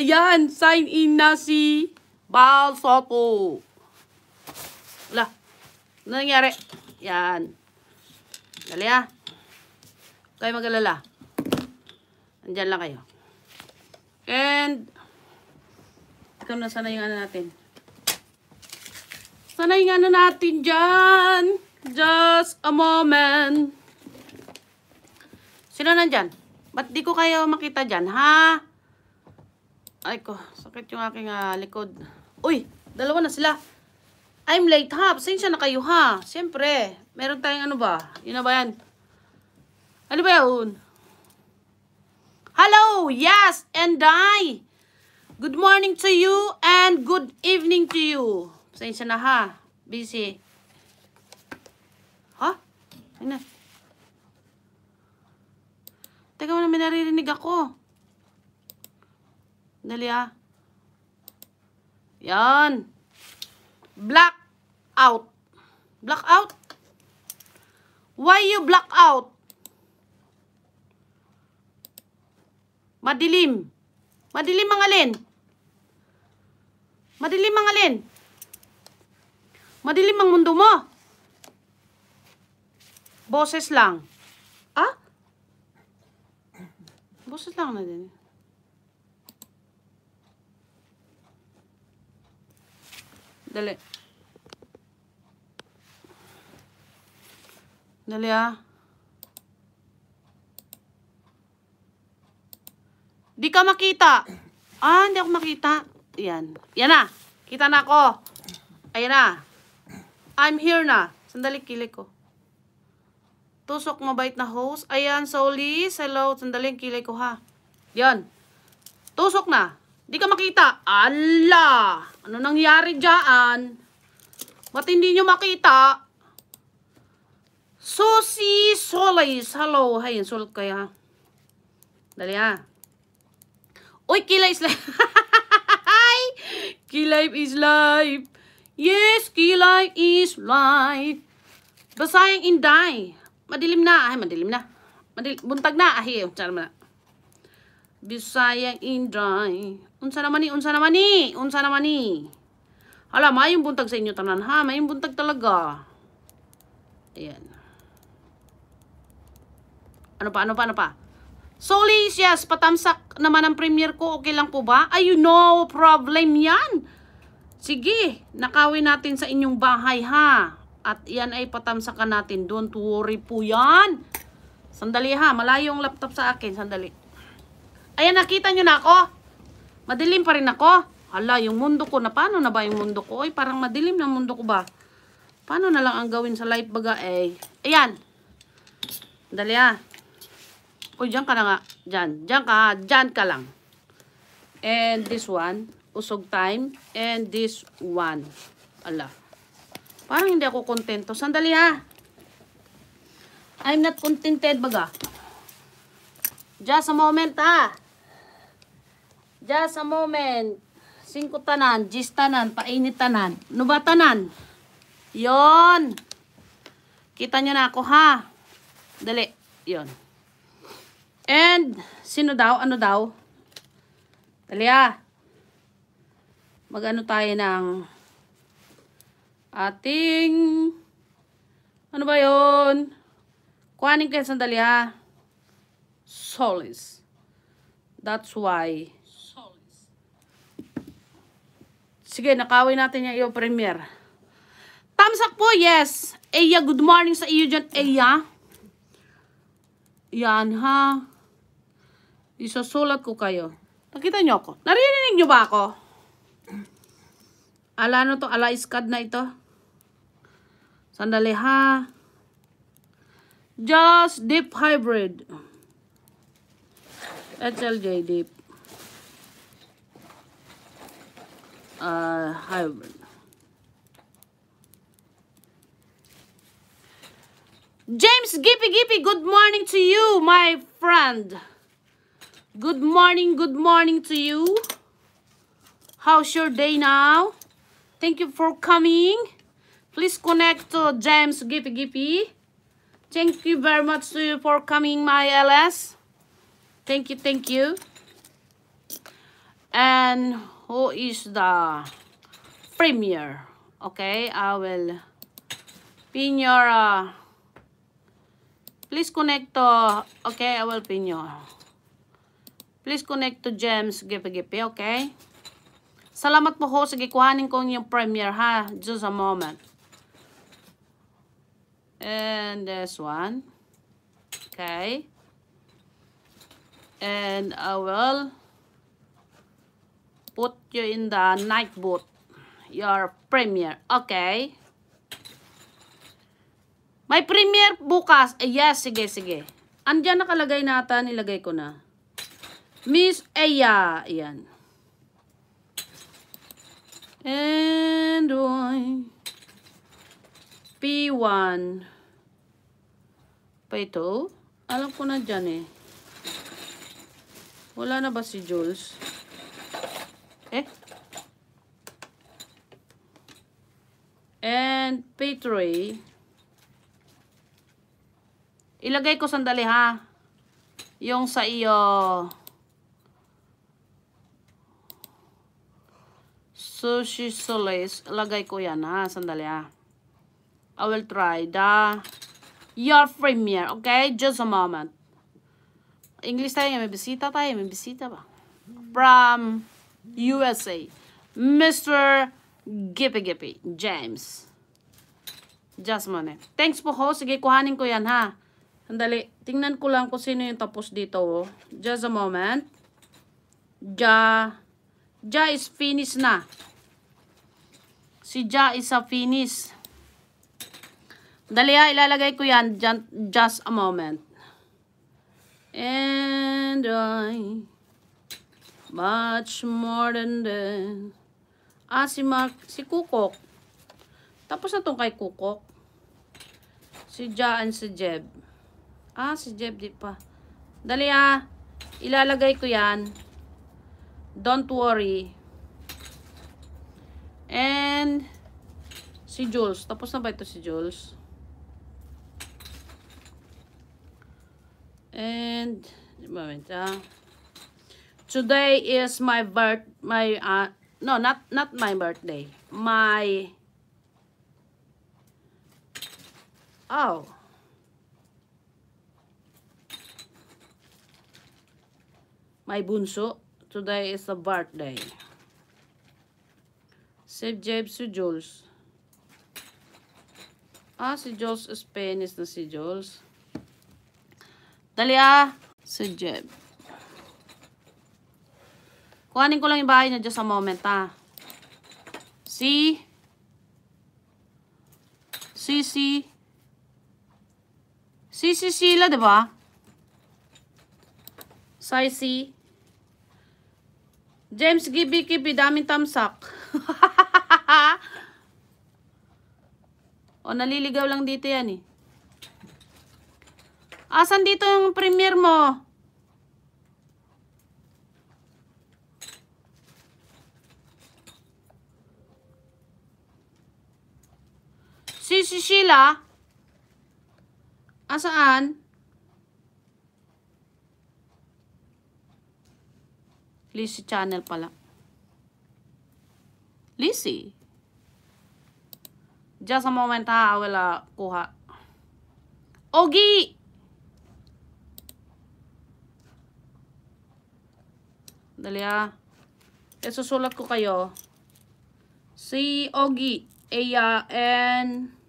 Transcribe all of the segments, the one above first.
Ayan, sign in na si Bal Soto. Wala. Ano nangyari? Yan. Dali ah. Kayo mag-alala. Andyan lang kayo. And, ito na sana yung ano natin. Sana yung ano natin dyan. Just a moment. Sino nandyan? Ba't di ko kayo makita dyan, ha? Ay ko, sakit yung aking ah, likod. Uy, dalawa na sila. I'm late ha. Pasensya na kayo ha. Siyempre, meron tayong ano ba? Yun na ba yan? Ano ba yun? Hello, yes, and I. Good morning to you and good evening to you. Pasensya na ha. Busy. Ha? Ano? Teka na, may naririnig ako. Dali ah. Yan. Black out. Black out? Why you black out? Madilim. Madilim ang alin? Madilim ang alin? Madilim ang mundo mo. Boses lang. Ah? Boses lang na din. Dali. Dali ah. Di ka makita. Ah, hindi ako makita. Yan. Yan na. Kita na ako. Ayan na. I'm here na. Sandali, kilik ko. Tusok mabait na host. Ayan, Solis. Hello. Sandali, kilik ko ha. Yan. Tusok na. Di ka makita. Ala! Ano nangyari dyan? Ba't hindi nyo makita? Susi Solis. Hello. Hay, insulot kayo ha. Dali ha. Uy, Kila is live. Hi! Kilive is live. Yes, Kilive is live. Basayang Inday. Madilim na. Ay, madilim na. Madil buntag na. Ay, unsa naman na. Bisayang Inday. Unsa naman ni, unsa naman ni, unsa naman ni. Hala, mayong buntag sa inyo tanan ha. Mayong buntag talaga. Ayan. Ano pa, ano pa, ano pa? Solis, yes, patamsak naman ang premiere ko. Okay lang po ba? Ay, no problem yan. Sige, nakawin natin sa inyong bahay ha. At yan ay patamsakan natin. Don't worry po yan. Sandali ha, malayo yung laptop sa akin. Sandali. Ayan, nakita nyo na ako. Madilim pa rin ako. Hala, yung mundo ko na. Paano na ba yung mundo ko? Ay, parang madilim na mundo ko ba? Paano na lang ang gawin sa live baga eh? Ayan. Dali ha. Uy, dyan ka na nga. Dyan. Dyan ka. Dyan ka lang. And this one. Usog time. And this one. Ala. Parang hindi ako kontento. Sandali ha. I'm not contented baga. Just a moment ha. Just a moment. Singko tanan. Gis tanan. Painit tanan. Ba tanan? Yon. Kita nyo na ako ha. Dali. Yon. And, sino daw? Ano daw? Talia. Mag-ano tayo ng ating ano ba yon? Kuhanin kayo sandali ha. Solis. That's why. Solis. Sige, nakawin natin yung iyo premiere. Tamsak po, yes. Eya, good morning sa iyo dyan, Eya. Yan ha. Isasulat ko kayo. Nakita nyo ako? Narinig nyo ba ako? Ala ano to? Ala iskad na ito? Sandali ha. Just Deep Hybrid. HLJ Deep. Uh. James Gippy Gippy, good morning to you, my friend. Good morning, good morning to you. How's your day now? Thank you for coming. Please connect to James Gippy Gippy. Thank you very much to you for coming, my LS. Thank you, thank you. And who is the premier? Okay, I will pin your, uh, please connect to, okay, I will pin your, please connect to James Gipi-Gipi, okay? Salamat po ho, sige, kuhanin ko yung premier ha, just a moment. And this one, okay? And I will put you in the night boot. Your premiere. Okay. May premiere bukas. Eh, yes, sige, sige. Andiyan nakalagay nata, nilagay ko na. Miss Aya. Ayan. And I P1 pa ito. Alam ko na dyan eh. Wala na ba si Jules? Eh? And P3 ilagay ko sandali ha. Yung sa iyo Sushi Solis. Lagay ko yan ha. Sandali ha. I will try the your premiere. Okay? Just a moment. English tayo. May bisita tayo. May bisita ba? From USA. Mr. Gippy Gippy. James. Just moment. Thanks po ho. Sige, kuhanin ko yan ha. Sandali. Tingnan ko lang kung sino yung tapos dito. Oh. Just a moment. Ja. Ja is finished na. Si Ja is a finish. Dali ha, ilalagay ko yan. Just a moment. And I much more than that. Ah, si Mark, si Kukok. Tapos na tong kay Kukok. Si Ja and si Jeb. Ah, si Jeb di pa. Dali ha. Ilalagay ko yan. Don't worry. And si Jules. Tapos na ba ito si Jules? And moment ah. Today is my birth my uh no not not my birthday. My Oh. My bunso. Today is a birthday. Save Jeb si Jules. Ah, si Jules Spanish na si Jules. Dali ah. Si Jeb. Kuhanin ko lang yung bahay niya just a moment ah. Si. Si, si. Si, si, Sheila, diba? Sai, si. James Gibi Gibi, daming tamsak. o, naliligaw lang dito yan eh. Asan dito yung premiere mo? Si, si Sheila? Asaan? Lizzie channel pala. Lizzie. Just a moment ha, wala kuha. Ogi! Dali ha. E susulat ko kayo. Si Ogi, Eya, and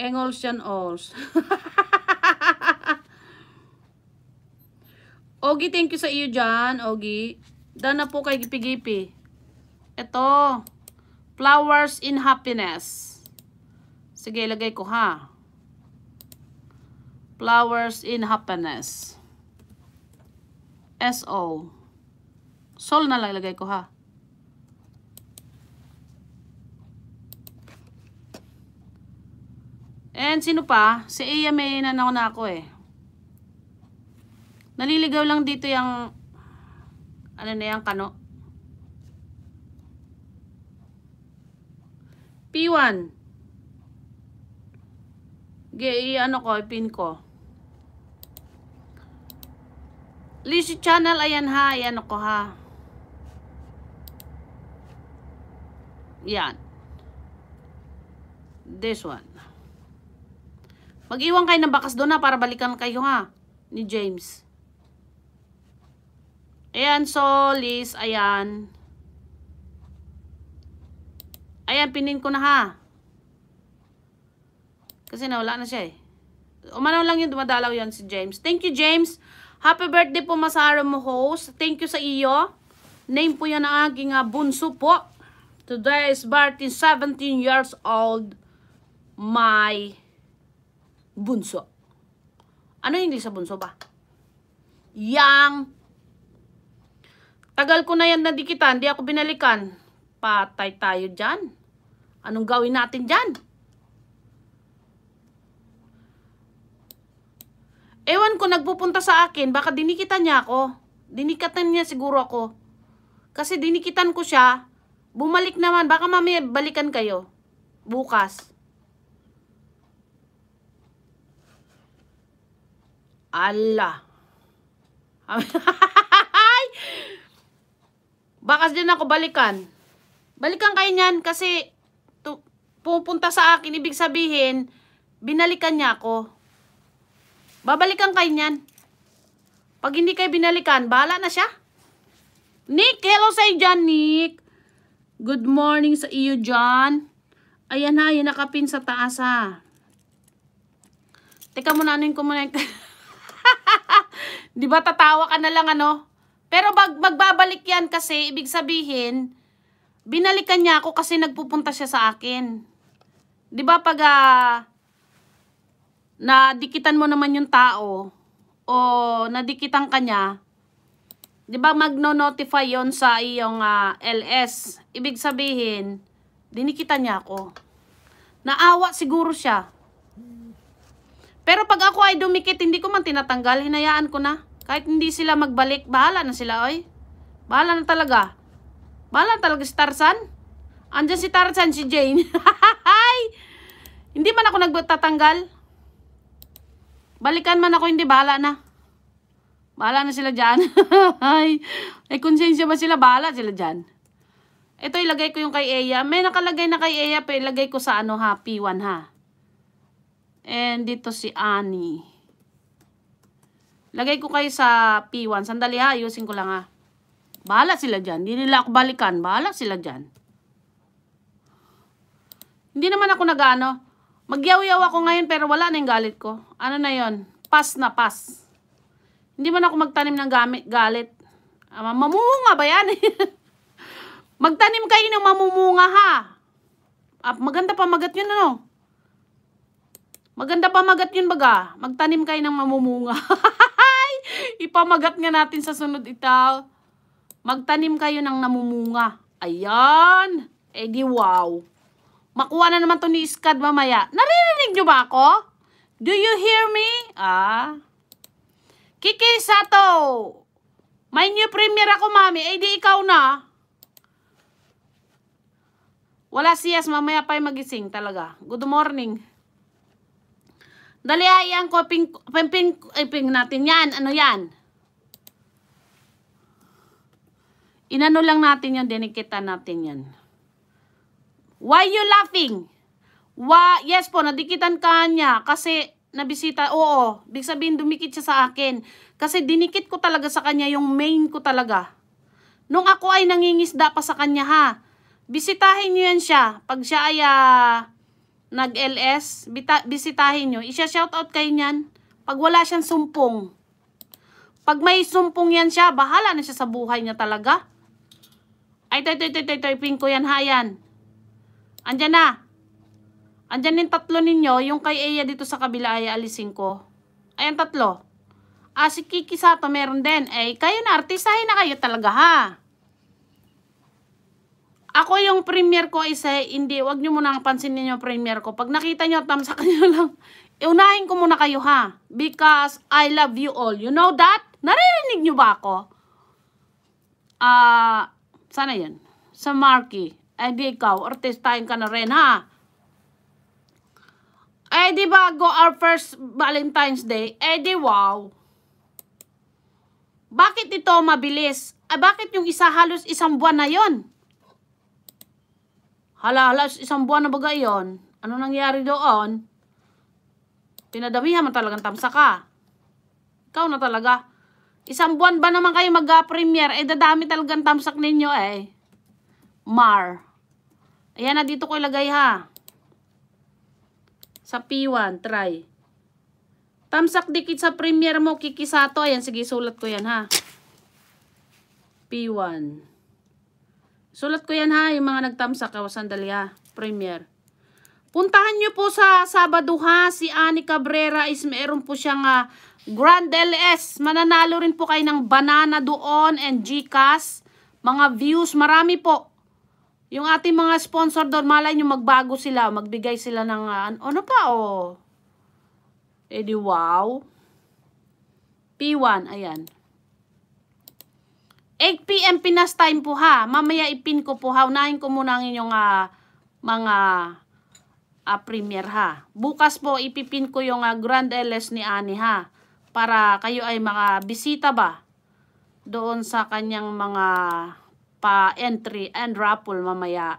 Engels yan Ols. Ogi, thank you sa iyo dyan, Ogi. Dana po kay Gipi-Gipi. Ito. Flowers in Happiness. Sige, lagay ko ha. Flowers in Happiness. S-O. Sol na lang lagay ko ha. And sino pa? Si Iya may nanaw na ako eh. Naliligaw lang dito yung ano na yung kano. P1. Ge, ano ko, ipin ko. Lizzy Channel, ayan ha, ayan ako ha. Yan. This one. Mag-iwan kayo ng bakas doon ha para balikan kayo ha. Ni James. Ayan, so, Liz, ayan. Ayan, pinin ko na ha. Kasi nawala na siya eh. Umano lang yung dumadalaw yan si James. Thank you, James. Happy birthday po, Masara mo host. Thank you sa iyo. Name po yan ng aking uh, bunso po. Today is birthday 17 years old. My bunso. Ano yung English sa bunso ba? Yang. Tagal ko na yan nadikitan, di ako binalikan. Patay tayo dyan. Anong gawin natin dyan? Ewan ko, nagpupunta sa akin, baka dinikitan niya ako. Dinikatan niya siguro ako. Kasi dinikitan ko siya, bumalik naman, baka mamaya balikan kayo. Bukas. Allah. Bakas din ako balikan. Balikan kayo niyan kasi tu, pupunta sa akin, ibig sabihin, binalikan niya ako. Babalikan kayo niyan. Pag hindi kayo binalikan, bahala na siya. Nick, hello sa iyo dyan, Nick. Good morning sa iyo dyan. Ayan na, yun nakapin sa taas ha. Teka muna, anuin ko muna yung... Di ba tatawa ka na lang ano? Pero mag magbabalik yan kasi, ibig sabihin, binalikan niya ako kasi nagpupunta siya sa akin. Di ba pag uh, nadikitan mo naman yung tao o nadikitan ka niya, di ba magno-notify yon sa iyong uh, ah, LS. Ibig sabihin, dinikitan niya ako. Naawa siguro siya. Pero pag ako ay dumikit, hindi ko man tinatanggal, hinayaan ko na. Kahit hindi sila magbalik, bahala na sila, oy. Bahala na talaga. Bahala na talaga si Tarzan. Andiyan si Tarzan, si Jane. hindi man ako nagtatanggal. Balikan man ako, hindi bahala na. Bahala na sila dyan. Ay, konsensya ba sila? Bahala sila dyan. Ito ilagay ko yung kay Eya. May nakalagay na kay Eya, pero ilagay ko sa ano ha, P1 ha. And dito si Annie. Lagay ko kayo sa P1. Sandali ha, ayusin ko lang ha. Bahala sila dyan. Hindi nila ako balikan. Bahala sila dyan. Hindi naman ako nag-ano. Magyaw-yaw ako ngayon pero wala na yung galit ko. Ano na yon? Pass na pass. Hindi man ako magtanim ng gamit, galit. Ah, mamumunga ba yan? Magtanim kayo ng mamumunga ha. Ah, maganda pa magat yun ano. Maganda pa magat yun baga. Magtanim kayo ng mamumunga. Ipamagat nga natin sa sunod itaw. Magtanim kayo ng namumunga. Ayan. Eh di wow. Makuha na naman to ni Iskad mamaya. Naririnig nyo ba ako? Do you hear me? Ah. Kiki Sato. May new premiere ako, mami. Eh, di ikaw na. Wala siyas, mamaya pa magising talaga. Good morning. Dali, ayan ko, ping, ping, ping, natin yan. Ano yan? Inano lang natin yan, dinikita natin yan. Why you laughing? Wa, yes po, nadikitan ka niya kasi nabisita. Oo, big sabihin dumikit siya sa akin. Kasi dinikit ko talaga sa kanya yung main ko talaga. Nung ako ay nangingisda pa sa kanya ha. Bisitahin niyo yan siya. Pag siya ay uh, nag-LS, bisitahin niyo. Isya-shoutout kayo niyan. Pag wala siyang sumpong. Pag may sumpong yan siya, bahala na siya sa buhay niya talaga. Ay, toy, toy, toy, toy, toy, pink ko yan, ha, yan. Andyan na. Andyan yung tatlo ninyo. Yung kay Eya dito sa kabila ay alisin ko. Ayan tatlo. Ah, si Kiki Sato meron din. Eh, kayo na, artistahin na kayo talaga ha. Ako yung premiere ko is eh, hindi, wag nyo muna pansinin yung premiere ko. Pag nakita nyo, tamsak nyo lang. Iunahin ko muna kayo ha. Because I love you all. You know that? Naririnig nyo ba ako? Ah, uh, sana yan. Sa Marky. Eh di ikaw, artistahin ka na rin ha. Eh di ba go our first Valentine's Day? Eh di wow. Bakit ito mabilis? Ah, bakit yung isa halos isang buwan na yon? Hala, halos isang buwan na baga yon. Ano nangyari doon? Pinadamihan mo talagang tamsa ka. Ikaw na talaga. Isang buwan ba naman kayo mag-premiere? Eh, dadami talagang tamsak ninyo eh. Mar. Ayan na, dito ko ilagay ha. Sa P1, try. Tamsak dikit sa premiere mo, kikisato. Ayan, sige, sulat ko yan ha. P1. Sulat ko yan ha, yung mga nagtamsak. Kawa, sandali ha. Premiere. Puntahan nyo po sa Sabado ha. Si Ani Cabrera is meron po siyang uh, Grand LS. Mananalo rin po kayo ng banana doon and Gcash. Mga views, marami po. Yung ating mga sponsor doon, malay nyo magbago sila, magbigay sila ng, uh, ano pa, oh. Eh di wow. P1, ayan. 8 p.m. Pinas time po ha. Mamaya ipin ko po ha. Unahin ko muna ang inyong uh, mga uh, premier ha. Bukas po ipipin ko yung uh, Grand LS ni Ani ha. Para kayo ay mga bisita ba doon sa kanyang mga pa-entry and raffle mamaya.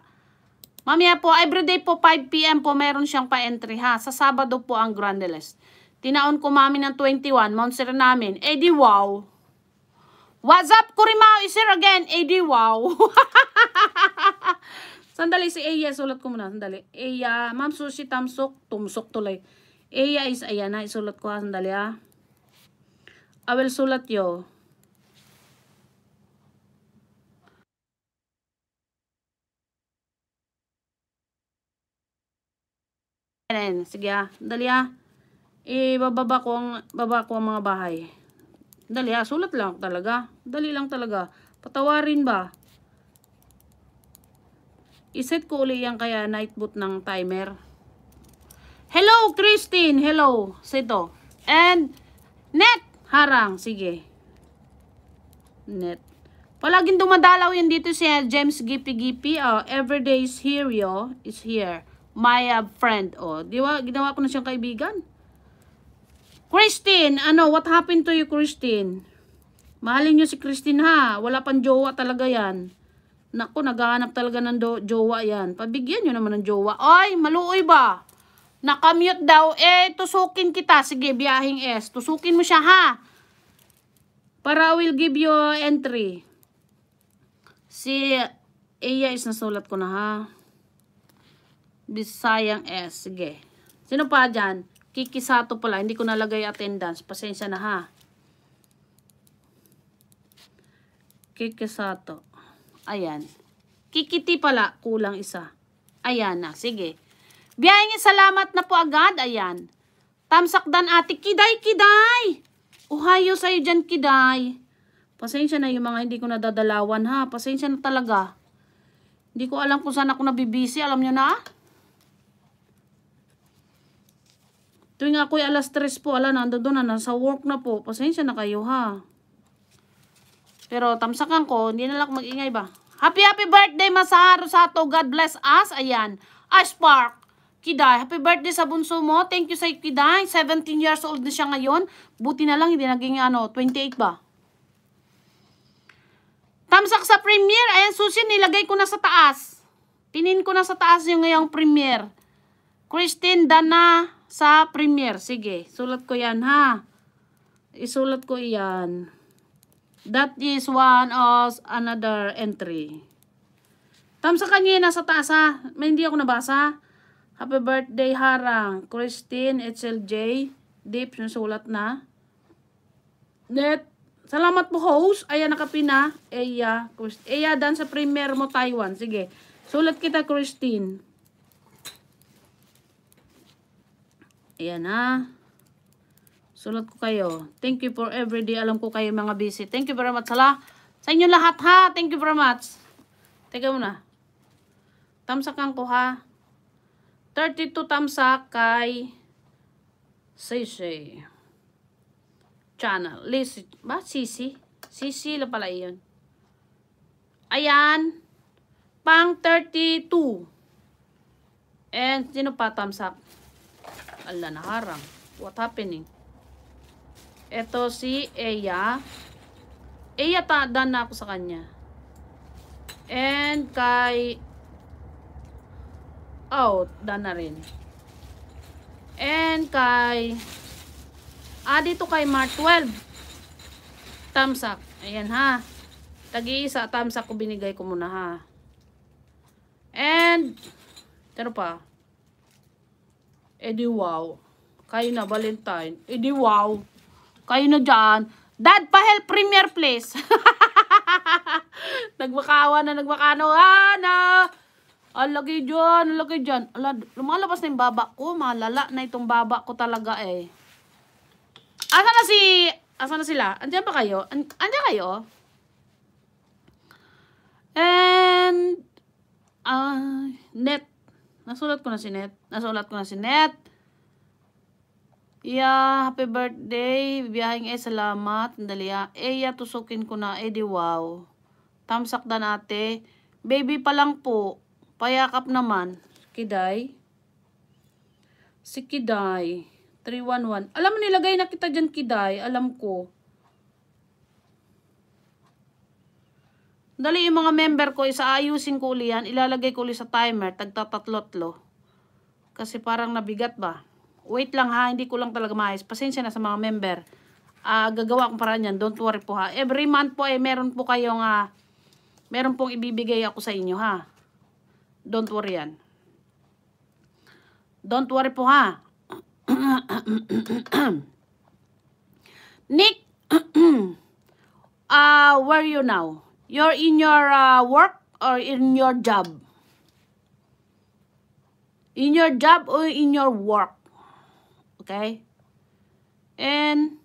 Mamaya po, everyday po 5pm po meron siyang pa-entry ha. Sa Sabado po ang Grandeles. Tinaon ko mami ng 21, monster namin. Eh di wow. What's up, Kurimao is here again. Di wow. sandali si Eya, sulat ko muna. Sandali. Eya, Ma'am Sushi Tamsok, tumsok tuloy. Eya is, ayan na, isulat ko ha. Sandali ha. I will sulat yo. Ayan, sige ah. Dali ah. Ibababa ko ang, baba ko ang mga bahay. Dali ah, sulat lang talaga. Dali lang talaga. Patawarin ba? Iset ko uli yan kaya night boot ng timer. Hello, Christine. Hello. Sito. And, net. Harang. Sige. Net. Palaging dumadalaw yan dito si James Gippy Gippy. Oh, everyday is here, yo. Is here my uh, friend. Oh, di ba, ginawa ko na siyang kaibigan. Christine, ano, what happened to you, Christine? Mahalin niyo si Christine ha. Wala pang jowa talaga yan. Naku, naghahanap talaga ng do jowa yan. Pabigyan niyo naman ng jowa. Ay, maluoy ba? Nakamute daw. Eh, tusukin kita. Sige, biyahing S. Tusukin mo siya ha. Para will give you entry. Si Iya is nasulat ko na ha. Bisayang S. Sige. Sino pa dyan? Kikisato pala. Hindi ko nalagay attendance. Pasensya na ha. Kikisato. Ayan. Kikiti pala. Kulang isa. Ayan na. Sige. Biyayang salamat na po agad. Ayan. Tamsakdan ate. Kiday, kiday! Uhayo sa'yo dyan, kiday. Pasensya na yung mga hindi ko nadadalawan ha. Pasensya na talaga. Hindi ko alam kung saan ako nabibisi. Alam nyo na? Tuwing ako'y alas 3 po, ala, nando doon na, nasa work na po. Pasensya na kayo, ha. Pero tamsakan ko, hindi na lang mag-ingay ba. Happy, happy birthday, Masaharo Sato. God bless us. Ayan. Ice Park. Kiday, happy birthday sa bunso mo. Thank you sa Kiday. 17 years old na siya ngayon. Buti na lang, hindi naging ano, 28 ba? Tamsak sa premiere. Ayan, susi, nilagay ko na sa taas. Pinin ko na sa taas yung ngayong premiere. Christine Dana sa Premiere. Sige, sulat ko yan ha. Isulat ko yan. That is one of another entry. Tam sa kanya nasa taas ha. May hindi ako nabasa. Happy birthday harang. Christine HLJ. Deep sulat na. Net. Salamat po host. Ayan nakapina. Eya. Eya dan sa premiere mo Taiwan. Sige. Sulat kita Christine. Ayan ha. Sulat ko kayo. Thank you for everyday. Alam ko kayo mga busy. Thank you very much. Sala. Sa inyo lahat ha. Thank you very much. Teka muna. Tamsakan ko ha. 32 tamsak kay Sisi. Channel. Lisi. Ba? Sisi? Sisi la pala yun. Ayan. Pang 32. And sino pa tamsak? Ala, naharang. What happening? Ito si Eya. Eh, yata, done na ako sa kanya. And kay... Oh, done na rin. And kay... Ah, dito kay Mark 12. Thumbs up. Ayan ha. Tag-iisa, up ko binigay ko muna ha. And, ano pa? Edi wow. Kayo na, Valentine. Edi wow. Kayo na dyan. Dad, pa-help premier please. nagmakawa na, nagmakano. Ah, na. Alagay dyan, alagay dyan. Ala, lumalabas na yung baba ko. Malala na itong baba ko talaga eh. Asa na si... Asa na sila? Andiyan ba kayo? An andiyan kayo? And... Ah... net. Nasulat ko na si Net. Nasulat ko na si Net. Yeah, happy birthday. Biyahing eh, salamat. Dali ah. Eh, yeah, tusukin ko na. Eh, di wow. Tamsak na nate. Baby pa lang po. Payakap naman. Kiday. Si Kiday. 311. Alam mo, nilagay na kita dyan, Kiday. Alam ko. Dali yung mga member ko, isa ayusin ko uli yan. Ilalagay ko uli sa timer. Tagtatatlotlo. Kasi parang nabigat ba? Wait lang ha, hindi ko lang talaga maayos. Pasensya na sa mga member. Uh, gagawa ko para yan. Don't worry po ha. Every month po ay eh, meron po kayong uh, meron pong ibibigay ako sa inyo ha. Don't worry yan. Don't worry po ha. Nick, uh, where you now? You're in your uh, work or in your job? In your job or in your work? Okay? And,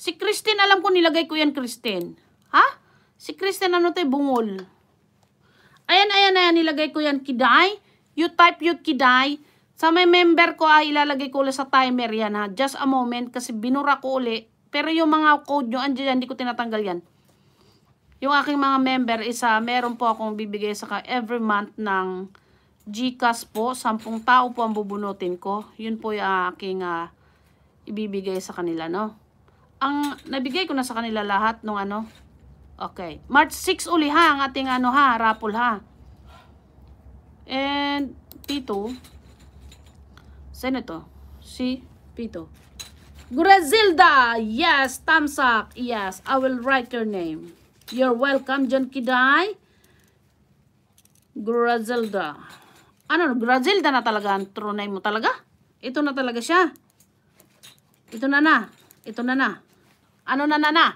si Christine, alam ko nilagay ko yan, Christine. Ha? Si Christine, ano to, bungol. Ayan, ayan, ayan, nilagay ko yan, Kiday. You type you, Kiday. Sa may member ko, ay ilalagay ko ulit sa timer yan, ha. Just a moment, kasi binura ko ulit. Pero yung mga code nyo, andyan, hindi ko tinatanggal yan. Yung aking mga member, isa, meron po akong bibigay sa every month ng GCash po. Sampung tao po ang bubunutin ko. Yun po yung aking uh, ibibigay sa kanila, no? Ang nabigay ko na sa kanila lahat nung ano. Okay. March 6 uli ha, ang ating ano ha, raffle ha. And P2. Saan ito? Si P2. Grazilda! Yes, up. Yes, I will write your name. You're welcome, John Kiday. Grazilda. Ano, Grazilda na talaga ang trunay mo talaga? Ito na talaga siya. Ito na na. Ito na na. Ano na na na?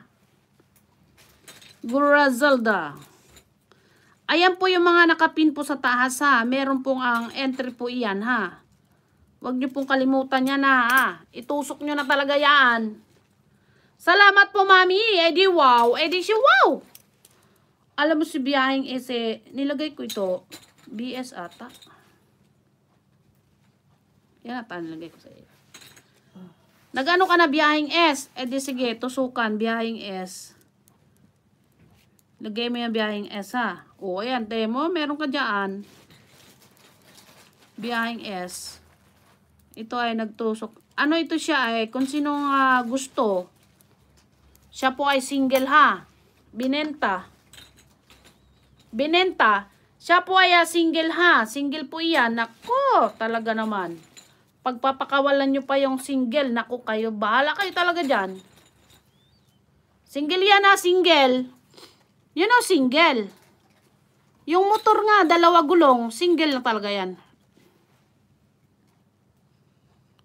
Grazalda. Ayan po yung mga nakapin po sa taas ha. Meron pong ang entry po iyan ha. Huwag niyo pong kalimutan yan ha. Itusok niyo na talaga yan. Salamat po mami. Edi wow. Edi si wow. Alam mo si biyahing ese, nilagay ko ito. BS ata. Yan ata nilagay ko sa iyo. Nagano ka na biyahing S? Eh di sige, tusukan, biyahing S. Lagay mo yung biyahing S ha. O, ayan, demo, meron ka dyan. Biyahing S. Ito ay nagtusok. Ano ito siya ay, kung sinong uh, gusto. Siya po ay single ha. Binenta. Binenta. Siya po ay uh, single ha. Single po iyan. Nako, talaga naman. Pagpapakawalan nyo pa yung single, naku kayo, bahala kayo talaga dyan. Single yan ha, single. You know, single. Yung motor nga, dalawa gulong, single na talaga yan.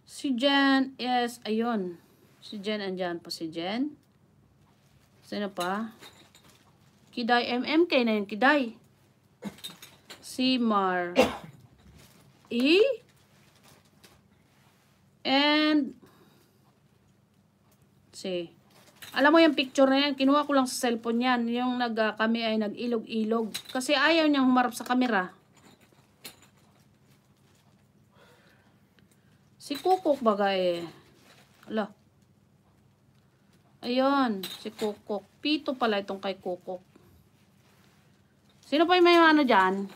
Si Jen is, ayun. Si Jen, andyan pa si Jen. Sino pa? Kiday, MMK na yun, Kiday. Si Mar. E? And, see, alam mo yung picture na yan, kinuha ko lang sa cellphone yan, yung nag, uh, kami ay nag-ilog-ilog. Kasi ayaw niyang humarap sa camera. Si Kukuk baga eh. Ala. Ayun, si Kukuk. Pito pala itong kay Kukuk. Sino pa yung may ano dyan?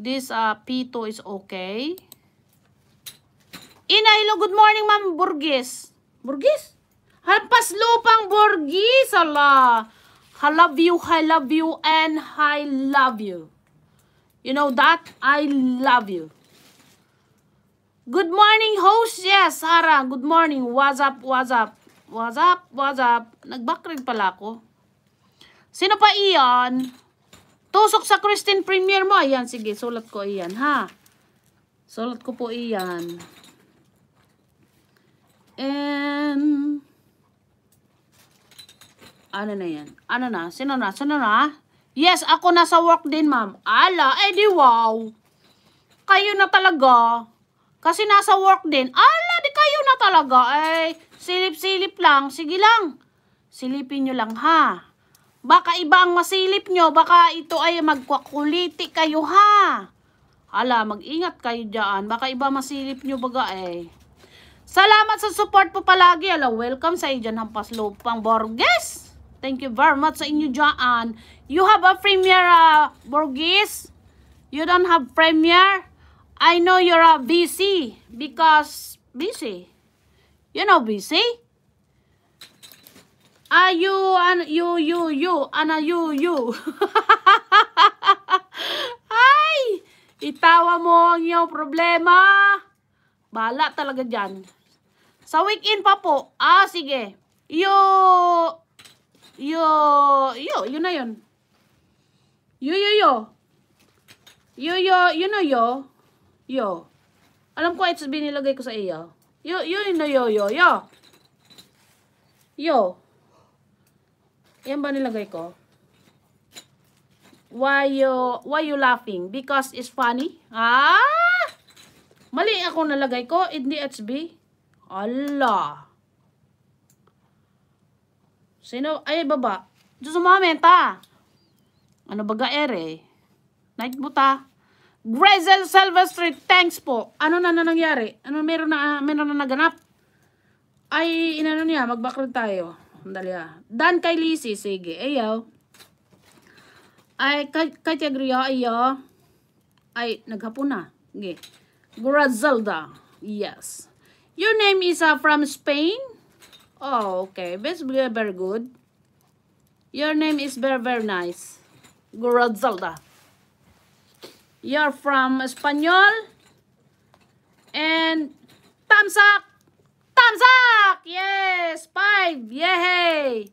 This uh, Pito is okay. Ina, hello, good morning, ma'am. Burgis. Burgis? Hampas lupang Borgis, ala. I love you, I love you, and I love you. You know that? I love you. Good morning, host. Yes, Sarah. Good morning. What's up, what's up? What's up, what's up? Nag-backread pala ako. Sino pa iyan? Tusok sa Christine Premier mo. Ayan, sige, sulat ko iyan, ha? Sulat ko po iyan. And... Ano na yan? Ano na? Sino na? Sino na? Yes, ako nasa work din, ma'am. Ala, eh di wow. Kayo na talaga. Kasi nasa work din. Ala, di kayo na talaga. Eh, silip-silip lang. Sige lang. Silipin nyo lang, ha? Baka iba ang masilip nyo. Baka ito ay magkwakuliti kayo, ha? Ala, mag-ingat kayo dyan. Baka iba masilip nyo baga, eh. Salamat sa support po palagi. Ala, welcome sa Ijan Hampas Lupang Borges. Thank you very much sa inyo dyan. You have a premier, uh, Borgis? You don't have premier? I know you're uh, busy because busy. You know busy? Ah, you, an, you, you, you, ana, you, you. Ay! Itawa mo ang iyong problema. Bala talaga dyan. Sa weekend pa po. Ah, sige. You, Yo, yo, yun na yun. Yo, yo, yo. Yo, yo, yun na yo. Yo. Alam ko, it's binilagay ko sa iyo. Yo, yo, yun na yo, yo, yo. Yo. Yan ba nilagay ko? Why you, why you laughing? Because it's funny? Ah! Mali ako nalagay ko in the HB. Allah. Sino? Ay, baba. Diyos umamenta. Ano baga ere? Night buta. Grazel Silvestri, thanks po. Ano na, na nangyari? Ano meron na, meron na naganap? Ay, inano niya, mag-background tayo. Dali ah. Dan kay Lisi, sige. Ayaw. Ay, Tiagria, ayaw. Ay, naghapon na. Okay. Grazelda. Yes. Your name is uh, from Spain? Oh, okay. That's very, very good. Your name is very, very nice. Gorazalda. You're from Espanyol. And Tamsak! Tamsak! Yes! Five! Yay!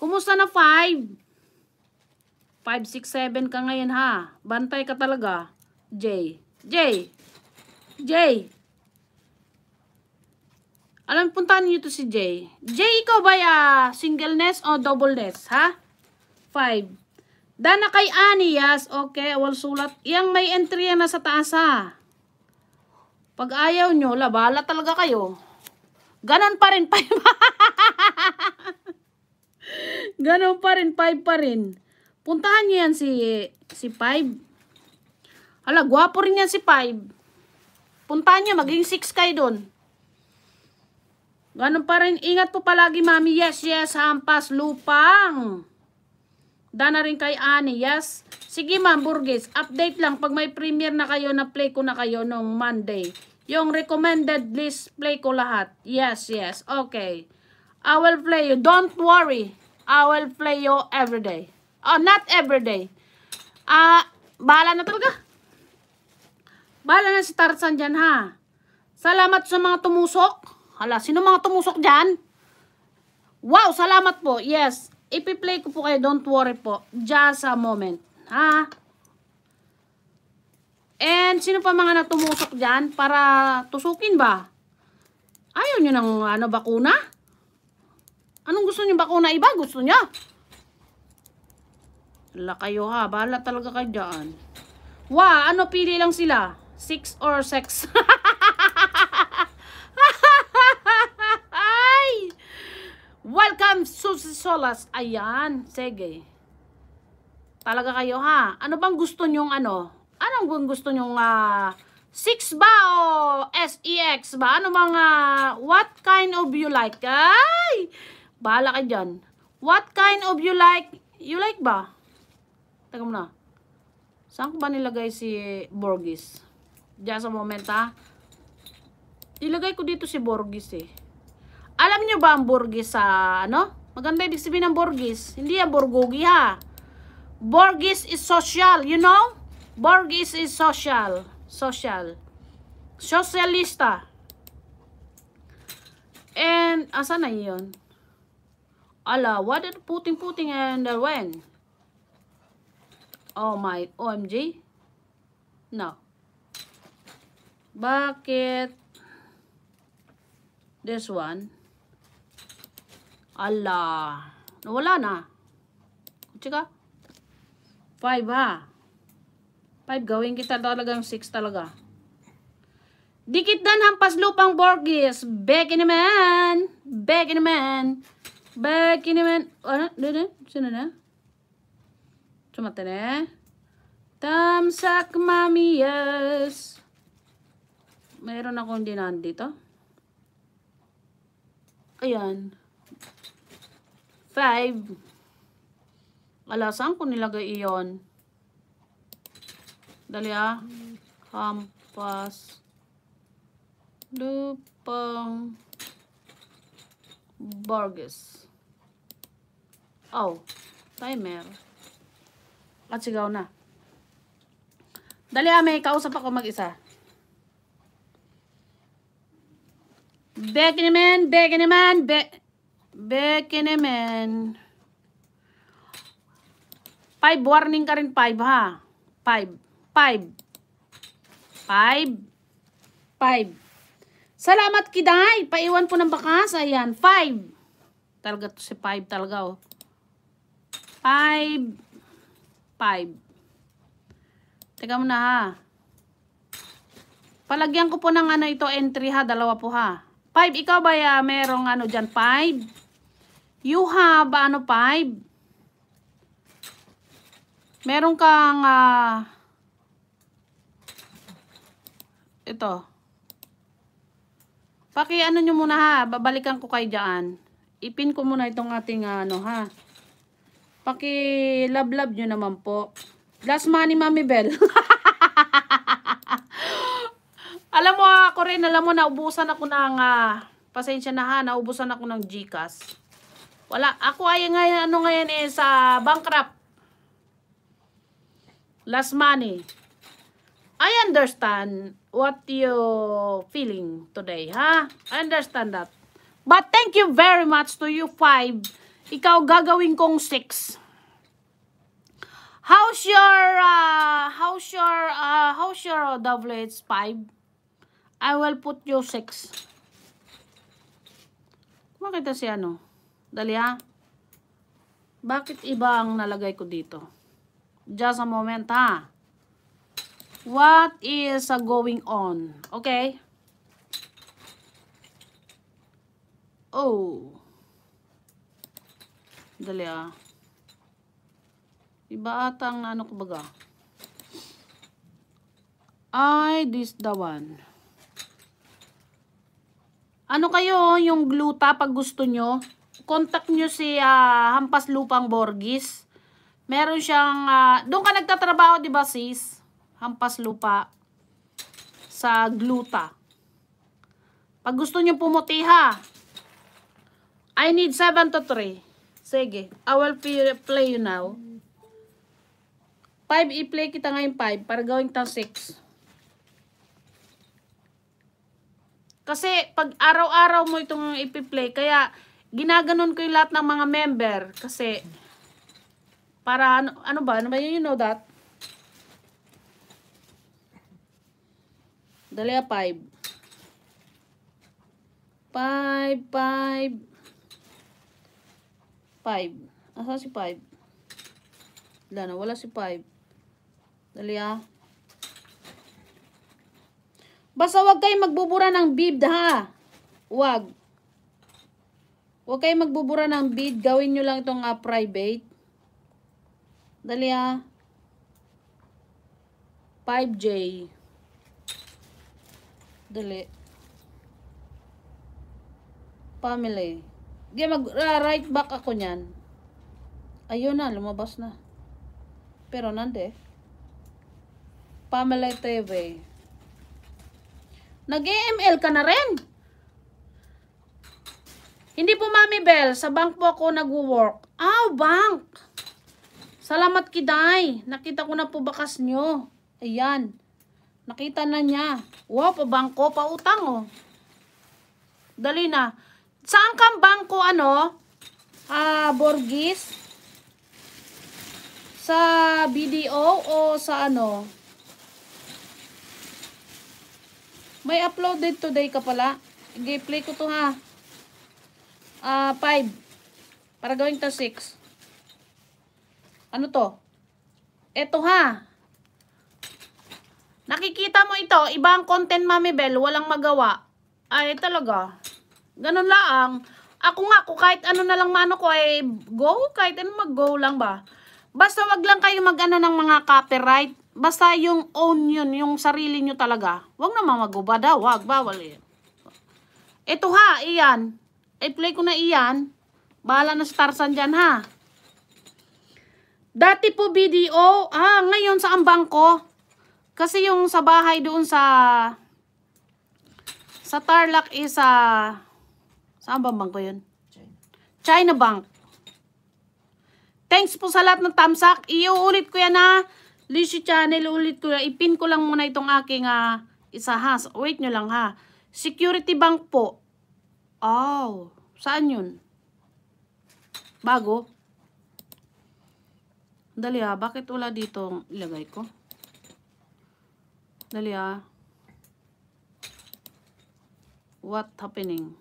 Kumusta na five? Five, six, seven ka ngayon ha. Bantay ka talaga. J. J. J. Alam, puntahan niyo to si Jay. Jay, ikaw ba ya singleness o doubleness, ha? Five. Dana kay Ani, yes. Okay, awal sulat. Yang may entry na sa taas, ha? Pag ayaw nyo, labala talaga kayo. Ganon pa rin, five. Ganon pa rin, five pa rin. Puntahan niyo yan si, si five. Hala, gwapo rin yan si five. Puntahan niyo, maging six kayo doon. Ganun pa rin. Ingat po palagi, mami. Yes, yes. Hampas lupang. Dana rin kay Ani. Yes. Sige, ma'am. Burgess. Update lang. Pag may premiere na kayo, na-play ko na kayo nung Monday. Yung recommended list, play ko lahat. Yes, yes. Okay. I will play you. Don't worry. I will play you every day. Oh, not every day. Ah, uh, bahala na talaga. Bahala na si Tarzan dyan, ha? Salamat sa mga tumusok. Hala, sino mga tumusok dyan? Wow, salamat po. Yes, ipi-play ko po kayo. Don't worry po. Just a moment. Ha? And sino pa mga natumusok dyan para tusukin ba? Ayaw nyo ng ano, bakuna? Anong gusto nyo bakuna? Iba gusto nyo? Wala kayo ha. Bahala talaga kayo dyan. Wow, ano pili lang sila? Six or sex? Welcome, Susi Solas. Ayan, sige. Talaga kayo ha. Ano bang gusto nyong ano? Anong bang gusto nyong uh, 6 ba o SEX ba? Ano bang uh, what kind of you like? Ay! Bahala ka dyan. What kind of you like? You like ba? Teka muna. Saan ko ba nilagay si Borgis? Diyan sa moment ha. Ilagay ko dito si Borgis eh. Alam niyo ba ang Borgis sa ano? Maganda ibig sabihin ng Borgis. Hindi yan Borgogi ha. Borgis is social, you know? Borgis is social. Social. Socialista. And, asa na yun? Ala, what did puting-puting and when? Oh my, OMG? No. Bakit? This one. Ala. Nawala na. Tsaka. Five ha. Five gawin kita talagang six talaga. Dikit dan hampas lupang Borgis. Becky naman. Becky naman. Becky naman. Ano? Dito? Sino na? Sumata na. Tamsak mami yes. Mayroon akong dinan dito. Ayan. Five. Ala, saan ko nilagay iyon? Dali ah. Hampas. Lupang. Burgess. Oh. Timer. At sigaw na. Dali ah, may kausap ako mag-isa. Becky naman, Becky naman, Be Becky naman. Five, warning ka rin five ha. Five. Five. Five. Five. Salamat kiday. Paiwan po ng bakas. Ayan. Five. Talaga to si five talaga oh. Five. Five. Teka muna ha. Palagyan ko po ng ano ito entry ha. Dalawa po ha. Five. Ikaw ba ya, merong ano dyan? Five. You have ano five. Meron kang uh, ito. Paki ano nyo muna ha. Babalikan ko kayo dyan. Ipin ko muna itong ating ano ha. Paki love love nyo naman po. Last money, Mami Bell. alam mo, ako rin, alam mo, naubusan ako ng, uh, pasensya na ha, naubusan ako ng Gcash. Wala, ako ay ngayon, ano ngayon eh, sa bankrupt. Last money. I understand what you feeling today, ha? I understand that. But thank you very much to you five. Ikaw gagawin kong six. How's your, uh, how's your, uh, how's your WH5? I will put you 6. Makita si ano? Dali ha? Bakit iba ang nalagay ko dito? Just a moment ha? What is uh, going on? Okay? Oh. Dali ah. Iba ata ang ano ko baga. Ay, this the one. Ano kayo, yung gluta pag gusto nyo, contact nyo si uh, Hampas Lupang Borgis. Meron siyang, uh, doon ka nagtatrabaho, di ba sis? Hampas Lupa. Sa gluta. Pag gusto nyo pumuti ha, I need 7 to 3. Sige, I will play you now. 5, i-play kita ngayon 5 para gawing tang 6. Kasi pag araw-araw mo itong ipi-play, kaya ginaganon ko yung lahat ng mga member. Kasi, para ano, ano ba? Ano ba yun? You know that? Dali 5. 5, 5. 5. Asa si 5? Wala na, wala si 5. Dali ah. Basta wag kayong magbubura ng bid ha. Wag. Wag kayong magbubura ng bid. Gawin nyo lang itong uh, private. Dali ah. 5J. Dali. Family. Di mag uh, right back ako niyan. Ayun na, lumabas na. Pero nande. Pamela TV. Nag-EML ka na rin. Hindi po, Mami Bell. Sa bank po ako nag-work. Ah, bank. Salamat, Kiday. Nakita ko na po bakas nyo. Ayan. Nakita na niya. Wow, pa bangko, pa utang, oh. Dali na. Saan kang bangko, ano? Ah, Borgis? Sa BDO o sa ano? May uploaded today ka pala. Okay, play ko to ha. Ah, 5. Para gawing to 6. Ano to? Eto ha. Nakikita mo ito, ibang content Mami Bell, walang magawa. Ay, talaga. Ganun lang. Ako nga, kung kahit ano na lang mano ko ay go, kahit ano mag-go lang ba. Basta wag lang kayo mag-ano ng mga copyright. Basta yung own yun, yung sarili nyo talaga. Wag naman mag-ubada, wag, bawal yun. Ito ha, iyan. I-play ko na iyan. Bahala na si Tarzan dyan ha. Dati po BDO, ah, ngayon sa ambang ko. Kasi yung sa bahay doon sa sa Tarlac is sa saan ba bangko yun? China Bank. Thanks po sa lahat ng tamsak. Iuulit ko yan ha. Lishy Channel, ulit ko yan. Ipin ko lang muna itong aking uh, isa ha. Wait nyo lang ha. Security Bank po. Oh, saan yun? Bago? Dali ha, bakit wala dito ilagay ko? Dali ha. What happening?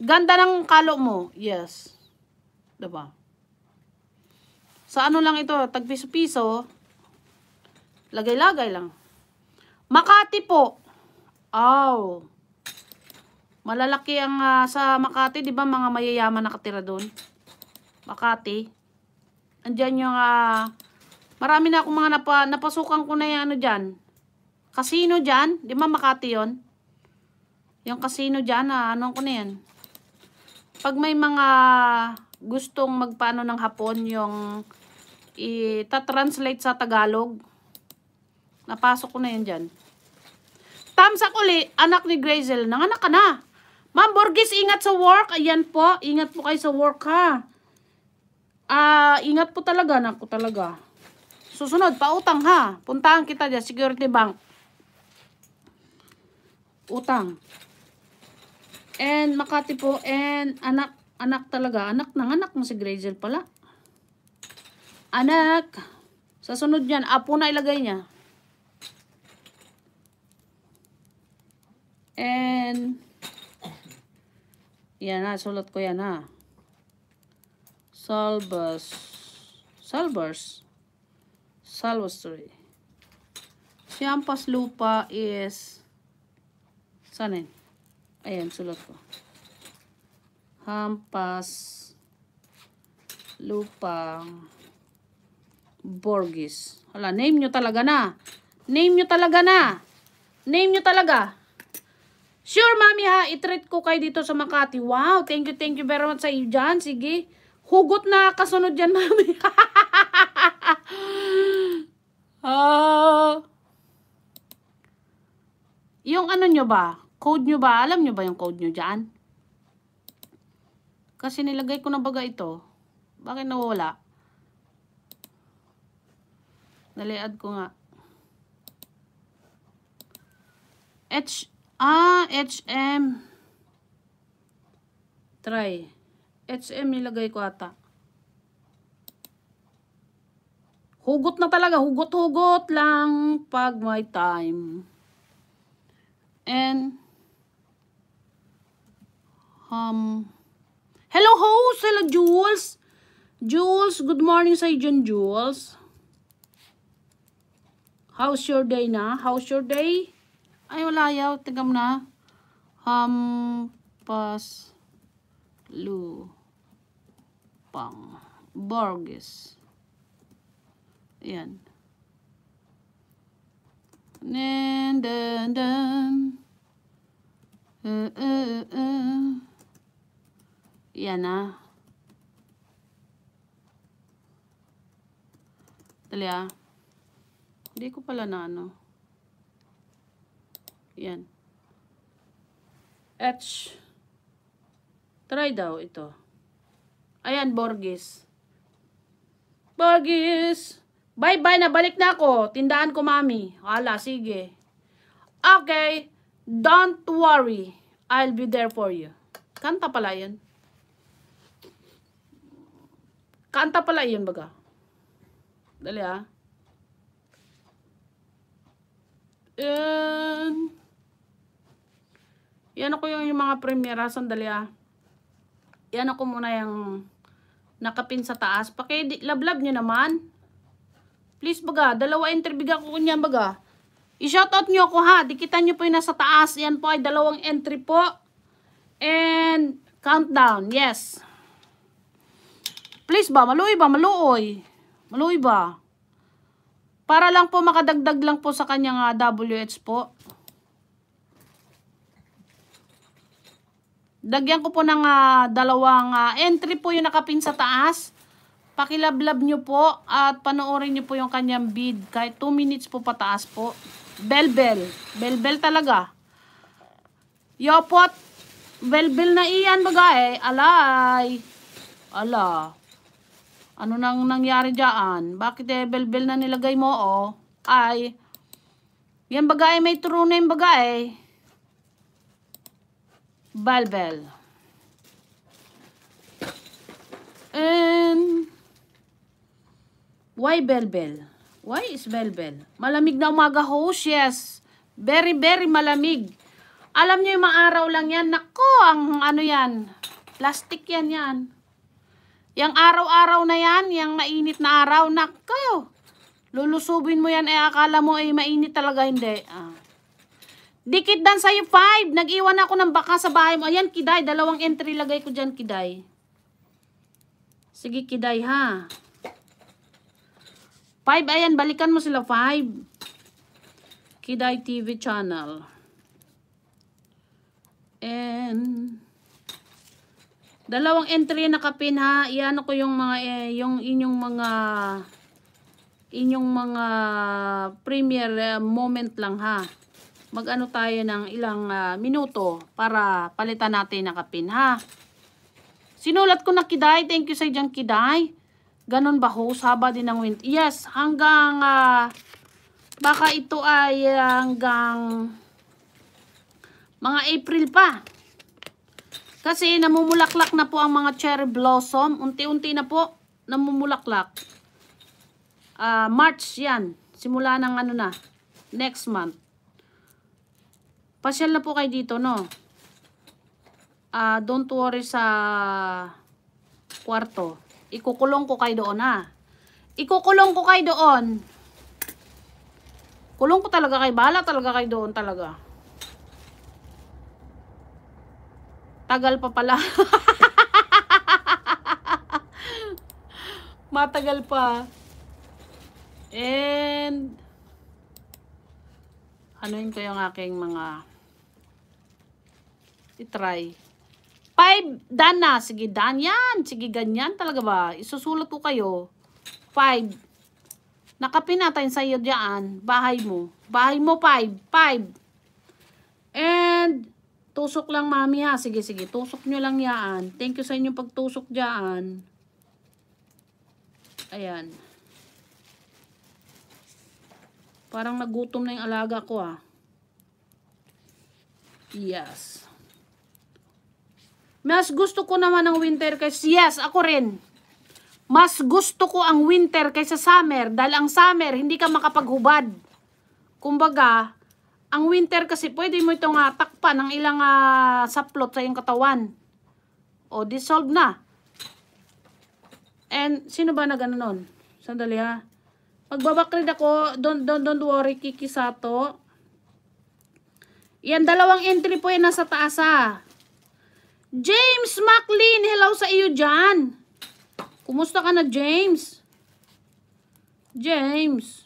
Ganda ng kalo mo. Yes. Diba? Sa ano lang ito, tag piso-piso. Lagay-lagay lang. Makati po. Oh. Malalaki ang uh, sa Makati, 'di ba, mga mayayaman nakatira doon. Makati. Andiyan yung uh, marami na akong mga napa, napasukan ko na yung ano diyan. Casino diyan, 'di ba Makati 'yon? Yung casino diyan, ah, ano ko na 'yan. Pag may mga gustong magpaano ng hapon yung i-translate sa Tagalog. Napasok ko na yan dyan. Tamsak uli, anak ni Grazel. Nanganak ka na. Ma'am Borges, ingat sa work. Ayan po, ingat po kayo sa work ha. Ah, uh, ingat po talaga, anak ko talaga. Susunod, pautang ha. Puntahan kita dyan, Security Bank. Utang. And Makati po, and anak, anak talaga. Anak ng anak mo si Grazel pala. Anak. Sa sunod yan, apo na ilagay niya. And, yan na, sulat ko yan ha. Salvas. Salvers. Salvatory. Siampas lupa is, saan yun? Ayan, sulat ko. Hampas lupang Borgis. Hala, name nyo talaga na. Name nyo talaga na. Name nyo talaga. Sure, mami ha. I-treat ko kayo dito sa Makati. Wow, thank you, thank you very much sa iyo dyan. Sige. Hugot na kasunod dyan, mami. uh, yung ano nyo ba? Code nyo ba? Alam nyo ba yung code nyo dyan? Kasi nilagay ko na baga ito. Bakit nawala? Dali-add ko nga. H, ah, HM. Try. HM nilagay ko ata. Hugot na talaga. Hugot-hugot lang pag may time. And, um, hello host! Hello Jules! Jules, good morning sa iyo Jules. How's your day na? How's your day? Ay, wala yaw. Tigam na. Hampas lu pang Borges. Ayan. Nen, dan, dan. Uh, uh, uh. Yan na. Dali ah. Hindi ko pala na ano. Yan. Etch. Try daw ito. Ayan, Borges. Borges! Bye-bye, nabalik na ako. Tindaan ko, mami. Hala, sige. Okay, don't worry. I'll be there for you. Kanta pala yun. Kanta pala yun, baga. Dali ah. And, yan ako yung, yung mga premiera. Sandali ah. Yan ako muna yung nakapin sa taas. Pakilablab nyo naman. Please baga, dalawa entry bigyan ko niyan baga. I-shoutout nyo ako ha. Dikitan nyo po yung nasa taas. Yan po ay dalawang entry po. And countdown. Yes. Please ba, maluoy ba, maluoy. Maluoy ba? Para lang po makadagdag lang po sa kanyang uh, WH po. Dagyan ko po ng uh, dalawang uh, entry po yung nakapin sa taas. Pakilablab nyo po at panoorin nyo po yung kanyang bid. Kahit 2 minutes po pataas po. Belbel. Belbel talaga. Yopot. Belbel na iyan bagay. Alay. Ala. Ano nang nangyari dyan? Bakit eh belbel na nilagay mo oh? Ay. Yan bagay may true name bagay. Belbel. And why belbel? Why is belbel? Malamig na umaga host, yes. Very, very malamig. Alam niyo yung mga araw lang yan. Nako, ang ano yan. Plastic yan yan. Yang araw-araw na yan, yung mainit na araw, nako. Lulusubin mo yan, eh akala mo eh mainit talaga, hindi. Ah. Dikit dan sa'yo, 5. Nag-iwan ako ng baka sa bahay mo. Ayan, Kiday. Dalawang entry lagay ko dyan, Kiday. Sige, Kiday, ha. 5, ayan, balikan mo sila 5. Kiday TV channel. And dalawang entry na kapin ha. Iyan ko yung mga eh, yung inyong mga inyong mga premier uh, moment lang ha. Mag-ano tayo ng ilang uh, minuto para palitan natin na kapin ha. Sinulat ko na Kiday. Thank you sa dyan Kiday. Ganon ba host? Haba din ng winter. Yes, hanggang uh, baka ito ay hanggang mga April pa. Kasi namumulaklak na po ang mga cherry blossom. Unti-unti na po namumulaklak. Uh, March yan. Simula ng ano na. Next month. Pasyal na po kayo dito, no? Uh, don't worry sa kwarto. Ikukulong ko kayo doon ha. Ikukulong ko kayo doon. Kulong ko talaga kay Bahala talaga kayo doon talaga. Tagal pa pala. Matagal pa. And yun ko yung aking mga i-try. Five, done na. Sige, done yan. Sige, ganyan talaga ba? Isusulat ko kayo. Five. Nakapin natin sa iyo diyan. Bahay mo. Bahay mo, five. Five. And, tusok lang mami ha. Sige, sige. Tusok nyo lang yan. Thank you sa inyong pagtusok diyan. Ayan. Parang nagutom na yung alaga ko ah. Yes. Mas gusto ko naman ang winter kasi yes, ako rin. Mas gusto ko ang winter kaysa summer dahil ang summer hindi ka makapaghubad. Kumbaga, ang winter kasi pwede mo itong uh, takpan ng ilang uh, saplot sa iyong katawan. O dissolve na. And sino ba na gano'n nun? Sandali ha. Magbabakrid ako. Don't, don't, don't worry, Kiki Sato. Yan, dalawang entry po yan nasa taas ha. James McLean, hello sa iyo dyan. Kumusta ka na, James? James.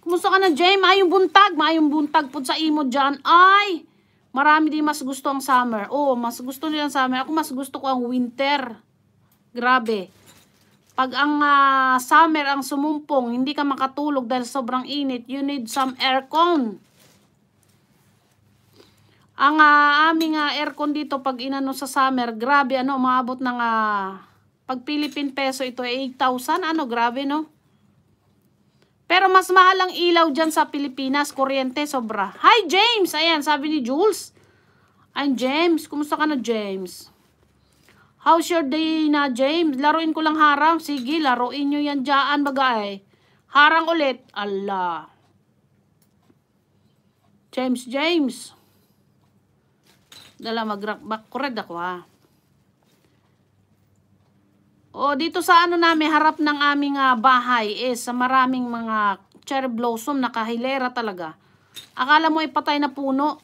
Kumusta ka na, James? Mayong buntag. Mayong buntag po sa imo dyan. Ay, marami din mas gusto ang summer. Oh, mas gusto nila ang summer. Ako mas gusto ko ang winter. Grabe. Pag ang uh, summer ang sumumpong, hindi ka makatulog dahil sobrang init, you need some aircon. Ang ah, aming ah, aircon dito pag inano sa summer, grabe ano, umabot ng ah, pag Philippine peso ito ay 8,000. Ano, grabe no? Pero mas mahal ang ilaw dyan sa Pilipinas, kuryente, sobra. Hi James! Ayan, sabi ni Jules. I'm James. Kumusta ka na James? How's your day na James? Laruin ko lang harang. Sige, laruin nyo yan dyan bagay. Harang ulit. Allah. James, James. Dala mag-back ako ha. O dito sa ano namin, harap ng aming uh, bahay is sa maraming mga cherry blossom na kahilera talaga. Akala mo ipatay na puno.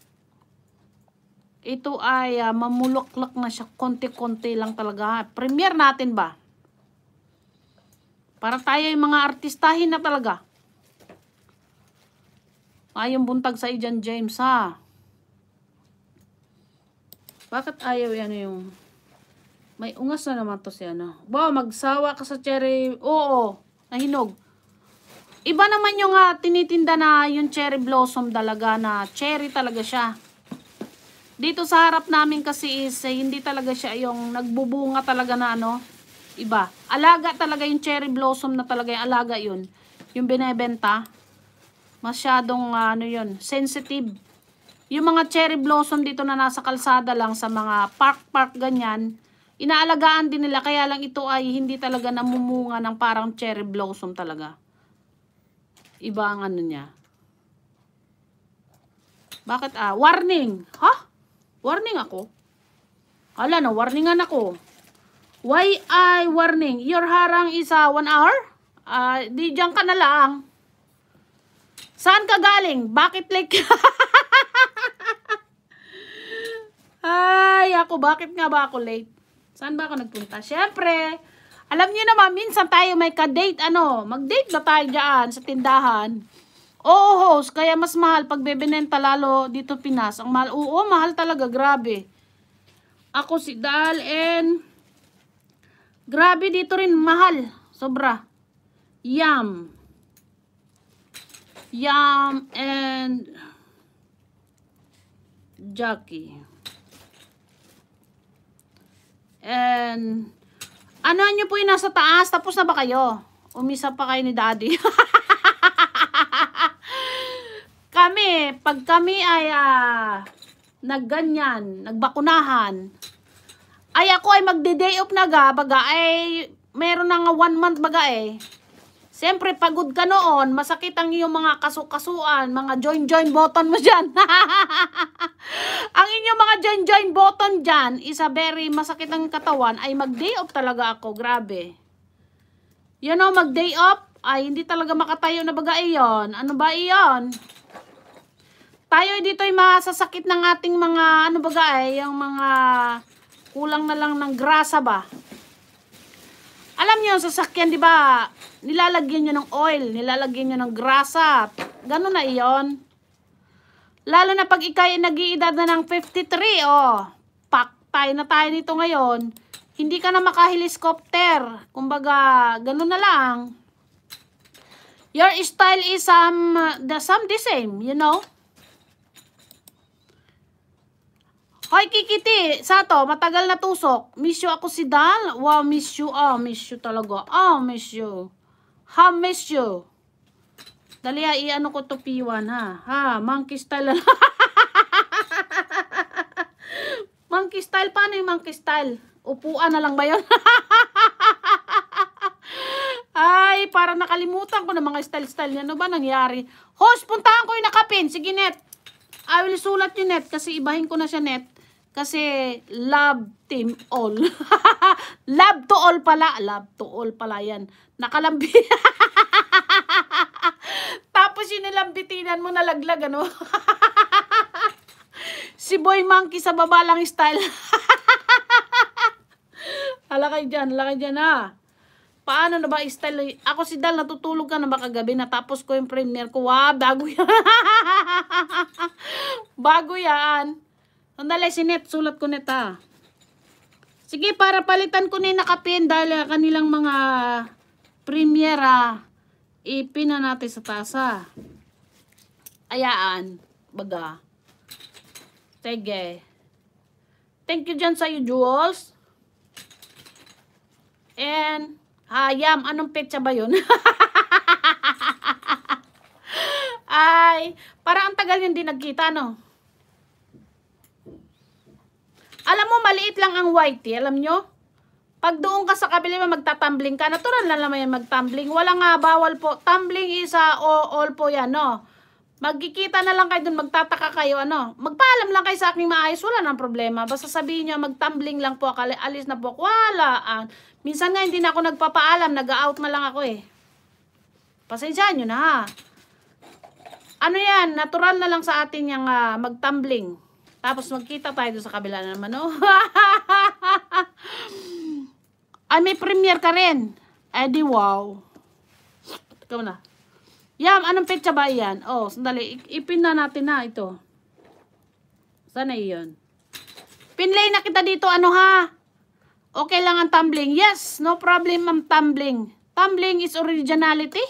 Ito ay uh, mamulaklak na siya. Konti-konti lang talaga. Premier natin ba? Para tayo yung mga artistahin na talaga. Ayong buntag sa ijan James ha. Bakit ayaw yan yung may ungas na naman to si ano. Ba, magsawa ka sa cherry. Oo, nahinog. Iba naman yung uh, tinitinda na yung cherry blossom talaga na cherry talaga siya. Dito sa harap namin kasi is eh, hindi talaga siya yung nagbubunga talaga na ano. Iba. Alaga talaga yung cherry blossom na talaga yung alaga yun. Yung binebenta. Masyadong uh, ano yun, sensitive. Yung mga cherry blossom dito na nasa kalsada lang sa mga park-park ganyan Inaalagaan din nila kaya lang ito ay hindi talaga namumunga ng parang cherry blossom talaga. Iba ang ano niya. Bakit ah? Warning! Ha? Warning ako? Hala na, warningan ako. Why I warning? Your harang is uh, one hour? Uh, di dyan ka na lang. Saan ka galing? Bakit like... Ay, ako, bakit nga ba ako late? Saan ba ako nagpunta? Siyempre, alam niyo naman, minsan tayo may ka-date, ano, mag-date na tayo dyan sa tindahan. Oo, host, kaya mas mahal pag bebenta lalo dito Pinas. Ang mahal, oo, mahal talaga, grabe. Ako si Dal and grabe dito rin, mahal. Sobra. Yum. Yum and Jackie. And, ano nyo po yung nasa taas? Tapos na ba kayo? Umisa pa kayo ni daddy. kami, pag kami ay uh, nagganyan, nagbakunahan, ay ako ay magde-day off na ga, baga ay meron na nga one month baga eh. Siyempre, pagod ka noon, masakit ang iyong mga kasukasuan, mga join-join button mo dyan. ang inyong mga join-join button dyan, isa very masakit ang katawan, ay mag-day off talaga ako. Grabe. You know, mag-day off, ay hindi talaga makatayo na baga iyon. Ano ba iyon? Tayo dito ay masasakit ng ating mga, ano baga eh, yung mga kulang na lang ng grasa ba? Alam niyo, sasakyan, di ba, nilalagyan nyo ng oil, nilalagyan nyo ng grasa. Ganun na iyon. Lalo na pag ikay nag-iedad na ng 53, oh, paktay na tayo nito ngayon, hindi ka na makahelicopter. Kumbaga, ganun na lang. Your style is um, the some the same, you know? Hoy, Kikiti, Sato, matagal na tusok. Miss you ako si Dal. Wow, miss you. Ah, oh, miss you talaga. Ah, oh, miss you. Ha, miss you. Dali ha, i-ano ko to P1 ha. Ha, monkey style. monkey style, paano yung monkey style? Upuan na lang ba yun? Ay, para nakalimutan ko na mga style-style niya. Ano ba nangyari? Host, puntahan ko yung nakapin. Sige, net. I will sulat yung net kasi ibahin ko na siya net. Kasi love team all. love to all pala. Love to all pala yan. Nakalambi. Tapos yung nilambitinan mo nalaglag ano. si Boy Monkey sa baba lang style. hala kayo dyan, hala kayo dyan ha. Paano na ba style? Ako si Dal, natutulog ka na ba kagabi? Natapos ko yung premiere ko. Wow, bago yan. bago yan. Sandali, si Net, sulat ko net ha. Sige, para palitan ko yung nakapin dahil kanilang mga premiera, ipin na natin sa tasa. Ayaan, baga. Sige. Thank you dyan sa'yo, Jules. And, hayam, anong petsa ba yun? Ay, para ang tagal yun din nagkita, no? Alam mo, maliit lang ang whitey, alam nyo? Pag doon ka sa kabila magtatumbling ka, natural na naman yan magtumbling. Wala nga, bawal po. Tumbling is uh, all, po yan, no? Magkikita na lang kayo doon, magtataka kayo, ano? Magpaalam lang kayo sa aking maayos, wala nang problema. Basta sabihin nyo, magtumbling lang po, alis na po. Wala. Ah, minsan nga hindi na ako nagpapaalam, nag-out na lang ako eh. Pasensyahan nyo na ha. Ano yan, natural na lang sa atin yung uh, magtumbling. Tapos magkita tayo doon sa kabila na naman, no? Ay, may premiere ka rin. Ay, wow. Ikaw na. Yam, anong petsa ba yan? Oh, sandali. Ipin na natin na ito. Sana iyon. Pinlay na kita dito, ano ha? Okay lang ang tumbling. Yes, no problem ang tumbling. Tumbling is originality.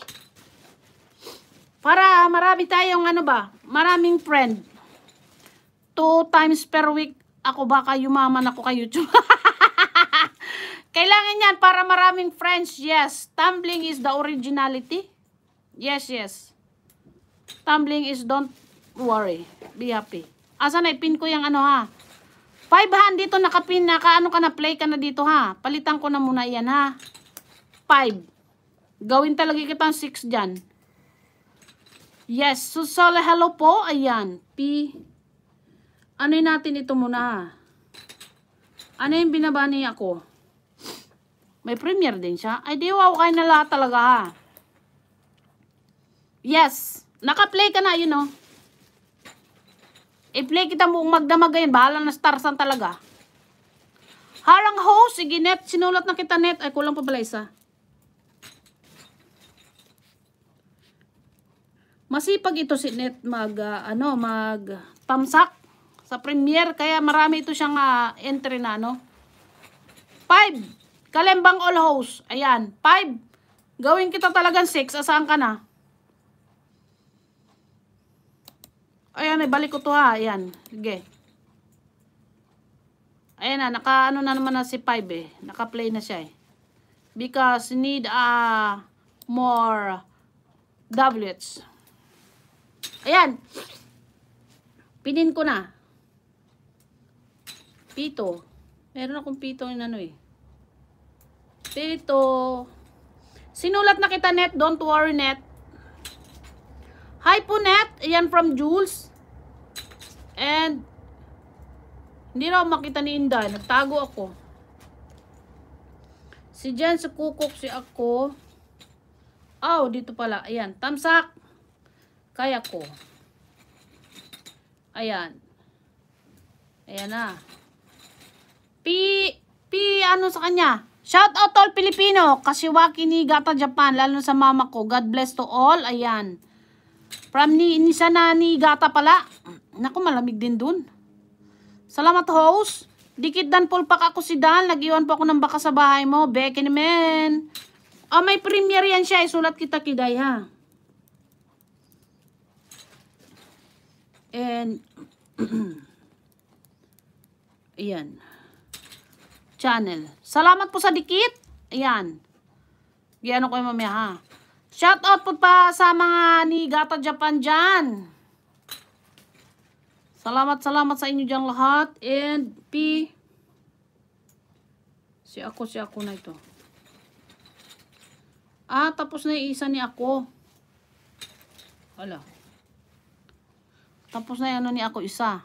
Para marami tayong ano ba, maraming friend. Two times per week, ako baka yumaman ako kay YouTube. Kailangan yan para maraming friends, yes. Tumbling is the originality. Yes, yes. Tumbling is don't worry. Be happy. Asa na ipin ko yung ano ha. 5 dito nakapin na ka ano ka na play ka na dito ha. Palitan ko na muna yan ha. 5. Gawin talaga kita 6 dyan. Yes. So hello po. Ayan. P. Ano natin ito muna. Ano yung binabani ako? May premiere din siya. Ay di wow kayo na lahat talaga. Yes. Naka-play ka na, yun know. I-play kita mo magdamag ngayon. Bahala na starsan talaga. Harang ho. Sige, net. Sinulat na kita, net. Ay, kulang pa pala isa. Masipag ito si net mag, uh, ano, mag tamsak sa premiere. Kaya marami ito siyang uh, entry na, ano. 5. Kalembang all host. Ayan. 5. Gawin kita talagang 6. Asahan ka na? Ayan, ibalik ko to ha. Ayan. Sige. Ayan na, naka ano na naman na si 5 eh. Naka-play na siya eh. Because need a uh, more doublets. Ayan. Pinin ko na. Pito. Meron akong pito yung ano eh. Pito. Sinulat na kita net. Don't worry net. Hi po, Net. Ayan from Jules. And, hindi raw makita ni Inday. Nagtago ako. Si Jen sa kukok si ako. Oh, dito pala. Ayan. Tamsak. Kaya ko. Ayan. Ayan na. Pi, pi, ano sa kanya? Shout out all Pilipino. Kashiwaki ni Gata Japan. Lalo sa mama ko. God bless to all. Ayan. From ni, ni sana ni Gata pala. Naku, malamig din dun. Salamat host. Dikit dan pulpak ako si Dan. Nag-iwan po ako ng baka sa bahay mo. Beke naman. Oh, may premiere yan siya. Isulat kita kiday ha. And, ayan. Channel. Salamat po sa dikit. Ayan. Giyano ko yung mamaya ha. Shout out po pa sa mga ni Gata Japan dyan. Salamat, salamat sa inyo dyan lahat. And P. Si ako, si ako na ito. Ah, tapos na yung isa ni ako. Hala. Tapos na yung ano ni ako isa.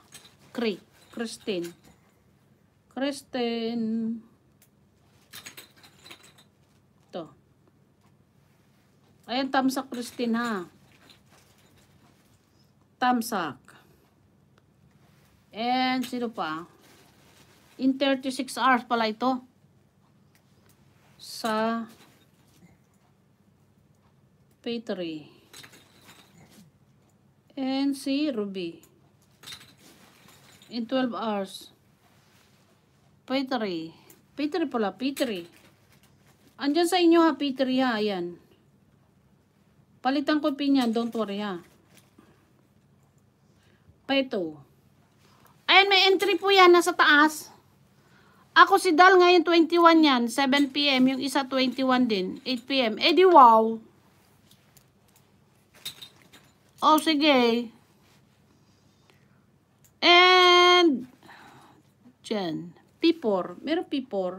Cri. Christine. Christine. Ayan, tamsak Christine ha. Tamsak. And sino pa? In 36 hours pala ito. Sa Paytree. And si Ruby. In 12 hours. Paytree. Paytree pala, Paytree. Andyan sa inyo ha, Paytree ha, ayan. Palitan ko pin yan, don't worry ha. Peto. Ayan, may entry po yan, nasa taas. Ako si Dal ngayon 21 yan, 7pm, yung isa 21 din, 8pm. Eh di wow. Oh, sige. And, dyan, P4. Meron P4.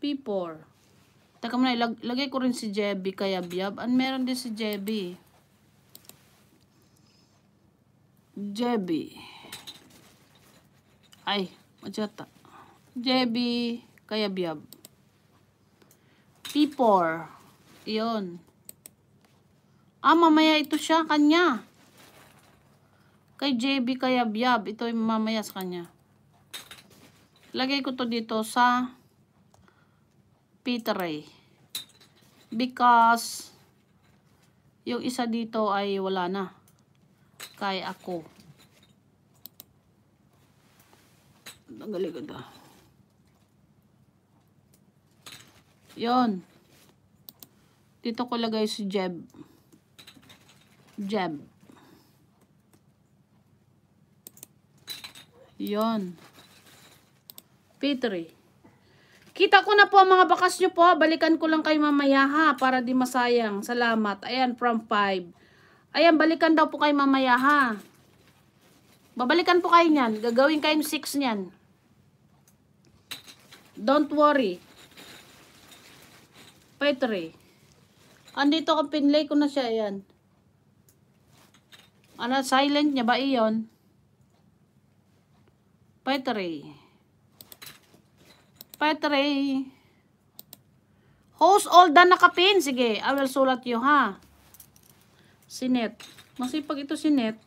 P4. Teka muna, ilag lagay ko rin si Jebby kaya biyab. An meron din si Jebby. Jebby. Ay, madyata. Jebby kaya biyab. P4. Iyon. Ah, mamaya ito siya, kanya. Kay JB kaya biyab. Ito yung mamaya sa kanya. Lagay ko to dito sa P3. Because yung isa dito ay wala na. Kaya ako. Tanggalin ko to. Yon. Dito ko lagay si Jeb. Jeb. Yon. P3. Kita ko na po ang mga bakas nyo po. Balikan ko lang kayo mamaya ha. Para di masayang. Salamat. Ayan, from 5. Ayan, balikan daw po kayo mamaya ha. Babalikan po kayo niyan. Gagawin kayong 6 niyan. Don't worry. P3. Andito ko pinlay ko na siya. Ayan. Ano, silent niya ba iyon? P3. P3. Host all done nakapin. Sige, I will sulat you ha. Sinet. Masipag ito sinet.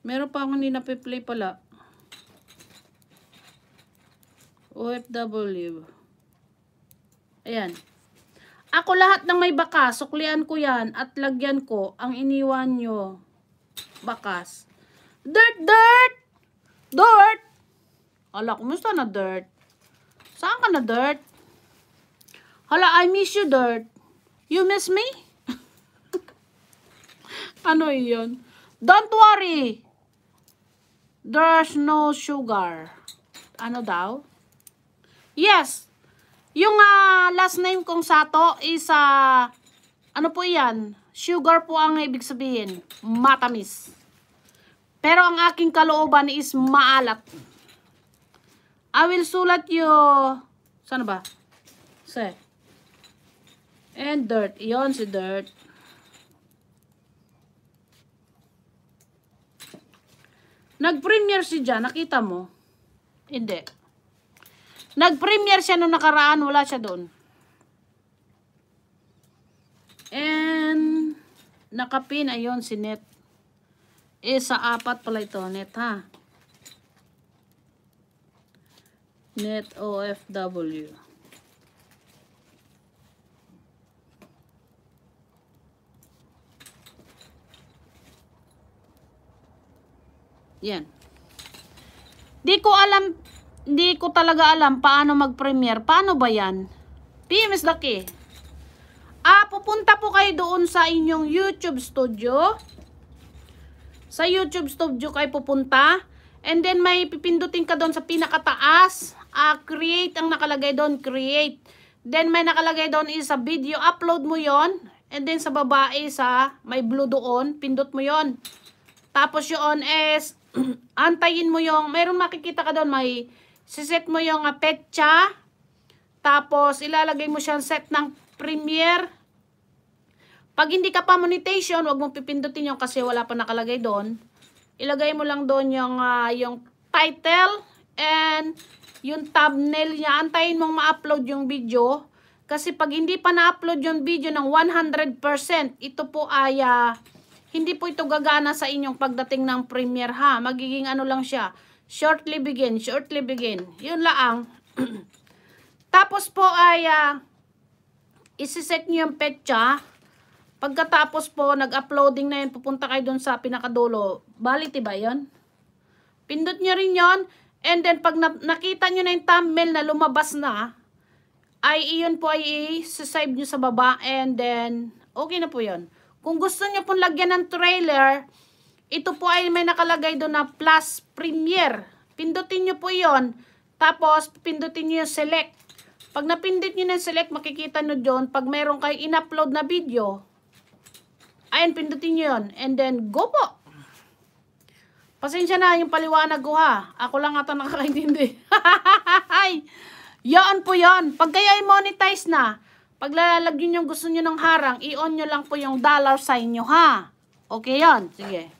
Meron pa akong hindi napiplay pala. OFW. Ayan. Ako lahat ng may bakas, suklian ko yan at lagyan ko ang iniwan nyo. Bakas. Dirt, dirt! Dirt! Hala, kumusta na dirt? Saan ka na dirt? Hala, I miss you dirt. You miss me? ano yun? Don't worry. There's no sugar. Ano daw? Yes. Yung uh, last name kong Sato is uh, ano po yan? Sugar po ang ibig sabihin. Matamis. Pero ang aking kalooban is maalat. I will sulat you Saan ba? Say. And dirt. Iyon si dirt. Nag-premiere si Jan. Nakita mo? Hindi. Nag-premiere siya nung nakaraan, wala siya doon. And, nakapin, ayun, si Net. Eh, sa apat pala ito, Net, ha? Net OFW. Yan. Di ko alam hindi ko talaga alam paano mag-premiere. Paano ba yan? PMS Lucky. Ah, pupunta po kayo doon sa inyong YouTube studio. Sa YouTube studio kayo pupunta. And then may pipindutin ka doon sa pinakataas. Ah, create ang nakalagay doon. Create. Then may nakalagay doon is sa video. Upload mo yon And then sa babae sa may blue doon. Pindot mo yon Tapos yun is antayin mo yung, mayroon makikita ka doon, may siset mo yung uh, petsa, tapos ilalagay mo siyang set ng premiere. Pag hindi ka pa monetization, wag mong pipindutin yung kasi wala pa nakalagay doon. Ilagay mo lang doon yung, uh, yung title and yung thumbnail niya. Antayin mong ma-upload yung video. Kasi pag hindi pa na-upload yung video ng 100%, ito po ay uh, hindi po ito gagana sa inyong pagdating ng premiere ha. Magiging ano lang siya Shortly begin, shortly begin. Yun lang. Tapos po ay uh, isiset nyo yung petsa. Pagkatapos po, nag-uploading na yun, pupunta kayo dun sa pinakadulo. Baliti ba yun? Pindot nyo rin yon And then, pag na nakita nyo na yung thumbnail na lumabas na, ay iyon po ay i-save nyo sa baba and then okay na po yon. Kung gusto nyo pong lagyan ng trailer, ito po ay may nakalagay doon na plus premiere. Pindutin nyo po yon tapos pindutin nyo yung select. Pag napindot nyo ng select, makikita nyo doon pag meron kayo in-upload na video, ayun, pindutin nyo yun. And then, go po! Pasensya na yung paliwanag ko ha. Ako lang ata nakakaintindi. Yan po yan. Pag kayo ay monetize na, pag lalagyan yung gusto nyo ng harang, i-on nyo lang po yung dollar sign nyo ha. Okay yan. Sige.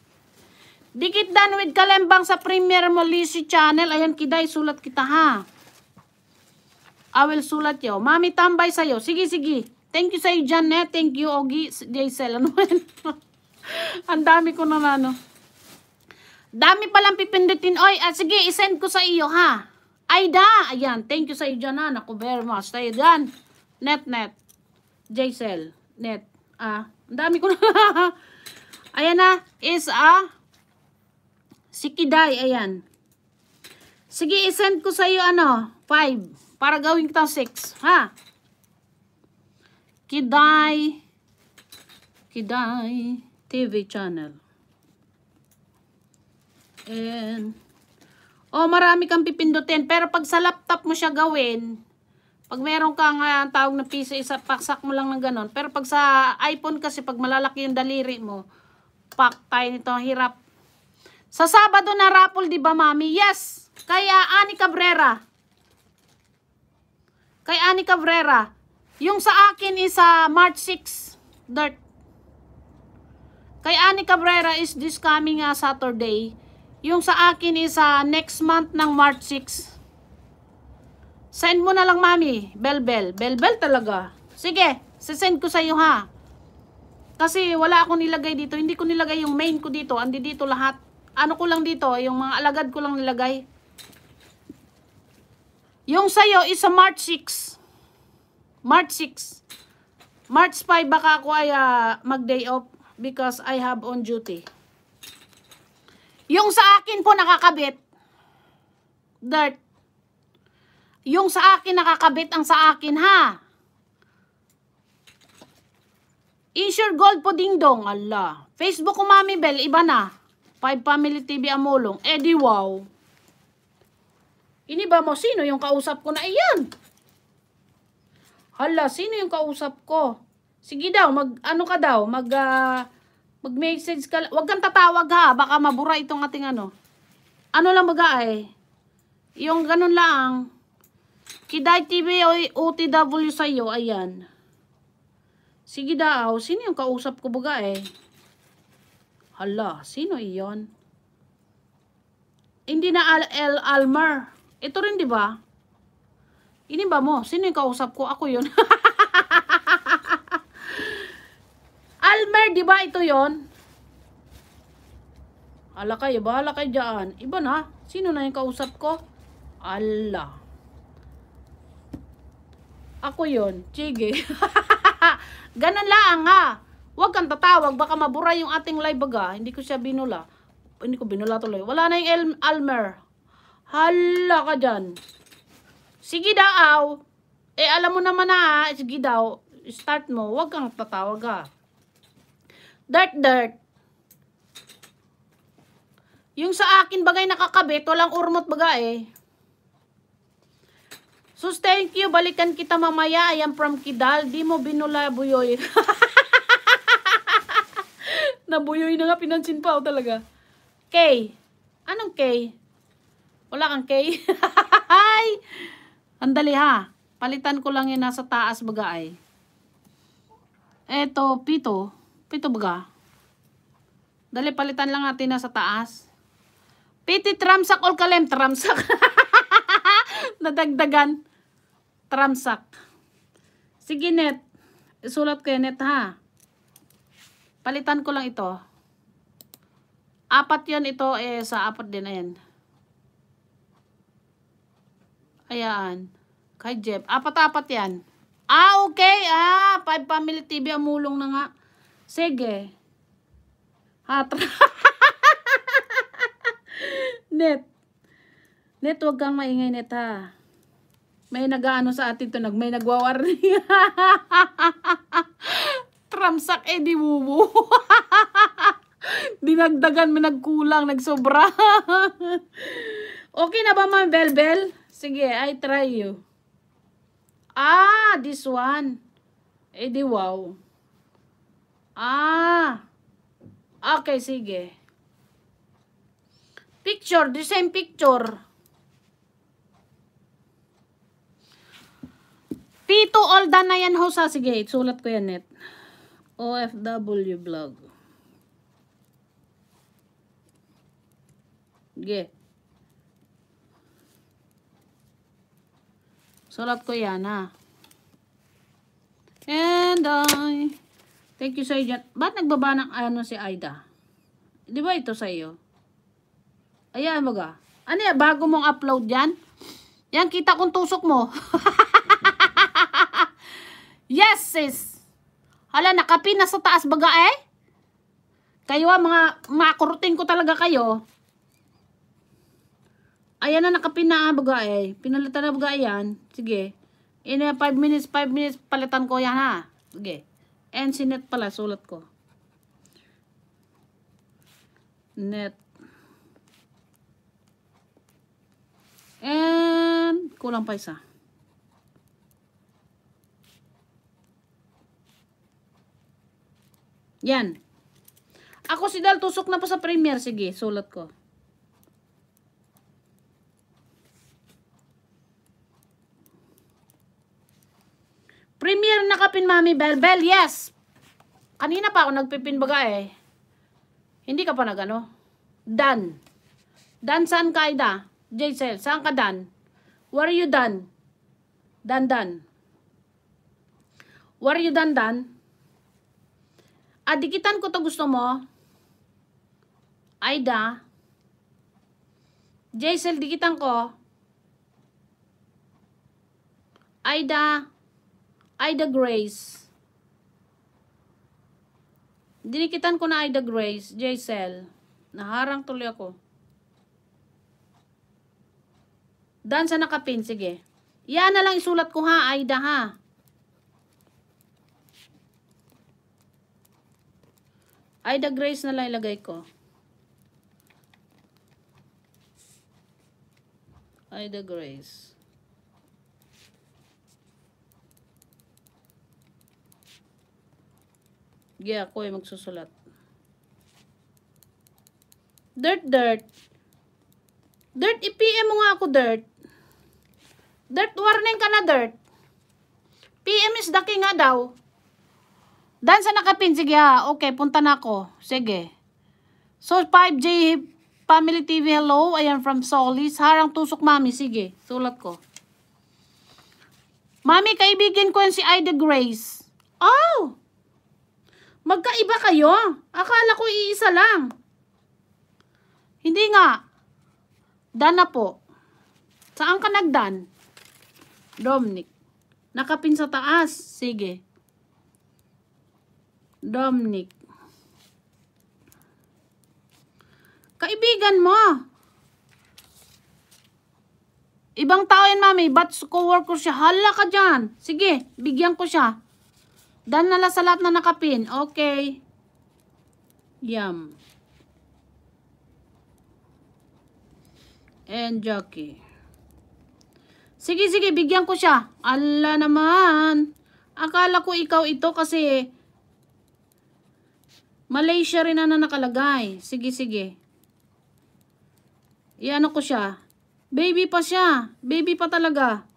Dikit dan with kalembang sa Premier Molisi channel. Ayan, kiday, sulat kita ha. I will sulat yo. Mami, tambay sa'yo. Sige, sige. Thank you sa iyo, Janet. Thank you, Ogi. Jaisel. Ano Ang dami ko na ano. Dami palang pipindutin. Oy, ah, sige, isend ko sa iyo, ha? Aida, ayan. Thank you sa iyo dyan, ha? Naku, very much. Tayo dyan. Net, net. Jaisel. Net. Ah, ang dami ko na. ayan na. Is, ah, si Kiday, ayan. Sige, isend ko sa iyo, ano, 5. Para gawin kitang 6, ha? Kiday. Kiday TV channel. And, oh, marami kang pipindutin. Pero pag sa laptop mo siya gawin, pag meron kang uh, tawag na PC, isa paksak mo lang ng ganon. Pero pag sa iPhone kasi, pag malalaki yung daliri mo, pak tayo nito, hirap. Sa Sabado na raffle, di ba, mami? Yes! Kaya Ani Cabrera. Kay Ani Cabrera. Yung sa akin is uh, March 6, dirt. Kay Ani Cabrera is this coming uh, Saturday. Yung sa akin is uh, next month ng March 6. Send mo na lang, mami. Bell-bell. Bell-bell talaga. Sige, sisend ko sa iyo ha. Kasi wala akong nilagay dito. Hindi ko nilagay yung main ko dito. Andi dito lahat. Ano ko lang dito, yung mga alagad ko lang nilagay. Yung sa'yo is sa March 6. March 6. March 5 baka ako ay uh, mag-day off because I have on duty. Yung sa akin po nakakabit, dirt. Yung sa akin nakakabit ang sa akin ha. Insure Gold po ding dong. Allah. Facebook ko Mami Bell, iba na. Five Family TV Amolong. Eh di wow. Iniba mo, sino yung kausap ko na iyan? Hala, sino yung kausap ko? Sige daw, mag, ano ka daw, mag, uh, Mag-message ka. Huwag kang tatawag ha. Baka mabura itong ating ano. Ano lang baga eh. Yung ganun lang. Kiday TV o OTW sa'yo. Ayan. Sige daw. Sino yung kausap ko baga eh? Hala. Sino iyon? Hindi na Al El Almer. Ito rin di ba? Ini ba mo? Sino yung kausap ko? Ako yun. Almer, di ba ito yon? Ala kayo, bahala kayo dyan. Iba na. Sino na yung kausap ko? Ala. Ako yon Sige. Ganun lang ha. Huwag kang tatawag. Baka mabura yung ating live baga. Hindi ko siya binula. Hindi ko binula tuloy. Wala na yung Almer. Hala ka dyan. Sige daw. Eh, alam mo naman na. Sige daw. Start mo. Huwag kang tatawag ha. Dirt, dirt. Yung sa akin bagay nakakabit, walang urmot baga eh. Sus, thank you. Balikan kita mamaya. I am from Kidal. Di mo binula buyoy. Nabuyoy na nga. Pinansin pa ako talaga. K. Anong K? Wala kang K? Hi! Andali ha. Palitan ko lang yung nasa taas baga ay. Eto, pito. Pito baga. Dali, palitan lang natin na sa taas. Piti tramsak all kalem. Tramsak. Nadagdagan. Tramsak. Sige, net. Isulat ko net, ha. Palitan ko lang ito. Apat yon ito, eh, sa apat din, ayan. Ayan. Kay Jeff. Apat-apat yan. Ah, okay. Ah, 5 family TV ang mulong na nga. Sige. Hatra. net. Net, huwag kang maingay net ha. May nag-ano sa atin to, nag, may nagwawarning. Tramsak eh, di bubu. Dinagdagan, may nagkulang, nagsobra. okay na ba, Ma'am Belbel? Sige, I try you. Ah, this one. Eh di wow. Ah. Okay, sige. Picture, the same picture. P2 all done na yan, host ha. Sige, sulat ko yan, net. OFW vlog. Sige. Sulat ko yan, ha. And I... Thank you, Sir Jan. Ba't nagbaba ng ano si Aida? Di ba ito sa iyo? Ayan, baga. Ano yan? Bago mong upload yan? Yan, kita kong tusok mo. yes, sis. Hala, nakapin na sa taas baga eh. Kayo ah, mga makurutin ko talaga kayo. Ayan na nakapin na ah, baga eh. Pinalitan na baga yan. Sige. In 5 minutes, 5 minutes, palitan ko yan ha. Sige. And si net pala, sulat ko. Net. And, kulang pa isa. Yan. Ako si Dal, tusok na po sa premiere. Sige, sulat ko. Premiere na kapin, Mami Bel. Yes. Kanina pa ako nagpipin baga eh. Hindi ka pa nagano. Dan. Dan, saan ka, Aida? Jaisel, saan ka, Dan? Where are you, Dan? Dan, Dan. Where are you, Dan, Dan? Ah, dikitan ko to gusto mo. Aida. Jaisel, dikitan ko. Aida. Aida Grace. Dinikitan ko na Aida Grace. Jaisel. Naharang tuloy ako. Dan sa nakapin. Sige. Yan na lang isulat ko ha, Aida ha. Aida Grace na lang ilagay ko. Aida Grace. Yeah, ako ay magsusulat. Dirt, dirt. Dirt, i-PM mo nga ako, dirt. Dirt, warning ka na, dirt. PM is the king nga daw. Dan sa nakapin, sige ha. Okay, punta na ako. Sige. So, 5J Family TV, hello. Ayan from Solis. Harang tusok, mami. Sige, sulat ko. Mami, kaibigan ko yan si Ida Grace. Oh! Magkaiba kayo? Akala ko iisa lang. Hindi nga. Dan na po. Saan ka nagdan? Dominic. Nakapin sa taas. Sige. Dominic. Kaibigan mo. Ibang tao yan, mami. Ba't co-worker siya? Hala ka dyan. Sige, bigyan ko siya. Dan na sa lahat na nakapin. Okay. Yum. And Jackie. Sige, sige, bigyan ko siya. Ala naman. Akala ko ikaw ito kasi Malaysia rin na, na nakalagay. Sige, sige. Iano ko siya. Baby pa siya. Baby pa talaga.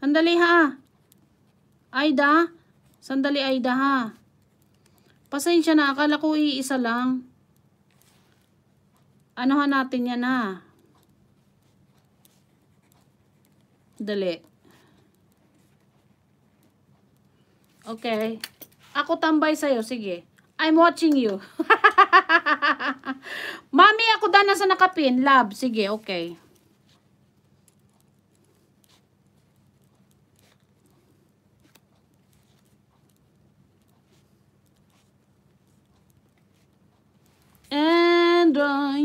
Handali ha. Aida. Sandali Aida ha. Pasensya na. Akala ko iisa lang. Anohan natin yan ha. Dali. Okay. Ako tambay sa'yo. Sige. I'm watching you. Mami, ako da nasa nakapin. Love. Sige, okay. And I...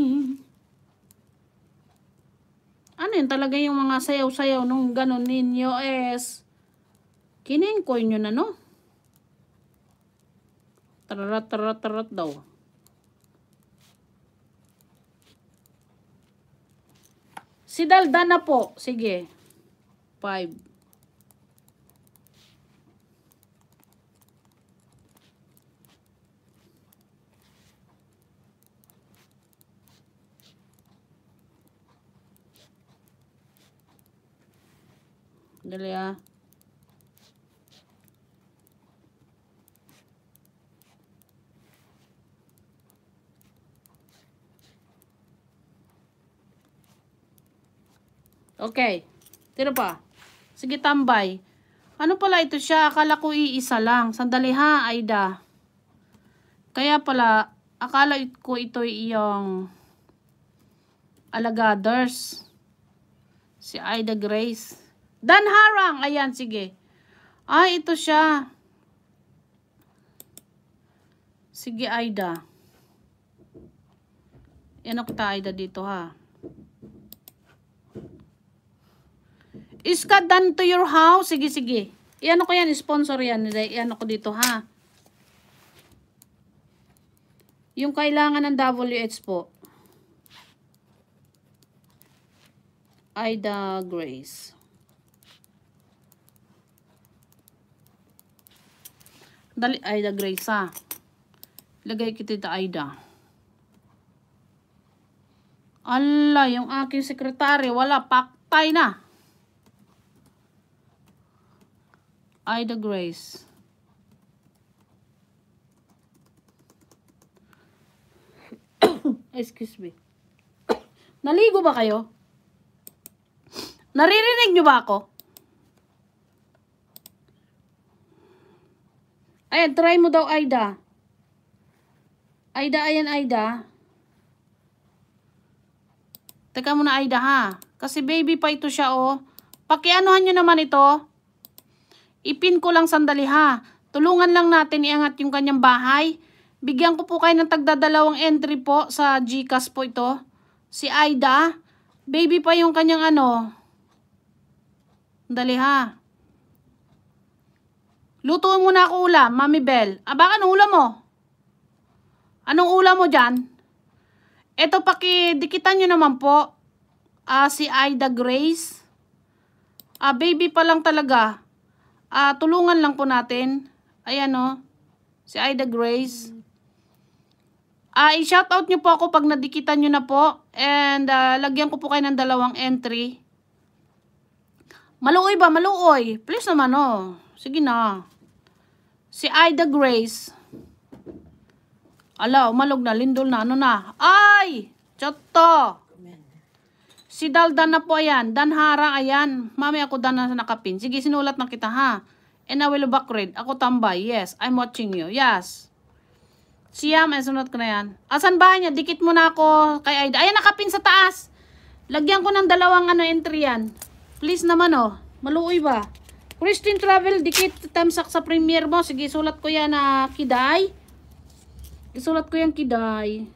Ano yun talaga yung mga sayaw-sayaw nung ganon ninyo is kinengkoy nyo na no? Tararat, tararat, tararat daw. Si Daldana po. Sige. Five. Dali ah. Okay. Tira pa. Sige, tambay. Ano pala ito siya? Akala ko iisa lang. Sandali ha, Aida. Kaya pala, akala ko ito yung alagaders. Si Aida Grace. Dan Harang. Ayan, sige. Ah, ito siya. Sige, Aida. Yan ako ta, Aida, dito ha. Is ka done to your house? Sige, sige. Iyan ako yan, sponsor yan. Iyan ako dito, ha? Yung kailangan ng WH po. Ida Grace. Dali, Ida Grace, ha? Lagay kita dito, Ida. Ala, yung aking sekretary, wala, paktay na. Ida Grace. Excuse me. Naligo ba kayo? Naririnig nyo ba ako? Ayan, try mo daw, Aida. Aida, ayan, Aida. Teka muna, Aida, ha? Kasi baby pa ito siya, oh. Pakianuhan nyo naman ito. Ipin ko lang sandali ha. Tulungan lang natin iangat yung kanyang bahay. Bigyan ko po kayo ng tagdadalawang entry po sa GCash po ito. Si Aida. Baby pa yung kanyang ano. Dali ha. Lutuin muna ako ulam, Mami Bell. Ah, baka anong ulam mo? Anong ulam mo dyan? Ito, pakidikitan nyo naman po. Ah, si Aida Grace. Ah, baby pa lang talaga. Ah, tulungan lang po natin. Ayan o. Oh, si Ida Grace. Ah, i-shoutout nyo po ako pag nadikitan nyo na po. And uh, lagyan ko po kayo ng dalawang entry. Maluoy ba? Maluoy. Please naman oh. Sige na. Si Ida Grace. Ala, umalog na. Lindol na. Ano na? Ay! Choto! Si Daldan na po ayan. Danhara ayan. Mami ako dan na nakapin. Sige, sinulat na kita ha. And I will back read. Ako tambay. Yes, I'm watching you. Yes. Siyam, ay sunod ko na yan. Asan ba niya? Dikit mo na ako kay Aida. Ayan, nakapin sa taas. Lagyan ko ng dalawang ano entry yan. Please naman oh. Maluoy ba? Christine Travel, dikit tamsak sa premiere mo. Sige, sulat ko yan na uh, kiday. Isulat ko yan kiday.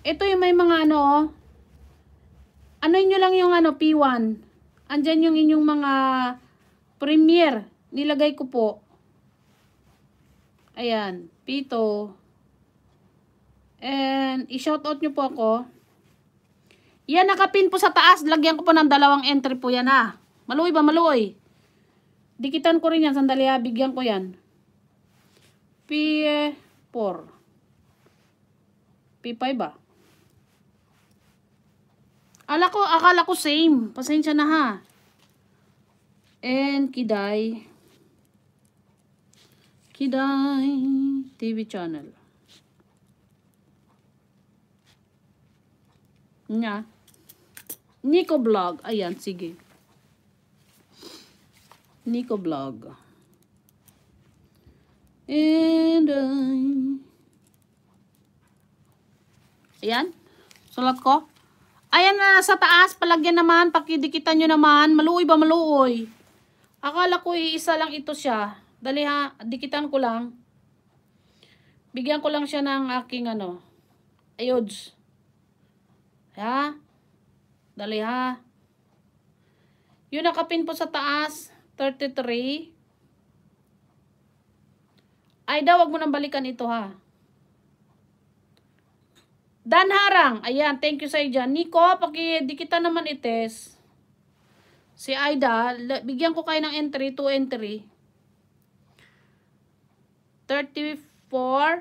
Ito yung may mga ano oh ano nyo lang yung ano, P1. Andyan yung inyong mga premiere. Nilagay ko po. Ayan, Pito. And, i-shoutout nyo po ako. Yan, nakapin po sa taas. Lagyan ko po ng dalawang entry po yan ha. Maluoy ba? Maluoy. Dikitan ko rin yan. Sandali ha. Bigyan ko yan. P4. P5 ba? Ala ko, akala ko same. Pasensya na ha. And Kiday. Kiday TV channel. Nya. Nico Vlog. Ayan, sige. Nico Vlog. And I... Ayan. Sulat ko. Ayan na, sa taas, palagyan naman, pakidikitan nyo naman. Maluoy ba, maluoy? Akala ko iisa lang ito siya. Dali ha, dikitan ko lang. Bigyan ko lang siya ng aking ano, ayods. Ha? Dali ha. Yung nakapin po sa taas, 33. Ay daw, wag mo nang balikan ito ha. Dan Harang, ayan, thank you sa iyo dyan. Nico, pakidikita naman ites. Si Aida, bigyan ko kayo ng entry, 2 entry. 34.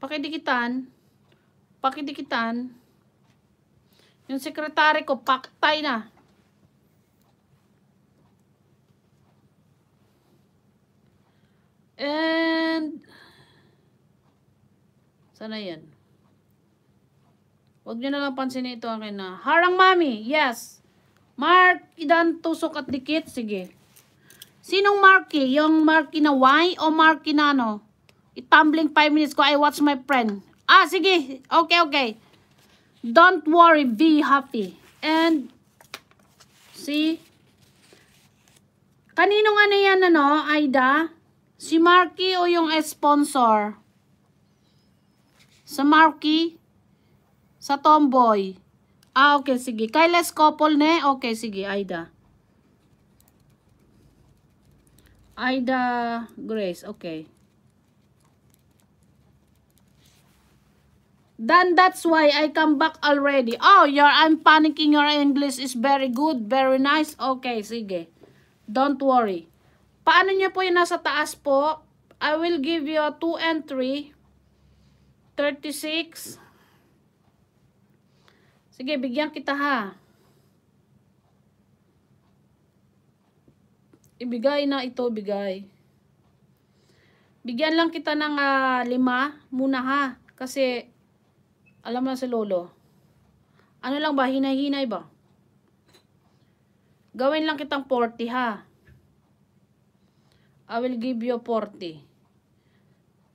Pakidikitan. Pakidikitan. Yung sekretary ko, paktay na. And, sana yan? Huwag nyo na lang pansinin ito akin na. Harang mami, yes. Mark, idan tusok at dikit, sige. Sinong Marky? Yung Marky na Y o Marky na ano? I-tumbling 5 minutes ko. I watch my friend. Ah, sige. Okay, okay. Don't worry. Be happy. And, see? Kaninong ano yan, ano, Aida? Si Marky o yung sponsor? Sa Marky? Sa Tomboy? Ah, okay, sige. Kay Les Couple ne? Okay, sige, Aida. Ida Grace, okay. Then that's why I come back already. Oh, your I'm panicking. Your English is very good, very nice. Okay, sige. Don't worry. Paano niyo po yung nasa taas po? I will give you a 2 and 3. 36. Sige, bigyan kita ha. ibigay na ito, bigay. Bigyan lang kita ng uh, muna ha. Kasi, alam mo si Lolo. Ano lang ba, hinay-hinay ba? Gawin lang kitang 40 ha. I will give you 40.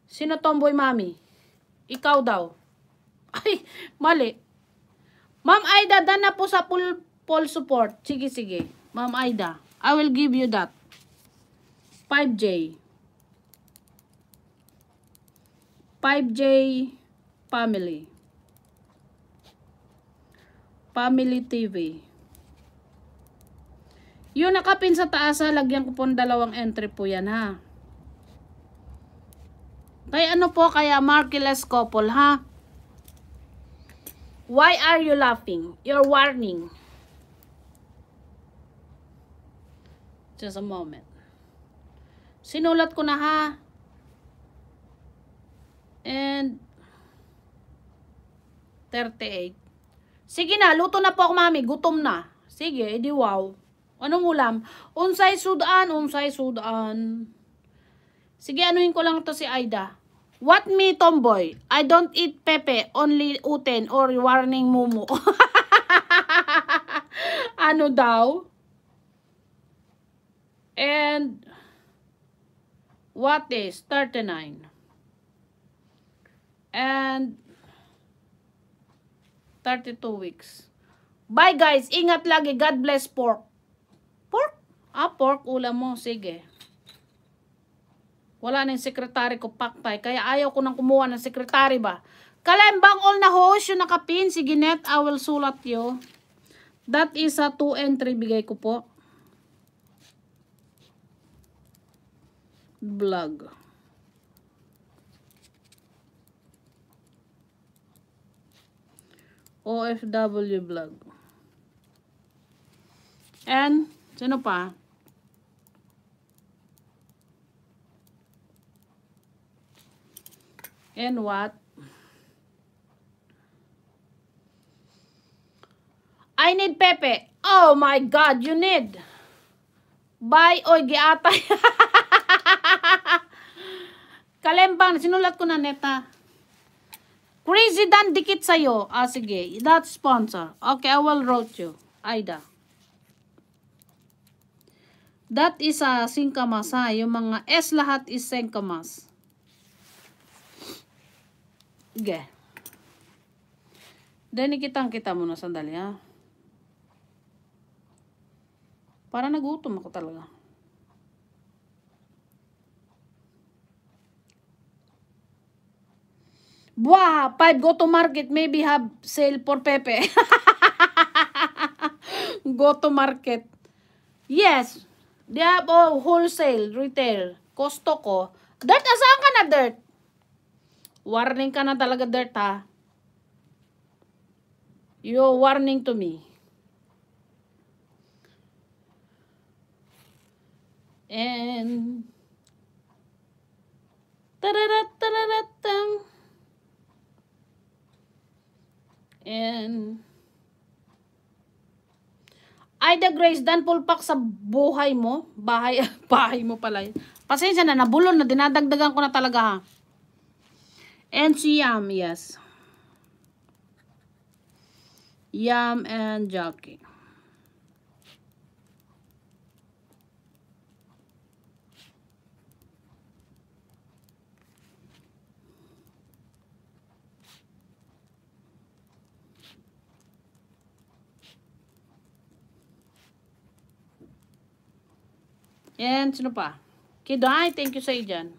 Sino tomboy mami? Ikaw daw. Ay, mali. Ma'am Aida, dan na po sa full, full support. Sige, sige. Ma'am Aida. I will give you that. 5J. 5J family. Family TV. Yung nakapin sa taas ha, lagyan ko po ng dalawang entry po yan ha. Kaya ano po, kaya markeless couple ha. Why are you laughing? You're warning. Just a moment. Sinulat ko na ha. And 38. Sige na, luto na po ako mami. Gutom na. Sige, edi wow. Anong ulam? Unsay sudan, unsay sudan. Sige, anuhin ko lang to si Aida. What me, tomboy? I don't eat pepe, only uten or warning mumu. ano daw? And what is 39? And 32 weeks. Bye guys. Ingat lagi. God bless pork. Pork? Ah, pork. Ulam mo. Sige. Wala na yung sekretary ko paktay. Kaya ayaw ko nang kumuha ng sekretary ba. Kalembang all na host yung nakapin. Sige net. I will sulat you. That is a 2 entry bigay ko po. vlog. OFW vlog. And, sino pa? And what? I need Pepe. Oh my God, you need. Bye, oy, giatay. Kalembang, sinulat ko na neta. Crazy Dan, dikit sa'yo. Ah, sige. That's sponsor. Okay, I will wrote you. Aida. That is a uh, singkamas ha. Yung mga S lahat is singkamas. Okay. Then, ikitang kita muna sandali ha. Para nagutom ako talaga. Buah, five go to market, maybe have sale for Pepe. Go to market. Yes. They have oh, wholesale, retail. Costco. Dirt, asaan ka na dirt? Warning ka na talaga dirt ha. You warning to me. And tararat tararat And Ida Grace, dan pulpak sa buhay mo. Bahay, bahay mo pala. Pasensya na, nabulon na. Dinadagdagan ko na talaga ha. And si Yam, yes. Yam and Jockey. And sino pa? Kiday, thank you sa iyo dyan.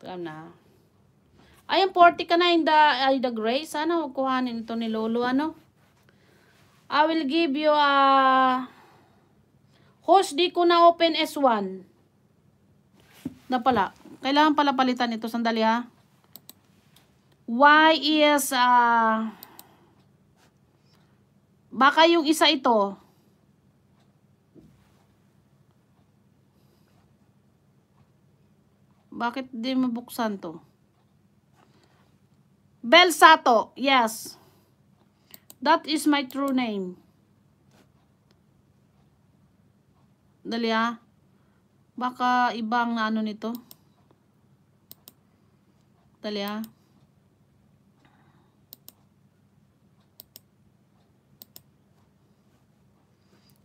Alam na. Ayun, 40 ka na in the, uh, the gray. Sana huwag kuhanin ito ni Lolo, ano? I will give you a host di ko na open S1. Na pala. Kailangan pala palitan ito. Sandali ha. Y is uh, baka yung isa ito Bakit di mabuksan to? Belsato. Yes. That is my true name. Dali ha. Baka ibang ano nito. Dali ha.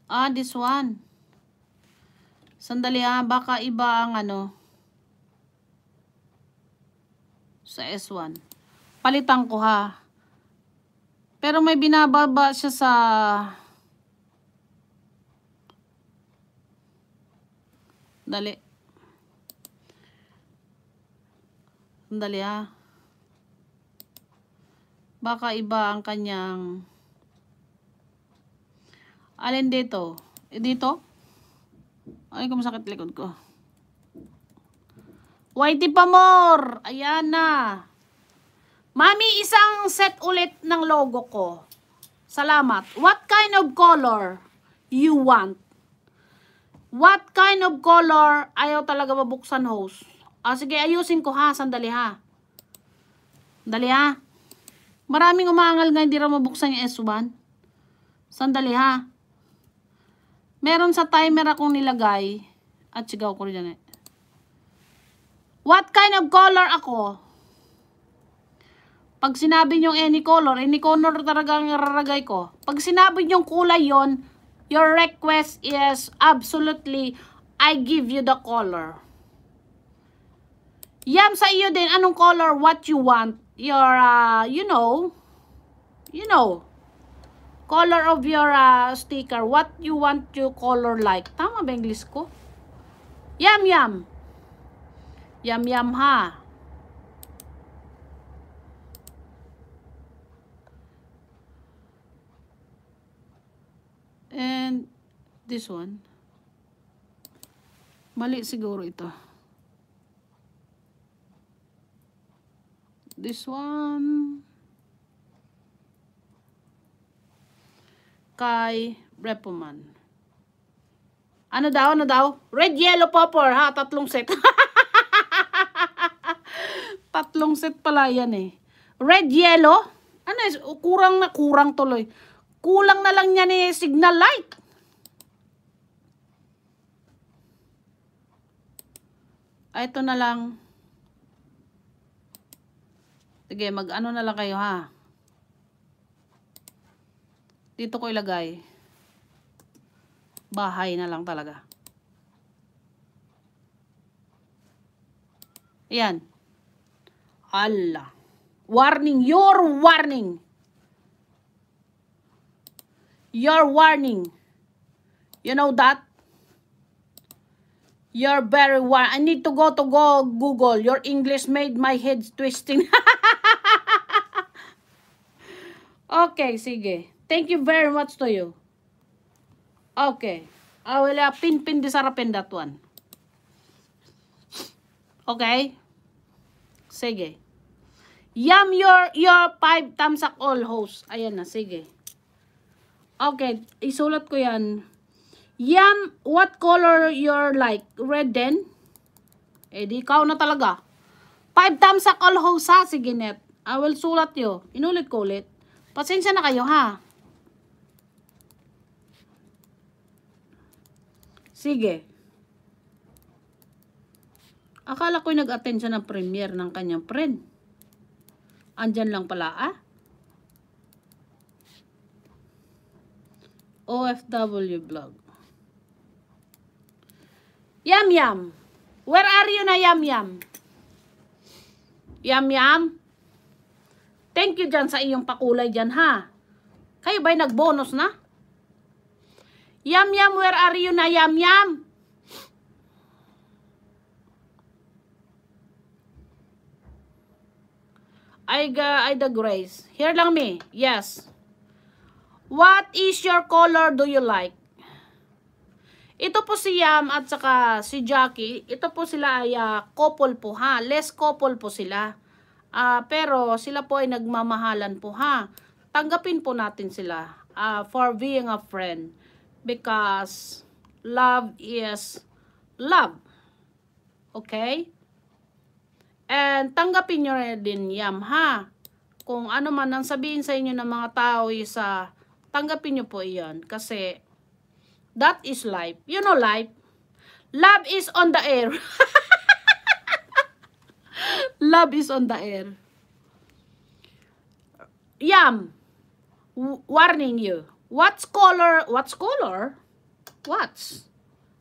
Ah, this one. Sandali ha. Baka iba ang ano. Sa S1. Palitan ko ha. Pero may binababa siya sa Dali. Dali ha. Baka iba ang kanyang Alin dito? E dito? Ay, kumasakit likod ko. Whitey Pamor. Ayan na. Mami, isang set ulit ng logo ko. Salamat. What kind of color you want? What kind of color ayaw talaga mabuksan host? Ah, sige, ayusin ko ha. Sandali ha. Sandali ha. Maraming umangal nga hindi raw mabuksan yung S1. Sandali ha. Meron sa timer akong nilagay. At sigaw ko rin yan eh. What kind of color ako? Pag sinabi nyo any color, any color talaga ang raragay ko. Pag sinabi nyo kulay yon, your request is absolutely, I give you the color. Yam sa iyo din, anong color, what you want. Your, uh, you know, you know, color of your uh, sticker, what you want your color like. Tama ba English ko? Yam, yam. Yum yum ha. And this one. Mali siguro ito. This one. Kay Repoman. Ano daw? Ano daw? Red, yellow, popper ha. Tatlong set. Tatlong set pala yan eh. Red, yellow. Ano eh, kurang na kurang tuloy. Kulang na lang yan eh, signal light. Ay, ah, ito na lang. Sige, mag-ano na lang kayo ha. Dito ko ilagay. Bahay na lang talaga. Ayan. Allah. Warning. Your warning. Your warning. You know that? You're very war. I need to go to go Google. Your English made my head twisting. okay, sige. Thank you very much to you. Okay. I will uh, pin pin disarapin that one. Okay? Sige. Yam your your five thumbs up all host. Ayan na, sige. Okay, isulat ko yan. Yam, what color you're like? Red then? Eh, di ikaw na talaga. Five thumbs up all host ha. Sige, net. I will sulat yo. Inulit ko ulit. Pasensya na kayo ha. Sige. Akala ko'y nag-attend siya ng premiere ng kanyang friend. Andyan lang pala, ah? OFW vlog. Yam Yam. Where are you na Yam Yam? Yam Yam. Thank you dyan sa iyong pakulay dyan, ha? Kayo ba'y nag-bonus na? Yam Yam, where are you na Yam Yam? I, I the grace. Here lang me. Yes. What is your color do you like? Ito po si Yam at saka si Jackie. Ito po sila ay uh, couple po ha. Less couple po sila. Uh, pero sila po ay nagmamahalan po ha. Tanggapin po natin sila uh, for being a friend. Because love is love. Okay? And tanggapin nyo rin din yam ha. Kung ano man ang sabihin sa inyo ng mga tao is uh, tanggapin nyo po iyon. Kasi that is life. You know life? Love is on the air. Love is on the air. Yam. Warning you. What's color? What's color? What's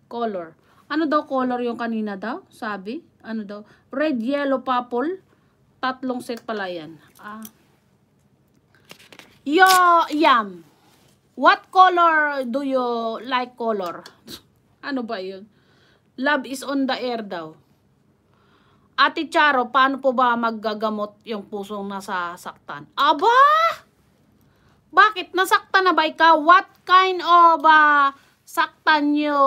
color? Ano daw color yung kanina daw? Sabi? Ano daw? Red, yellow, purple. Tatlong set pala yan. Ah. Yo, yam. What color do you like color? ano ba yun? Love is on the air daw. Ate Charo, paano po ba maggagamot yung pusong nasa saktan? Aba! Bakit? Nasaktan na ba ikaw? What kind of uh, saktan nyo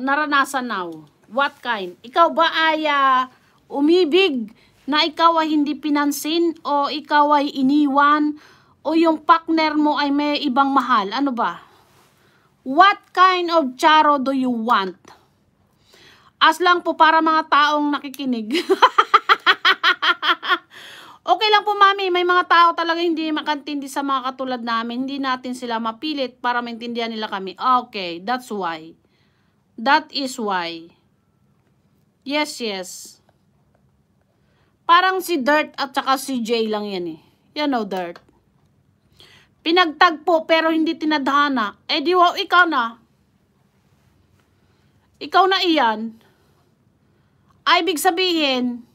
naranasan now? What kind? Ikaw ba ay uh, umibig na ikaw ay hindi pinansin o ikaw ay iniwan o yung partner mo ay may ibang mahal. Ano ba? What kind of charo do you want? As lang po para mga taong nakikinig. okay lang po mami, may mga tao talaga hindi makantindi sa mga katulad namin. Hindi natin sila mapilit para maintindihan nila kami. Okay, that's why. That is why. Yes, yes. Parang si Dirt at saka si Jay lang yan eh. You know, Dirt. Pinagtagpo pero hindi tinadhana. Eh di wow, ikaw na. Ikaw na iyan. Ay, ibig sabihin,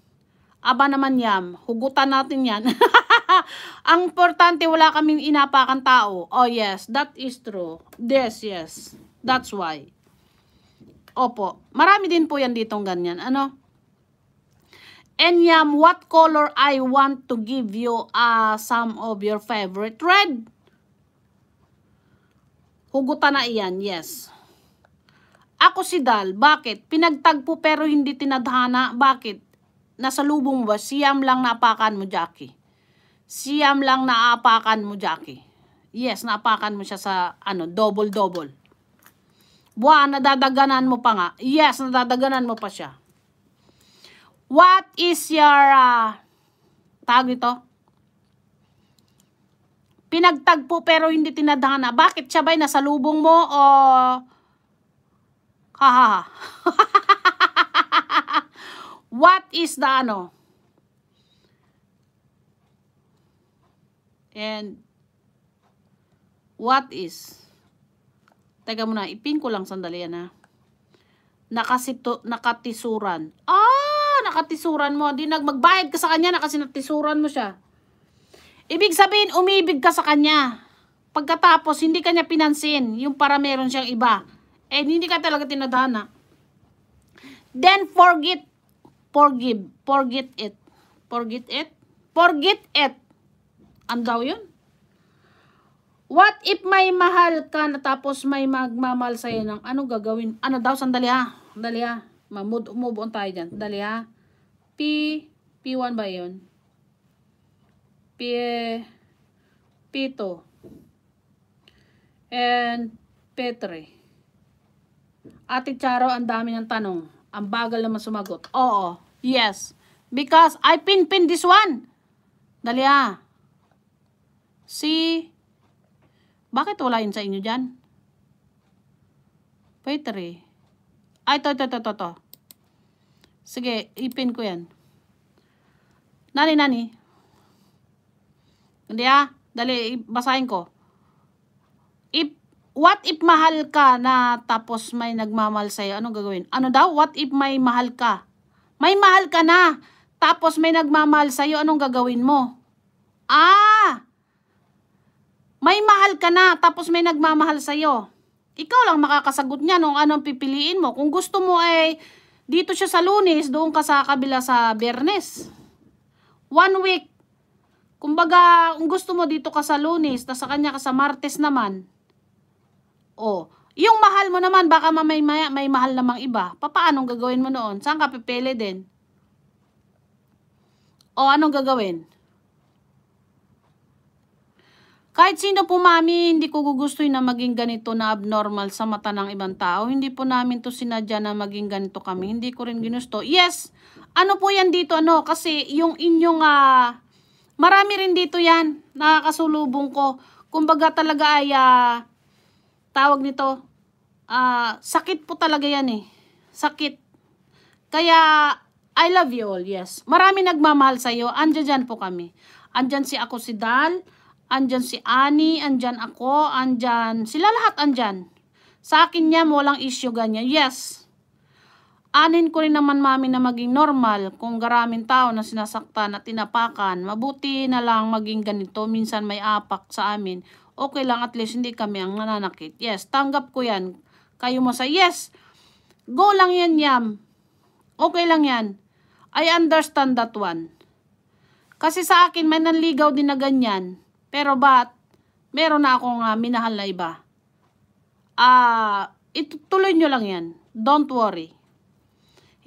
aba naman yam, hugutan natin yan. Ang importante, wala kaming inapakan tao. Oh yes, that is true. Yes, yes. That's why. Opo, marami din po yan ditong ganyan. Ano? Enyam, what color I want to give you uh, some of your favorite red? Hugutan na iyan, yes. Ako si Dal, bakit? Pinagtagpo pero hindi tinadhana, bakit? Nasa lubong ba? Siyam lang naapakan mo, Jackie. Siyam lang naapakan mo, Jackie. Yes, naapakan mo siya sa, ano, double-double. Buwan, nadadaganan mo pa nga. Yes, nadadaganan mo pa siya. What is your, uh, tawag ito? Pinagtagpo pero hindi tinadhana. Bakit siya ba'y nasa lubong mo o... Hahaha. What is the ano? And what is? Teka muna, ipin ko lang sandali yan ha. Nakasito, nakatisuran. Ah, nakatisuran mo. Di nagmagbayad ka sa kanya, nakasinatisuran mo siya. Ibig sabihin, umibig ka sa kanya. Pagkatapos, hindi kanya pinansin. Yung para meron siyang iba. Eh, hindi ka talaga tinadhana. Then, forget. Forgive. Forget it. Forget it. Forget it. Ano daw yun? What if may mahal ka na tapos may magmamahal sa'yo ng ano gagawin? Ano daw? Sandali ha. Sandali ha. Ma-move move on tayo dyan. Sandali ha. P, P1 ba yun? P, P2. And P3. Ate Charo, ang dami ng tanong. Ang bagal naman sumagot. Oo. Yes. Because I pin-pin this one. Dali ha. Si bakit wala yun sa inyo dyan? Poetry. Ay, to, to, to, to, to. Sige, ipin ko yan. Nani, nani. Hindi ah. Dali, basahin ko. If, what if mahal ka na tapos may nagmamahal sa'yo? Anong gagawin? Ano daw? What if may mahal ka? May mahal ka na. Tapos may nagmamahal sa'yo. Anong gagawin mo? Ah! May mahal ka na, tapos may nagmamahal sa'yo. Ikaw lang makakasagot niya nung anong pipiliin mo. Kung gusto mo ay dito siya sa lunes, doon ka sa kabila sa biyernes. One week. Kumbaga, kung gusto mo dito ka sa lunes, tapos sa kanya ka sa martes naman. O, yung mahal mo naman, baka may, may, may mahal namang iba. Papaanong gagawin mo noon? Saan ka pipili din? O, anong gagawin? Kahit sino po mami, hindi ko gugustuhin na maging ganito na abnormal sa mata ng ibang tao. Hindi po namin to sinadya na maging ganito kami. Hindi ko rin ginusto. Yes, ano po yan dito ano? Kasi yung inyong, uh, marami rin dito yan. Nakakasulubong ko. Kumbaga talaga ay, uh, tawag nito, uh, sakit po talaga yan eh. Sakit. Kaya, I love you all, yes. Marami nagmamahal sa'yo. Andyan dyan po kami. Andyan si ako si Dal andyan si Ani, andyan ako, andyan, sila lahat andyan. Sa akin niya, walang issue ganyan. Yes. Anin ko rin naman mami na maging normal kung garaming tao na sinasaktan at tinapakan. Mabuti na lang maging ganito. Minsan may apak sa amin. Okay lang at least hindi kami ang nananakit. Yes, tanggap ko yan. Kayo mo sa yes. Go lang yan, Yam. Okay lang yan. I understand that one. Kasi sa akin may nanligaw din na ganyan pero but, meron na akong uh, minahal na iba. Ah, uh, itutuloy nyo lang yan. Don't worry.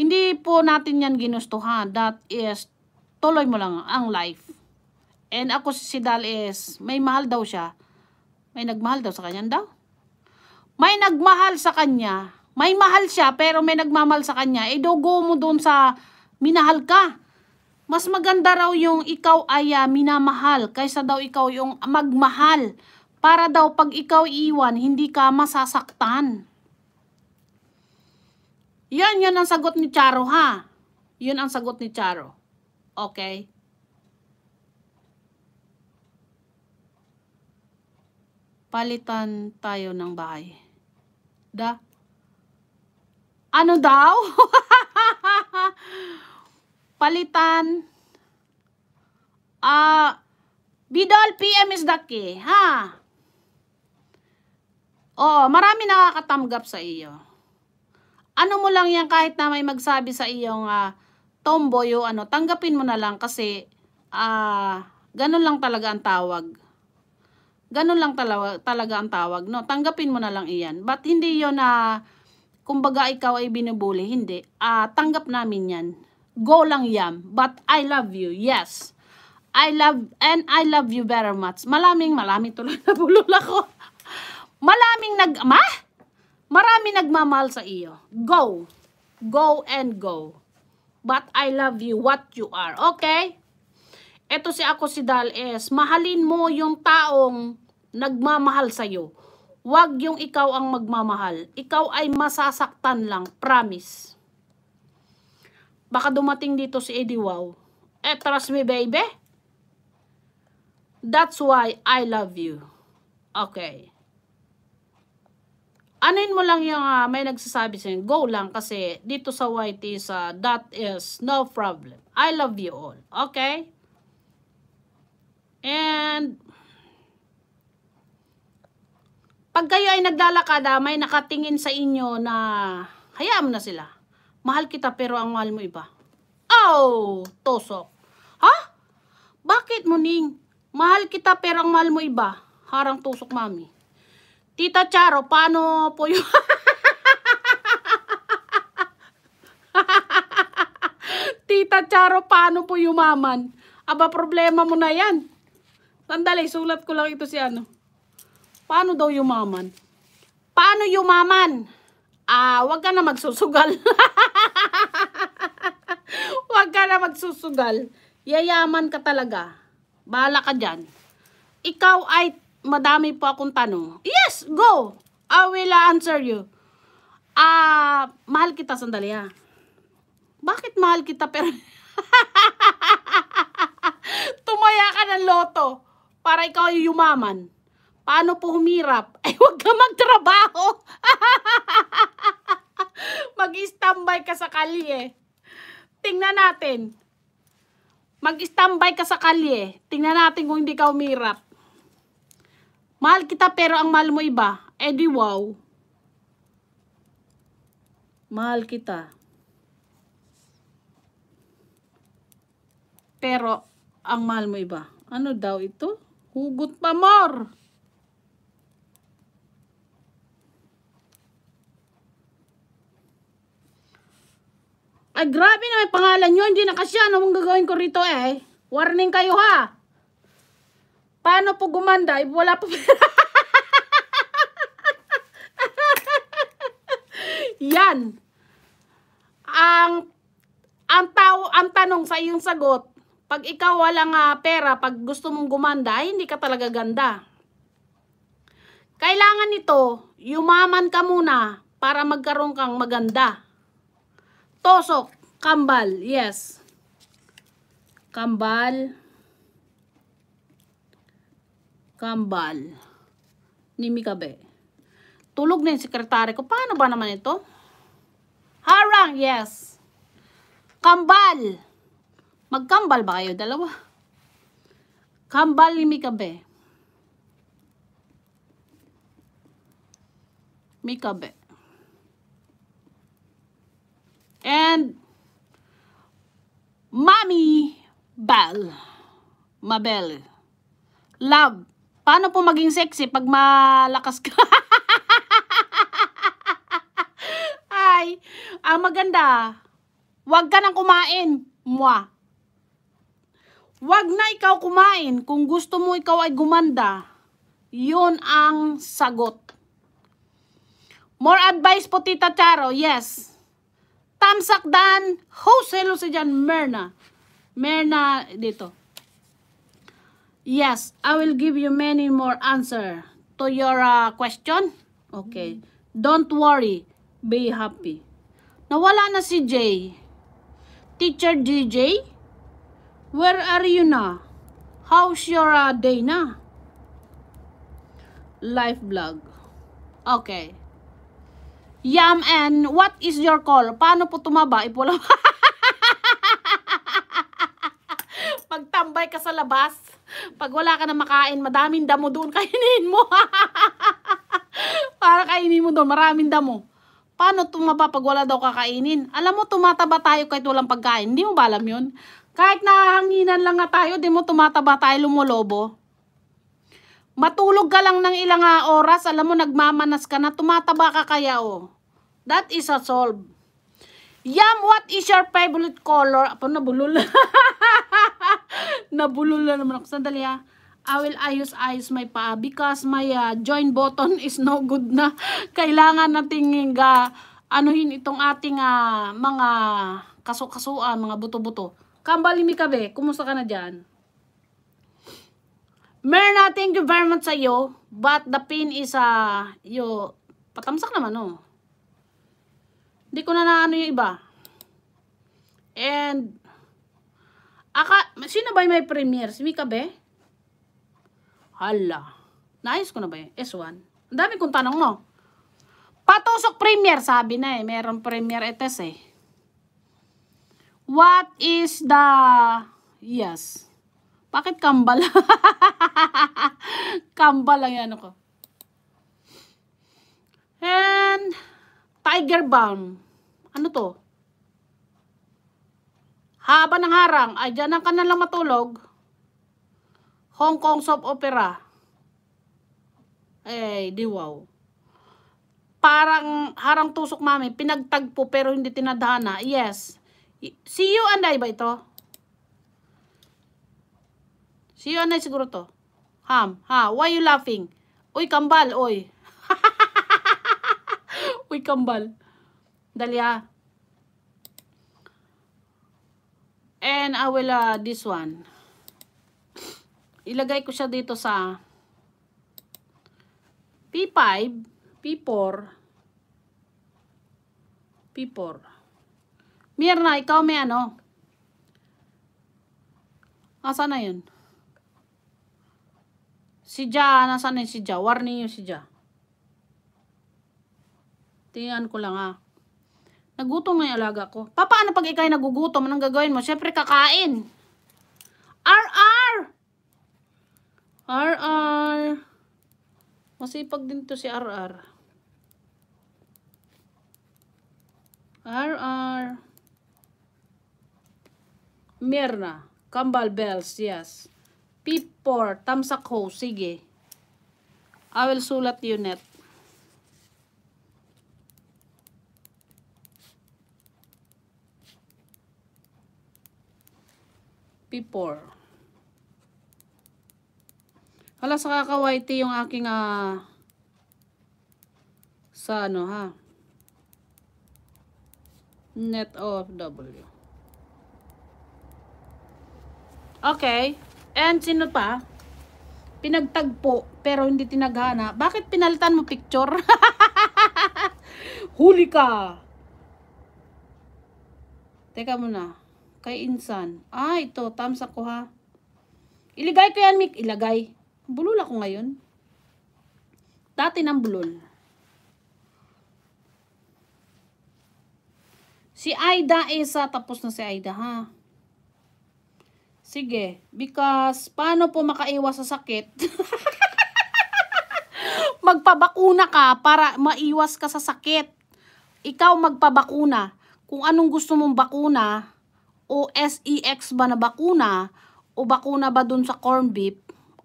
Hindi po natin yan ginustuhan. That is, tuloy mo lang ang life. And ako si Dal is, may mahal daw siya. May nagmahal daw sa kanya daw. May nagmahal sa kanya. May mahal siya, pero may nagmamahal sa kanya. Eh, dogo mo doon sa minahal ka. Mas maganda raw yung ikaw ay uh, minamahal kaysa daw ikaw yung magmahal. Para daw pag ikaw iwan, hindi ka masasaktan. Yan, yan ang sagot ni Charo ha. Yun ang sagot ni Charo. Okay? Palitan tayo ng bahay. Da? Ano daw? palitan. Ah, uh, Bidol PM is key, ha? Oo, marami nakakatamgap sa iyo. Ano mo lang yan kahit na may magsabi sa iyong uh, tomboy o ano, tanggapin mo na lang kasi ah, uh, ganun lang talaga ang tawag. Ganun lang talaga, talaga ang tawag, no? Tanggapin mo na lang iyan. But hindi yon na uh, kumbaga ikaw ay binubuli, hindi. Ah, uh, tanggap namin yan Go lang yam. But I love you. Yes. I love, and I love you very much. Malaming, malaming tuloy na bulol ako. Malaming nag, ma? Marami nagmamahal sa iyo. Go. Go and go. But I love you what you are. Okay? Ito si ako si Dal S. Mahalin mo yung taong nagmamahal sa iyo. Huwag yung ikaw ang magmamahal. Ikaw ay masasaktan lang. Promise. Baka dumating dito si Eddie Wow. Eh, trust me, baby. That's why I love you. Okay. Anin mo lang yung uh, may nagsasabi sa'yo, go lang kasi dito sa white is, uh, that is no problem. I love you all. Okay? And, pag kayo ay naglalakad, uh, may nakatingin sa inyo na hayaan mo na sila Mahal kita pero ang mahal mo iba. Oh, tosok. Ha? Bakit mo ning? Mahal kita pero ang mahal mo iba. Harang tusok, mami. Tita Charo, paano po yung... Tita Charo, paano po yumaman? Aba, problema mo na yan. Sandali, sulat ko lang ito si ano. Paano daw yumaman? Paano yumaman? Ah, wag ka na magsusugal. wag ka na magsusugal. Yayaman ka talaga. Bahala ka dyan. Ikaw ay madami pa akong tanong. Yes, go. I will answer you. Ah, mahal kita sandali ha. Bakit mahal kita pero Tumaya ka ng loto para ikaw ay yumaman. Paano po humirap? Ay, huwag ka magtrabaho. Mag-standby ka sa kalye. Tingnan natin. Mag-standby ka sa kalye. Tingnan natin kung hindi ka humirap. Mahal kita pero ang mahal mo iba. Eh wow. Mahal kita. Pero ang mahal mo iba. Ano daw ito? Hugot pa more. Ay, grabe na may pangalan nyo. Hindi na kasi ano mong gagawin ko rito eh. Warning kayo ha. Paano po gumanda? Eh, wala po. Yan. Ang ang tao, ang tanong sa iyong sagot, pag ikaw walang uh, pera, pag gusto mong gumanda, ay hindi ka talaga ganda. Kailangan nito, yumaman ka muna para magkaroon kang maganda. Tosok, kambal, yes. Kambal. Kambal. Ni Mikabe. Tulog na yung sekretary ko. Paano ba naman ito? Harang, yes. Kambal. Magkambal ba kayo dalawa? Kambal ni Mikabe. Mikabe. And Mommy Bell. Mabel. Love. Paano po maging sexy pag malakas ka? Ay, ang maganda, wag ka nang kumain. Mwa. Wag na ikaw kumain. Kung gusto mo ikaw ay gumanda, yun ang sagot. More advice po, Tita Charo. Yes. Tamsak Dan. Wholesale sa dyan, Merna. Merna, dito. Yes, I will give you many more answer to your uh, question. Okay. Don't worry. Be happy. Nawala na si Jay. Teacher DJ? Where are you na? How's your uh, day na? Live vlog. Okay. Yam and what is your call? Paano po tumaba? Ipula. Pagtambay ka sa labas, pag wala ka na makain, madaming damo doon, kainin mo. Para kainin mo doon, maraming damo. Paano tumaba pag wala daw kakainin? Alam mo, tumataba tayo kahit walang pagkain. Hindi mo ba alam yun? Kahit nahanginan lang nga tayo, di mo tumataba tayo lumulobo. Matulog ka lang ng ilang uh, oras, alam mo, nagmamanas ka na, tumataba ka kaya, oh. That is a solve. Yam, what is your favorite color? Apo, nabulol. nabulol na naman ako. Sandali ha. I will ayos ayos my pa because my uh, join button is no good na. Kailangan nating uh, anuhin itong ating uh, mga kaso-kasuan, mga buto-buto. Kambali mi kabe, kumusta ka na dyan? Merna, thank you very much sa iyo. But the pin is, uh, yo, patamsak naman, oh. Hindi ko na naano yung iba. And, aka, sino ba may premiere? Si Mika be? Hala. Naayos ko na ba yun? S1. Ang dami kong tanong, no? Patusok premiere, sabi na eh. Meron premiere etes eh. What is the... Yes. Bakit kambal? kambal lang yan ako. And Tiger Balm. Ano to? Haba ng harang. Ay, dyan ka na lang matulog. Hong Kong Soap Opera. Eh, di wow. Parang harang tusok mami, pinagtagpo pero hindi tinadhana. Yes. See you anday ba ito? See you anday siguro to. Ham, ha, why you laughing? Uy, kambal, oy. uy, kambal. Dali ha. And I will, uh, this one. Ilagay ko siya dito sa P5, P4, P4. Mirna, ikaw may ano? Asa na yun? Si Ja, nasa na si Ja? Warning yung si Ja. Tingnan ko lang ah. Nagutom na yung alaga ko. Pa, paano pag ikay nagugutom? Anong gagawin mo? Siyempre kakain. RR! RR. Masipag din to si RR. RR. Mirna. Kambal Bells, yes. P4. Tamsak ho. Sige. I will sulat unit. P4. Hala, sa kakawaiti yung aking uh, sa ano ha. Net of W. Okay. And sino pa? Pinagtagpo pero hindi tinaghana. Bakit pinalitan mo picture? Huli ka! Teka muna. Kay Insan. Ah, ito. Thumbs ako ha. Iligay ko yan, Mick. Ilagay. Bulol ako ngayon. Dati ng bulol. Si Aida isa. Tapos na si Aida ha. Sige. Because, paano po makaiwas sa sakit? Magpabakuna ka para maiwas ka sa sakit. Ikaw magpabakuna. Kung anong gusto mong bakuna, o SEX ba na bakuna, o bakuna ba dun sa corn beef,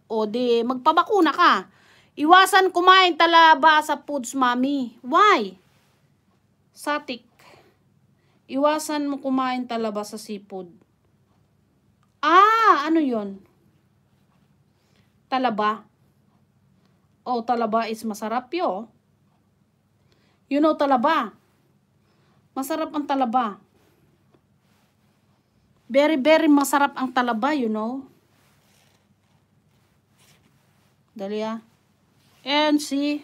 o di magpabakuna ka. Iwasan kumain talaba sa foods, mami. Why? Satik. Iwasan mo kumain talaba sa seafood. Ah, ano yon? Talaba. Oh, talaba is masarap yo. You know talaba. Masarap ang talaba. Very, very masarap ang talaba, you know. Dali ah. And see.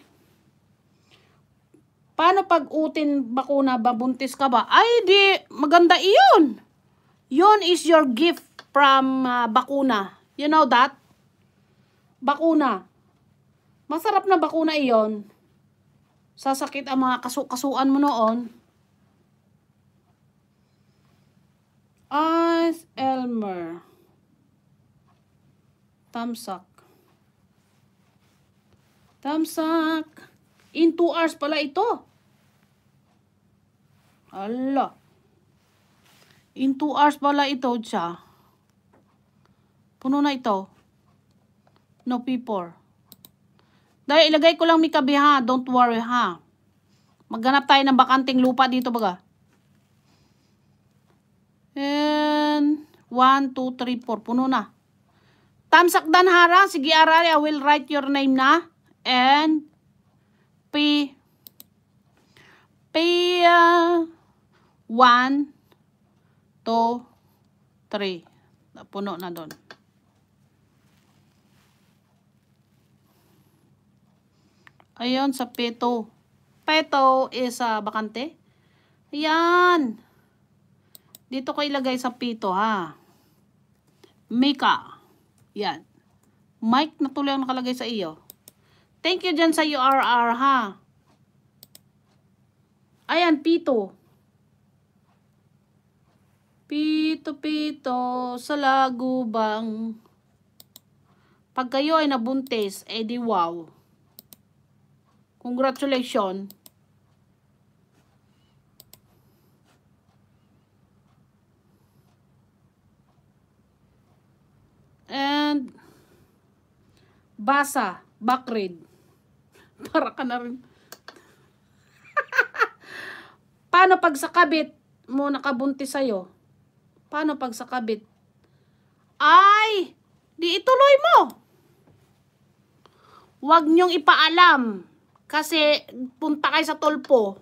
Paano pag utin bakuna ba, buntis ka ba? Ay, di, maganda iyon. Yun is your gift from uh, bakuna. You know that? Bakuna. Masarap na bakuna iyon. Sasakit ang mga kasu-kasuan mo noon. Ice Elmer. Tamsak. Tamsak. In 2 hours pala ito. Ala. In 2 hours pala ito siya. Puno na ito. No P4. Dahil ilagay ko lang Mikabi ha. Don't worry ha. Magganap tayo ng bakanting lupa dito baga. And 1, 2, 3, 4. Puno na. Tamsak Danhara. Sige Arari. I will write your name na. And P P uh, 1 2 3 puno na doon. Ayun sa peto. Peto is uh, bakante. Ayan. Dito ko ilagay sa pito ha. Mika. Yan. Mike na tuloy ang nakalagay sa iyo. Thank you dyan sa URR ha. Ayan, pito. Pito, pito, sa lagubang. Pag kayo ay nabuntis, edi eh wow. Congratulations. And basa, backread. Para ka na rin. Paano pag sa kabit mo nakabuntis sa'yo? Paano pag sa kabit? Ay, di ituloy mo. Huwag niyong ipaalam. Kasi punta kayo sa tulpo.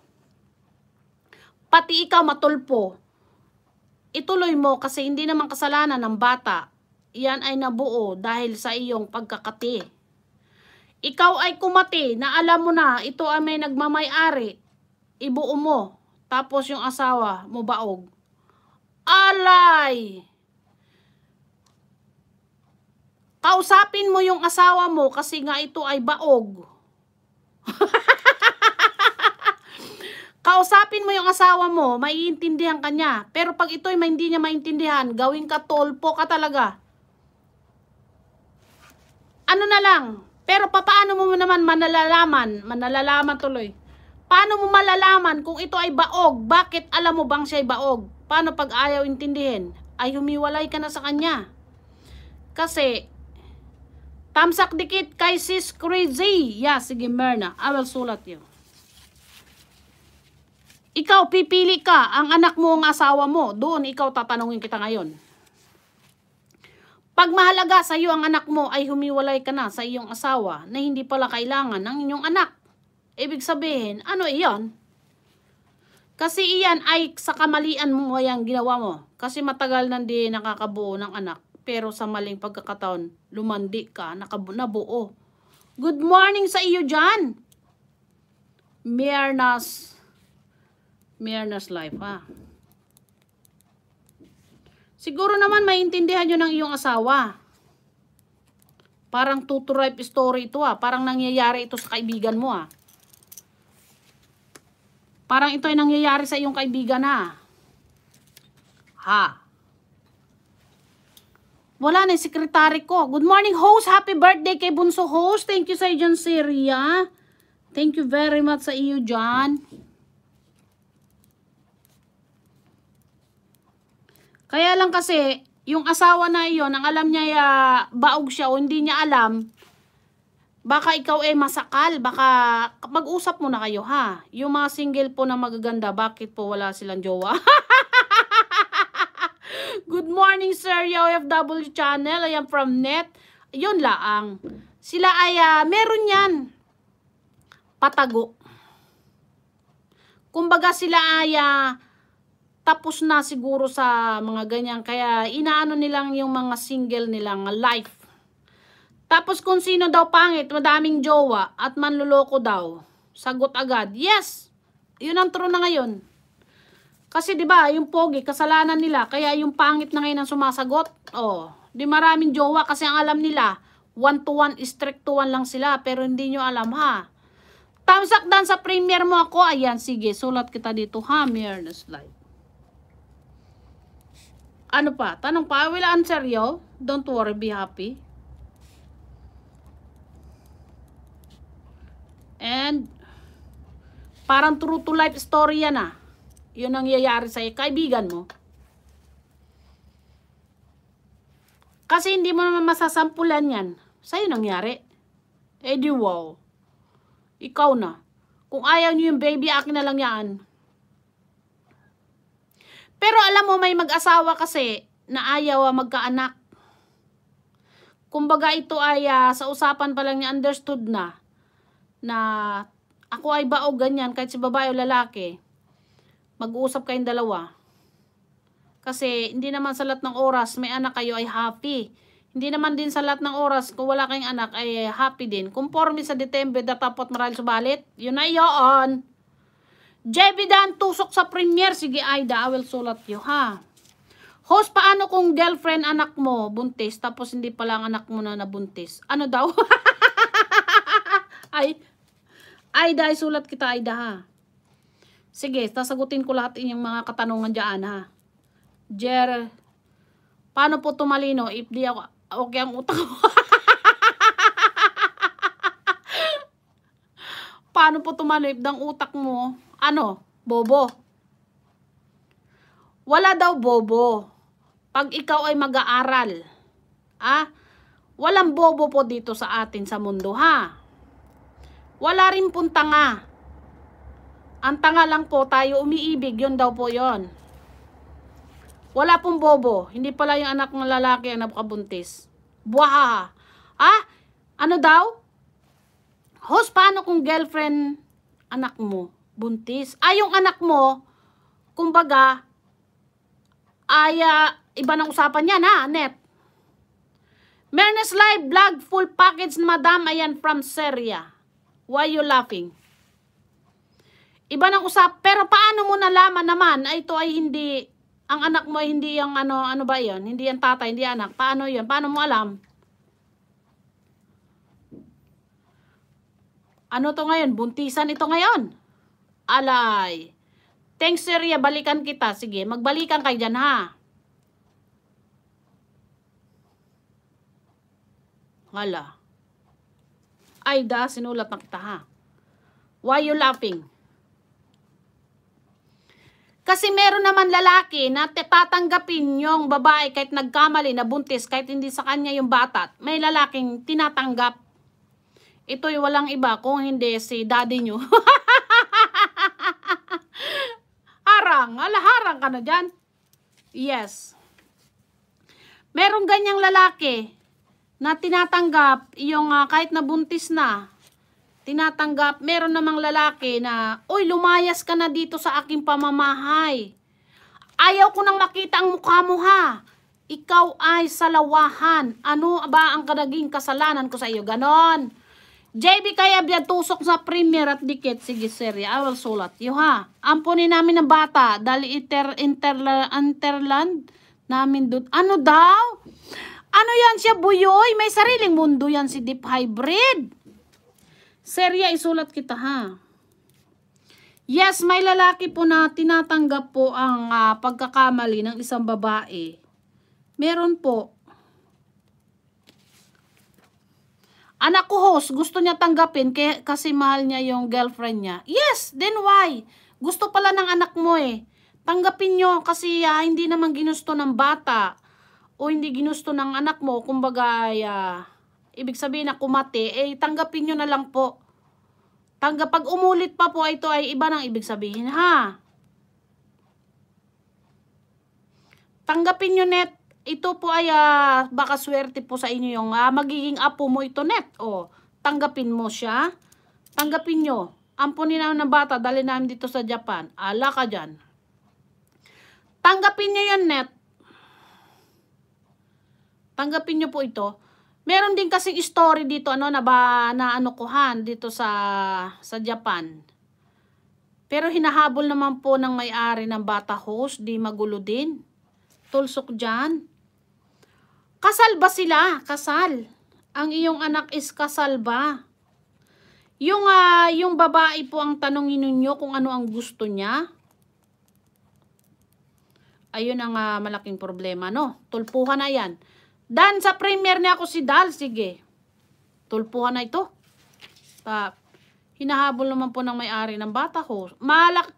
Pati ikaw matulpo. Ituloy mo kasi hindi naman kasalanan ng bata. Yan ay nabuo dahil sa iyong pagkakati. Ikaw ay kumati na alam mo na ito ay may nagmamay-ari. Ibuo mo. Tapos yung asawa mo baog. Alay! Kausapin mo yung asawa mo kasi nga ito ay baog. Kausapin mo yung asawa mo, maiintindihan ka niya. Pero pag ito'y hindi niya maintindihan, gawin ka tolpo ka talaga. Ano na lang, pero paano mo naman manalalaman, manalalaman tuloy. Paano mo malalaman kung ito ay baog? Bakit alam mo bang siya ay baog? Paano pag ayaw intindihin? Ay humiwalay ka na sa kanya. Kasi, tamsak dikit kay sis crazy. Yeah, sige Merna, I will sulat you. Ikaw, pipili ka, ang anak mo, ang asawa mo, doon ikaw tatanungin kita ngayon. Pag mahalaga sa iyo ang anak mo ay humiwalay ka na sa iyong asawa na hindi pala kailangan ng inyong anak. Ibig sabihin, ano iyon? Kasi iyan ay sa kamalian mo yung ginawa mo. Kasi matagal nandi nakakabuo ng anak. Pero sa maling pagkakataon, lumandi ka, nakabu nabuo. Good morning sa iyo dyan. Miernas Mierna's life, ha? Siguro naman maintindihan nyo ng iyong asawa. Parang true to life story ito, ha? Parang nangyayari ito sa kaibigan mo, ha? Parang ito ay nangyayari sa iyong kaibigan, ha? Ha? Wala na yung sekretary ko. Good morning, host. Happy birthday kay Bunso Host. Thank you sa iyo dyan, Syria. Thank you very much sa iyo dyan. Kaya lang kasi, yung asawa na iyon, ang alam niya ya, baog siya o hindi niya alam, baka ikaw ay masakal, baka mag-usap mo na kayo ha. Yung mga single po na magaganda, bakit po wala silang jowa? Good morning sir, OFW channel, I am from net. Yun laang. Sila ay, uh, meron yan. Patago. Kumbaga sila ay, uh, tapos na siguro sa mga ganyan. Kaya inaano nilang yung mga single nilang life. Tapos kung sino daw pangit, madaming jowa at manluloko daw. Sagot agad, yes. Yun ang true na ngayon. Kasi 'di ba, yung pogi kasalanan nila, kaya yung pangit na ngayon ang sumasagot. Oh, di maraming jowa kasi ang alam nila, one to one, strict to one lang sila, pero hindi nyo alam ha. Tamsak dan sa premiere mo ako, ayan, sige, sulat kita dito ha, Mirrorless Life. Ano pa? Tanong pa? I will answer you. Don't worry, be happy. And, parang true to life story yan ah. Yun ang yayari sa'yo. Kaibigan mo. Kasi hindi mo naman masasampulan yan. Sa'yo nangyari. Eh di wow. Ikaw na. Kung ayaw niyo yung baby, akin na lang yan. Pero alam mo, may mag-asawa kasi na ayaw magkaanak. Kumbaga ito ay uh, sa usapan pa lang niya understood na na ako ay ba o ganyan kahit si babae o lalaki. Mag-uusap kayong dalawa. Kasi hindi naman sa lahat ng oras may anak kayo ay happy. Hindi naman din sa lahat ng oras kung wala kayong anak ay happy din. Conforme sa Detember datapot maral subalit, yun na yun. JB Dan, tusok sa premier. Sige, Aida, I will sulat you, ha? Host, paano kung girlfriend anak mo buntis, tapos hindi pala ang anak mo na nabuntis? Ano daw? Ay, Aida, sulat kita, Aida, ha? Sige, sasagutin ko lahat inyong mga katanungan dyan, ha? Jer, paano po tumalino if di ako, okay ang utang ko? paano po tumalino if dang utak mo ano, bobo. Wala daw bobo. Pag ikaw ay mag-aaral, ah, walang bobo po dito sa atin sa mundo, ha? Wala rin pong tanga. Ang tanga lang po tayo umiibig, yun daw po yon. Wala pong bobo. Hindi pala yung anak ng lalaki ang napakabuntis. Buwaha. Ah? Ano daw? Host, paano kung girlfriend anak mo? Buntis. Ah, yung anak mo, kumbaga, ay uh, iba ng usapan yan ha, net. Mernes Live Vlog Full Package Madam, ayan from Syria. Why you laughing? Iba ng usap, pero paano mo nalaman naman ay ito ay hindi, ang anak mo ay hindi yung ano, ano ba yon Hindi yung tatay, hindi anak. Paano yon Paano mo alam? Ano to ngayon? Buntisan ito ngayon. Alay. Thanks, Syria. Balikan kita. Sige, magbalikan kayo dyan, ha? Hala. Aida, sinulat na kita, ha? Why you laughing? Kasi meron naman lalaki na tatanggapin yung babae kahit nagkamali na buntis, kahit hindi sa kanya yung bata. May lalaking tinatanggap. Ito'y walang iba kung hindi si daddy nyo. harang, alaharang ka na dyan. Yes. Merong ganyang lalaki na tinatanggap yung uh, kahit na buntis na, tinatanggap, meron namang lalaki na, Uy, lumayas ka na dito sa aking pamamahay. Ayaw ko nang makita ang mukha mo ha. Ikaw ay salawahan. Ano ba ang kadaging kasalanan ko sa iyo? Ganon. JB kaya biya tusok sa premier at dikit. Sige, sir. I will sulat. Yo ha. Ampunin namin ng bata. Dali inter, inter, interland namin doon. Ano daw? Ano yan siya, buyoy? May sariling mundo yan si Deep Hybrid. Serya, isulat kita ha. Yes, may lalaki po na tinatanggap po ang uh, pagkakamali ng isang babae. Meron po. Anak ko host, gusto niya tanggapin kaya, kasi mahal niya yung girlfriend niya. Yes, then why? Gusto pala ng anak mo eh. Tanggapin nyo kasi uh, hindi naman ginusto ng bata o hindi ginusto ng anak mo. Kumbaga, uh, ibig sabihin na kumate, eh tanggapin nyo na lang po. Tanggap, pag umulit pa po ito ay iba nang ibig sabihin ha. Tanggapin nyo net, ito po ay uh, baka swerte po sa inyo yung uh, magiging apo mo ito net. O, tanggapin mo siya. Tanggapin nyo. Ampunin namin ng bata, dali namin dito sa Japan. Ala ka dyan. Tanggapin nyo yan net. Tanggapin nyo po ito. Meron din kasing story dito ano na ba na ano kuhan dito sa sa Japan. Pero hinahabol naman po ng may-ari ng bata host, di magulo din. Tulsok diyan. Kasal ba sila? Kasal. Ang iyong anak is kasal ba? Yung uh, yung babae po ang tanongin ninyo kung ano ang gusto niya. Ayun ang uh, malaking problema, no? Tulpuhan na yan. Dan, sa premier niya ako si Dal. Sige. Tulpuhan na ito. Uh, hinahabol naman po ng may-ari ng bata ko. Malak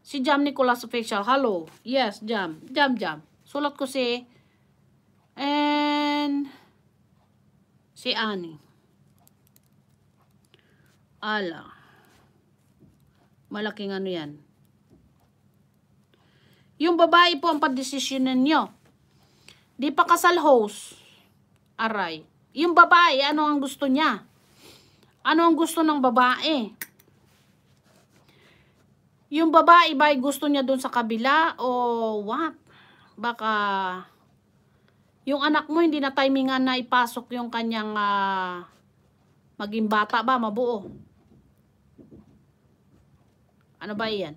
si Jam Nicolas Official. Hello. Yes, Jam. Jam, Jam. Sulat ko si and si Ani. Ala. Malaking ano yan. Yung babae po ang padesisyonan nyo. Di pa kasal host. Aray. Yung babae, ano ang gusto niya? Ano ang gusto ng babae? Yung babae ba gusto niya doon sa kabila o what? Baka yung anak mo hindi na timingan na ipasok yung kanyang uh, maging bata ba, mabuo. Ano ba yan?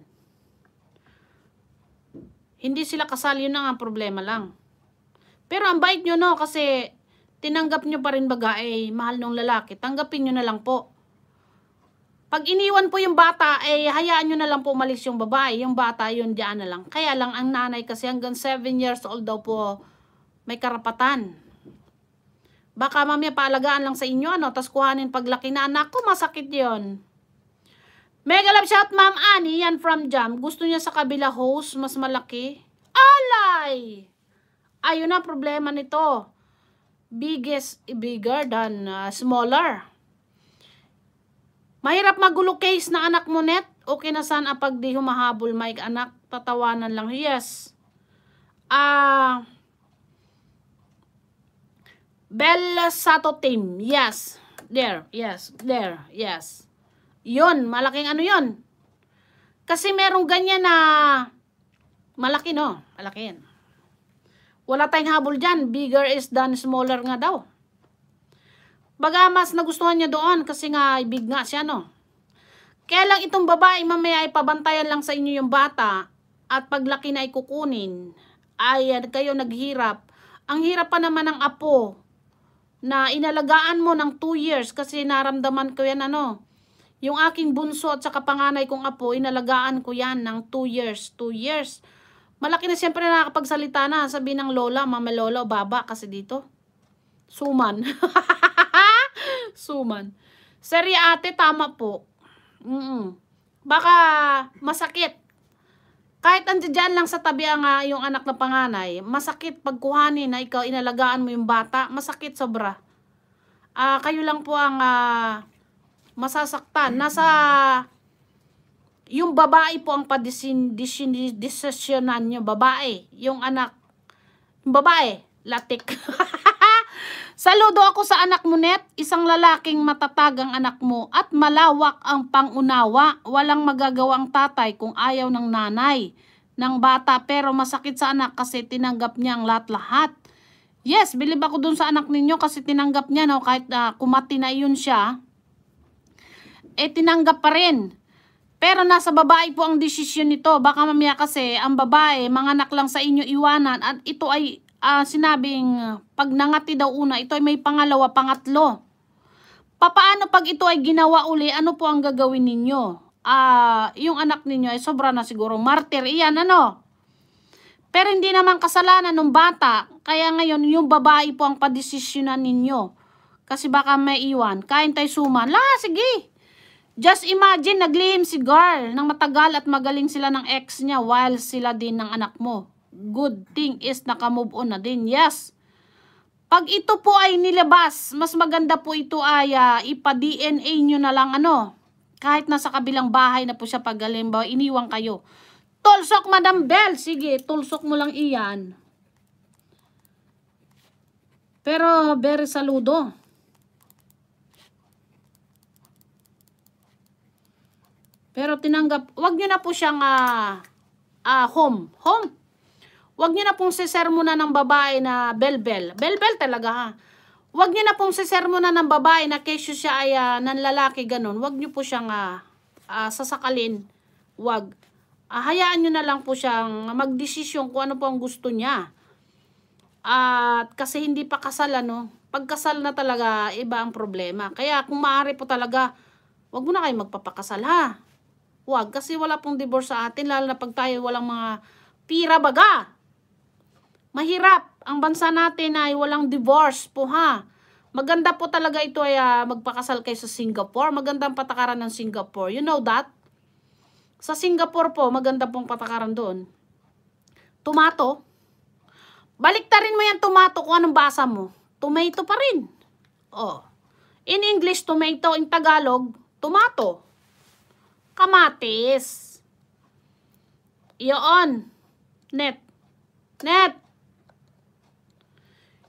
Hindi sila kasal, yun na nga problema lang. Pero ang bait nyo no, kasi tinanggap nyo pa rin baga eh, mahal nung lalaki. Tanggapin nyo na lang po. Pag iniwan po yung bata, eh, hayaan nyo na lang po umalis yung babae. Yung bata, yun, diyan na lang. Kaya lang, ang nanay kasi hanggang 7 years old daw po, may karapatan. Baka mamaya paalagaan lang sa inyo, ano, tas kuhanin paglaki na anak ko, masakit yon Mega love shout, Ma'am Annie, yan from Jam. Gusto niya sa kabila host, mas malaki. Alay! Ayun na problema nito. Biggest, bigger than uh, smaller. Mahirap magulo case na anak mo net. Okay na sana pag di humahabol may anak. Tatawanan lang. Yes. Ah... Uh, Bella Sato Team. Yes. There. Yes. There. Yes. Yun. Malaking ano yun. Kasi merong ganyan na malaki no. Malaki yan. Wala tayong habol dyan. Bigger is than smaller nga daw. Baga mas nagustuhan niya doon kasi nga big nga siya no. Kaya lang itong babae mamaya ay pabantayan lang sa inyo yung bata at paglaki na ikukunin ay kayo naghirap. Ang hirap pa naman ng apo na inalagaan mo ng 2 years kasi naramdaman ko yan ano. Yung aking bunso at saka panganay kong apo, inalagaan ko yan ng 2 years. 2 years. Malaki na siyempre nakakapagsalita na. Sabi ng lola, mama lola, baba kasi dito. Suman. Suman. Seri ate, tama po. Mm -mm. Baka masakit. Kahit andyan lang sa tabi ang uh, yung anak na panganay, masakit pagkuhanin na ikaw inalagaan mo yung bata. Masakit sobra. Uh, kayo lang po ang uh, masasaktan. Nasa yung babae po ang padesisyonan nyo. Babae. Yung anak. Babae. Latik. Saludo ako sa anak mo, Net. Isang lalaking matatag ang anak mo at malawak ang pangunawa. Walang magagawang tatay kung ayaw ng nanay ng bata pero masakit sa anak kasi tinanggap niya ang lahat-lahat. Yes, bilib ako dun sa anak ninyo kasi tinanggap niya no, kahit uh, kumati na yun siya, eh tinanggap pa rin. Pero nasa babae po ang desisyon nito. Baka mamaya kasi ang babae, mga anak lang sa inyo iwanan at ito ay uh, sinabing pag nangati daw una, ito ay may pangalawa, pangatlo. Papaano pag ito ay ginawa uli, ano po ang gagawin ninyo? Uh, yung anak ninyo ay sobra na siguro martyr. Iyan, ano? Pero hindi naman kasalanan ng bata. Kaya ngayon, yung babae po ang padesisyonan ninyo. Kasi baka may iwan. Kain tayo suman. La, sige. Just imagine, naglihim si girl ng matagal at magaling sila ng ex niya while sila din ng anak mo good thing is nakamove on na din. Yes. Pag ito po ay nilabas, mas maganda po ito ay uh, ipa-DNA nyo na lang ano. Kahit nasa kabilang bahay na po siya pag halimbawa, iniwang kayo. Tulsok, Madam Bell. Sige, tulsok mo lang iyan. Pero, very saludo. Pero tinanggap, wag nyo na po siyang uh, uh, home. Home. Huwag niyo na pong sesermonan ng babae na belbel. Belbel talaga ha. Huwag niyo na pong sesermonan ng babae na kesyo siya ay uh, ng lalaki ganun. Huwag niyo po siyang uh, uh, sasakalin. Huwag. Uh, hayaan niyo na lang po siyang magdesisyon kung ano po ang gusto niya. At uh, kasi hindi pa kasal ano. Pagkasal na talaga, iba ang problema. Kaya kung maaari po talaga, huwag mo na kayo magpapakasal ha. Huwag. Kasi wala pong divorce sa atin. Lalo na pag tayo walang mga pira baga. Mahirap. Ang bansa natin ay walang divorce po ha. Maganda po talaga ito ay uh, magpakasal kayo sa Singapore. Maganda ang patakaran ng Singapore. You know that? Sa Singapore po, maganda pong patakaran doon. Tomato. Baliktarin mo yan tomato kung anong basa mo. Tomato pa rin. Oh. In English, tomato. In Tagalog, tomato. Kamatis. Iyon. Net. Net.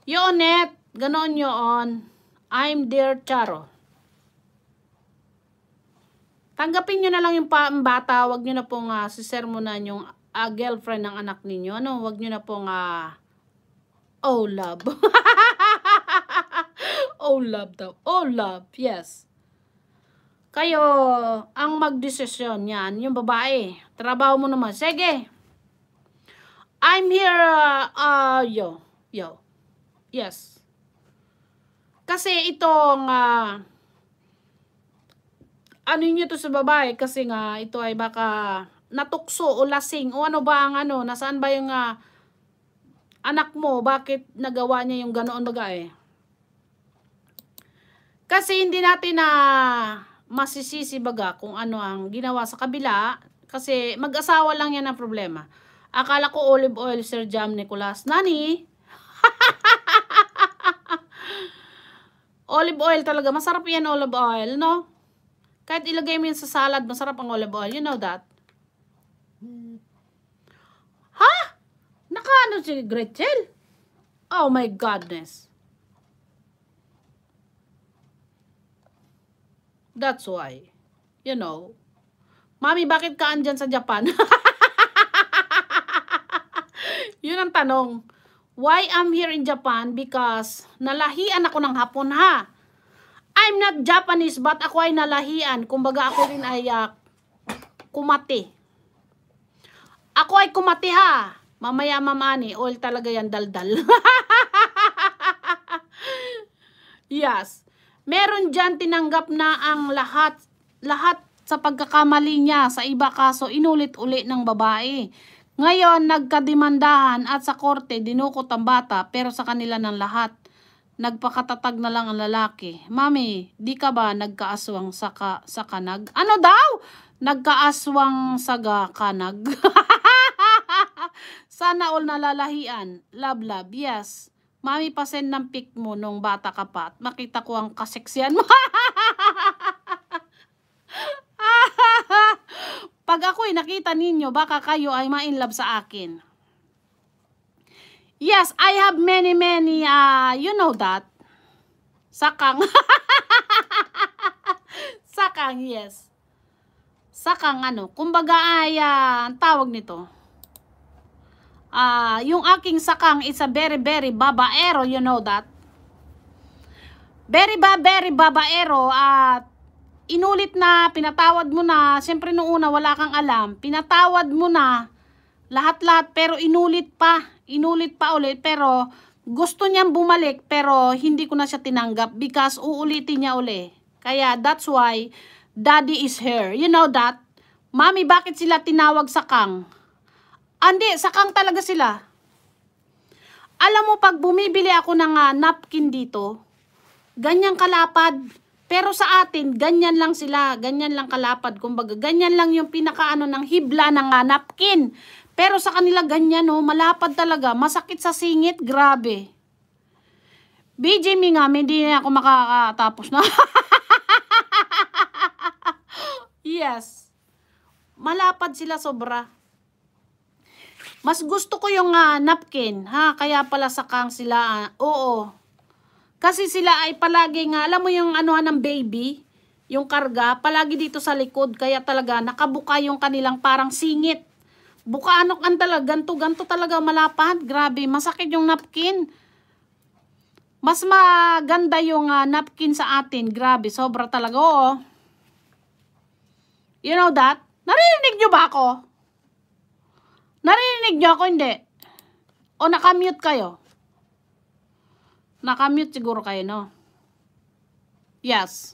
Yun, net. Ganon yun. I'm dear Charo. Tanggapin nyo na lang yung bata. Huwag nyo na pong uh, sisermonan yung uh, girlfriend ng anak ninyo. Ano? Huwag nyo na pong uh, oh love. oh love daw. Oh love. Yes. Kayo ang magdesisyon yan. Yung babae. Trabaho mo naman. Sige. I'm here. Uh, uh, yo. Yo. Yes. Kasi itong uh, ano niyo to sa babae kasi nga ito ay baka natukso o lasing o ano ba ang ano, nasaan ba yung uh, anak mo, bakit nagawa niya yung ganoon baga eh. Kasi hindi natin na masisisi baga kung ano ang ginawa sa kabila kasi mag-asawa lang yan ang problema. Akala ko olive oil Sir Jam Nicolas. Nani? olive oil talaga. Masarap yan olive oil, no? Kahit ilagay mo yan sa salad, masarap ang olive oil. You know that? Ha? Nakaano si Gretchen? Oh my goodness. That's why. You know. Mami, bakit ka andyan sa Japan? Yun ang tanong. Why I'm here in Japan? Because nalahian ako ng hapon ha. I'm not Japanese but ako ay nalahian. Kumbaga ako rin ay uh, kumati. Ako ay kumati ha. Mamaya mamani, oil talaga yan daldal. yes. Meron dyan tinanggap na ang lahat, lahat sa pagkakamali niya sa iba kaso inulit-uli ng babae. Ngayon, nagkadimandahan at sa korte, dinukot ang bata pero sa kanila ng lahat. Nagpakatatag na lang ang lalaki. Mami, di ka ba nagkaaswang saka, sa kanag? Ano daw? Nagkaaswang saga kanag. Sana all nalalahian. Love, love. Yes. Mami, pasend ng pic mo nung bata ka pa at makita ko ang kaseksyan mo. Pag ako'y nakita ninyo, baka kayo ay ma-inlove sa akin. Yes, I have many, many, uh, you know that. Sakang. Sakang, yes. Sakang ano, kumbaga ay, uh, tawag nito. Uh, yung aking sakang is a very, very babaero, you know that. Very, ba, very babaero at uh, inulit na, pinatawad mo na, siyempre nung una wala kang alam, pinatawad mo na, lahat-lahat, pero inulit pa, inulit pa ulit, pero gusto niyang bumalik, pero hindi ko na siya tinanggap because uulitin niya uli. Kaya that's why, daddy is here. You know that? Mami, bakit sila tinawag sa kang? Andi, sa kang talaga sila. Alam mo, pag bumibili ako ng uh, napkin dito, ganyang kalapad, pero sa atin, ganyan lang sila, ganyan lang kalapad, kumbaga, ganyan lang yung pinakaano ng hibla ng uh, napkin. Pero sa kanila ganyan, oh, malapad talaga, masakit sa singit, grabe. BJ mi nga, hindi na ako makakatapos na. yes. Malapad sila sobra. Mas gusto ko yung uh, napkin, ha? Kaya pala sakang sila, uh, oo. Kasi sila ay palagi nga, alam mo yung anuhan ng baby, yung karga, palagi dito sa likod. Kaya talaga nakabuka yung kanilang parang singit. Buka ano kan talaga, ganto, ganto talaga malapad. Grabe, masakit yung napkin. Mas maganda yung uh, napkin sa atin. Grabe, sobra talaga. Oo. You know that? Narinig nyo ba ako? Narinig nyo ako? Hindi. O nakamute kayo? Nakamute siguro kayo, no? Yes.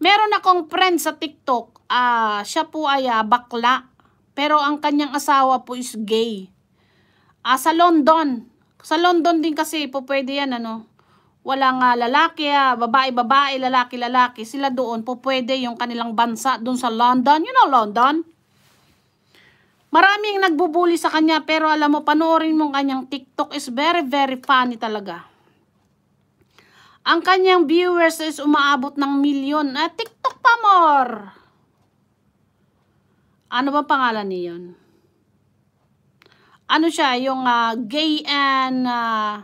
Meron akong friend sa TikTok. Uh, siya po ay uh, bakla. Pero ang kanyang asawa po is gay. Uh, sa London. Sa London din kasi po pwede yan, ano? Walang uh, lalaki, uh, babae, babae, lalaki, lalaki. Sila doon po pwede yung kanilang bansa doon sa London. You know London? Maraming nagbubuli sa kanya pero alam mo, panoorin mo kanyang TikTok is very very funny talaga. Ang kanyang viewers is umaabot ng milyon. Ah, TikTok pa more. Ano ba pangalan niyon? Ano siya, yung uh, gay and uh,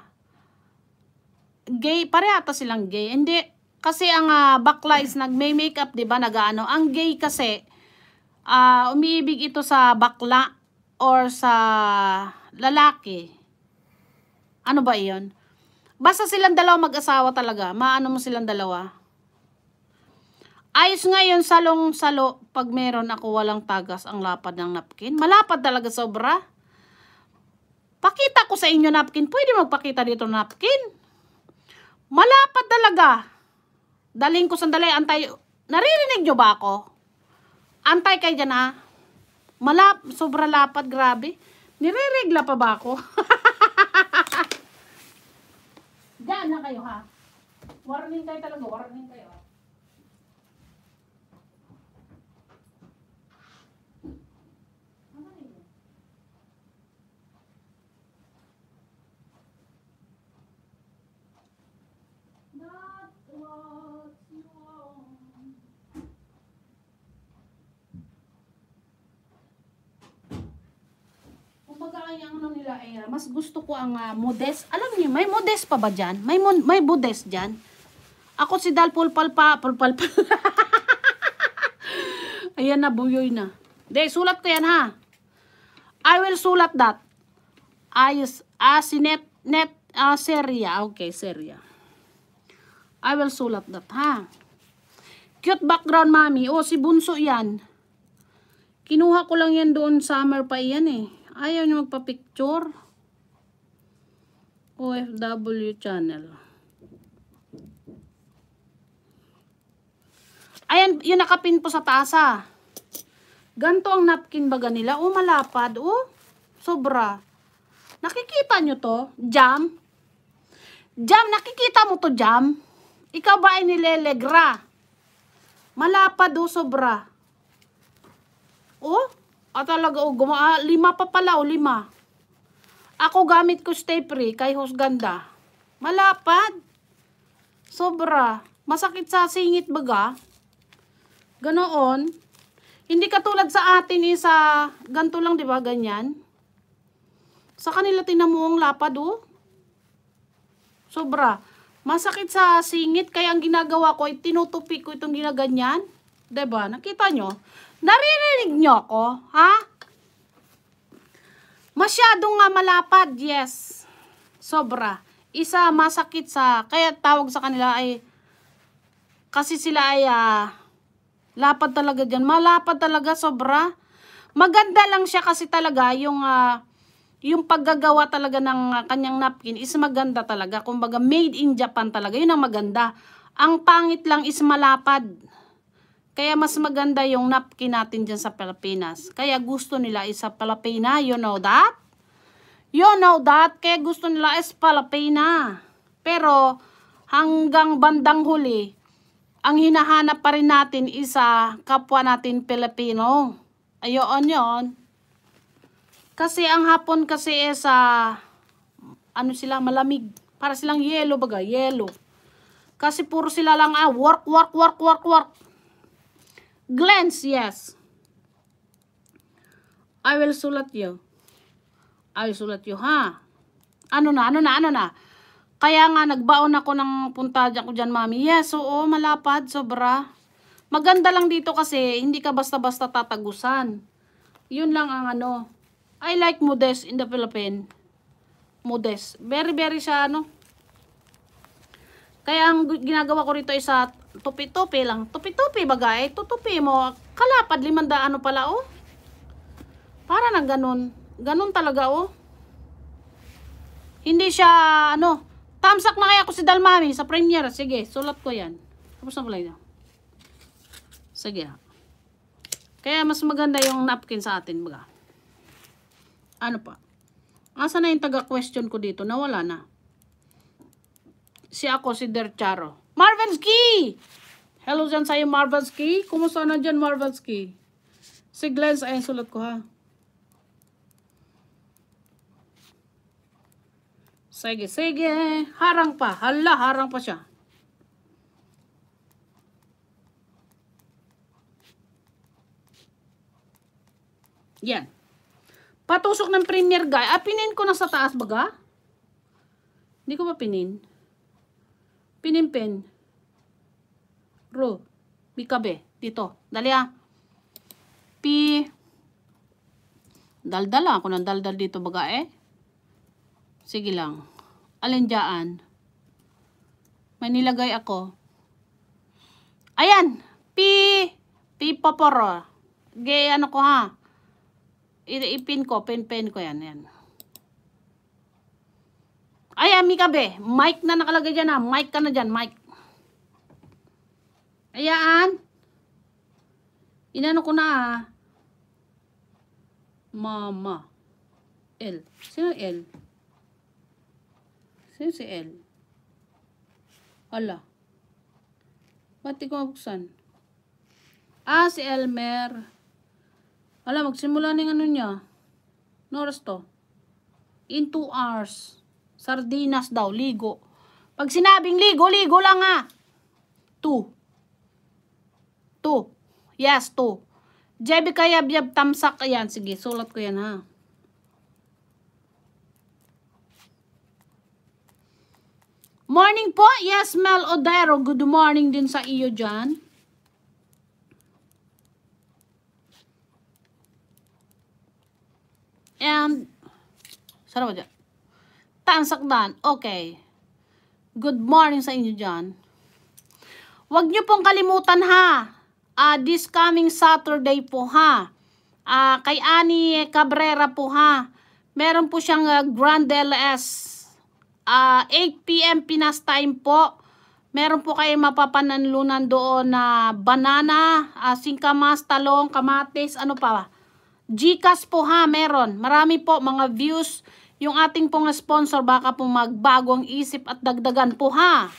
gay, parehata silang gay. Hindi, kasi ang uh, bakla is nag-makeup, di ba, nag-ano. Ang gay kasi, uh, umiibig ito sa bakla or sa lalaki. Ano ba iyon? Basta silang dalawa mag-asawa talaga. Maano mo silang dalawa. Ayos ngayon salong-salo pag meron ako walang tagas ang lapad ng napkin. Malapad talaga sobra. Pakita ko sa inyo napkin. Pwede magpakita dito napkin. Malapad talaga. Daling ko sandali. Antay. Naririnig nyo ba ako? Antay kayo dyan ha. Malap, sobra lapad, grabe. Nireregla pa ba ako? Diyan na kayo ha. Warning kayo talaga, warning kayo. Not what you want. Talaga ay ah, mas gusto ko ang ah, modest. Alam niyo, may modest pa ba dyan? May, may modest dyan? Ako si Dal Pulpalpa. Pulpalpa. Ayan na, buyoy na. Hindi, sulat ko yan ha. I will sulat that. Ayos. Ah, si net, net, ah, Seria. Okay, Seria. I will sulat that ha. Cute background, mami. Oh, si Bunso yan. Kinuha ko lang yan doon summer pa yan eh. Ayaw niya magpa-picture. OFW channel. Ayan, yung nakapin po sa tasa. Ganto ang napkin baga nila. Oh, malapad. Oh, sobra. Nakikita nyo to? Jam? Jam, nakikita mo to jam? Ikaw ba ay nilelegra? Malapad oh, sobra. Oh, ah, talaga oh, guma ah, lima pa pala oh, lima. Ako gamit ko stay free kay Husganda. Malapad. Sobra. Masakit sa singit baga. Ganoon. Hindi katulad sa atin eh, sa ganto lang, di ba, ganyan. Sa kanila tinamuang lapad, oh. Sobra. Masakit sa singit, kaya ang ginagawa ko ay tinutupi ko itong ginaganyan. ba? Nakita nyo? Naririnig nyo ako, ha? Masyadong nga malapad, yes. Sobra. Isa masakit sa, kaya tawag sa kanila ay, kasi sila ay, ah, lapad talaga dyan. Malapad talaga, sobra. Maganda lang siya kasi talaga yung, ah, yung paggagawa talaga ng ah, kanyang napkin is maganda talaga. Kumbaga, made in Japan talaga. Yun ang maganda. Ang pangit lang is malapad. Kaya mas maganda yung napkin natin dyan sa Pilipinas. Kaya gusto nila is sa Pilipina. You know that? You know that? Kaya gusto nila is Pilipina. Pero hanggang bandang huli, ang hinahanap pa rin natin is sa kapwa natin Pilipino. Ayoon yon. Kasi ang hapon kasi is sa ano sila malamig. Para silang yellow baga, yellow. Kasi puro sila lang ah, work, work, work, work, work. Glance, yes. I will sulat you. I will sulat you, ha? Ano na, ano na, ano na? Kaya nga, nagbaon ako ng punta ko dyan, mami. Yes, oo, malapad, sobra. Maganda lang dito kasi, hindi ka basta-basta tatagusan. Yun lang ang ano. I like modest in the Philippines. Modest. Very, very siya, ano. Kaya ang ginagawa ko rito ay sa tupi-tupi lang. Tupi-tupi bagay. Tutupi mo. Kalapad, limanda ano pala, oh. Para na ganun. Ganun talaga, oh. Hindi siya, ano. Tamsak na kaya ako si Dalmami sa premiere. Sige, sulat ko yan. Tapos na pala yun. Sige. Kaya mas maganda yung napkin sa atin, baga. Ano pa? Asa na yung taga-question ko dito? Nawala na. Si ako, si Dercharo. Marvelski! Hello dyan sa'yo, Marvelski. Kumusta na dyan, Marvelski? Si Glens, ayun sulat ko ha. Sige, sige. Harang pa. Hala, harang pa siya. Yan. Patusok ng premier guy. Ah, pinin ko na sa taas baga? Hindi ko pa pinin. Pinimpin. Ro. Bikabe. Dito. Dali ah. Pi. Daldal ako ng daldal dito baga eh. Sige lang. Alin? May nilagay ako. Ayan. Pi. Pi poporo. Ge ano ko ha. Ipin ko. Pen-pen ko yan. Yan. Ay, Mika be. Mic na nakalagay dyan ha. Mic ka na dyan. Mic. Ayan. Inano ko na ha. Mama. L. Sino L? Sino si L? Ala. Ba't di ko mabuksan? Ah, si Elmer. Ala, magsimula ng ano niya. No to? In 2 hours. Sardinas daw, ligo. Pag sinabing ligo, ligo lang ha. Two. Two. Yes, two. Jebi kayab yab tamsak. Ayan, sige, sulat ko yan ha. Morning po. Yes, Mel Odero. Good morning din sa iyo dyan. And, sarap dyan. Tansakdan. Okay. Good morning sa inyo dyan. Huwag niyo pong kalimutan ha. Ah, this coming Saturday po ha. Ah, kay Ani Cabrera po ha. Meron po siyang ah, Grand LS. Ah, 8 p.m. Pinas time po. Meron po kayo mapapananlunan doon na banana, ah, singkamas, talong, kamatis, ano pa Gcash po ha, meron. Marami po mga views. Yung ating pong sponsor, baka po magbago ang isip at dagdagan po ha.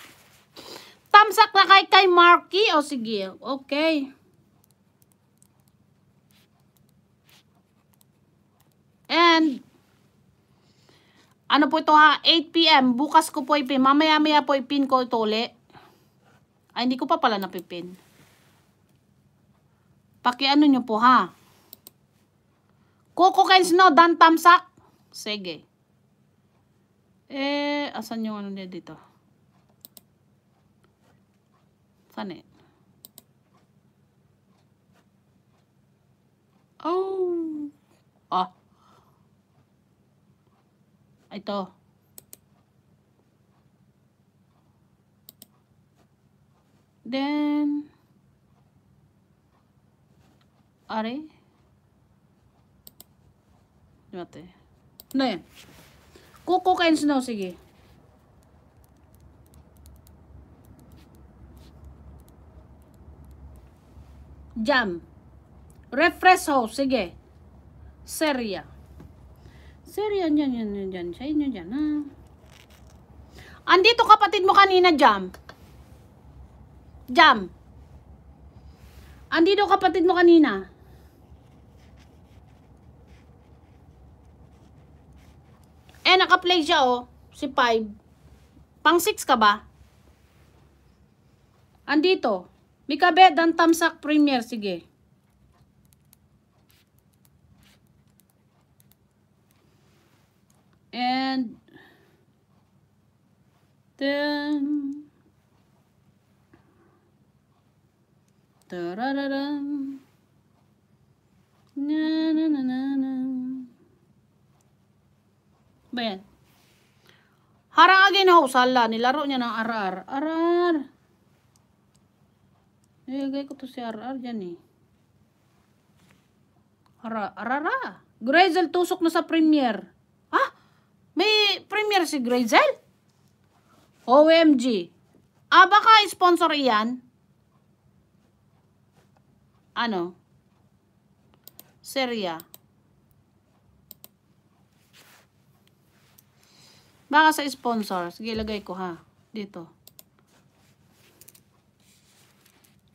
Tamsak na kay kay Marky. O sige, okay. And, ano po ito ha, 8pm, bukas ko po ipin. Mamaya-maya po ipin ko ito uli. Ay, hindi ko pa pala napipin. Pakiano nyo po ha. Coco Kens no, Dan Tamsak. Sige. Eh, asan yung ano niya dito? Saan eh? Oh. Ah. Ito. Then, are? Mate. Ano yan? Kuko kain snow, sige. Jam. Refresco, sige. Seria. Seria, yan, yan, yan, yan. Sa inyo dyan, ha? Andito kapatid mo kanina, Jam. Jam. Andito kapatid mo kanina. Eh, naka-play siya, oh. Si 5. Pang 6 ka ba? Andito. Mikabe, dan tamsak premier. Sige. And then Tarararam. Na na na na na. Ba yan? Harang again ho, sala. Nilaro niya ng arar. Arar. Nilagay ko to si arar dyan eh. Ara, arara. Grazel tusok na sa premier. Ah, may premier si Grazel? OMG. Ah, baka sponsor iyan? Ano? Seria. Baka sa sponsor. Sige, ilagay ko ha. Dito.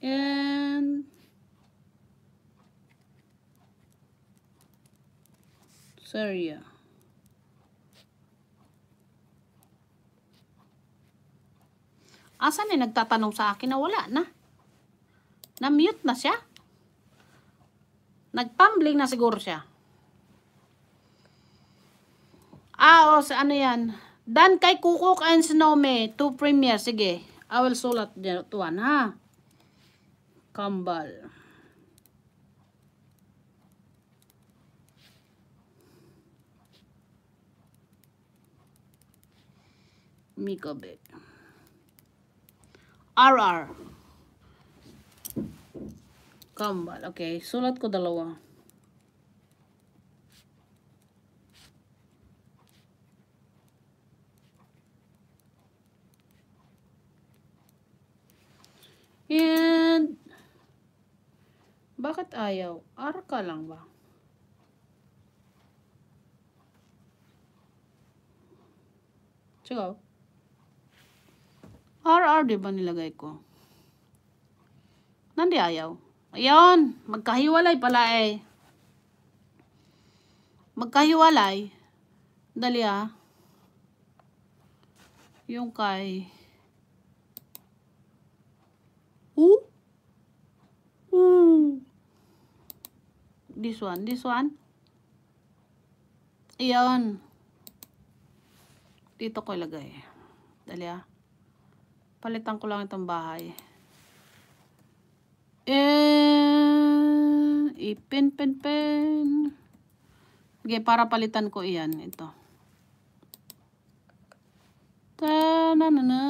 And Seria. Asan eh nagtatanong sa akin na wala na? Na-mute na siya? Nagtumbling na siguro siya. Ah, o, sa ano yan? Dan kay Kukuk and Snowme, two premier. Sige, I will sulat dyan, tuwan, ha? Kambal. Mikabe. RR. Kambal. Okay, sulat ko dalawa. And, bakit ayaw? R ka lang ba? Sigaw. RR, di ba nilagay ko? Nandi ayaw. Ayun, magkahiwalay pala eh. Magkahiwalay. Dali ah. Yung kay... Ooh. Ooh. This one, this one. Ayun. Dito ko ilagay. Dali ah. Palitan ko lang itong bahay. And, ipin, pen, pen. Okay, para palitan ko iyan. Ito. Ta-na-na-na.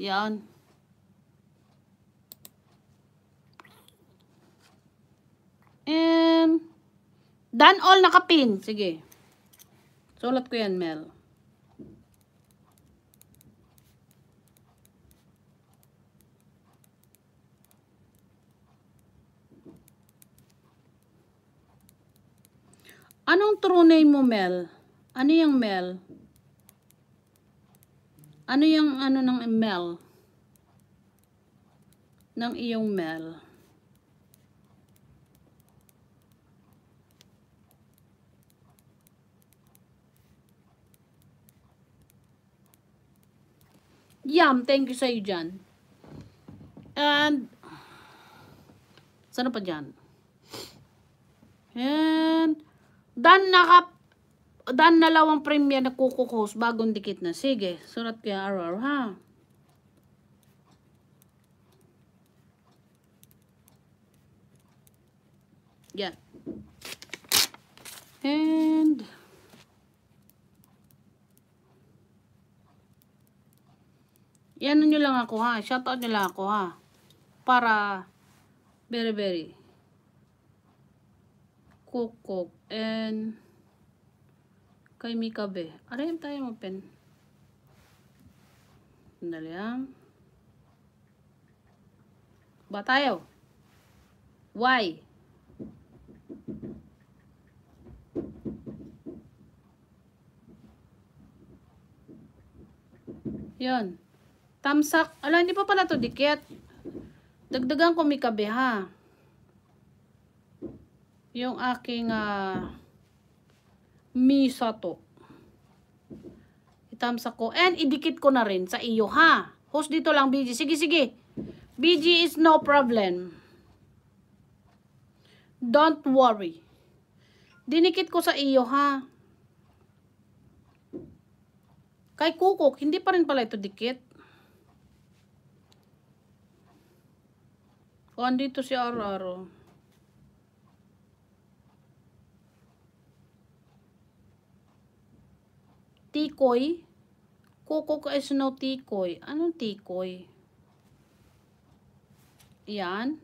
Yan. And, done all nakapin. Sige. Sulat ko yan, Mel. Anong true name mo, Mel? Ano yung Mel? Ano yung ano ng Mel? Ng iyong Mel? Yum, thank you sa iyo dyan. And, sana pa dyan? And, dan naka, dan nalawang premier na kukukos, bagong dikit na. Sige, surat kaya araw ha. Yan. And, yan nyo lang ako ha. Shoutout nyo lang ako ha. Para, very very, kukok and kay Mika Be. Arayam tayo mo pen. Sandali ha. Ba tayo? Why? Yun. Tamsak. Ala, hindi pa pala to dikit. Dagdagan ko Mika Be ha. Yung aking uh, Misato. Itamsak ko. And idikit ko na rin sa iyo ha. Host dito lang BG. Sige, sige. BG is no problem. Don't worry. Dinikit ko sa iyo ha. Kay Kukok, hindi pa rin pala ito dikit. O, andito si Aro-Aro. Tikoy. Kukok is no tikoy. Anong tikoy? Yan.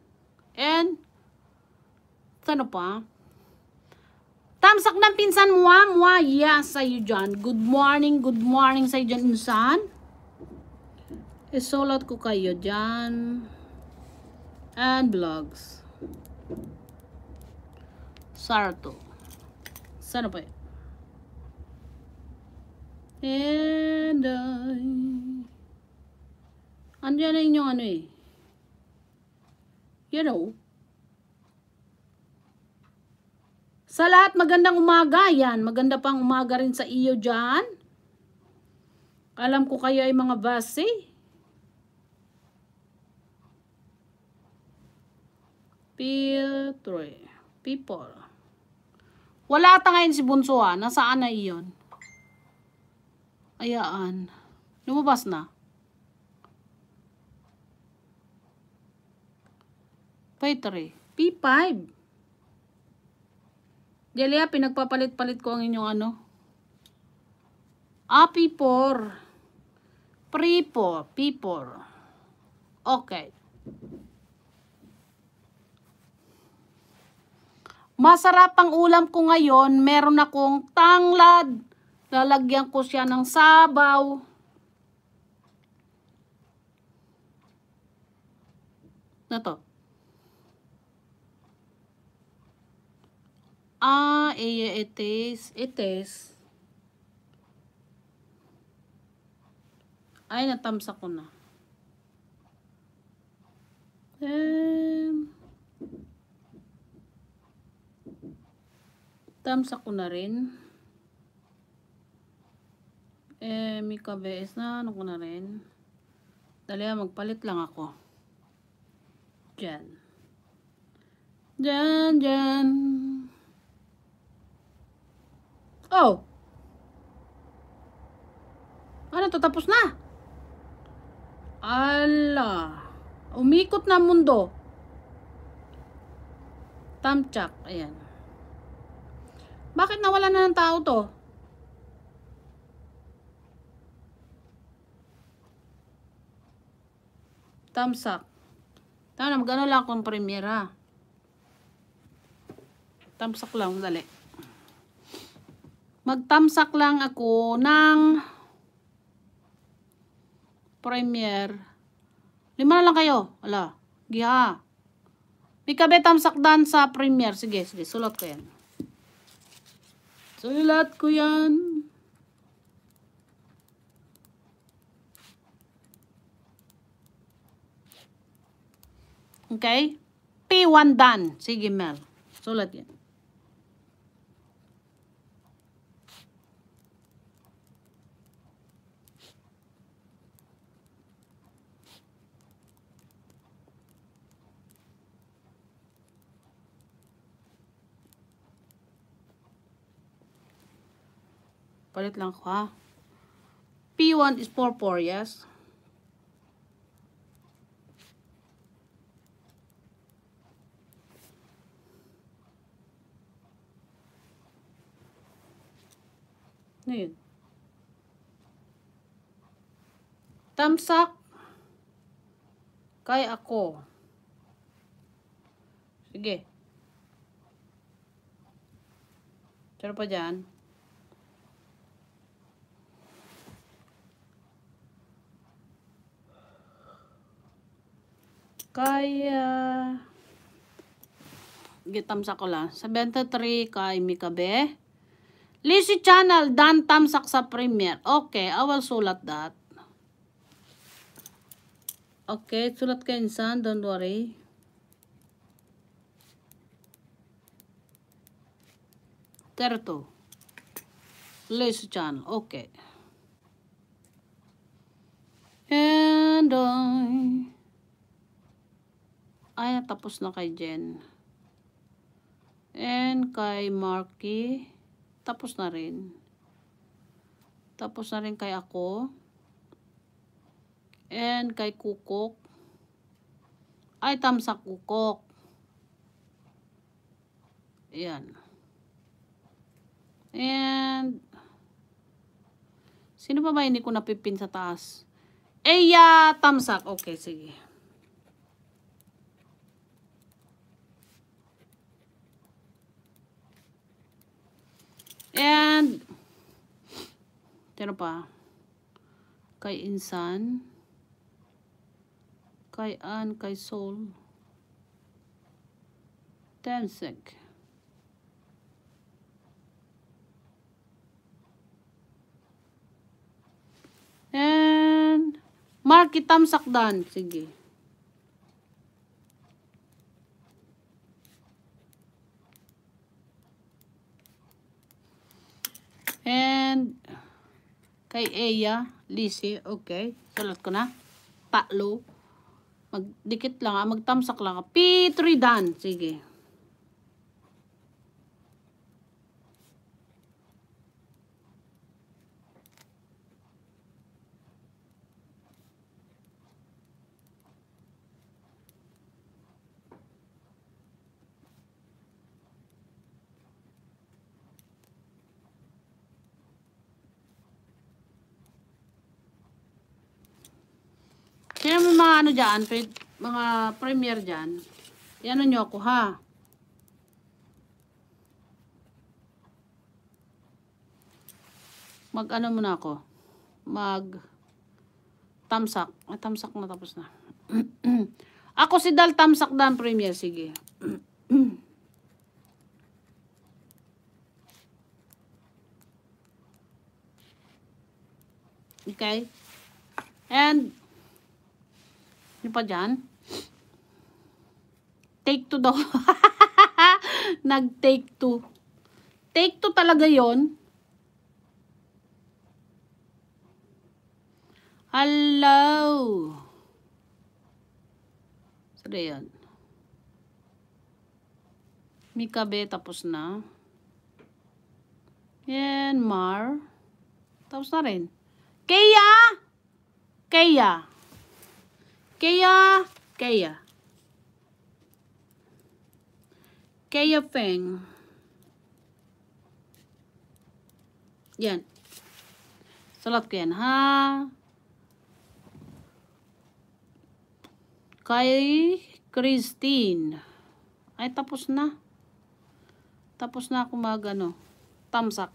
And, ano pa? Tamsak ng pinsan mo, mwa, yes, sa'yo dyan. Good morning, good morning sa'yo dyan, insan. Isolot ko kayo dyan. And vlogs. Sarto. Sana pa yun? And I... Andiyan na inyong ano eh. You know. Sa lahat, magandang umaga. Yan, maganda pang umaga rin sa iyo dyan. Alam ko kayo ay mga base. People. People. Wala ata ngayon si Bunso ha. Nasaan na iyon? Ayaan. Lumabas na. P3. P5. Delia, pinagpapalit-palit ko ang inyong ano. Ah, P4. P4. P4. Okay. Masarap ang ulam ko ngayon. Meron akong tanglad. Lalagyan ko siya ng sabaw. Na to. Ah, eh, it is. It is. Ay, natamsa ko na. Then, tamsa ko na rin. Eh, Mika BS na, ano ko na rin. Dali, magpalit lang ako. Diyan. Diyan, diyan. Oh! Paano to? Tapos na. Ala. Umikot na mundo. Tamchak. Ayan. Bakit nawala na ng tao to? Tamsak. Tama na, mag-ano lang akong premiera. Tamsak lang, dali. Magtamsak lang ako ng premiere. Lima na lang kayo. Ala, giha. May kabe tamsak dan sa premiere. Sige, sige, sulat ko yan. Sulat ko yan. Okay? P1 done. Sige, Mel. Sulat yan. Palit lang ko ha. P1 is 4-4, yes? Ano yun? Tamsak kay ako. Sige. Pero pa dyan. Kaya gitamsak ko lang. 73 kay Mikabe. Lizzy Channel, Dan Tamsak sa Premiere. Okay, I will sulat that. Okay, sulat ka insan, don't worry. Terto. Lizzy Channel, okay. And I... Ay, tapos na kay Jen. And kay Marky. Tapos na rin. Tapos na rin kay ako. And kay Kukok. Ay, tamsak Kukok. Ayan. And, sino pa ba hindi ko napipin sa taas? Eya, tamsak. Okay, sige. And, sino pa? Kay Insan. Kay Ann, kay Soul. Tensek. And, Marky Tamsakdan. Sige. And, kay Eya, Lisi, okay. Sulat ko na. Tatlo. Magdikit lang, ah, magtamsak lang. P3 done. Sige. Sino may mga ano dyan, mga premier dyan, yan nyo ako ha. Mag ano muna ako. Mag tamsak. Ay, tamsak na tapos na. ako si Dal Tamsak Dan Premier. Sige. okay. And ano pa dyan? Take two daw. Nag-take two. Take two talaga yon. Hello. Saan yan? Mika B, tapos na. Yan, Mar. Tapos na rin. Kaya, kaya, kaya, kaya. Kaya Feng. Yan. Salat ko yan, ha? Kay Christine. Ay, tapos na. Tapos na ako mag, ano, tamsak.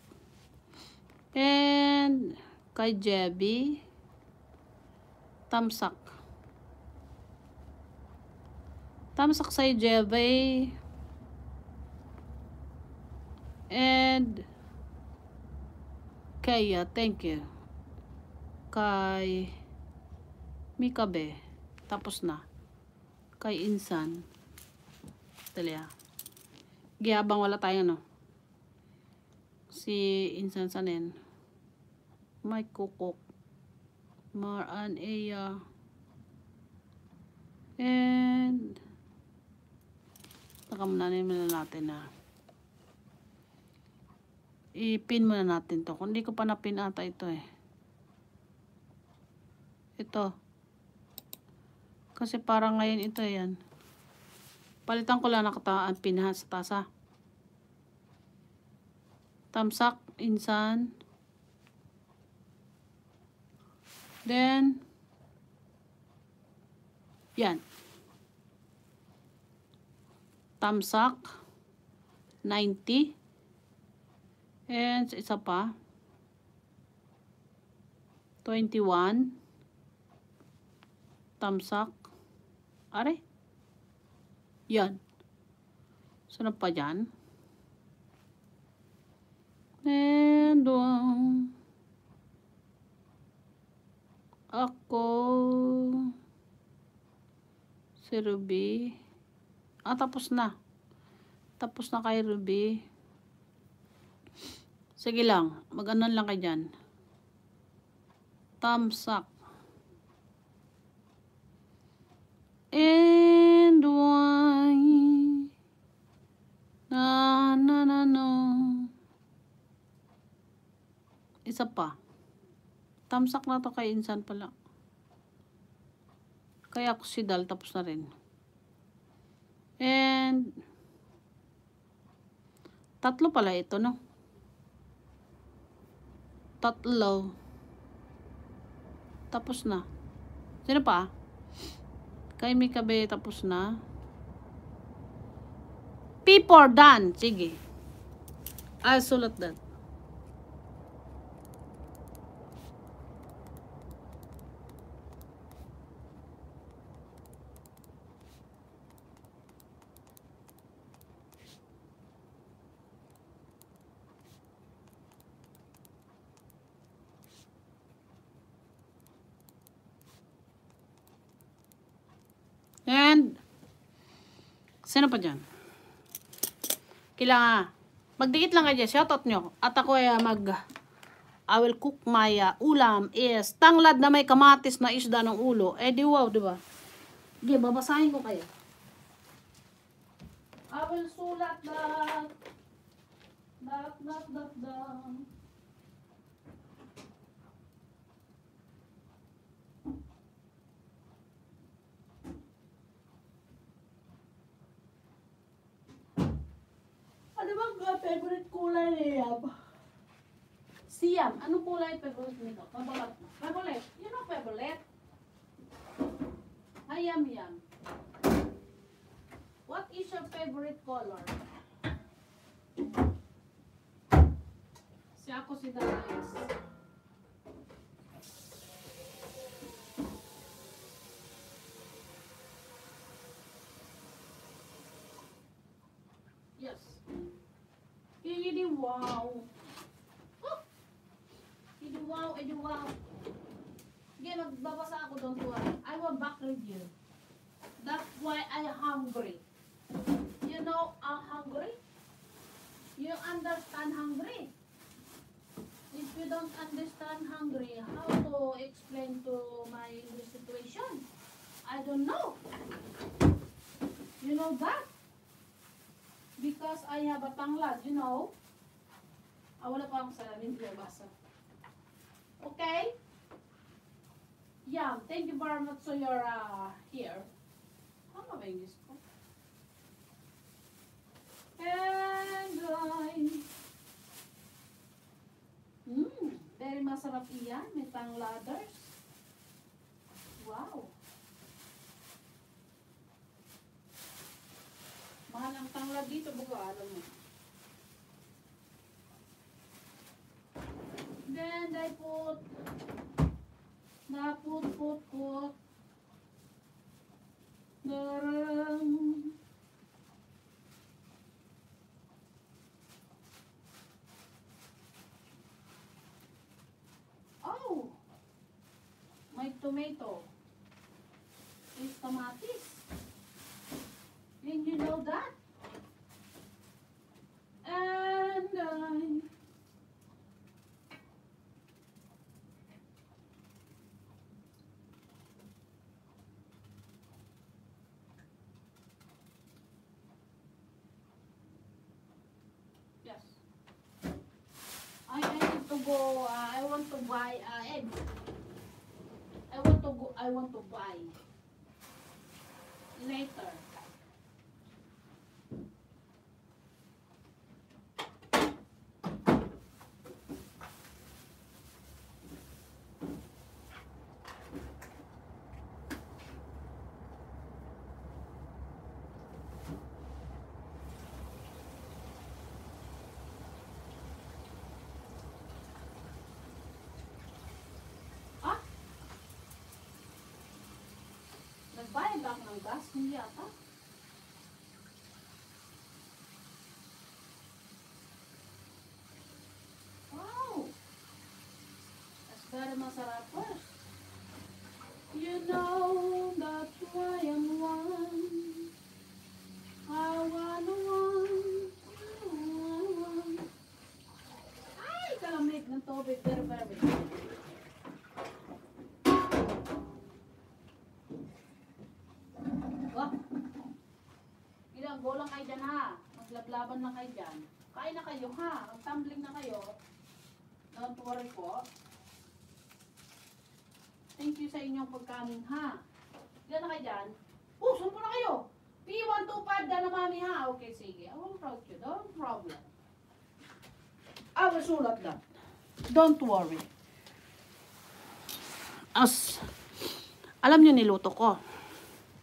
And, kay Jebby. Tamsak. Tamsak sa Jebby. And, kaya, thank you. Kay, Mikabe. Tapos na. Kay Insan. Dali ah. Giyabang wala tayo, no? Si Insan Sanen. Mike Kukuk. Maran Eya. And, nakamnanin muna natin na i-pin muna natin to. Kung hindi ko pa na-pin ata ito eh. Ito. Kasi parang ngayon ito yan. Palitan ko lang nakataan pinahan sa tasa. Tamsak, insan. Then, yan. Tamsak, 90. And isa pa, 21. Tamsak. Are? Yan. Saan pa dyan? And, um, ako, si Ruby. Ah, tapos na. Tapos na kay Ruby. Sige lang, mag-anon lang kay dyan. Thumbs. And why? Na na na no. Isa pa. Thumbs na to kay Insan pala. Kaya ako tapos na rin. And tatlo pala ito, no? Tatlo. Tapos na. Sino pa? Kay Mikabe, tapos na. P4 done. Sige. I'll sulat that. And, sino pa dyan? Kailangan, magdikit lang kayo, shoutout nyo. At ako ay ah, mag, I will cook my ah, ulam is tanglad na may kamatis na isda ng ulo. Eh di wow, di ba? Sige, babasahin ko kayo. I will sulat that. Dat, dat, dat, dat. Uh, favorite kulay ni Yab? Siyam. Anong kulay favorite nito? Favorite. Favorite. You know favorite? Hayam yam. What is your favorite color? Si ako si Darius. Hindi wow. Oh! Hindi wow. Sige, magbabasa ako, don't worry. I will back read you. That's why I hungry. You know, I'm hungry. You understand hungry. If you don't understand hungry, how to explain to my situation? I don't know. You know that? Because I have a tanglad, you know. Ah, wala pa akong salamin, hindi basa. Okay? Yeah, thank you very much for your uh, here. Tama ba English ko? And I... Mmm, very masarap iyan. May tangladers. Wow. Mahal ang tanglad dito, buka, alam mo. Then I put na put put put Darang. Oh, may tomato. Is tomatis. Did you know that? And I Yes. I, I need to go, uh, I want to buy uh, egg. I want to go, I want to buy. Later. Ah? Nagbayad ba ako ng gas? Hindi ata. Wow! That's very masarap first. You know that I am one. I wanna one. Ay, kalamig ng tubig. Very, very. Wah. Ilang go lang kayo dyan ha. Maglablaban lang kayo dyan. Kain na kayo ha. Mag-tumbling na kayo. Don't worry po. Thank inyong pagkanin ha. Ilan na kayo dyan? Oh, saan po na kayo? P125 na na mami ha. Okay, sige. I will proud you. Don't problem. I will sulat that. Don't worry. As, alam nyo niluto ko.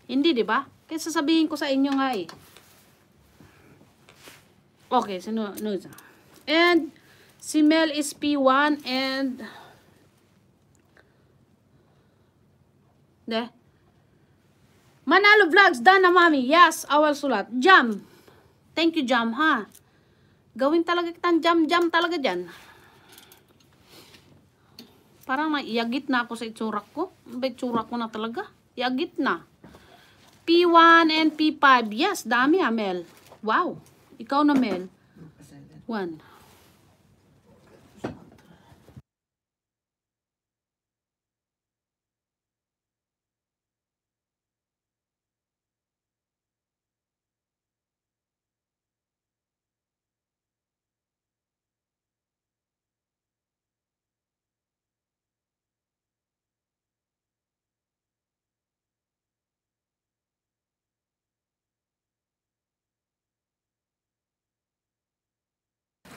Hindi, di ba? Kaya sasabihin ko sa inyo nga eh. Okay, sino, no, isa. And, si Mel is P1 and, de, Manalo Vlogs, done na mami. Yes, awal sulat. Jam. Thank you, Jam, ha. Gawin talaga kitang jam-jam talaga dyan. Parang naiyagit na ako sa itsura ko. Ba itsura ko na talaga? Iagit na. P1 and P5. Yes, dami ah, Mel. Wow. Ikaw na, Mel. One.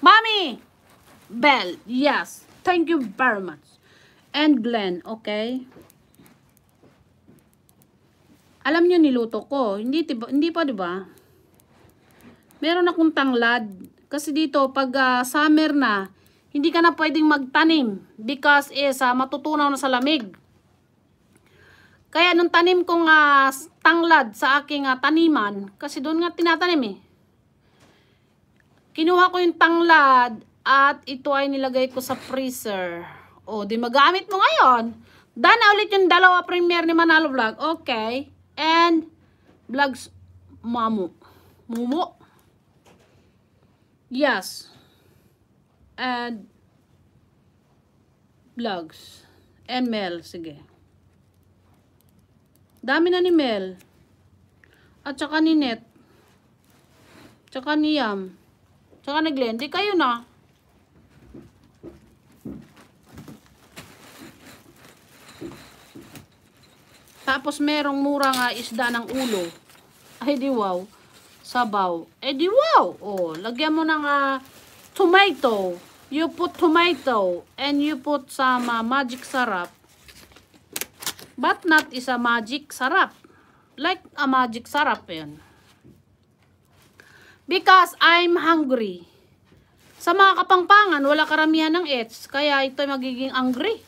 Mommy! Bell, yes. Thank you very much. And Glenn, okay? Alam niyo niluto ko. Hindi, diba, hindi pa, di ba? Meron akong tanglad. Kasi dito, pag ah, summer na, hindi ka na pwedeng magtanim. Because is, ah, matutunaw na sa lamig. Kaya nung tanim kong ah, tanglad sa aking ah, taniman, kasi doon nga tinatanim eh. Kinuha ko yung tanglad at ito ay nilagay ko sa freezer. O, di magamit mo ngayon. Done na ulit yung dalawa premiere ni Manalo Vlog. Okay. And, vlogs, mamu. Mumo. Yes. And, vlogs. And Mel, sige. Dami na ni Mel. At saka ni Net. Tsaka ni Yam. Glenn. Di kayo na. Tapos merong mura nga isda ng ulo. Ay di wow. Sabaw. Eh di wow. Oh, lagyan mo ng ah, tomato. You put tomato and you put some ah, magic syrup. But not is a magic syrup. Like a magic syrup yan. Because I'm hungry. Sa mga kapangpangan, wala karamihan ng ets. Kaya ito magiging angry.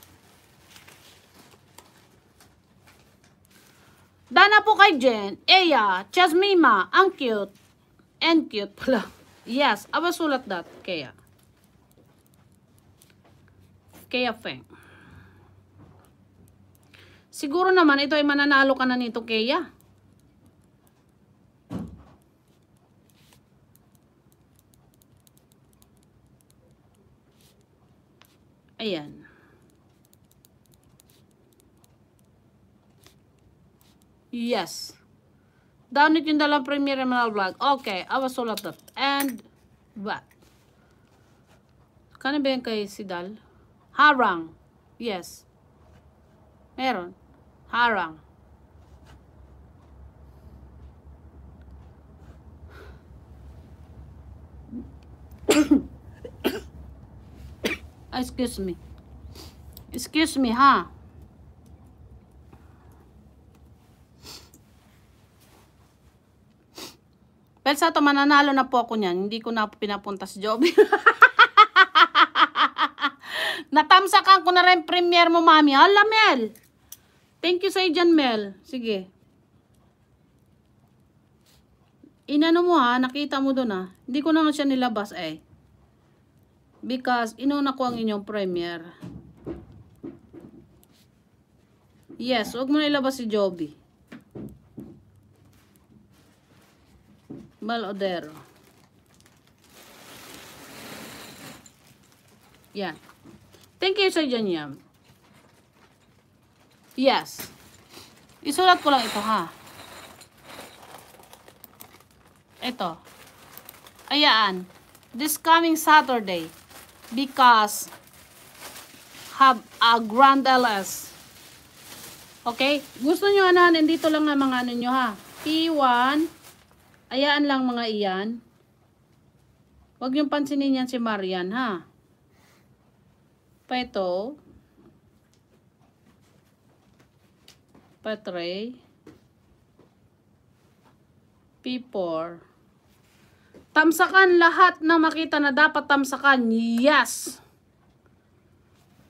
Dana po kay Jen, Eya, Chasmima, ang cute. And cute pala. Yes, I will sulat that, Kaya. Kaya Feng. Siguro naman ito ay mananalo ka na nito, Kaya. Ayan. Yes. Download yung dalang Premiere ML Vlog. Okay, I was sulat that. And, what? Kano ba yan kay Sidal? Harang. Yes. Meron. Harang. Excuse me. Excuse me, ha? Pero sa ito, mananalo na po ako niyan. Hindi ko na pinapunta si Joby. Natamsakan ko na rin premiere mo, mami. Hala, Mel. Thank you sa dyan, Mel. Sige. Inano mo ha, nakita mo doon ha. Hindi ko naman siya nilabas eh. Because inuna ko ang inyong premiere. Yes, wag mo na ilabas si Joby. Balodero. Yan. Thank you sa dyan yan. Yes. Isulat ko lang ito ha. Ito. Ayaan. This coming Saturday. Because have a grand LS. Okay? Gusto nyo ano, nandito lang ang mga ano nyo ha. P1. Ayaan lang mga iyan. Huwag yung pansinin yan si Marian ha. Peto. Petre. P4. Tamsakan lahat na makita na dapat tamsakan. Yes.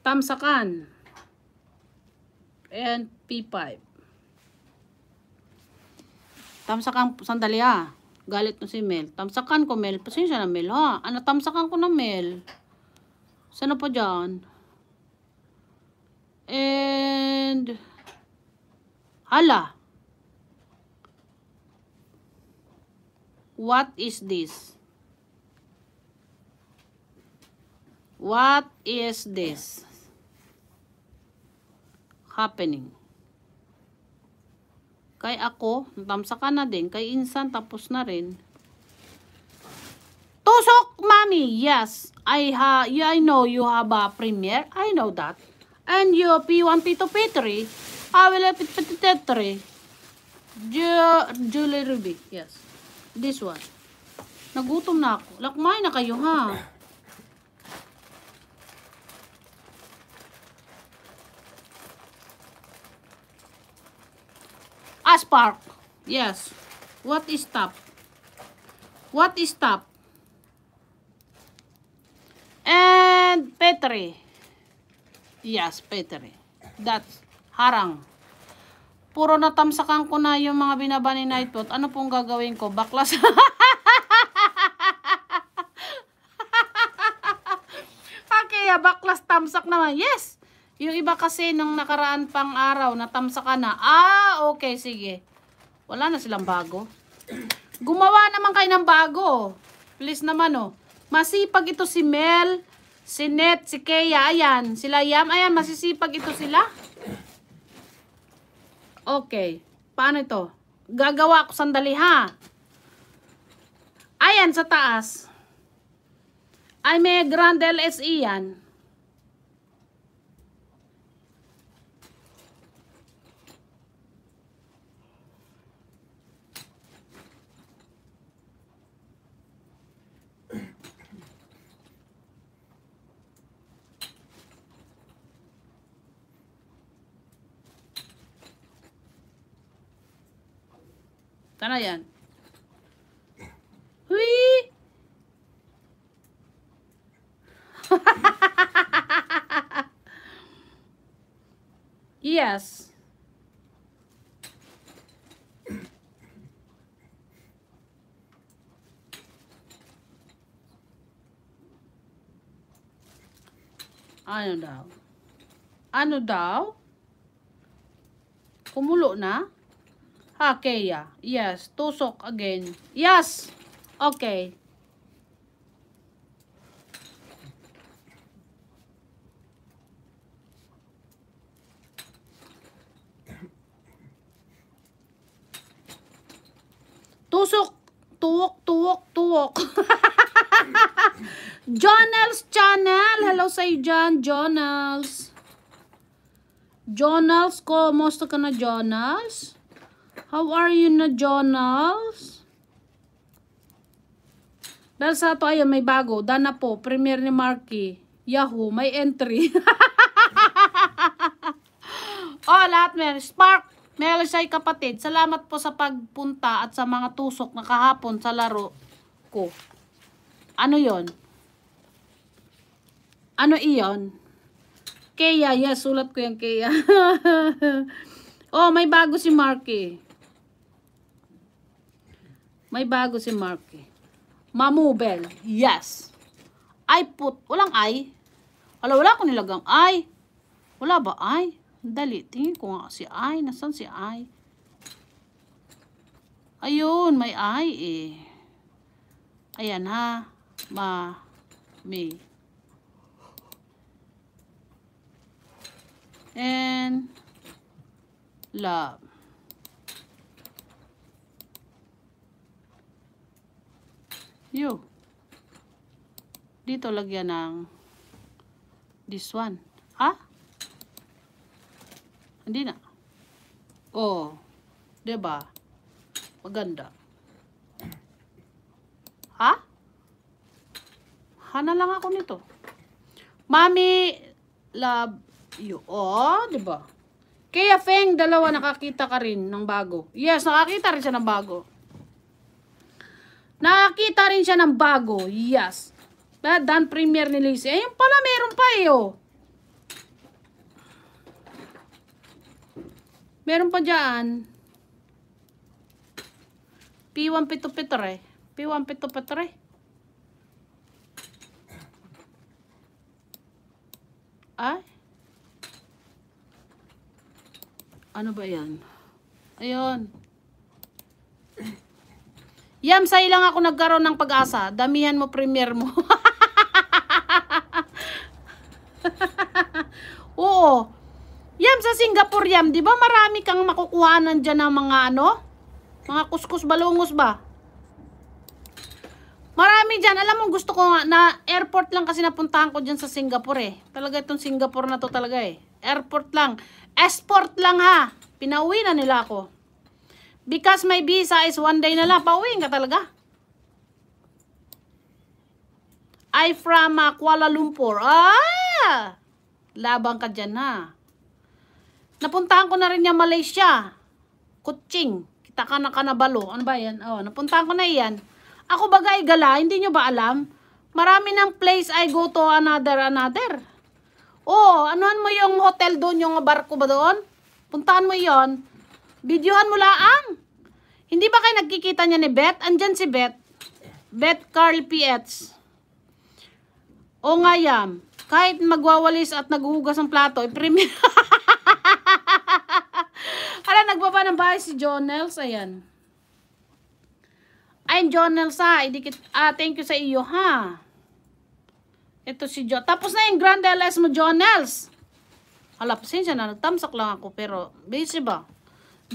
Tamsakan. And P5. Tamsakan, sandali ha. Galit na si Mel. Tamsakan ko, Mel. Pasensya na, Mel, ha. Ano, tamsakan ko na, Mel. Sana pa dyan? And, hala. What is this? What is this? Happening. Kay ako, tamsa ka na din. Kay Insan, tapos na rin. Tusok, mommy. Yes. I ha yeah, I know you have a premiere. I know that. And you P1, P2, P3. I will have P3. Julie Ruby. Yes. This one. Nagutom na ako. Lakmay na kayo, ha? Aspark. Yes. What is top? What is top? And Petri. Yes, Petri. That's harang. Puro natamsakan ko na yung mga binaba ni Nightbot. Ano pong gagawin ko? Baklas. okay, ah, baklas tamsak naman. Yes. Yung iba kasi nung nakaraan pang araw, natamsakan na. Ah, okay, sige. Wala na silang bago. Gumawa naman kayo ng bago. Please naman, oh. Masipag ito si Mel, si Net, si Kea, ayan. Sila Yam, ayan, masisipag ito sila. Okay. Paano ito? Gagawa ko sandali, ha? Ayan, sa taas. Ay, may Grand LSE yan. Tara yan. Hui! yes. Ano daw? Ano daw? Kumulo na? Ha, Kaya. Yes. Tusok again. Yes. Okay. Tusok. Tuwok, tuwok, tuwok. Jonels Channel. Hello sa iyo dyan, Jonels. Jonels, kumusta ka na, Jonels? How are you na, Jonels? Dahil sa ito, ayun, may bago. Dana po, premiere ni Marky. Yahoo, may entry. oh, lahat may Spark, Melisay kapatid, salamat po sa pagpunta at sa mga tusok na kahapon sa laro ko. Ano yon? Ano iyon? Kaya, yes, sulat ko yung Kaya. oh, may bago si Marky. May bago si Marky. Mamubel, yes. I put, walang I. Wala, wala ko nilagang I. Wala ba I? Dali, tingin ko nga si I. Nasaan si I? Ayun, may I eh. Ayan ha. Ma, me. And, love. You. Dito lagyan ng this one. Ha? Hindi na. Oh. ba? Maganda. Ha? Hana lang ako nito. Mami, love you. Oh, ba? Kaya Feng, dalawa nakakita ka rin ng bago. Yes, nakakita rin siya ng bago. Nakakita rin siya ng bago. Yes. Dan premiere ni Lizzie. Eh, yung pala meron pa eh, oh. Meron pa dyan. P1 pito eh. P1 pito eh. Ay? Ano ba yan? Ayun. Yam, sa'yo lang ako nagkaroon ng pag-asa. Damihan mo premier mo. Oo. Yam, sa Singapore yam, di ba marami kang makukuhanan dyan ng mga ano? Mga kuskus balungos ba? Marami dyan. Alam mo, gusto ko nga na airport lang kasi napuntahan ko dyan sa Singapore eh. Talaga itong Singapore na to talaga eh. Airport lang. Export lang ha. Pinauwi na nila ako. Because my visa is one day na lang. Pauwiin ka talaga. I from uh, Kuala Lumpur. Ah! Labang ka dyan ha. Napuntahan ko na rin yung Malaysia. Kuching. Kita ka na kanabalo. Ano ba yan? Oh, napuntahan ko na yan. Ako bagay gala, hindi nyo ba alam? Marami ng place I go to another another. Oh, anuhan mo yung hotel doon, yung barko ba doon? Puntahan mo yon. Videohan mo laang. Hindi ba kayo nagkikita niya ni Beth? Andyan si Beth. Beth Carl Pietz. O nga yam. Kahit magwawalis at naghuhugas ng plato, i-premiere. Ala, nagbaba ng bahay si John Nels. Ayan. Ay, John Nels ha. Idikit, ah, thank you sa iyo ha. Ito si John. Tapos na yung Grand LS mo, John. Hala, pasensya na. Nagtamsak lang ako. Pero, busy ba?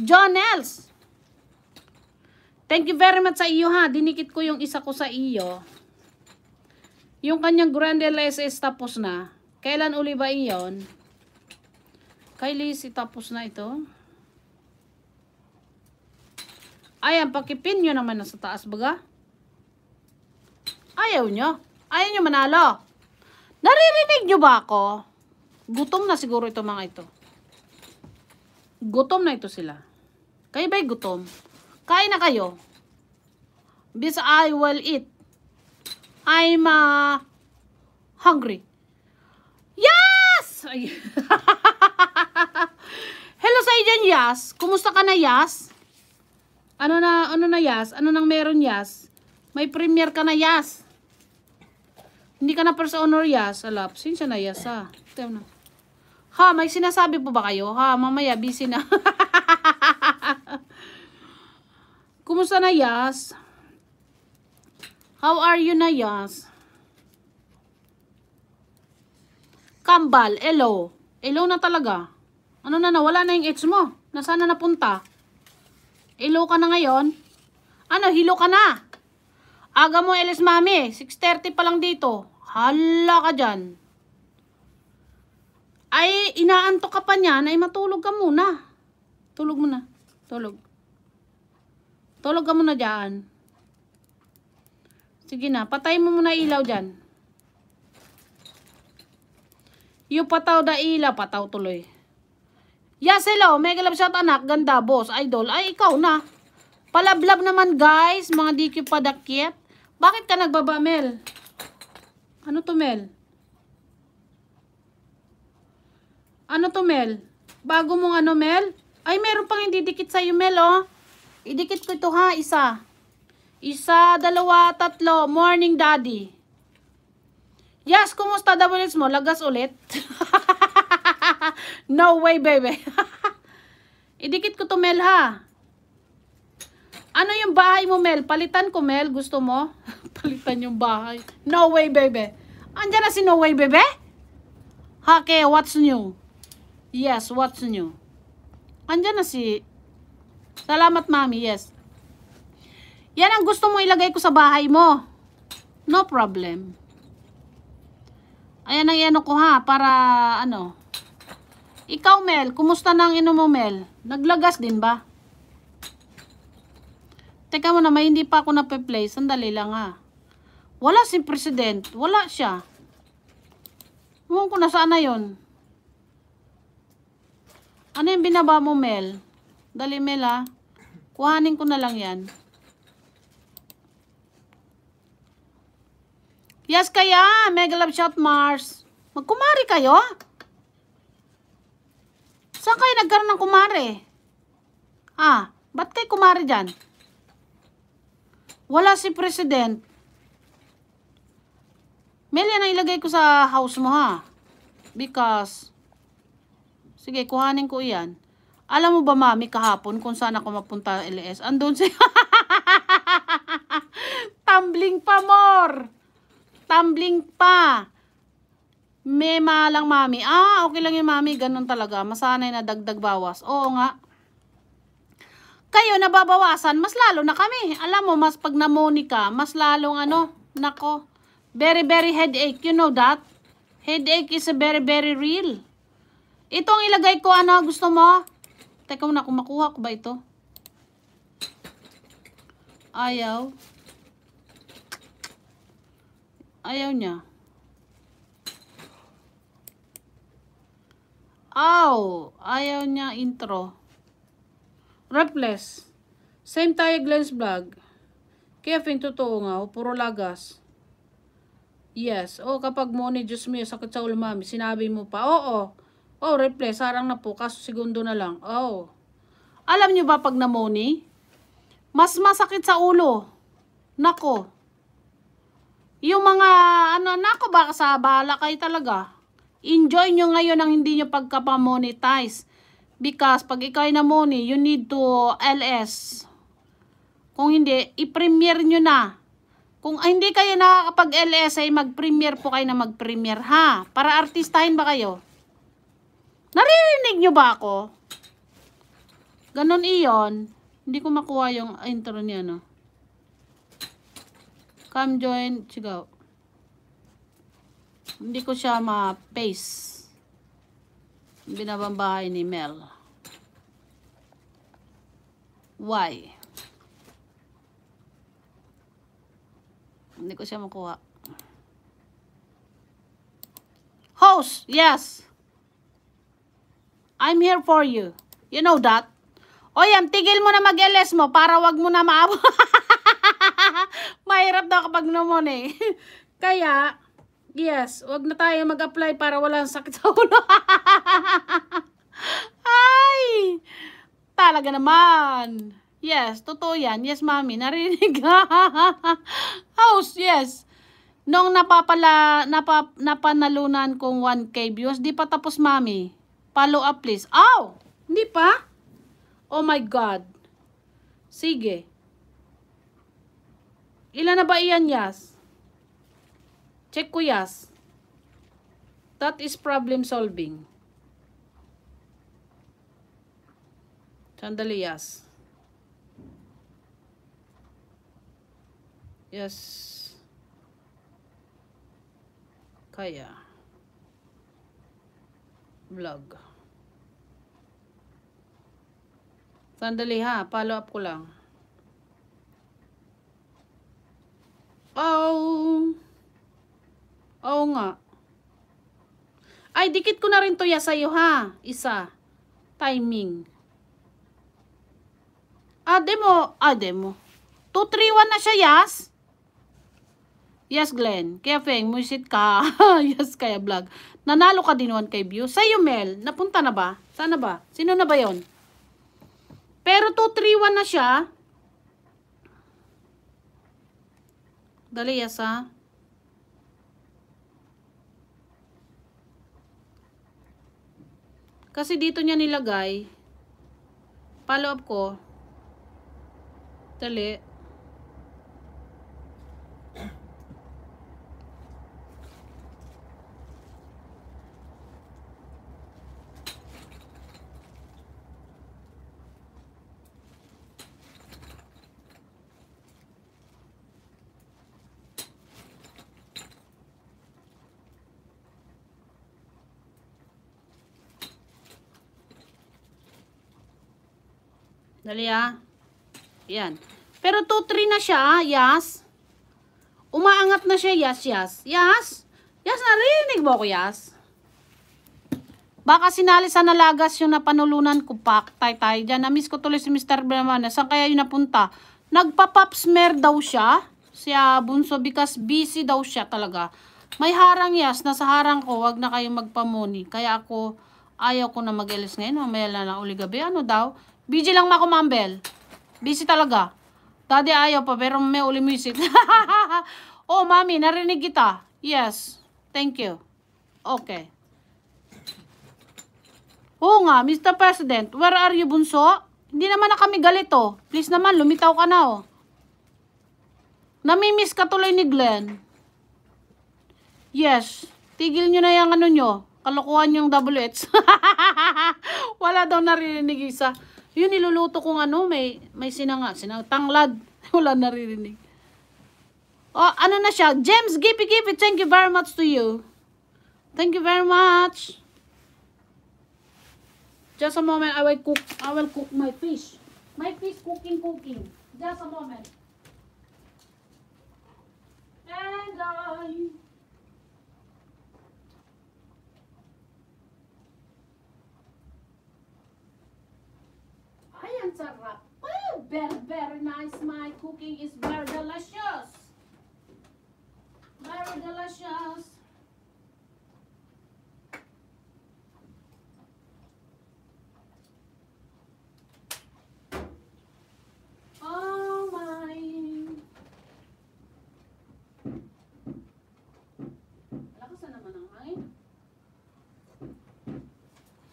John Nels. Thank you very much sa iyo ha. Dinikit ko yung isa ko sa iyo. Yung kanyang Grand LSS tapos na. Kailan uli ba iyon? Kay Lizzie tapos na ito. Ayan, pakipin nyo naman na sa taas baga. Ayaw nyo. Ayaw nyo manalo. Naririnig nyo ba ako? Gutom na siguro ito mga ito. Gutom na ito sila. Kayo ba'y gutom? Kain na kayo. Bis I will eat. I'm uh, hungry. Yes! Hello sa dyan, Yas. Kumusta ka na, Yas? Ano na, ano na, Yas? Ano nang meron, Yas? May premiere ka na, Yas. Hindi ka na first honor, Yas. Alap, sinsya na, Yas, ha? Ito na. Ha, may sinasabi po ba kayo? Ha, mamaya, busy na. Kumusta na, Yas? How are you na, Yas? Kambal, hello. Hello na talaga. Ano na nawala na yung ex mo? Nasaan na napunta? Hello ka na ngayon? Ano, hilo ka na? Aga mo, Elis Mami. 6.30 pa lang dito. Hala ka dyan. Ay, inaantok ka pa niyan, ay matulog ka muna. Tulog muna. Tulog. Tulog ka muna dyan. Sige na, patay mo muna ilaw dyan. Yung pataw da ilaw, pataw tuloy. Yes, hello. Mega love shot anak. Ganda, boss. Idol. Ay, ikaw na. Palablab naman, guys. Mga DQ padakit. Bakit ka nagbaba, Mel? Ano to, Mel? Ano to, Mel? Bago mong ano, Mel? Ay, meron pang hindi dikit sa'yo, Mel, oh. Idikit ko ito, ha? Isa. Isa, dalawa, tatlo. Morning, daddy. Yes, kumusta doubles mo? Lagas ulit? no way, baby. Idikit ko to, Mel, ha? Ano yung bahay mo, Mel? Palitan ko, Mel. Gusto mo? Palitan yung bahay. No way, baby. Andiyan na si No way, baby? Hake, what's new? Yes, what's new? Andiyan na si... Salamat, mami. Yes. Yan ang gusto mo ilagay ko sa bahay mo. No problem. Ayan ang ano ko ha, para ano. Ikaw, Mel, kumusta na ang inom mo, Mel? Naglagas din ba? Teka mo na, may hindi pa ako na-play. Sandali lang ha. Wala si President. Wala siya. Huwag ko na sana yon. Ano yung binaba mo, Mel? Dali, Mel ha. Kuhanin ko na lang yan. Yes, kaya. Mega love shot, Mars. Magkumari kayo? Saan kayo nagkaroon ng kumari? Ah, ba't kayo kumari dyan? Wala si President. Mel, yan ang ilagay ko sa house mo, ha? Because, sige, kuhanin ko yan. Alam mo ba, mami, kahapon, kung saan ako mapunta LS? Andun si... Tumbling pa, more! Tumbling pa. Mema lang, mami. Ah, okay lang yung mami. Ganun talaga. Masanay na dagdag bawas. Oo nga. Kayo nababawasan, mas lalo na kami. Alam mo, mas pag namoni ka, mas lalong ano, nako. Very, very headache. You know that? Headache is a very, very real. Itong ilagay ko, ano, gusto mo? Teka muna, kung makuha ko ba ito? Ayaw. Ayaw niya. Aw, ayaw niya intro. Repless. Same tayo Glenn's vlog. Kevin, totoo nga, oh, puro lagas. Yes. Oh, kapag mo ni Diyos mo, sakit sa ulo, mami, sinabi mo pa, oo. Oh, oh, replay, sarang na po, kaso segundo na lang. Oh. Alam niyo ba pag namoni? Mas masakit sa ulo. Nako. Yung mga, ano, nako baka sa bala kayo talaga. Enjoy nyo ngayon ang hindi nyo pagkapamonetize. Because pag ikaw ay namoni, you need to LS. Kung hindi, i-premiere nyo na. Kung ay, hindi kayo nakakapag-LS ay mag-premiere po kayo na mag-premiere ha. Para artistahin ba kayo? Naririnig nyo ba ako? Ganon iyon. Hindi ko makuha yung intro niya no. Come join, sigaw. Hindi ko siya ma-paste. Binabambahay ni Mel. Why? Hindi ko siya makuha. Host, yes. I'm here for you. You know that? O yan, tigil mo na mag-LS mo para wag mo na maabo. Mahirap daw kapag naman eh. Kaya, yes, wag na tayo mag-apply para walang sakit sa ulo. Ay! Talaga naman. Yes, totoo yan. Yes, mami. Narinig. House, yes. Nung napapala, napa, napanalunan kong 1K views, di pa tapos, mami. Follow up, please. Oh! Hindi pa? Oh my God. Sige. Ilan na ba iyan, Yas? Check ko, Yas. That is problem solving. Sandali, Yas. Yes. Kaya. Vlog. Sandali ha, follow up ko lang. Oh. Oo nga. Ay, dikit ko na rin to ya sa'yo ha. Isa. Timing. Ah, demo. Ah, demo. 231 na siya, Yas. Yes, Glenn. Kaya, Feng, musit ka. yes, kaya vlog. Nanalo ka din 1k view. Sa'yo, Mel, napunta na ba? Sana ba? Sino na ba yon? Pero 231 na siya. Dali, Yas, ha? Kasi dito niya nilagay. Follow up ko. Dali. Dali ah. Yan. Pero 2-3 na siya, Yas. Umaangat na siya, Yas, Yas. Yas? Yas, narinig mo ko, Yas? Baka sinali sa nalagas yung napanulunan ko, pak, tay, tay. Diyan, na-miss ko tuloy si Mr. Bramana. Saan kaya yung napunta? Nagpa-pop smear daw siya. Siya, bunso, because busy daw siya talaga. May harang, Yas. Nasa harang ko, wag na kayong magpamuni. Kaya ako, ayaw ko na mag-elis ngayon. Mamaya na lang uli gabi. Ano daw? Busy lang ako, Mambel. Busy talaga. Daddy ayaw pa, pero may uli music. oh, mami, narinig kita. Yes. Thank you. Okay. Oo nga, Mr. President, where are you, bunso? Hindi naman na kami galito. Please naman, lumitaw ka na, oh. Namimiss ka tuloy ni Glenn. Yes. Tigil nyo na yung ano nyo. Kalokohan yung double H. Wala daw naririnig isa. Yun, niluluto kong ano, may, may sinanga, sinang tanglad. Wala naririnig. Oh, ano na siya? James, gipi gipi, thank you very much to you. Thank you very much. Just a moment, I will cook, I will cook my fish. My fish cooking, cooking. Just a moment. And I... Sarap. Oh, very, very nice. My cooking is very delicious. Very delicious. Oh my. Na ang.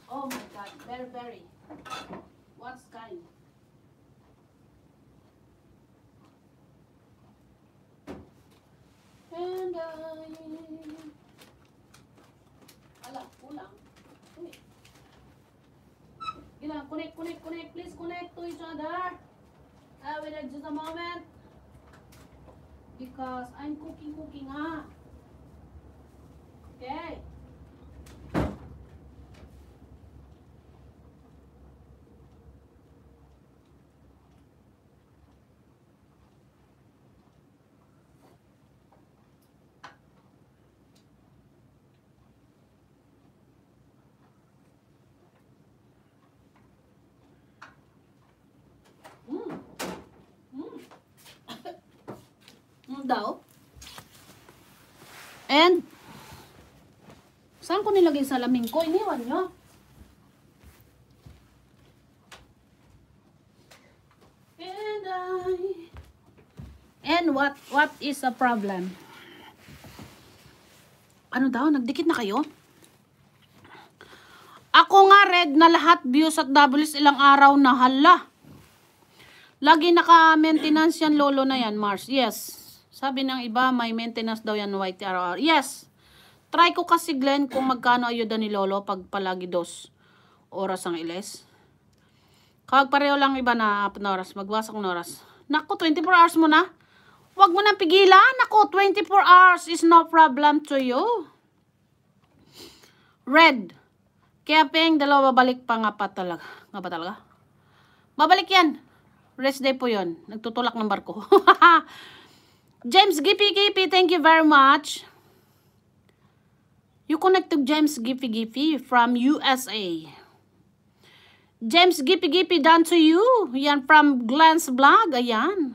Oh my God. Very, very. What kind? And I... Ala, kulang. Uy. Ilang, connect, connect, connect. Please connect to each other. I will wait just a moment. Because I'm cooking, cooking, ah. Okay. Daw. And, saan ko nilagay sa salamin ko? Iniwan nyo. And I... And what what is a problem? Ano daw? Nagdikit na kayo? Ako nga red na lahat views at W's ilang araw na hala. Lagi naka-maintenance yan lolo na yan, Mars. Yes. Sabi ng iba, may maintenance daw yan white araw. Yes. Try ko kasi Glenn kung magkano ayuda ni lolo pag palagi dos oras ang iles. Kag pareho lang iba na oras, magwasak ng oras. Naku, 24 hours mo na. Huwag mo nang pigilan. Naku, 24 hours is no problem to you. Red. Kaya peng dalawa babalik pa nga pa talaga. Nga ba talaga? Babalik yan. Rest day po yon. Nagtutulak ng barko. James Gippy Gippy, thank you very much. You connect to James Gippy Gippy from USA. James Gippy Gippy done to you. Yan from Glance Vlog. Ayan.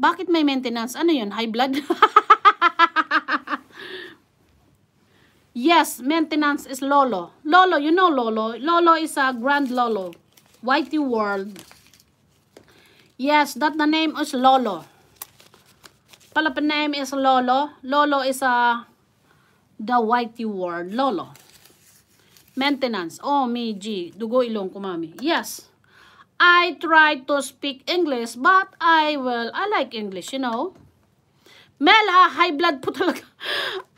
Bakit may maintenance? Ano yun? High blood? yes, maintenance is Lolo. Lolo, you know Lolo. Lolo is a grand Lolo. Whitey World. Yes, that the name is Lolo. Palapa name is Lolo. Lolo is a the Whitey World. Lolo. Maintenance. Oh, me, G. Dugo ilong ko, mami. Yes. I try to speak English, but I will, I like English, you know. Mel, ha, high blood po talaga.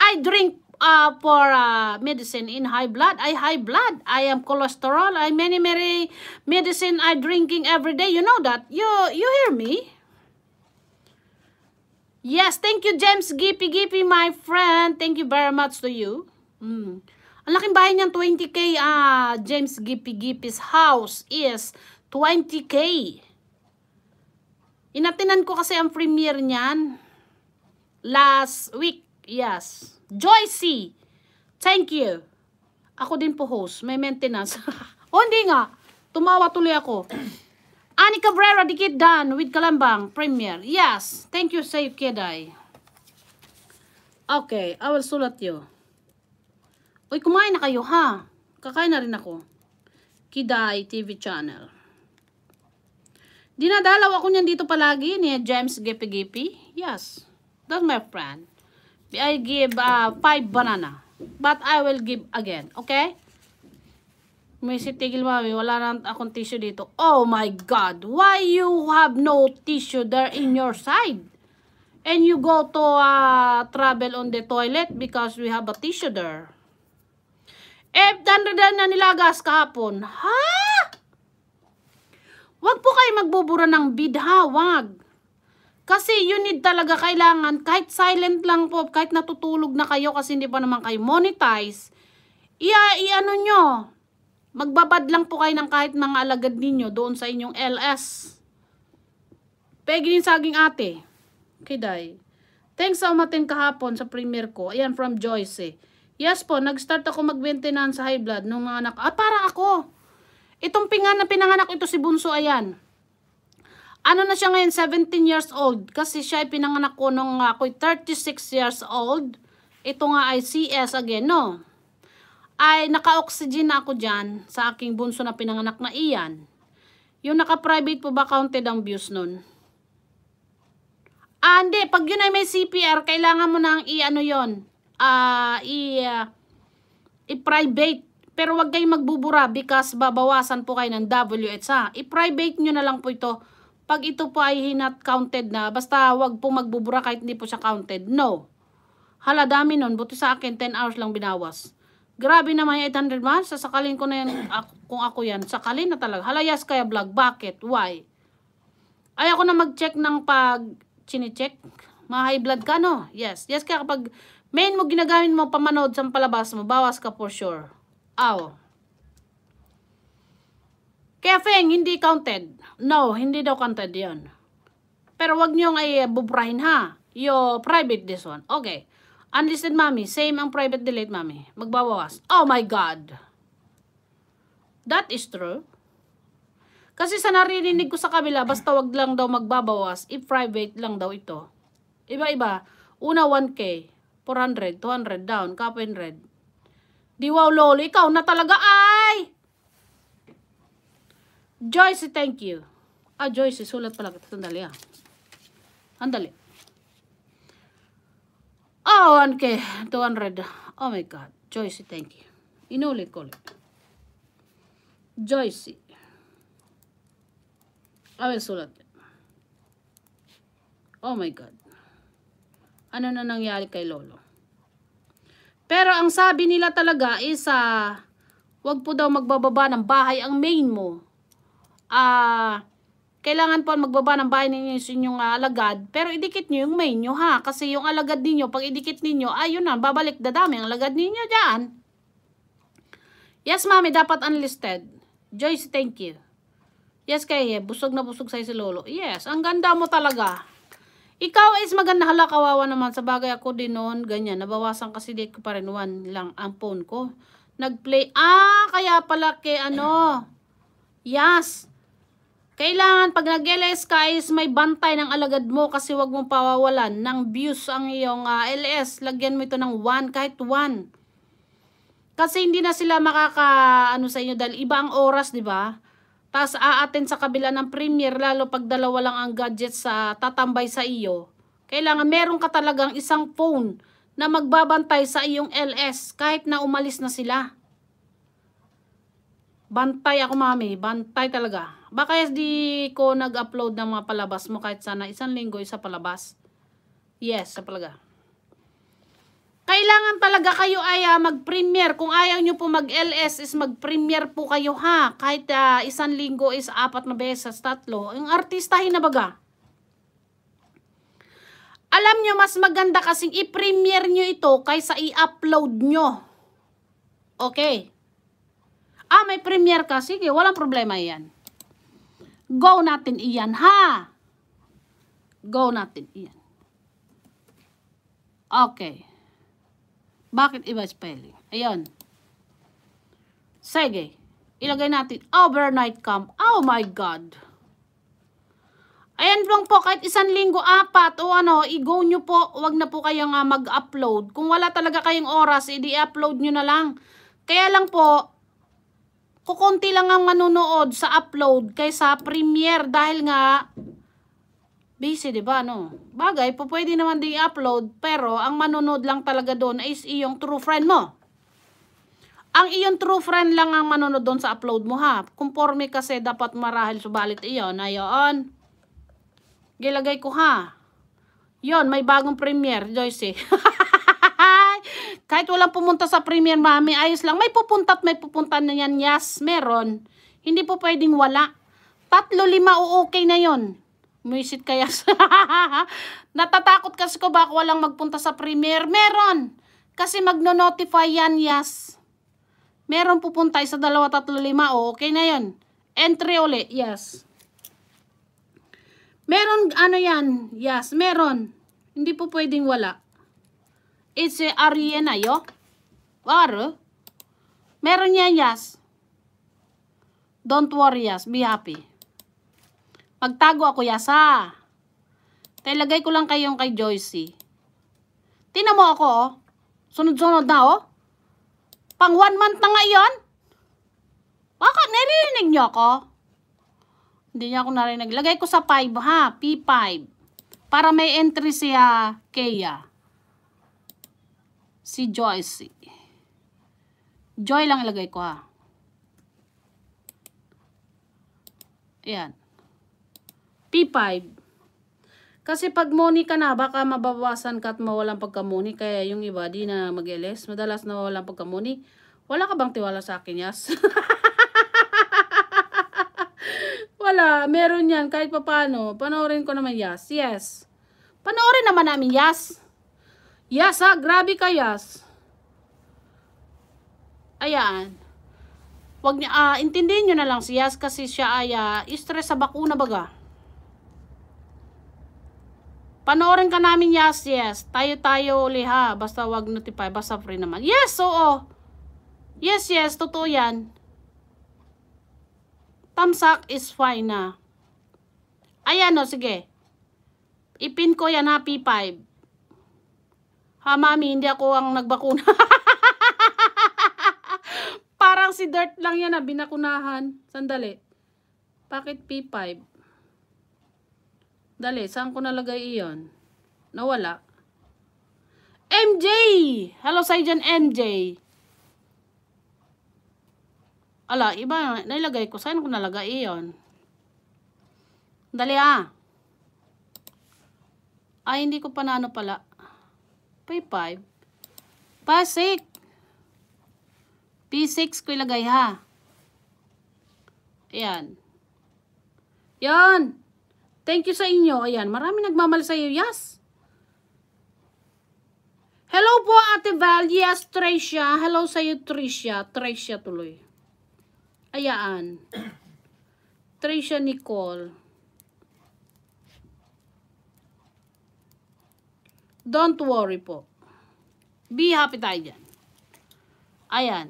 I drink uh, for uh, medicine in high blood. I high blood. I am cholesterol. I many, many medicine I drinking every day. You know that. You, you hear me? Yes, thank you, James Gippy Gippy, my friend. Thank you very much to you. Mm. Ang laking bahay niyan, 20k. Ah, James Gippy Gippy's house is 20k. Inatinan ko kasi ang premiere niyan last week. Yes. Joycey, thank you. Ako din po host. May maintenance. o hindi nga. Tumawa tuloy ako. Ani Cabrera, dikit done with Kalambang premiere. Yes. Thank you, Safe Keday. Okay, I will sulat you. Uy, kumain na kayo ha. Kakain na rin ako. Kiday TV channel. Dinadalaw ako niyan dito palagi ni James Gippy. Yes, that's my friend. I give uh, five banana. But I will give again. Okay? May sitigil mami. Wala na akong tissue dito. Oh my God. Why you have no tissue there in your side? And you go to uh, travel on the toilet because we have a tissue there. Eh, dandadan na nilagas kahapon. Ha? Wag po kayo magbubura ng bidha, wag. Kasi you need talaga kailangan, kahit silent lang po, kahit natutulog na kayo kasi hindi pa naman kayo monetize, iya, i-ano nyo, magbabad lang po kayo ng kahit mga alagad ninyo doon sa inyong LS. Pegi din saging ate. Kiday. Thanks sa umatin kahapon sa premiere ko. Ayan, from Joyce eh. Yes po, nag-start ako mag-maintenance sa high blood nung mga anak. Ah, para ako. Itong pingan na pinanganak ito si Bunso, ayan. Ano na siya ngayon, 17 years old. Kasi siya ay pinanganak ko nung ako'y 36 years old. Ito nga ay CS again, no? Ay naka-oxygen na ako dyan sa aking bunso na pinanganak na iyan. Yung naka-private po ba counted ang views nun? Ah, hindi. Pag yun ay may CPR, kailangan mo nang i-ano yun. Ah, uh, i- uh, i-private pero wag kayong magbubura because babawasan po kayo ng WH ha. I-private nyo na lang po ito. Pag ito po ay not counted na, basta wag po magbubura kahit hindi po siya counted. No. Hala, dami nun. Buti sa akin, 10 hours lang binawas. Grabe naman yung 800 man. Sasakalin ko na yan kung ako yan. Sakalin na talaga. Hala, yes kaya vlog. Bakit? Why? Ayaw ko na mag-check ng pag chine-check. Mga high blood ka, no? Yes. Yes, kaya kapag main mo ginagamit mo pamanood sa palabas mo, bawas ka for sure. Aw. Kaya Feng, hindi counted. No, hindi daw counted yon. Pero wag niyo ay bubrahin ha. Yo, private this one. Okay. Unlisted mami, same ang private delete mami. Magbabawas. Oh my God. That is true. Kasi sa naririnig ko sa kabila, basta wag lang daw magbabawas, if private lang daw ito. Iba-iba. Una 1K, 400, 200 down, cap and red. Di wow lolo, ikaw na talaga ay! Joyce, thank you. Ah, Joyce, sulat pala. Sandali ah. Andali. Oh, 1K, 200. Oh my God. Joyce, thank you. Inulit ko ulit. Joyce. Awel sulat. Oh my God. Ano na nangyari kay Lolo? Pero ang sabi nila talaga is, uh, wag po daw magbababa ng bahay ang main mo. Ah, uh, kailangan po magbaba ng bahay ninyo yung inyong uh, alagad, pero idikit nyo yung main nyo ha, kasi yung alagad ninyo, pag idikit ninyo, ayun na, babalik dadami ang alagad ninyo dyan. Yes, mami, dapat unlisted. Joyce, thank you. Yes, kaya busog na busog sa'yo si Lolo. Yes, ang ganda mo talaga. Ikaw is maganda hala kawawa naman sa bagay ako din noon, ganyan. Nabawasan kasi date ko pa rin one lang ang phone ko. Nagplay, ah, kaya pala kay ano. Yes. Kailangan pag nag-LS ka is may bantay ng alagad mo kasi wag mong pawawalan ng views ang iyong uh, ah, LS. Lagyan mo ito ng 1 kahit 1. Kasi hindi na sila makaka ano sa inyo dahil iba ang oras, 'di ba? Tapos aaten sa kabila ng premier, lalo pag dalawa lang ang gadget sa tatambay sa iyo. Kailangan meron ka talagang isang phone na magbabantay sa iyong LS kahit na umalis na sila. Bantay ako mami, bantay talaga. Baka di ko nag-upload ng mga palabas mo kahit sana isang linggo isa palabas. Yes, sa palaga. Kailangan talaga kayo ay uh, mag-premiere. Kung ayaw nyo po mag-LS is mag-premiere po kayo ha. Kahit uh, isang linggo is apat na beses, tatlo. Yung artistahin na. Alam nyo, mas maganda kasing i-premiere nyo ito kaysa i-upload nyo. Okay. Ah, may premiere ka. Sige, walang problema yan. Go natin iyan, ha? Go natin iyan. Okay. Bakit iba spelling? Ayun. Sige. Ilagay natin overnight camp. Oh my God. Ayan lang po, kahit isang linggo, apat, o ano, i-go nyo po, wag na po kayong uh, mag-upload. Kung wala talaga kayong oras, i-upload nyo na lang. Kaya lang po, kukunti lang ang manunood sa upload kaysa premiere dahil nga busy, di ba, no? Bagay, po pwede naman din i-upload, pero ang manonood lang talaga doon is iyong true friend mo. Ang iyong true friend lang ang manonood doon sa upload mo, ha? Conforme kasi dapat marahil subalit iyon. Ayon. Gilagay ko, ha? Yon, may bagong premiere, Joyce. Kahit walang pumunta sa premiere, mami, ayos lang. May pupunta at may pupunta na yan. Yes, meron. Hindi po pwedeng wala. Tatlo, lima, o okay na yon Muisit kaya. Natatakot kasi ko baka walang magpunta sa premiere. Meron. Kasi magno-notify yan, yes. Meron pupunta sa dalawa, tatlo, lima. O, okay na yon Entry uli, yes. Meron, ano yan? Yes, meron. Hindi po pwedeng wala. It's a arena, yo. Waro. Meron yan, yes. Don't worry, yes. Be happy. Pagtago ako yasa. Tailagay ko lang kayong kay Joycey. Tina mo ako, oh. Sunod-sunod na, oh. Pang one month na ngayon. Bakit naririnig niyo ako? Hindi niya ako narinig. Lagay ko sa 5, ha? P5. Para may entry siya Kaya. Si Joycey. Joy lang ilagay ko, ha? Ayan. P5. Kasi pag money ka na, baka mabawasan ka at mawalan pagka-money. Kaya yung iba, di na mag-LS. Madalas na mawalan pagka-money. Wala ka bang tiwala sa akin, Yas? Wala. Meron yan. Kahit pa paano. Panoorin ko naman, Yas. Yes. Panoorin naman namin, Yas. Yas, ha? Grabe ka, Yas. Ayan. Wag niya, uh, intindihin nyo na lang si Yas kasi siya ay uh, stress sa bakuna baga. Panoorin ka namin, yes, yes. Tayo-tayo uli ha. Basta wag notify. Basta free naman. Yes, oo. Yes, yes. Totoo yan. Tamsak is fine na. Ayan o, sige. Ipin ko yan ha, P5. Ha, mami, hindi ako ang nagbakuna. Parang si Dirt lang yan na binakunahan. Sandali. Bakit P5? Dali, saan ko nalagay iyon? Nawala. MJ! Hello sa'yo dyan, MJ. Ala, iba, nilagay ko. Saan ko nalagay iyon? Dali ah. Ay, hindi ko pa pala. P5. Pasik. P6 ko ilagay ha. Ayan. Yan. Thank you sa inyo. Ayan, marami nagmamahal sa iyo. Yes. Hello po, Ate Val. Yes, Tricia. Hello sa iyo, Tricia. Tricia tuloy. Ayaan. Tricia Nicole. Don't worry po. Be happy tayo dyan. Ayan.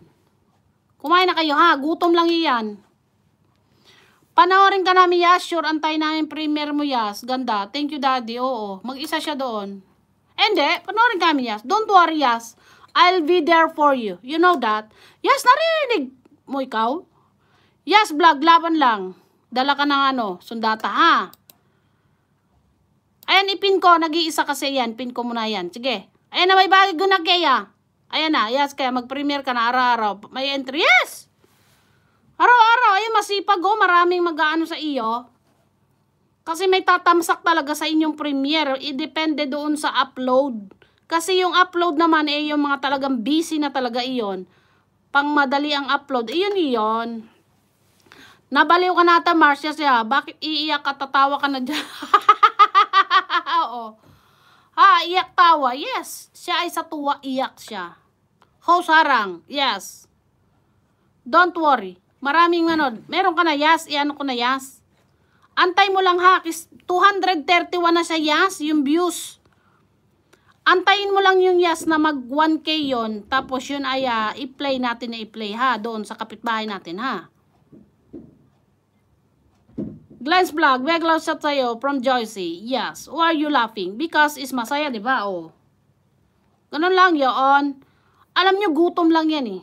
Kumain na kayo ha. Gutom lang iyan. Panoorin ka namin, Yas. Sure, antay namin premiere mo, Yas. Ganda. Thank you, Daddy. Oo. Mag-isa siya doon. Hindi. Panoorin kami, Yas. Don't worry, Yas. I'll be there for you. You know that? Yas, narinig mo ikaw? Yas, vlog. Laban lang. Dala ka ng ano, sundata, ha? Ayan, ipin ko. Nag-iisa kasi yan. Pin ko muna yan. Sige. Ayan na, may bagay ko na kaya. Ayan na. Yes, kaya mag-premiere ka na araw-araw. May entry. Yes! Araw-araw. Ayan, masipag oh. Maraming mag-ano sa iyo. Kasi may tatamsak talaga sa inyong premiere. I-depende doon sa upload. Kasi yung upload naman, eh, yung mga talagang busy na talaga iyon. Pang madali ang upload. Iyon, iyon. Nabaliw ka nata, Marcia, siya. Bakit iiyak ka, tatawa ka na dyan? Oo. Ha, iyak tawa. Yes. Siya ay sa tuwa, iyak siya. Host harang. Yes. Don't worry. Maraming ano. Meron ka na yes. Iano ko na yes. Antay mo lang ha. 231 na siya yes. Yung views. Antayin mo lang yung yes na mag 1k yon Tapos yun ay uh, i-play natin na i-play ha. Doon sa kapitbahay natin ha. Glenn's vlog, big love shot sa'yo from Joycey. Yes. Why are you laughing? Because is masaya, di ba? Oh. Ganun lang yun. Alam nyo, gutom lang yan eh.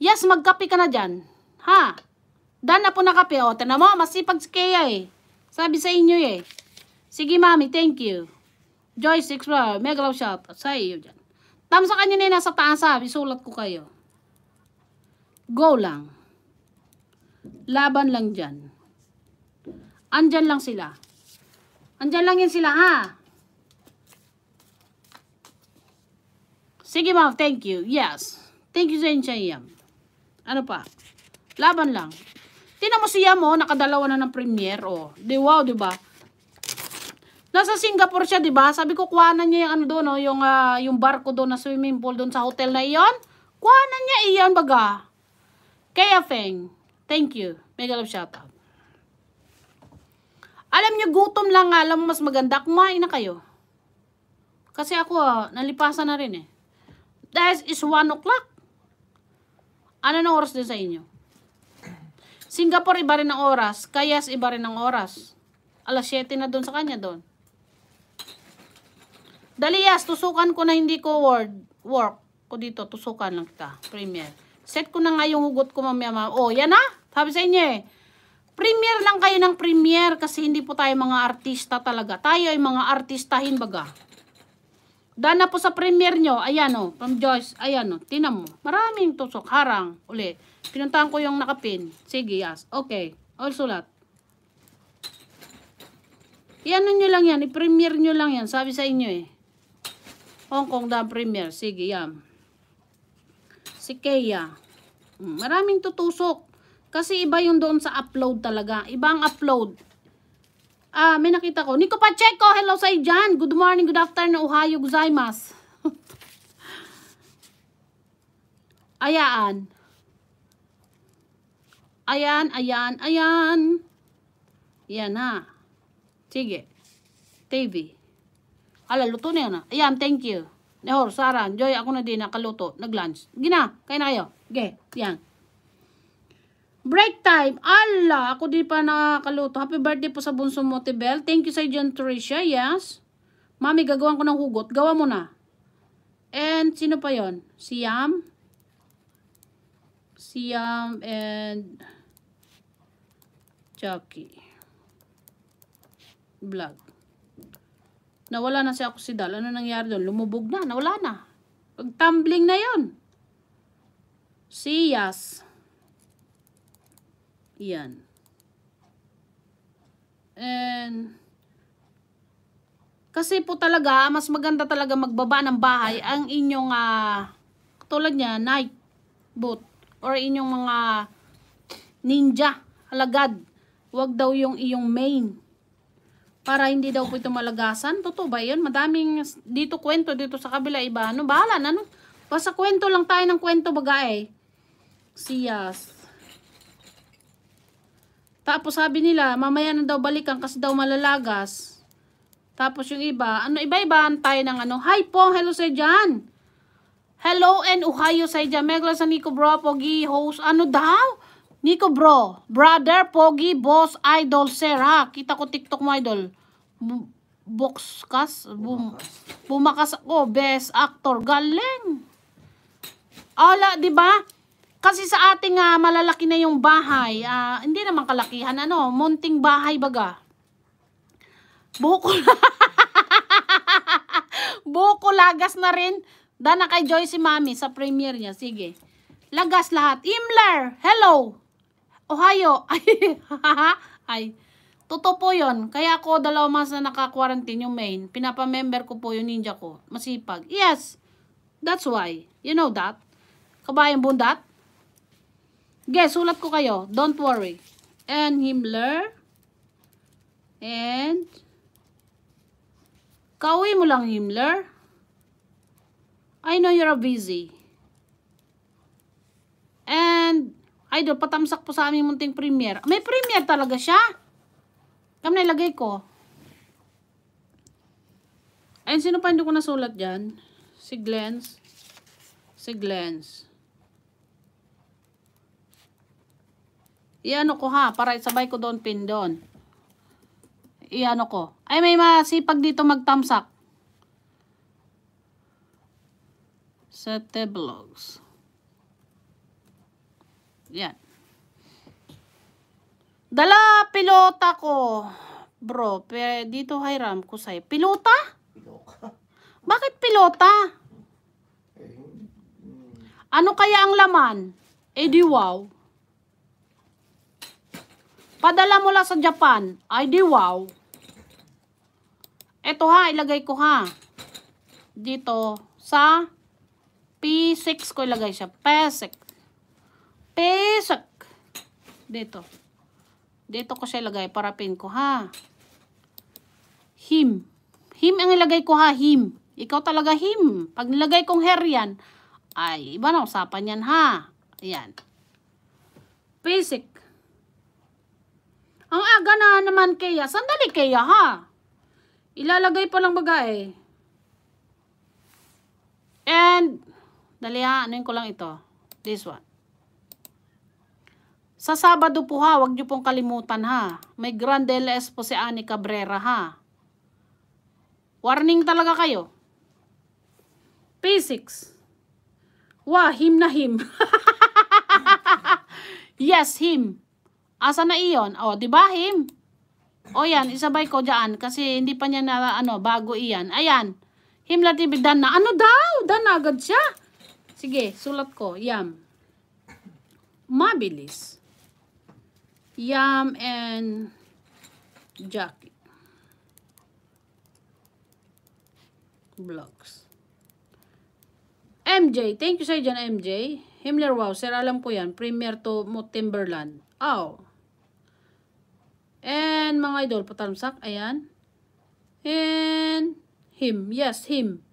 Yes, magkape ka na dyan. Ha? Dan na po na kape. O, tinan mo, masipag si Kea eh. Sabi sa inyo eh. Sige, mami, thank you. Joyce, explore, mega love shot sa iyo dyan. Tam sa kanya na nasa taas ha, isulat ko kayo. Go lang. Laban lang dyan. Andyan lang sila. Andyan lang yan sila, ha? Sige, ma'am. Thank you. Yes. Thank you sa inyo, Ano pa? Laban lang. Tingnan mo siya mo, nakadalawa na ng premiere, oh. Di wow, di ba? Nasa Singapore siya, di ba? Sabi ko, kuhanan niya yung ano doon, oh, yung, uh, yung barko doon na swimming pool doon sa hotel na iyon. Kuhanan niya iyon, baga. Kaya, Feng, thank you. Mega love shoutout. Alam nyo, gutom lang nga. Alam mo, mas maganda. Kumain na kayo. Kasi ako, ah, nalipasan na rin eh. That is 1 o'clock. Ano na oras din sa inyo? Singapore, iba rin ang oras. Kayas, iba rin ang oras. Alas 7 na doon sa kanya doon. Daliyas, tusukan ko na hindi ko word, work ko dito. Tusukan lang kita. Premier. Set ko na nga yung hugot ko mamaya. Oh, yan na. Sabi sa inyo eh. Premier lang kayo ng premier kasi hindi po tayo mga artista talaga. Tayo ay mga artistahin baga. Dana po sa premier nyo, ayan o, from Joyce, ayan o, tinan mo. Maraming tusok, harang, uli. Pinuntahan ko yung nakapin. Sige, yes. Okay, all sulat. Yan nyo lang yan, i-premier nyo lang yan, sabi sa inyo eh. Hong Kong da premier, sige, yan. Si Kea. Hmm, maraming tutusok. Kasi iba yung doon sa upload talaga. Ibang upload. Ah, may nakita ko. Nico Pacheco, hello sa dyan. Good morning, good afternoon. Ohayo gozaimasu. Ayaan. Ayan, ayan, ayan. Yan ha. Sige. TV. Ala, luto na yan ha. Ayan, thank you. Nehor, Saran, Joy, ako na din nakaluto. Nag-lunch. Gina, kain na kayo. Okay, yan. Break time. Ala, ako di pa nakakaluto. Happy birthday po sa bunso mo, Tibel. Thank you sa John Tricia. Yes. Mami, gagawan ko ng hugot. Gawa mo na. And, sino pa yon? Si Yam? Si Yam and... Chucky. Vlog. Nawala na si ako si Dal. Ano nangyari doon? Lumubog na. Nawala na. Pag-tumbling na yon. Si Yas. Yan. And, kasi po talaga, mas maganda talaga magbaba ng bahay ang inyong, uh, tulad niya, night boat or inyong mga ninja, alagad. Huwag daw yung iyong main. Para hindi daw po ito malagasan. Totoo ba yun? Madaming dito kwento, dito sa kabila iba. Ano, bahala na, no? Basta kwento lang tayo ng kwento baga eh. Siyas. Tapos sabi nila, mamaya na daw balikan kasi daw malalagas. Tapos yung iba, ano, iba-ibaan tayo ng ano, Hi po, hello sa dyan. Hello and Ohio sa dyan. Megla sa Nico Bro, Pogi, host, ano daw? Nico Bro, brother, Pogi, boss, idol, ha? Kita ko TikTok mo, idol. B Boxcast? Bum bumakas ako, best actor. Galing. Ala, di ba? Kasi sa ating uh, malalaki na yung bahay, uh, hindi naman kalakihan, ano, munting bahay baga. Buko Buko lagas na rin. Dana kay Joy si Mami sa premiere niya. Sige. Lagas lahat. Imler, hello. Ohio. Ay, ay. Totoo po yun. Kaya ako dalawa mas na naka-quarantine yung main. Pinapa-member ko po yung ninja ko. Masipag. Yes. That's why. You know that. Kabayang bundat. Guess, sulat ko kayo. Don't worry. And Himmler. And Kauwi mo lang, Himmler. I know you're busy. And Idol, patamsak po sa aming munting premiere. May premiere talaga siya. Kam nilagay ko. Ayun, sino pa hindi ko nasulat dyan? Si Glens. Si Glens. Iano ko ha, para isabay ko doon pin doon. Iano ko. Ay, may masipag dito magtamsak. Sa Teblogs. Yan. Dala pilota ko. Bro, pero dito Hiram ko sa'yo. Pilota? Pilota. Bakit pilota? Ano kaya ang laman? Eh di wow. Padala mo lang sa Japan. Ay di wow. Ito ha, ilagay ko ha. Dito sa P6 ko ilagay siya. P6. Pesak. Dito. Dito ko siya ilagay para pin ko, ha? Him. Him ang ilagay ko, ha? Him. Ikaw talaga him. Pag nilagay kong hair yan, ay, iba na usapan yan, ha? Ayan. Basic. Ang aga na naman kaya. Sandali kaya, ha? Ilalagay pa lang baga, eh. And, dali ha, anuin ko lang ito. This one. Sa Sabado po ha, wag niyo pong kalimutan ha. May Grand LS po si Ani Cabrera ha. Warning talaga kayo. P6. Wah, him na him. yes, him. Asa na iyon? O, di ba him? O yan, isabay ko diyan kasi hindi pa niya na ano, bago iyan. Ayan. Him lang dan na. Ano daw? Dan agad siya. Sige, sulat ko. Yam. Mabilis. Yam and Jackie. Vlogs. MJ. Thank you sa dyan, MJ. Himmler, wow. Sir, alam ko yan. Premier to Timberland. Oh. And mga idol, patalmsak. Ayan. And him. Yes, him.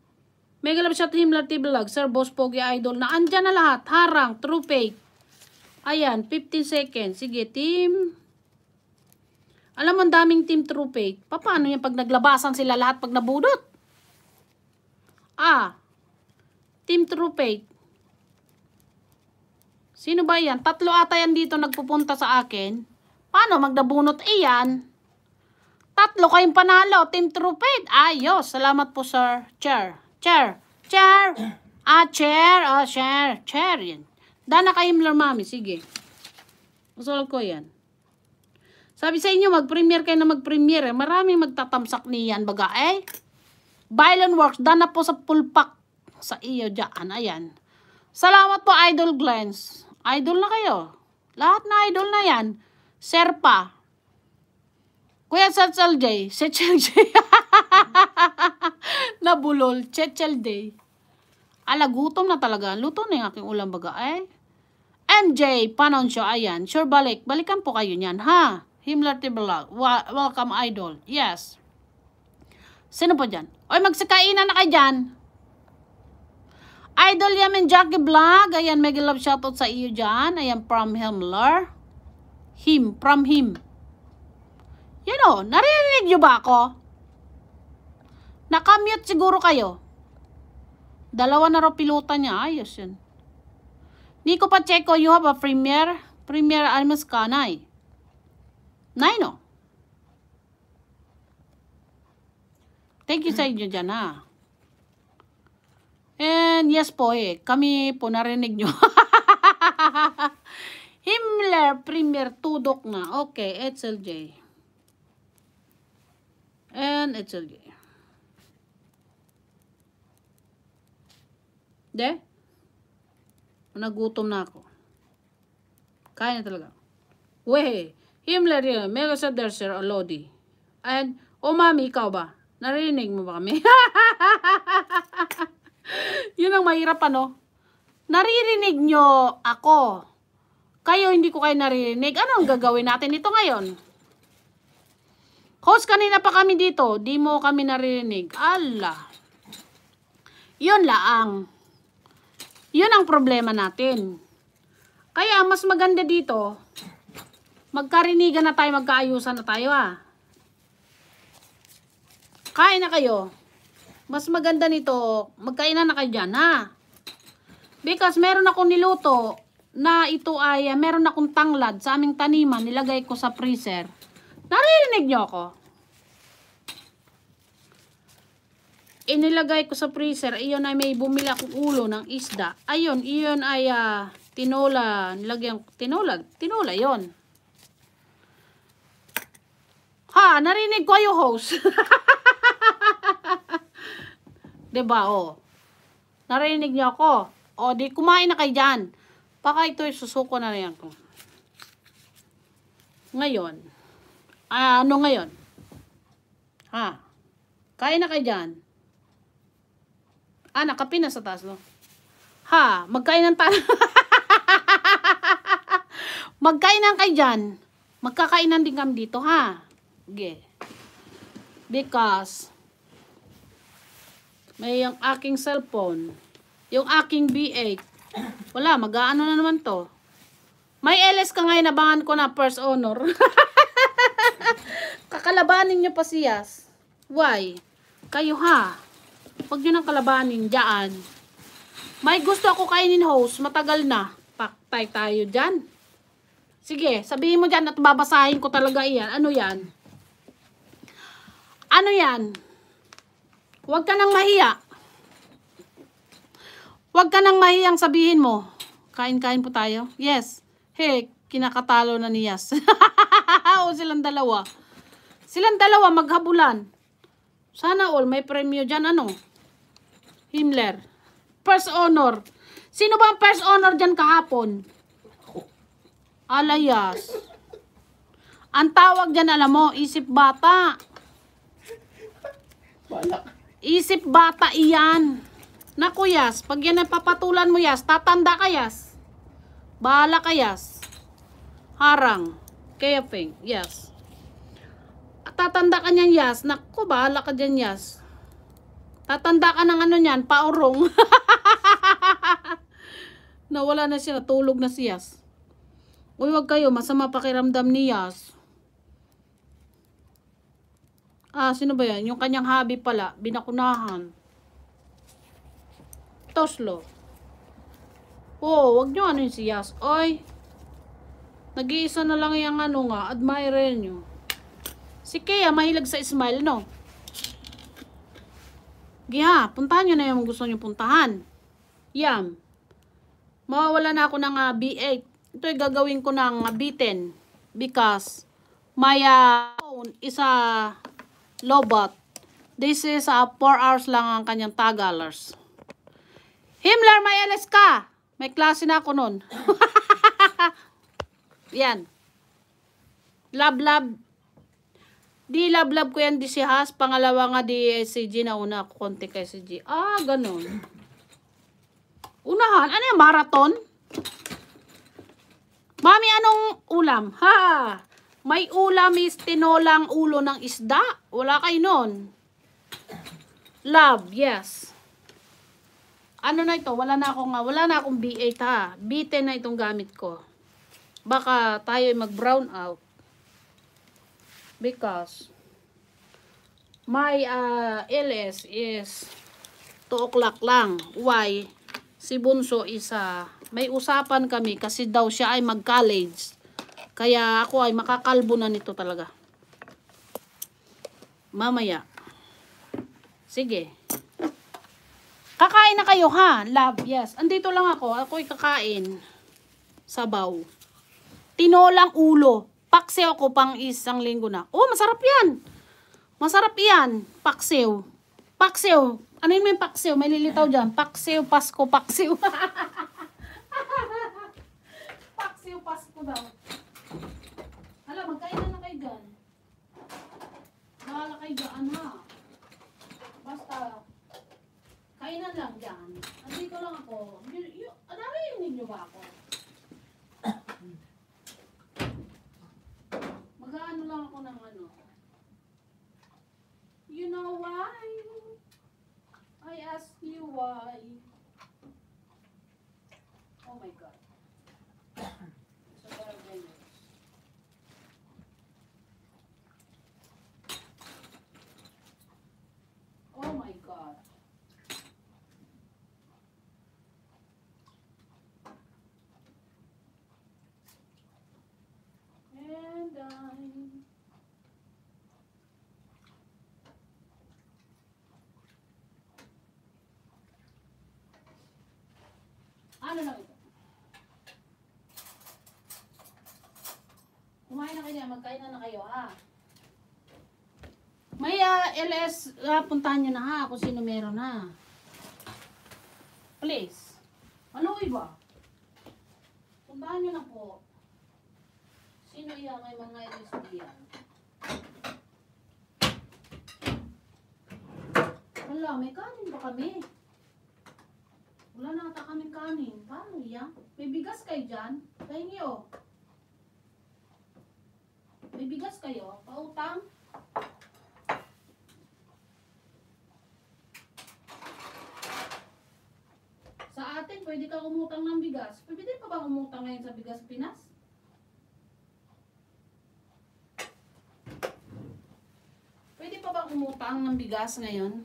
Mega love shot Himmler TV Vlog. Sir, Boss Pogi Idol na andyan na lahat. Harang, true fake. Ayan, 15 seconds. Sige, team. Alam mo, ang daming team true fake. Paano yan pag naglabasan sila lahat pag nabudot? Ah, team true fake. Sino ba yan? Tatlo ata yan dito nagpupunta sa akin. Paano magdabunot iyan? Tatlo kayong panalo. Team Trupid. Ayos. Salamat po, sir. Chair. Chair. Chair. Ah, chair. Ah, chair. Chair yan. Dana kayong mami. Sige. Usul ko yan. Sabi sa inyo, mag-premiere kayo na mag-premiere. Maraming magtatamsak niyan, baga eh. Violent Works, dana po sa pulpak sa iyo dyan. Ayan. Salamat po, Idol Glens. Idol na kayo. Lahat na idol na yan. Serpa. Kuya Sechel J. Sechel J. Nabulol. Sechel J. Ala, gutom na talaga. Luto na yung aking ulam baga eh. MJ, panon siya, ayan. Sure balik. Balikan po kayo niyan, ha? Himmler Tibelag. Wa- welcome, idol. Yes. Sino po dyan? Oy, magsakainan na kayo dyan. Idol Yamin Jackie Vlog. Ayan, mega love shoutout sa iyo dyan. Ayan, from Himmler. Him, from him. Yan o, naririnig nyo ba ako? Nakamute siguro kayo. Dalawa na raw pilutan niya. Ayos yun. Nico Pacheco, you have a premier? Premier Almas Kanay. Nay, no? Thank you sa inyo dyan, ha? And yes po eh, kami po narinig nyo. Himmler, Premier, Tudok na. Okay, HLJ. And HLJ. De? Nagutom na ako. Kaya na talaga. Wehe, Himmler yun. Mega sa Derser, Lodi. And, oh mami, ikaw ba? Narinig mo ba kami? Yun ang mahirap ano. Naririnig nyo ako. Kayo hindi ko kayo naririnig. Ano ang gagawin natin ito ngayon? Host, kanina pa kami dito. Di mo kami naririnig. Allah. Yun laang. Yun ang problema natin. Kaya mas maganda dito, magkarinigan na tayo, magkaayusan na tayo ah. Kain na kayo. Mas maganda nito, magkainan na kayo dyan, ha? Because meron akong niluto na ito ay, ah, meron akong tanglad sa aming taniman, nilagay ko sa freezer. Naririnig nyo ako? Inilagay ko sa freezer, iyon ay may bumili akong ulo ng isda. Ayun, iyon ay ah, tinola, nilagyan, tinola, tinola yon. Ha, narinig ko yung host. 'Di ba oh? Narinig niyo ako. O, di kumain na kayo dyan. Baka ito susuko na rin ako. Ngayon. Ah, ano ngayon? Ha? Kain na kayo dyan. Ah, nakapin na sa taas, no? Ha? Magkainan tayo. Magkainan kayo dyan. Magkakainan din kami dito, ha? Okay. Because, may yung aking cellphone, yung aking B8, wala, mag-aano na naman to. May LS ka ngayon, abangan ko na first honor. Kakalabanin nyo pa siyas. Why? Kayo ha. Huwag nyo nang kalabanin dyan. May gusto ako kainin host, matagal na. Paktay tayo dyan. Sige, sabihin mo dyan at babasahin ko talaga iyan. Ano yan? Ano yan? Huwag ka nang mahiya. Huwag ka nang mahiyang sabihin mo. Kain-kain po tayo. Yes. Hey, kinakatalo na ni Yas. o silang dalawa. Silang dalawa maghabulan. Sana all may premyo dyan. Ano? Himmler. First honor. Sino ba ang first honor dyan kahapon? Alayas. Ang tawag dyan, alam mo, isip bata. Isip bata iyan. Naku, Yas, pag yan papatulan mo, Yas, tatanda ka, Yas. Bahala ka, Yas. Harang. Kaya, Peng, Yas. Tatanda ka niyan, Yas. Naku, bahala ka dyan, Yas. Tatanda ka ng ano niyan, paurong. Nawala na siya, tulog na si Yas. Uy, wag kayo, masama pakiramdam ni Yas. Ah, sino ba yan? Yung kanyang hobby pala, binakunahan. Toslo. Oh, wag nyo ano yung si Yas. Oy. Nag-iisa na lang yung ano nga, admirer nyo. Si Kea, mahilig sa smile, no? Giha, puntahan nyo na yung gusto nyo puntahan. Yam. Mawawala na ako ng ah, B8. Ito ay gagawin ko ng ah, B10. Because my ah, phone is a lobot. This is uh, 4 hours lang ang kanyang tagalers. Himmler, may LS ka. May klase na ako nun. yan. Love. Di love ko yan di si Has. Pangalawa nga di eh, si G na una konti kay si G. Ah, ganun. Unahan. Ano yung marathon? Mami, anong ulam? Ha! May ulam is tinolang ulo ng isda. Wala kayo nun. Love, yes. Ano na ito? Wala na akong, wala na akong B8 ha. B10 na itong gamit ko. Baka tayo ay mag-brown out. Because my uh, LS is 2 o'clock lang. Why? Si Bunso is uh, may usapan kami kasi daw siya ay mag-college. Kaya ako ay makakalbo na nito talaga. Mamaya. Sige. Kakain na kayo ha? Love, yes. Andito lang ako. Ako'y kakain. Sabaw. Tinolang ulo. Paksiw ko pang isang linggo na. Oh, masarap yan. Masarap yan. Paksiw. Paksiw. Ano yun may paksiw? May lilitaw dyan. Paksiw, Pasko, paksiw. paksiw, Pasko daw. Hala, magkainan na kayo dyan. Bahala kayo dyan, ha? Basta, kainan lang dyan. Andito lang ako. Narinig niyo ba ako? Mag-ano lang ako ng ano. You know why? I ask you why. Oh my God. So, parang ganyan. Oh my God. And I... Ano lang ito? Kumain na kayo, magkain na kayo, ha? May ah, LS, ah, puntahan nyo na ha, kung sino meron ha. Please. Ano iba? Puntahan nyo na po. Sino yan? May mga LS diyan. Wala, may kanin ba kami? Wala na ata kaming kanin. Paano yan? May bigas kayo dyan? Pahingi oh. May bigas kayo? Pautang? Sa atin, pwede ka umutang ng bigas. Pwede pa ba umutang ngayon sa bigas Pinas? Pwede pa ba umutang ng bigas ngayon?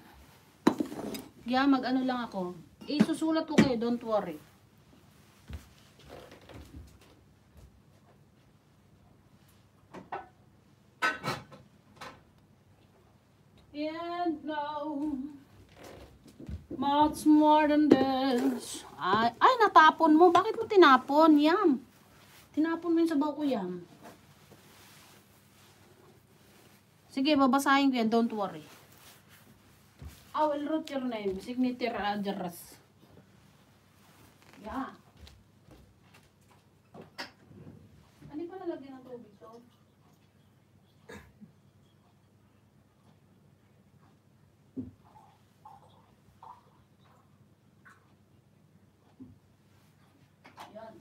Kaya mag-ano lang ako. Isusulat ko kayo, don't worry. And now, much more than this. Ay, ay, natapon mo. Bakit mo tinapon? Yam. Tinapon mo yung sabaw ko yam. Sige, babasahin ko yan. Don't worry. I will write your name. Signature address. Yeah. Ano pa nalagyan ng tubig to? Yan.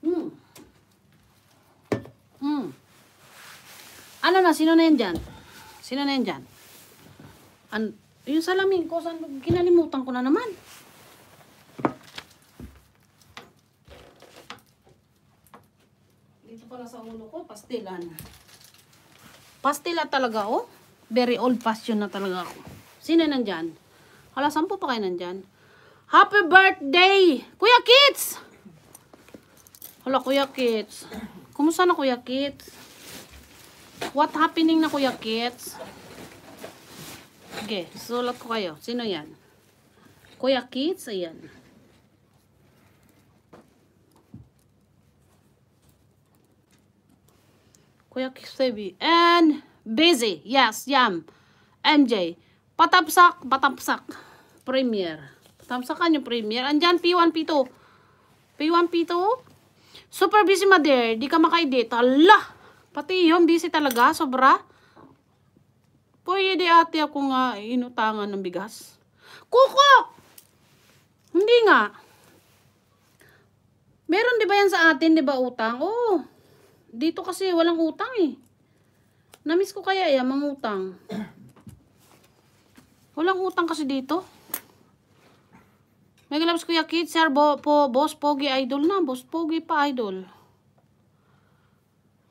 Hmm. Hmm. Ano na? Sino na yan dyan? Sino na yan dyan? An yung salamin ko, saan, kinalimutan ko na naman. Dito pala sa ulo ko, pastilan. Pastila talaga, oh. Very old fashion na talaga ako. Sino nandyan? Hala, sampu pa kayo nandyan? Happy birthday! Kuya Kits! Hala, Kuya Kits. Kumusta na Kuya Kits? What happening na Kuya Kits? Okay, sulat ko kayo. Sino yan? Kuya Kits? Ayan. Kuya Kits baby. And busy. Yes, yam. MJ. Patapsak, patapsak. Premier. Patapsakan yung premier. Andyan, P1, P2. P1, P2. Super busy, mother. Di ka makaedit. Hala! Pati yun, busy talaga. Sobra. Pwede ate ako nga inutangan ng bigas. Kuko! Hindi nga. Meron di ba yan sa atin, di ba utang? Oo. Dito kasi walang utang eh. Namiss ko kaya yan, mangutang. Walang utang kasi dito. May galabs kuya kids, sir, bo, po, boss pogi idol na. Boss pogi pa idol.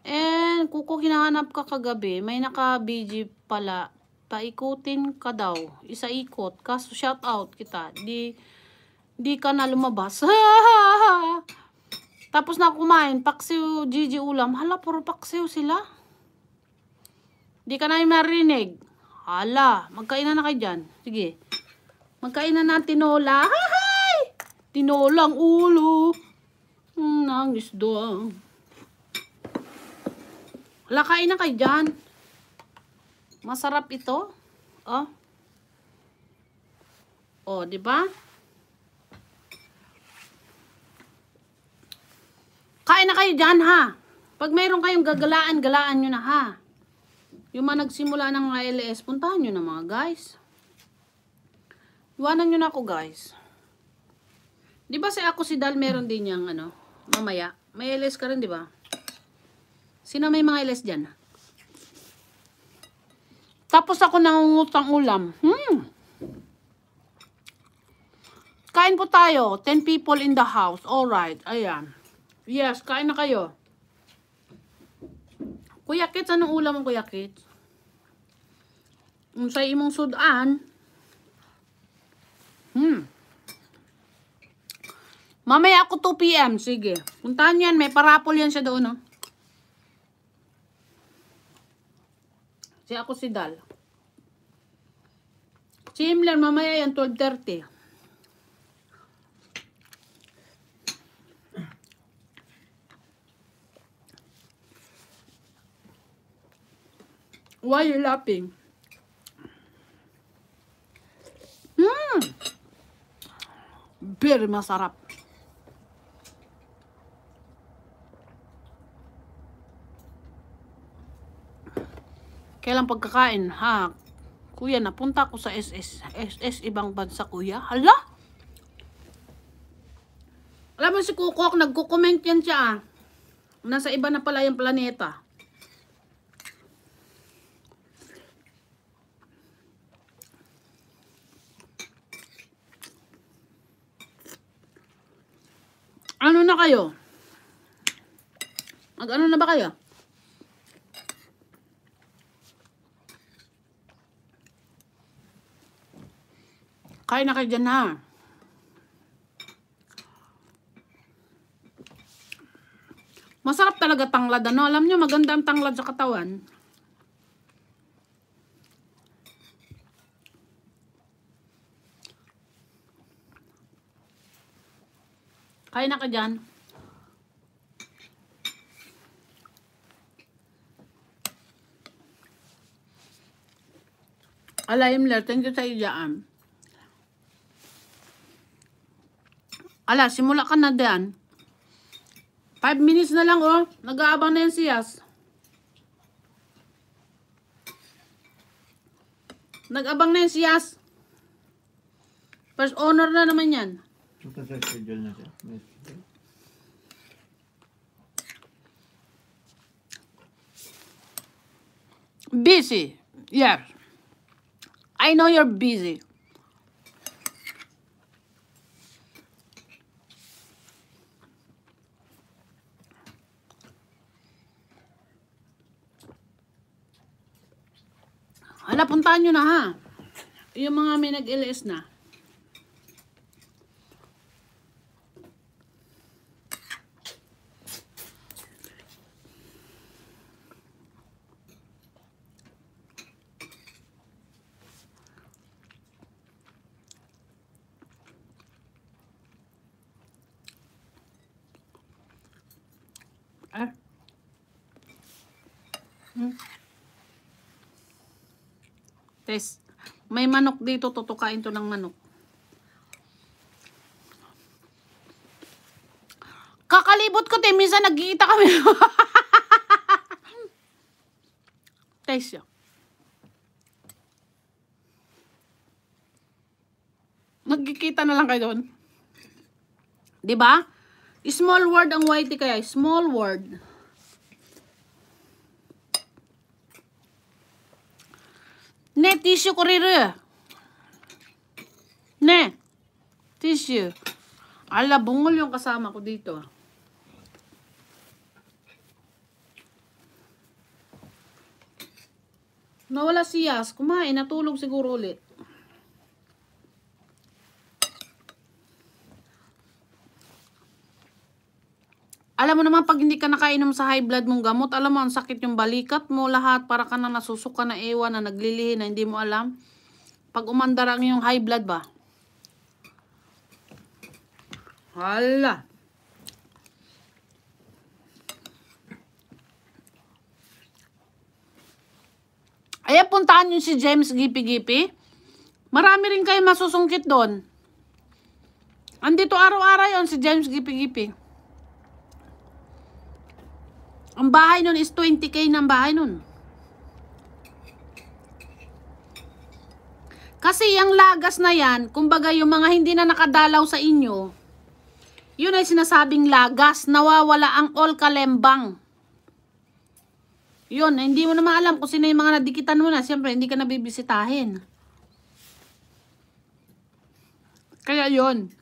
And kuko hinahanap ka kagabi, may naka-BG pala. Paikutin ka daw. Isa ikot. Kaso shout out kita. Di di ka na lumabas. Tapos na kumain, paksiw, Gigi ulam. Hala, puro paksiw sila. Di ka na yung marinig. Hala, magkainan na kayo dyan. Sige. Magkainan na tinola. Hay! Tinolang ulo. Mm, Nangis doang. Hala, kain na kayo dyan. Masarap ito. Oh. Oh, di ba? Kain na kayo dyan, ha? Pag mayroon kayong gagalaan, galaan nyo na, ha? Yung mga nagsimula ng mga LS, puntahan nyo na mga guys. Iwanan nyo na ako, guys. Di ba si ako si Dal meron din yung ano, mamaya. May LS ka rin, di ba? Sino may mga LS dyan? Tapos ako nangungutang ulam. Hmm. Kain po tayo. 10 people in the house. Alright. Ayan. Yes, kain na kayo. Kuya Kits, anong ulam mo, Kuya Kits? Kung sa imong sudan. Hmm. Mamaya ako 2 p.m. Sige. Puntahan yan. May parapol yan siya doon, no? Si ako si Dal. Si Himler, mamaya yan, 12.30. Why you laughing? Hmm. Very masarap. Kailan pagkakain, ha? Kuya, napunta ako sa SS. SS, ibang bansa, kuya. Hala? Alam mo si Kukok, nagko-comment yan siya, ah. Nasa iba na pala yung planeta. Ano na kayo? Mag ano na ba kayo? Kain na kayo dyan ha. Masarap talaga tanglad ano. Alam nyo maganda ang tanglad sa katawan. Kain na ka dyan. Alayimler, thank you sa iyo Ala, simula ka na diyan. Five minutes na lang, oh. Nag-aabang na yan si Yas. Nag-abang na yan si Yas. First owner na naman yan. Ito sa schedule na siya. Busy. Yes. I know you're busy. Hala, puntahan nyo na ha. Yung mga may nag-LS na. Eh. Hmm. Test. May manok dito, tutukain to ng manok. Kakalibot ko, te. Minsan nagkikita kami. Taste siya. Nagkikita na lang kayo doon. ba? Small word ang whitey kaya. Small word. Ne, tissue ko rin. Ne. Tissue. Ala, bungol yung kasama ko dito. Nawala si. Kumain. Natulog siguro ulit. Alam mo naman, pag hindi ka nakainom sa high blood mong gamot, alam mo, ang sakit yung balikat mo, lahat, para ka na nasusuka na ewan, na naglilihi, na hindi mo alam. Pag umandar ang yung high blood ba? Hala. Ay, puntahan nyo si James Gipi-Gipi. Marami rin kayo masusungkit doon. Andito araw-araw yon si James Gipi-Gipi. Ang bahay nun is 20k ng bahay nun. Kasi yung lagas na yan, kumbaga yung mga hindi na nakadalaw sa inyo, yun ay sinasabing lagas, nawawala ang all kalembang. Yun, hindi mo naman alam kung sino yung mga nadikitan mo na. Siyempre, hindi ka nabibisitahin. Kaya yun.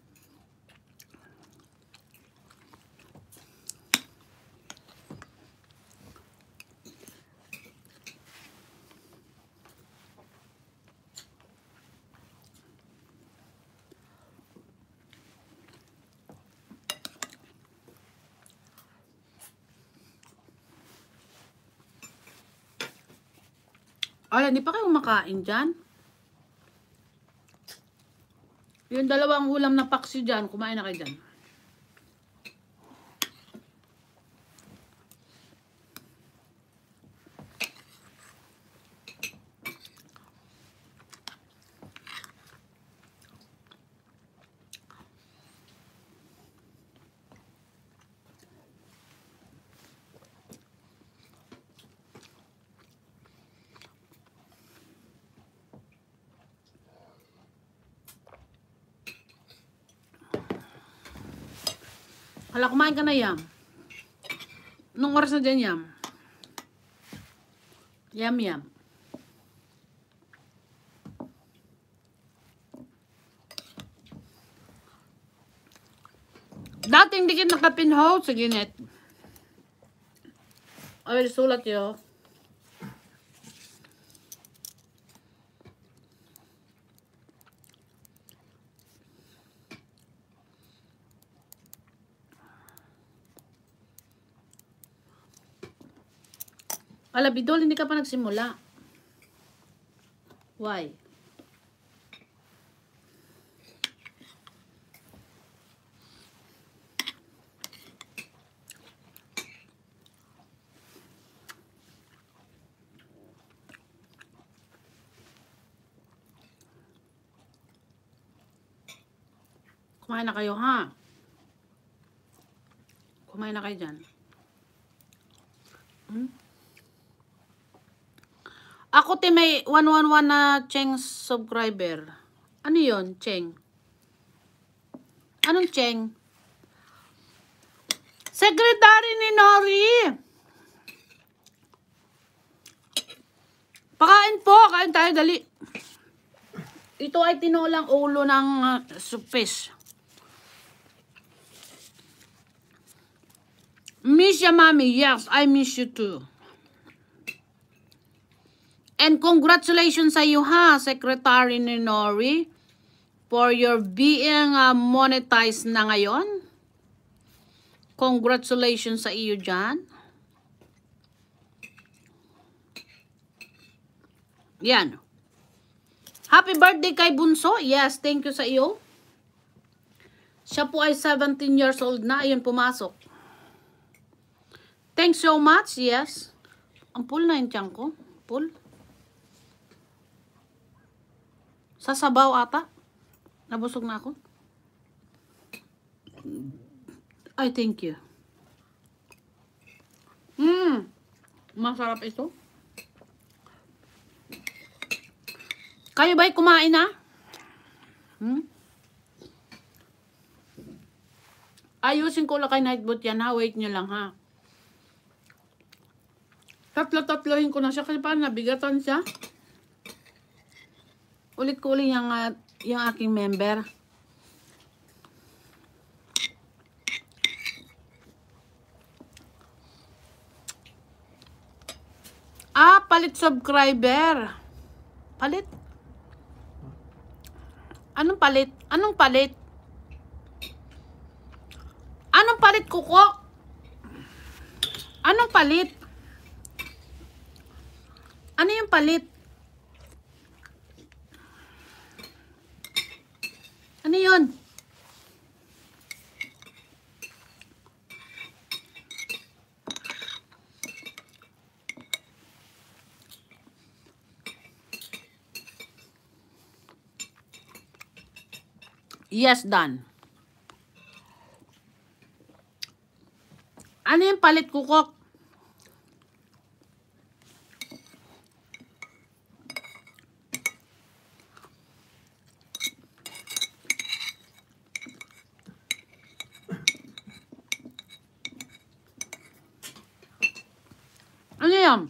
Ala, hindi pa kayo kumakain dyan? Yung dalawang ulam na paksi dyan, kumain na kayo dyan. Hala, kumain ka na yam. Nung oras na dyan yam? Yam, yam. Dating dikit nakapinho. Sige, net. Ay, sulat yo. Ala, Bidol, hindi ka pa nagsimula. Why? Kumain na kayo, ha? Kumain na kayo dyan. Hmm? Ako te may 111 na Cheng subscriber. Ano yon Cheng? Anong Cheng? Secretary ni Nori. Pakain po, kain tayo dali. Ito ay tinolang ulo ng uh, fish. Miss ya, mommy. Yes, I miss you too. And congratulations sa iyo ha, Secretary ni Nori, for your being uh, monetized na ngayon. Congratulations sa iyo dyan. Yan. Happy birthday kay Bunso. Yes, thank you sa iyo. Siya po ay 17 years old na. Ayun, pumasok. Thanks so much. Yes. Ang full na yung tiyan ko. Full. Sa sabaw ata. Nabusog na ako. Ay, thank you. Mmm. Masarap ito. Kayo ba'y kumain na? Hmm? Ayusin ko lang kay Nightbot yan ha. Wait nyo lang ha. Tatlo-tatlohin ko na siya kasi parang nabigatan siya. Ulit ko ulit yung, ah, yung aking member. Ah, palit subscriber. Palit? Anong palit? Anong palit? Anong palit, kuko? Anong palit? Ano yung palit? Ano yun? Yes, done. Ano yung palit kukok? Ano yan?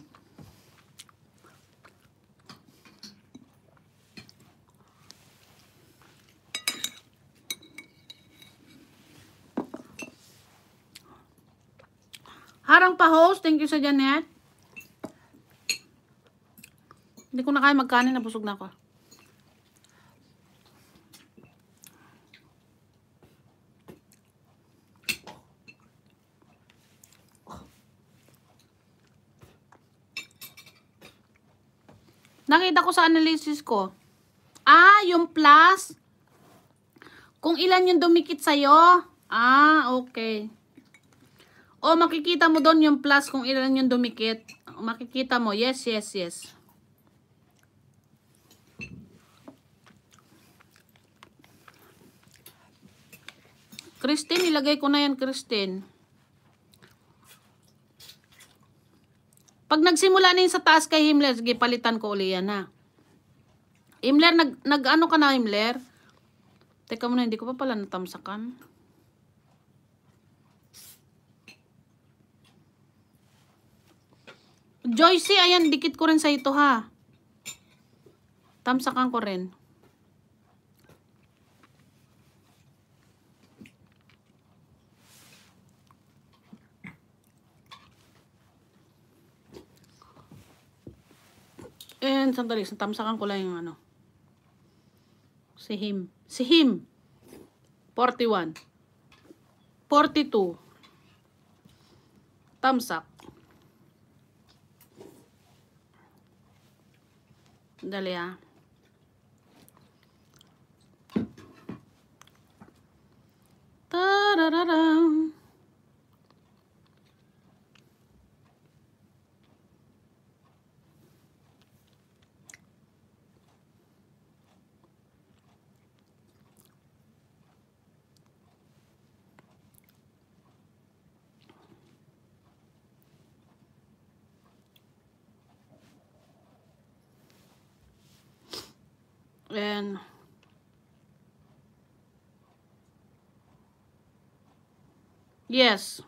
Harang pa host, thank you sa Janet. Hindi ko na kaya magkanin, nabusog na ako. Nakita ko sa analysis ko. Ah, yung plus. Kung ilan yung dumikit sa'yo. Ah, okay. O, makikita mo doon yung plus kung ilan yung dumikit. Makikita mo. Yes, yes, yes. Christine, ilagay ko na yan, Christine. Pag nagsimula na yun sa taas kay Himmler, sige, palitan ko uli yan, ha. Himmler, nag, nag ano ka na, Himmler? Teka muna, hindi ko pa pala natamsakan. Joycey, ayan, dikit ko rin sa ito, ha. Tamsakan ko rin. And sandali, tamsakan ko lang yung ano. Si him. Si him. 41. 42. Tamsak. Dali ah. Tarararam. And yes.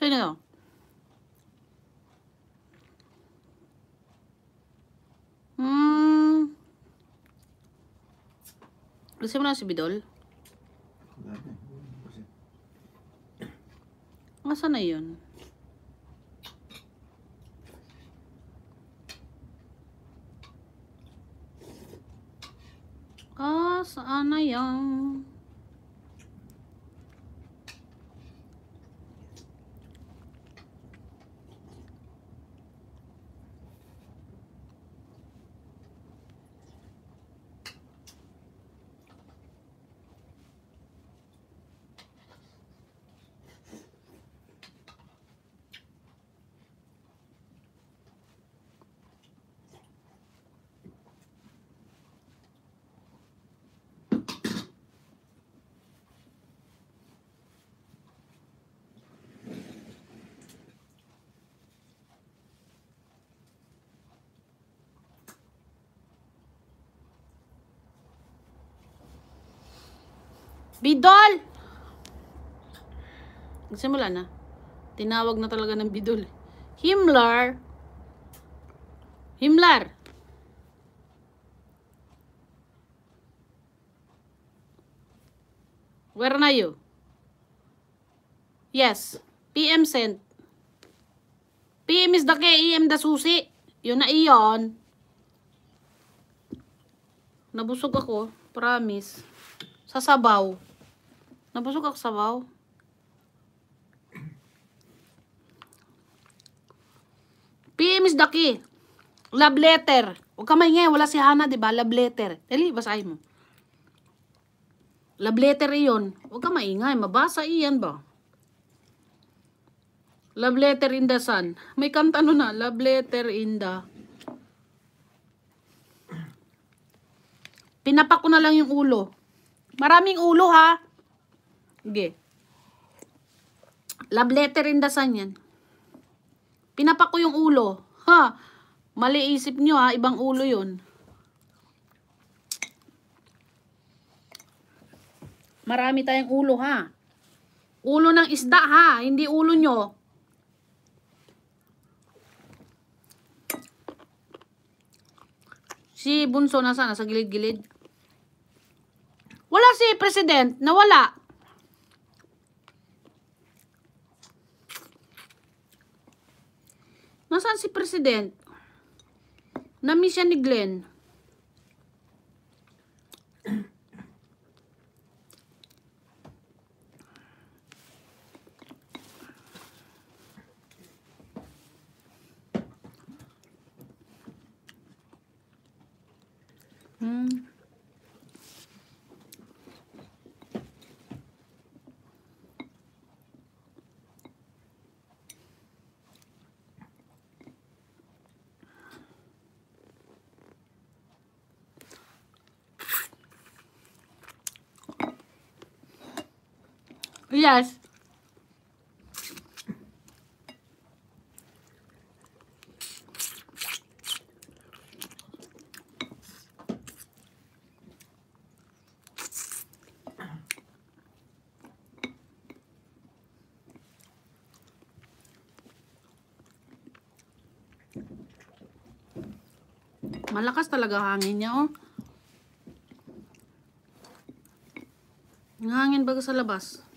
Ano? Hmm. Gusto mo na si Bidol? Ah, saan na? Bidol! Nagsimula na. Tinawag na talaga ng bidol. Himmler! Himmler! Where na you? Yes. PM sent. PM is the K, EM the susi. Yun na iyon. Nabusog ako. Promise. Sa sabaw. Nabusog ako sa sabaw. PM is key. Love letter. Huwag ka maingay. Wala si Hana, di ba? Love letter. Dali, basahin mo. Love letter iyon. Huwag ka maingay. Mabasa iyan ba? Love letter in the sun. May kanta no na. Love letter in the... Pinapak ko na lang yung ulo. Maraming ulo ha. Sige. Love letter in sun yan. Pinapak ko yung ulo. Ha. Mali isip nyo ha. Ibang ulo yun. Marami tayong ulo ha. Ulo ng isda ha. Hindi ulo nyo. Si Bunso nasa nasa gilid-gilid. Wala si President. Nawala. Nasaan si President? Namiss siya ni Glenn. Hmm. Yes. Malakas talaga hangin niya, oh. Ang hangin baga sa labas.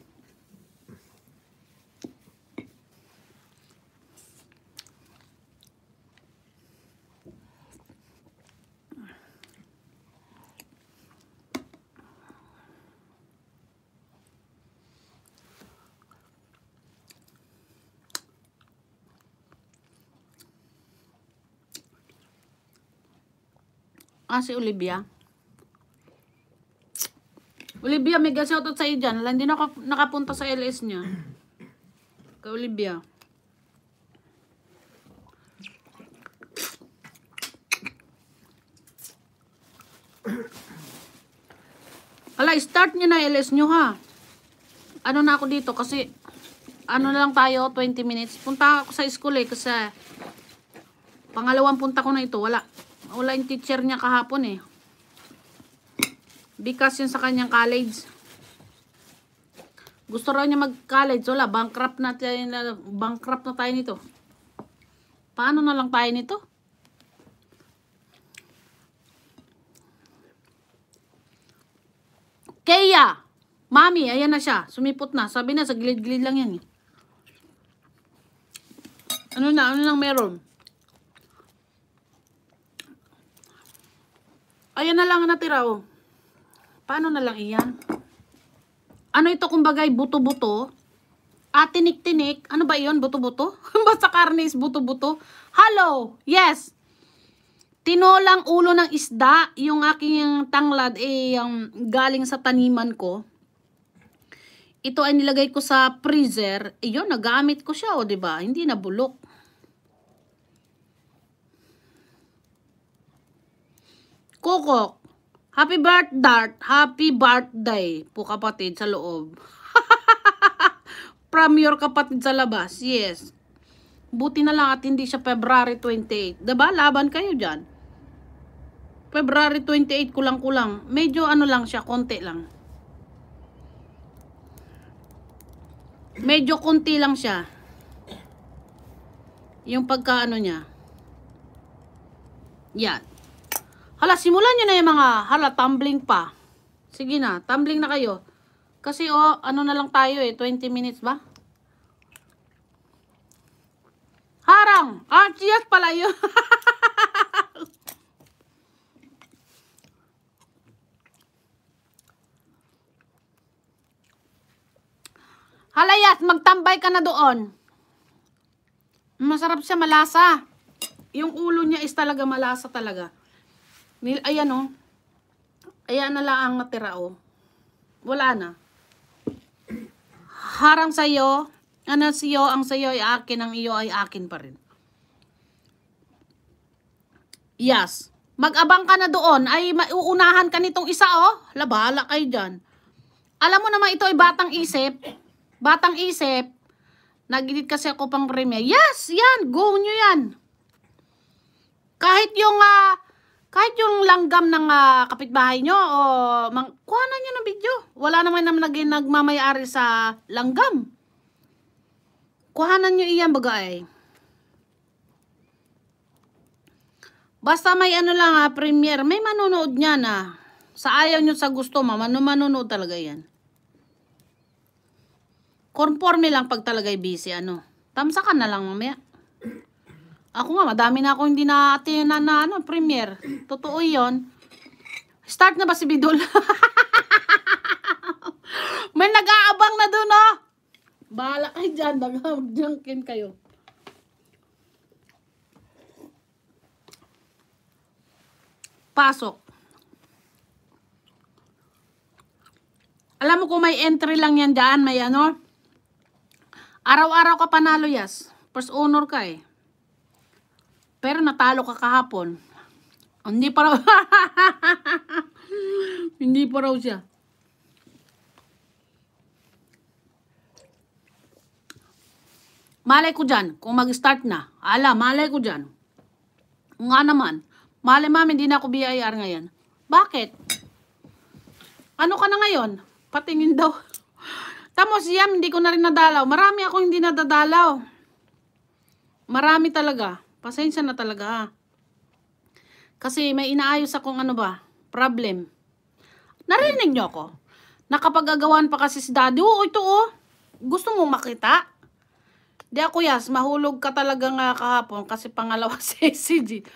Ah, si Olivia. Olivia, may shoutout sa iyo dyan. Hindi na ako nakapunta sa LS niya. Kay Olivia. Ala, start niyo na LS niyo ha. Ano na ako dito kasi ano na lang tayo, 20 minutes. Punta ako sa school eh kasi pangalawang punta ko na ito, wala. Wala yung teacher niya kahapon eh. Because yun sa kanyang college. Gusto raw niya mag-college. Wala, bankrupt na tayo, bankrupt na tayo nito. Paano na lang tayo nito? Kaya, Mami, ayan na siya. Sumipot na. Sabi na, sa gilid-gilid lang yan eh. Ano na? Ano nang meron? Ayan na lang ang natira oh. Paano na lang iyan? Ano ito kumbagay buto-buto? Ah, tinik-tinik. Ano ba iyon? Buto-buto? Basta karne is buto-buto. Hello! Yes! Tinolang ulo ng isda, yung aking tanglad eh yung galing sa taniman ko. Ito ay nilagay ko sa freezer. Iyon, nagamit ko siya, o, di ba? Hindi na Kukok. Happy birthday. Happy birthday po kapatid sa loob. From your kapatid sa labas. Yes. Buti na lang at hindi siya February 28. Diba? Laban kayo dyan. February 28 kulang-kulang. Medyo ano lang siya, konti lang. Medyo konti lang siya. Yung pagkaano niya. Yan. Hala, simulan nyo na yung mga, hala, tumbling pa. Sige na, tumbling na kayo. Kasi oh, ano na lang tayo eh, 20 minutes ba? Harang! Ah, pala yun. Halayat, magtambay ka na doon. Masarap siya, malasa. Yung ulo niya is talaga malasa talaga. Nil, ayan o. Oh. Ayan na lang ang natira o. Oh. Wala na. Harang sa'yo. Ano sa'yo, ang sa'yo ay akin, ang iyo ay akin pa rin. Yes. Mag-abang ka na doon. Ay, mauunahan ka nitong isa oh. Labala kayo dyan. Alam mo naman ito ay batang isip. Batang isip. Nag-edit kasi ako pang premiere. Yes, yan. Go nyo yan. Kahit yung, uh, kahit yung langgam ng uh, kapitbahay nyo, o mang, kuha na nyo ng video. Wala naman naman naging nagmamayari sa langgam. Kuhanan nyo iyan bagay. Basta may ano lang ha, premiere, may manonood niya na. Sa ayaw nyo sa gusto mo, manonood talaga yan. Conforme lang pag talaga'y busy, ano. Tamsakan na lang mamaya. Ako nga, madami na ako hindi na na, na ano, premiere. Totoo yon Start na ba si Bidol? May nag-aabang na doon, oh. Bahala kayo dyan, nag-junkin kayo. Pasok. Alam mo kung may entry lang yan dyan, may ano, Araw-araw ka panalo, Yas. First honor ka eh. Pero natalo ka kahapon. Hindi pa raw. Hindi pa raw siya. Malay ko dyan, kung mag-start na. Ala, malay ko dyan. Nga naman, malay mami, hindi na ako BIR ngayon. Bakit? Ano ka na ngayon? Patingin daw. Tamo siyam, hindi ko na rin nadalaw. Marami ako hindi nadadalaw. Marami talaga. Pasensya na talaga ha. Kasi may inaayos akong ano ba, problem. Narinig nyo ako? Nakapagagawan pa kasi si daddy. Oo, ito oh. Gusto mo makita? Di ako yas, mahulog ka talaga nga kahapon kasi pangalawa sa SCG.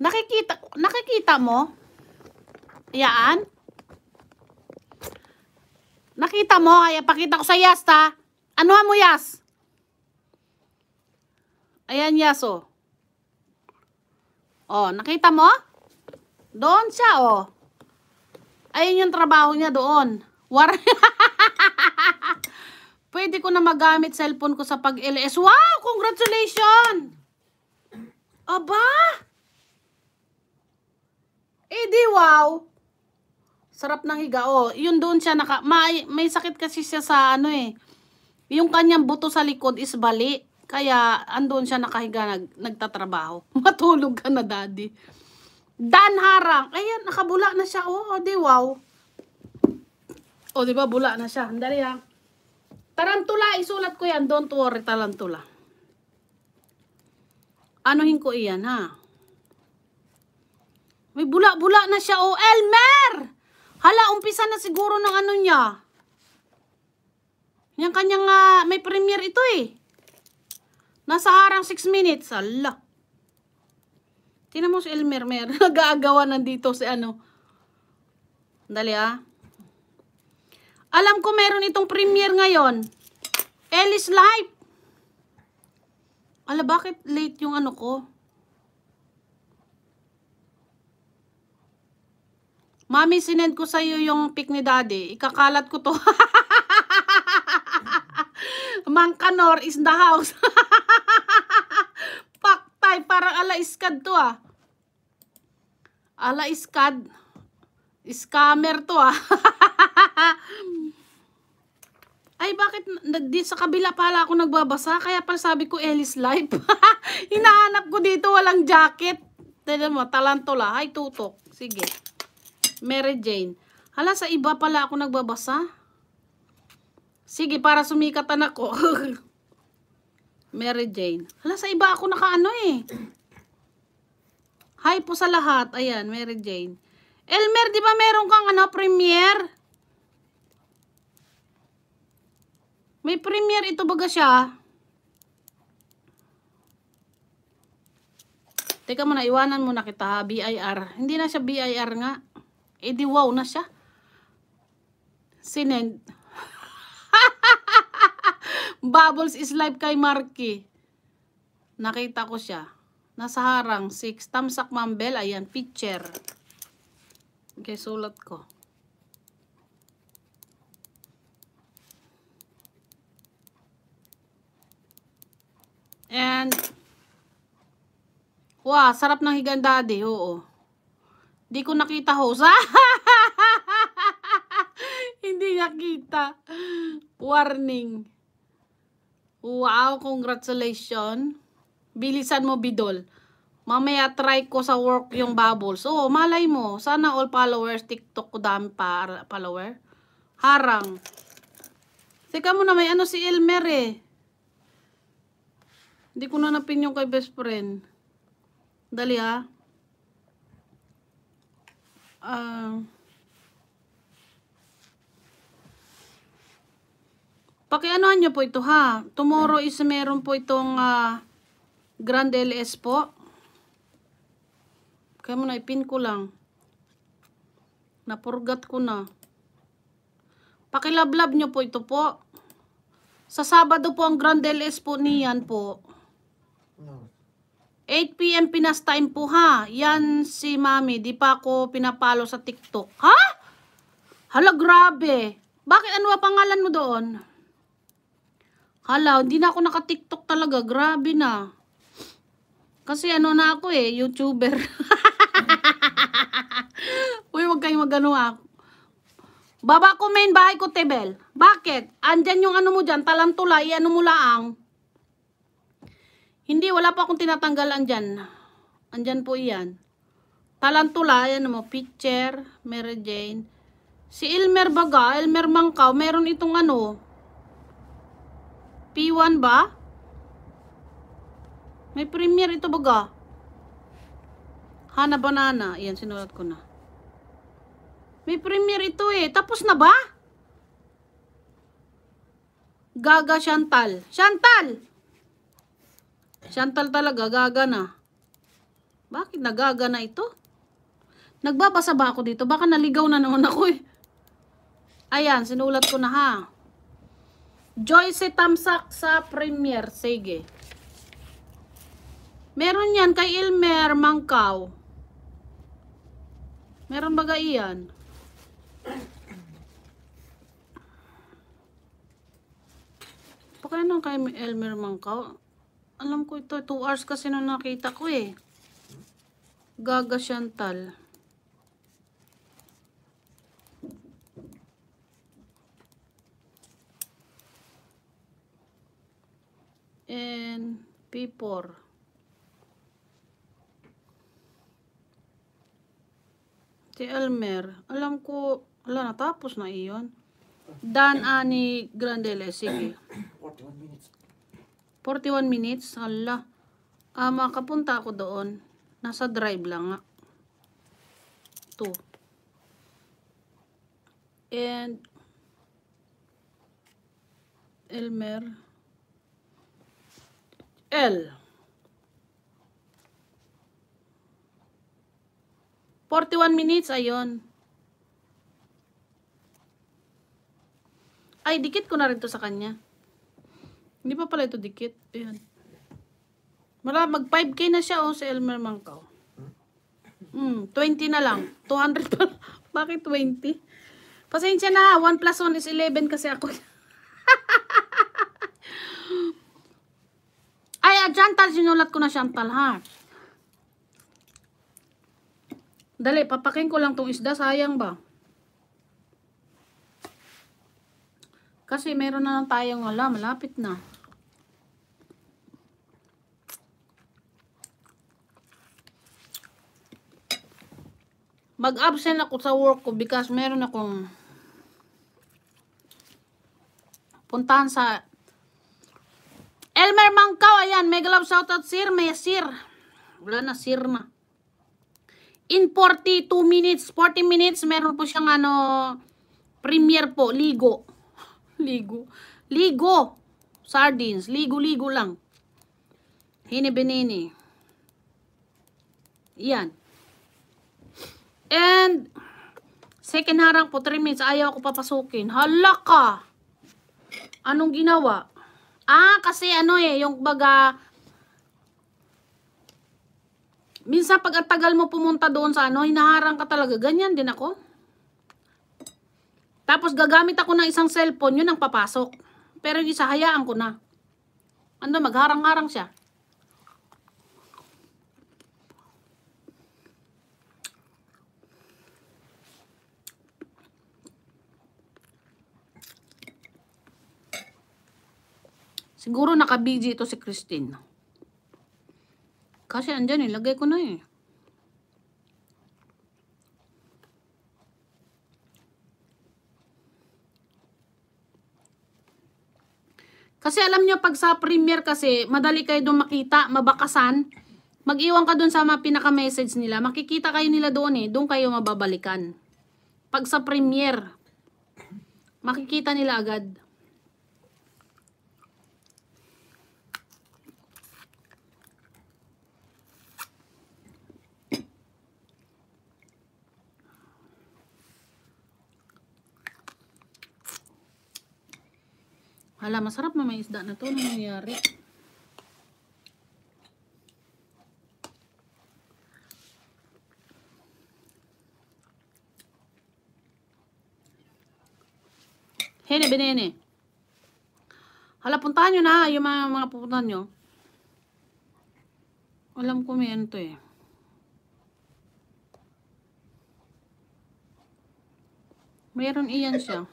Nakikita, nakikita mo? Yaan? Nakita mo? Ay, pakita ko sa Yas, ta. Ano mo, Yas? Ayan, Yas, oh. Oh, nakita mo? Doon siya, oh. Ayun yung trabaho niya doon. War Pwede ko na magamit cellphone ko sa pag-LS. Wow! Congratulations! Aba! Eh di wow! Sarap ng higa. Oh, yun doon siya naka may, may sakit kasi siya sa ano eh. Yung kanyang buto sa likod is bali. Kaya andoon siya nakahiga nag, nagtatrabaho. Matulog ka na, daddy. Dan harang. Ayan, nakabula na siya. Oh, di wow. Oh, di ba bula na siya. Dali ha. Tarantula, isulat ko yan. Don't worry, tarantula. Anuhin ko iyan, ha? May bula-bula na siya. Oh, Elmer! Hala, umpisa na siguro ng ano niya. Yung kanyang, ah, may premiere ito eh. Nasa harang 6 minutes. Ala. Tingnan mo si Elmer, mer. Nag-aagawa nandito si ano. Dali ah. Alam ko meron itong premiere ngayon. Ellis Life. Ala, bakit late yung ano ko? Mami, sinend ko sa'yo yung pic ni daddy. Ikakalat ko to. Mang Kanor is the house. Paktay, parang ala iskad to ah. Ala iskad. Scammer to ah. Ay, bakit di sa kabila pala ako nagbabasa? Kaya pala sabi ko Ellis Life. Hinahanap ko dito walang jacket. Tignan mo, talantula. Ay, tutok. Sige. Mary Jane. Hala, sa iba pala ako nagbabasa. Sige, para sumikatan ako. Mary Jane. Hala, sa iba ako nakaano eh. Hi po sa lahat. Ayan, Mary Jane. Elmer, di ba meron kang ano, premiere? May premiere ito baga siya. Teka muna, iwanan muna kita ha, BIR. Hindi na siya BIR nga. Eh di wow na siya. Sinend. Bubbles is live kay Marky. Nakita ko siya. Nasa harang, 6. Tamsak Mambel, ayan, picture. Okay, sulat ko. And, wow, sarap ng higan daddy, oo. Di ko nakita host. Hindi nakita. Warning. Wow, congratulations. Bilisan mo, Bidol. Mamaya try ko sa work yung bubbles. Oo, malay mo. Sana all followers, TikTok ko dami pa follower. Harang. Teka mo na, may ano si Elmer eh. Hindi ko na napin yung kay best friend. Dali ha. Ah. Pakianuhan nyo po ito ha. Tomorrow is meron po itong ah, Grand LS po. Kaya mo na ipin ko lang. Napurgat ko na. Pakilablab nyo po ito po. Sa Sabado po ang Grand LS po niyan po. No. 8pm Pinas time po ha. Yan si Mami. Di pa ako pinapalo sa TikTok. Ha? Hala, grabe. Bakit ano ang pangalan mo doon? Hala, hindi na ako naka-TikTok talaga. Grabe na. Kasi ano na ako eh, YouTuber. Uy, wag kayong magano ah. Baba ko main bahay ko, Tebel. Bakit? Andyan yung ano mo dyan, talantula, ano mo laang. Hindi, wala pa akong tinatanggalan dyan. Andyan po iyan. Talantula, yan mo, picture, Mary Jane. Si Elmer Baga, Elmer Mangkaw, meron itong ano, P1 ba? May premiere ito baga. Hana Banana. Ayan, sinulat ko na. May premiere ito eh. Tapos na ba? Gaga Chantal. Chantal! Chantal talaga, gaga na. Bakit nagaga na ito? Nagbabasa ba ako dito? Baka naligaw na naman ako eh. Ayan, sinulat ko na ha. Joyce Tamsak sa Premier. Sige. Meron yan kay Ilmer Mangkaw. Meron baga iyan? Pakailan kay Elmer Mangkaw? Alam ko ito, 2 hours kasi nung nakita ko eh. Gaga Chantal. And P4. Si Elmer, alam ko, ala natapos na iyon. Dan Ani Grandele, sige. 41 minutes. 41 minutes, ala. Ah, makapunta ako doon. Nasa drive lang nga. 2. And Elmer. L. 41 minutes, ayun. Ay, dikit ko na rin to sa kanya. Hindi pa pala ito dikit. Ayan. Mara, mag 5k na siya, oh, si Elmer Mangkaw. Hmm, 20 na lang. 200 pa. Bakit 20? Pasensya na, 1 plus 1 is 11 kasi ako. Ay, ah, Chantal, sinulat ko na Chantal, ha? Dali, papaking ko lang tong isda, sayang ba? Kasi meron na lang tayong wala, malapit na. Mag-absent ako sa work ko because meron akong puntahan sa Elmer Mangkaw, ayan, mega love shoutout sir, may sir. Wala na, sir na. In 42 minutes, 40 minutes, meron po siyang ano, premiere po, ligo. ligo. Ligo. Sardines, ligo-ligo lang. Hinibenini. Yan. And, second harang po, 3 minutes, ayaw ko papasukin. Hala ka! Anong ginawa? Ah, kasi ano eh, yung baga, minsan pag tagal mo pumunta doon sa ano, hinaharang ka talaga. Ganyan din ako. Tapos gagamit ako ng isang cellphone, yun ang papasok. Pero yung isa, hayaan ko na. Ano, magharang-harang siya. Siguro naka-busy ito si Christine. Kasi andyan eh, lagay ko na eh. Kasi alam nyo, pag sa premiere kasi, madali kayo doon makita, mabakasan. Mag-iwan ka doon sa mga pinaka-message nila. Makikita kayo nila doon eh. Doon kayo mababalikan. Pag sa premiere, makikita nila agad. Hala, masarap na may isda na to. Ano nangyayari? Hene, benene. Hala, puntahan nyo na yung mga, mga pupuntahan nyo. Alam ko may ano to eh. Mayroon iyan siya.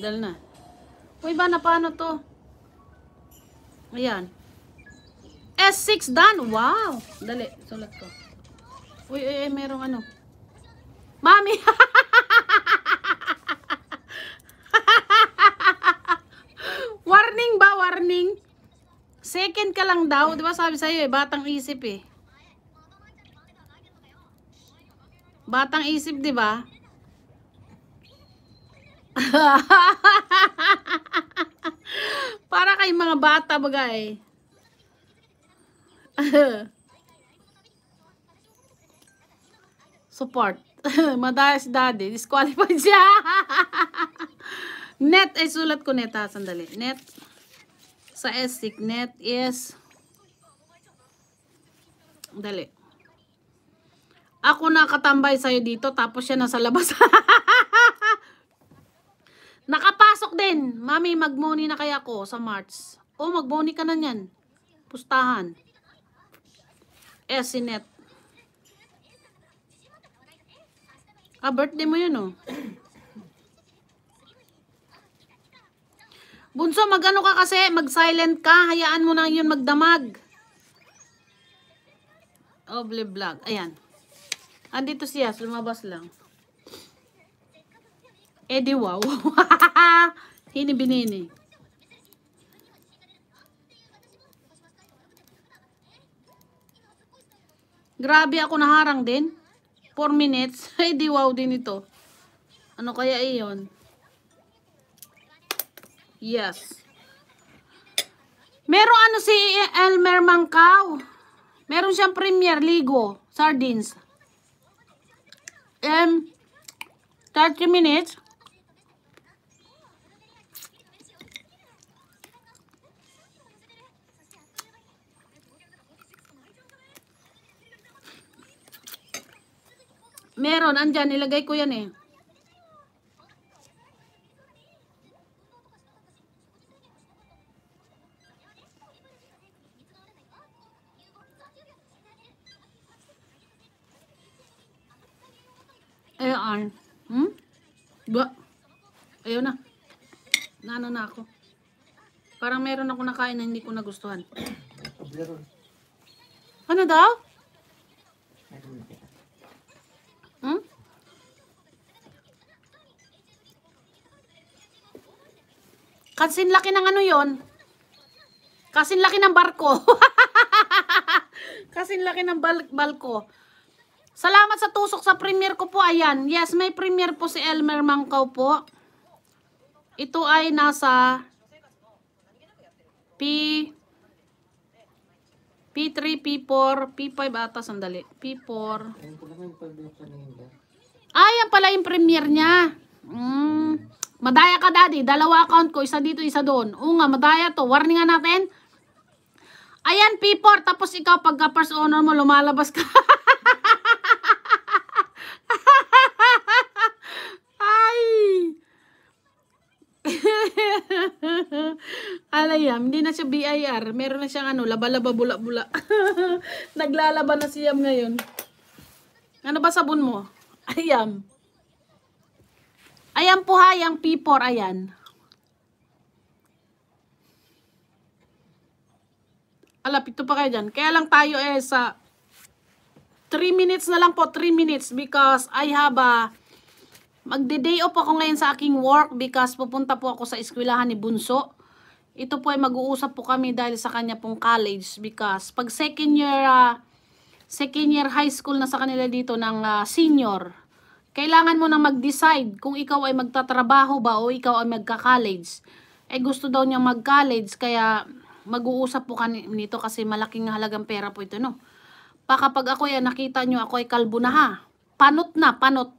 Dal na. Uy, ba na paano to? Ayan. S6 done. Wow. Dali, sulat ko. Uy, uy, uy, merong ano. Mami. warning ba? Warning? Second ka lang daw. Di ba sabi sa'yo eh, batang isip eh. Batang isip, di ba? Para kay mga bata bagay. Support. Madaya si daddy. Disqualified siya. net. Ay, sulat ko net ha. Sandali. Net. Sa SIC. Net is... Dali. Ako nakatambay sa'yo dito, tapos siya nasa labas. Nakapasok din. Mami, magmoni na kaya ako sa March. O, magmoni ka na niyan. Pustahan. Esinet. Ah, birthday mo yun, oh. Bunso, magano ka kasi? Mag-silent ka. Hayaan mo na yun magdamag. Oble vlog. Ayan. Andito siya. Lumabas lang. Eh di wow. Hini binini. Grabe ako naharang din. 4 minutes. Eh di wow din ito. Ano kaya iyon? Yes. Meron ano si Elmer Mangkaw. Meron siyang Premier Ligo. Sardines. Um, 30 minutes. Meron, andyan, nilagay ko yan eh. Ayan. Hmm? Ba? Ayaw na. Nano na ako. Parang meron ako nakain na hindi ko nagustuhan. Toblerone. Ano daw? Kasin laki ng ano yon? Kasin laki ng barko. Kasin laki ng bal balko. Salamat sa tusok sa premiere ko po. Ayan. Yes, may premiere po si Elmer Mangkaw po. Ito ay nasa P P3, P4, P5 ata sandali. P4. Ayun ko lang yung pag-block kanina. Ah, yan pala yung premiere niya. Mm. Madaya ka, daddy. Dalawa account ko. Isa dito, isa doon. Oo nga, madaya to. Warningan natin. Ayan, P4. Tapos ikaw, pagka first owner mo, lumalabas ka. Ay! Alayam, hindi na siya BIR. Meron na siyang ano, laba-laba, bula-bula. Naglalaba na siyam ngayon. Ano ba sabon mo? Ayam. Ayan po ha, yung P4, ayan. Alapito pa kayo dyan. Kaya lang tayo eh sa 3 minutes na lang po, 3 minutes because I have a magde-day off ako ngayon sa aking work because pupunta po ako sa eskwelahan ni Bunso. Ito po ay mag-uusap po kami dahil sa kanya pong college because pag second year ah, second year high school na sa kanila dito ng ah, senior, kailangan mo na mag-decide kung ikaw ay magtatrabaho ba o ikaw ay magka-college. Eh gusto daw niya mag-college kaya mag-uusap po kami nito kasi malaking halagang pera po ito no. Pa kapag ako yan nakita nyo ako ay kalbo na ha. Panot na, panot.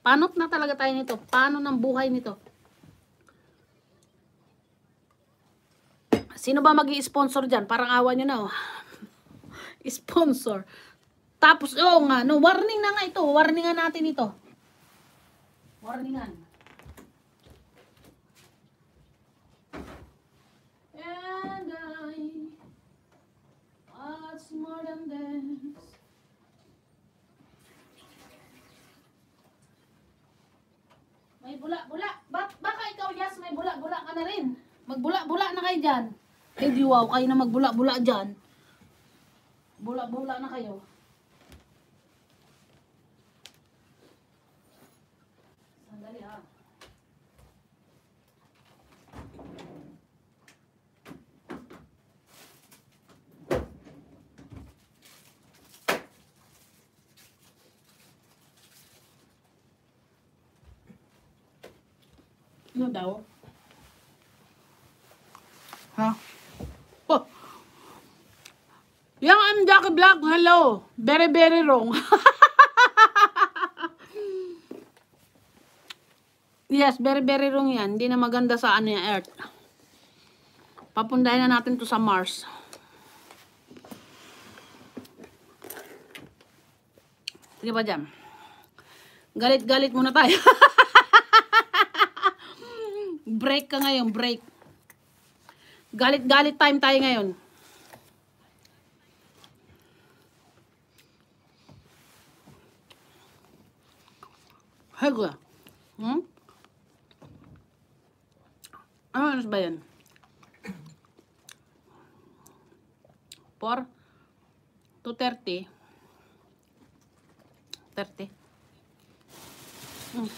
Panot na talaga tayo nito. Paano ng buhay nito? Sino ba mag sponsor dyan? Parang awa nyo na oh. Sponsor. Tapos, oo nga, no, warning na nga ito. Warningan natin ito. Warningan. And I, what's more than this? May bula-bula. Bak baka ikaw, Yas, may bula-bula ka na rin. Magbula-bula na kayo dyan. Di wow, kayo na magbula-bula dyan. Bula-bula na kayo. Sandali ha. Ano daw? Ha? Oh. Yang I'm Jackie Black, hello. Very, very wrong. yes, very, very wrong yan. Hindi na maganda sa ano yung Earth. Papundahin na natin to sa Mars. Sige ba dyan? Galit-galit muna tayo. break ka ngayon, break. Galit-galit time tayo ngayon. Hego. Hmm? Ano oras ba yan? Por 2.30 30 Hmm.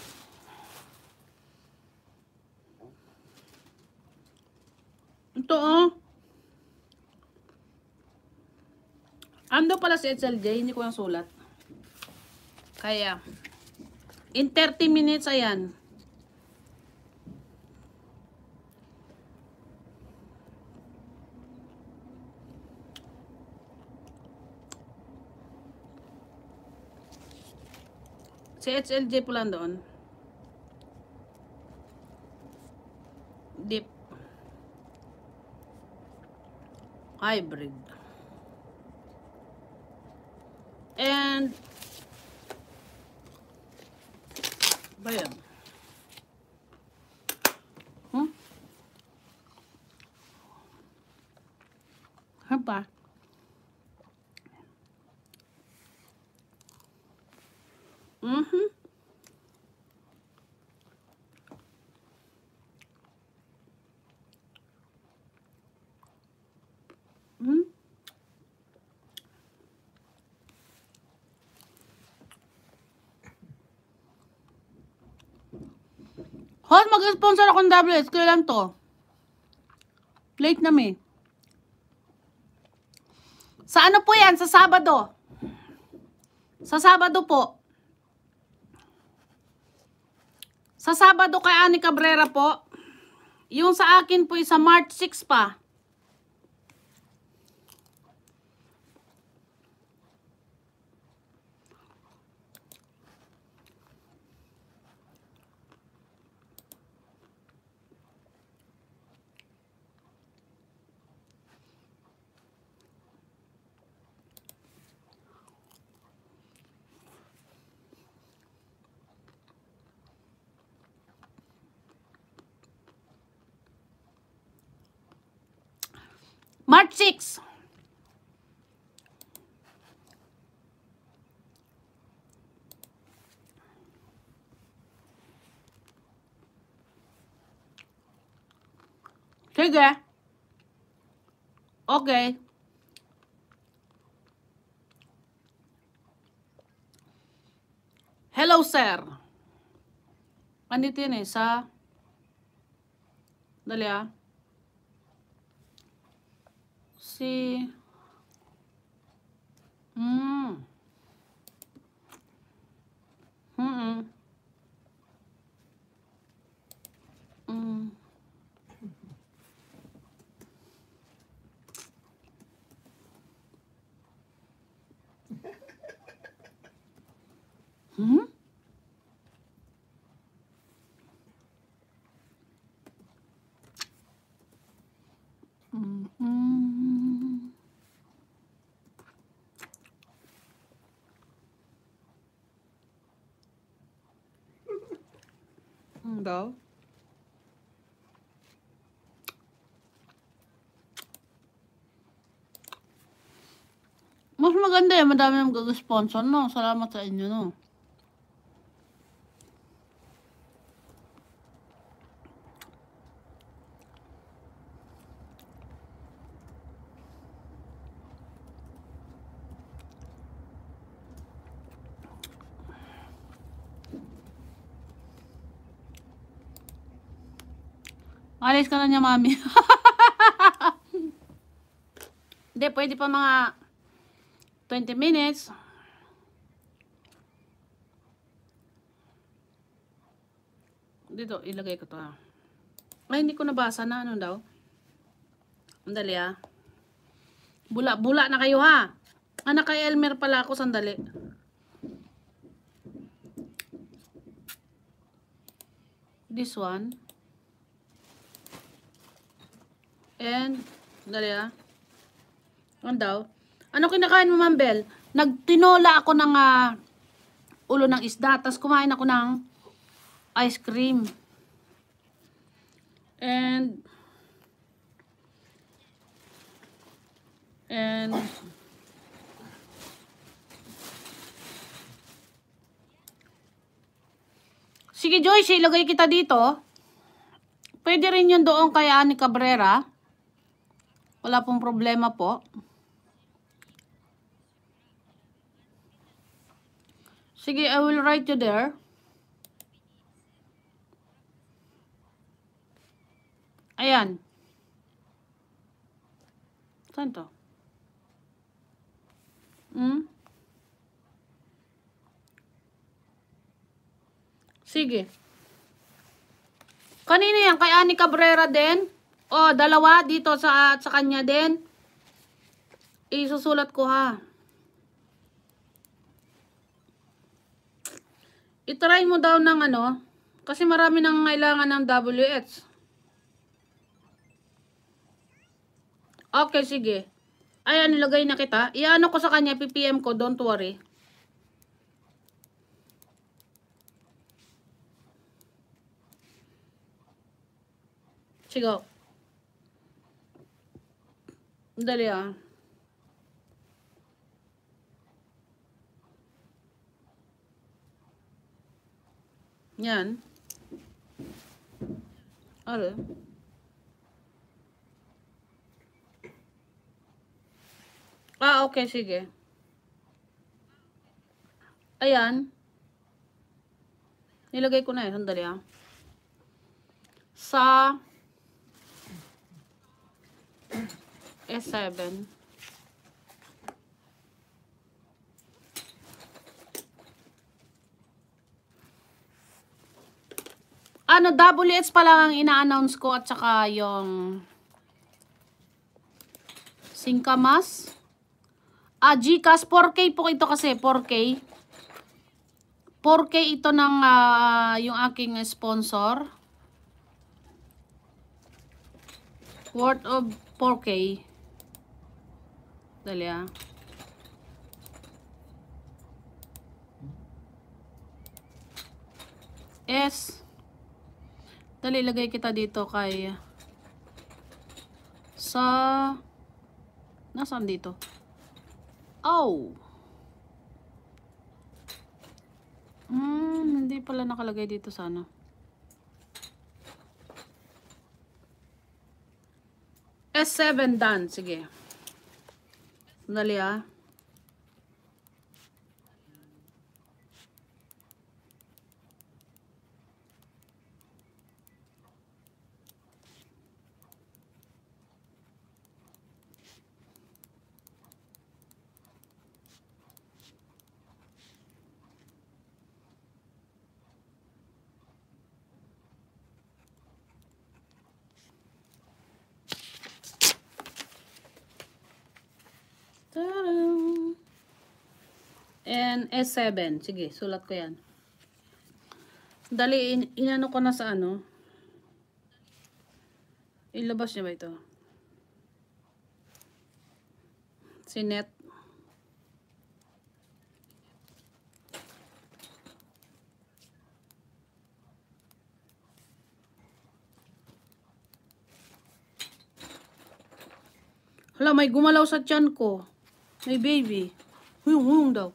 Ito oh. Ando pala si SLJ, hindi ko yung sulat. Kaya, in 30 minutes, ayan. Si HLJ po lang doon. Hybrid. And yan? Hmm? Mhm. Hot, mag-sponsor akong WS. Kailan to? Late na may. Sa ano po yan? Sa Sabado. Sa Sabado po. Sa Sabado kay Ani Cabrera po. Yung sa akin po sa March 6 pa. March 6. Sige. Okay. Hello, sir. Andito yun eh, sa... Dali ah. Si... Hmm. Hmm. Hmm. Hmm? Daw? Mas maganda eh, madami nang gag-sponsor, no? Salamat sa inyo, no? Alis ka na niya, mami. Hindi, pwede pa mga 20 minutes. Dito, ilagay ko to. ah. Ay, hindi ko nabasa na ano daw. Sandali ah. Bula, bula na kayo ha. Anak kay Elmer pala ako, sandali. This one. And, sandali ah. Ano daw? Ano kinakain mo, Ma'am Bel? Nagtinola ako ng ah, ulo ng isda, tapos kumain ako ng ice cream. And, and, Sige Joyce, ilagay kita dito. Pwede rin yun doon kay Ani Cabrera. Wala pong problema po. Sige, I will write you there. Ayan. Saan to? Hmm? Sige. Kanino yan? Kay Ani Cabrera din? O, dalawa dito sa, sa kanya din? Isusulat ko ha. Itry mo daw ng ano, kasi marami nang kailangan ng WH. Okay, sige. Ayan, nilagay na kita. Iano ko sa kanya, PPM ko, don't worry. Sige. Dali ah. Yan. Ano? Ah, okay, sige. Ayan. Nilagay ko na eh. Sandali ah. Sa S7. Ano, WH pa lang ang ina-announce ko at saka yung Singkamas. Ah, Gcash, 4K po ito kasi, 4K. 4K ito ng ah, yung aking sponsor. Worth of 4K. Dali ah. S. Dali, lagay kita dito kay sa nasaan dito? Oh. Hmm, hindi pala nakalagay dito sa ano. S7 done. Sige. Dali ah. Tadam! And S7. Sige, sulat ko yan. Dali, in, inano ko na sa ano. Ilabas niya ba ito? Sinet. Hala, may gumalaw sa tiyan ko. May baby. Huyong, huyong daw.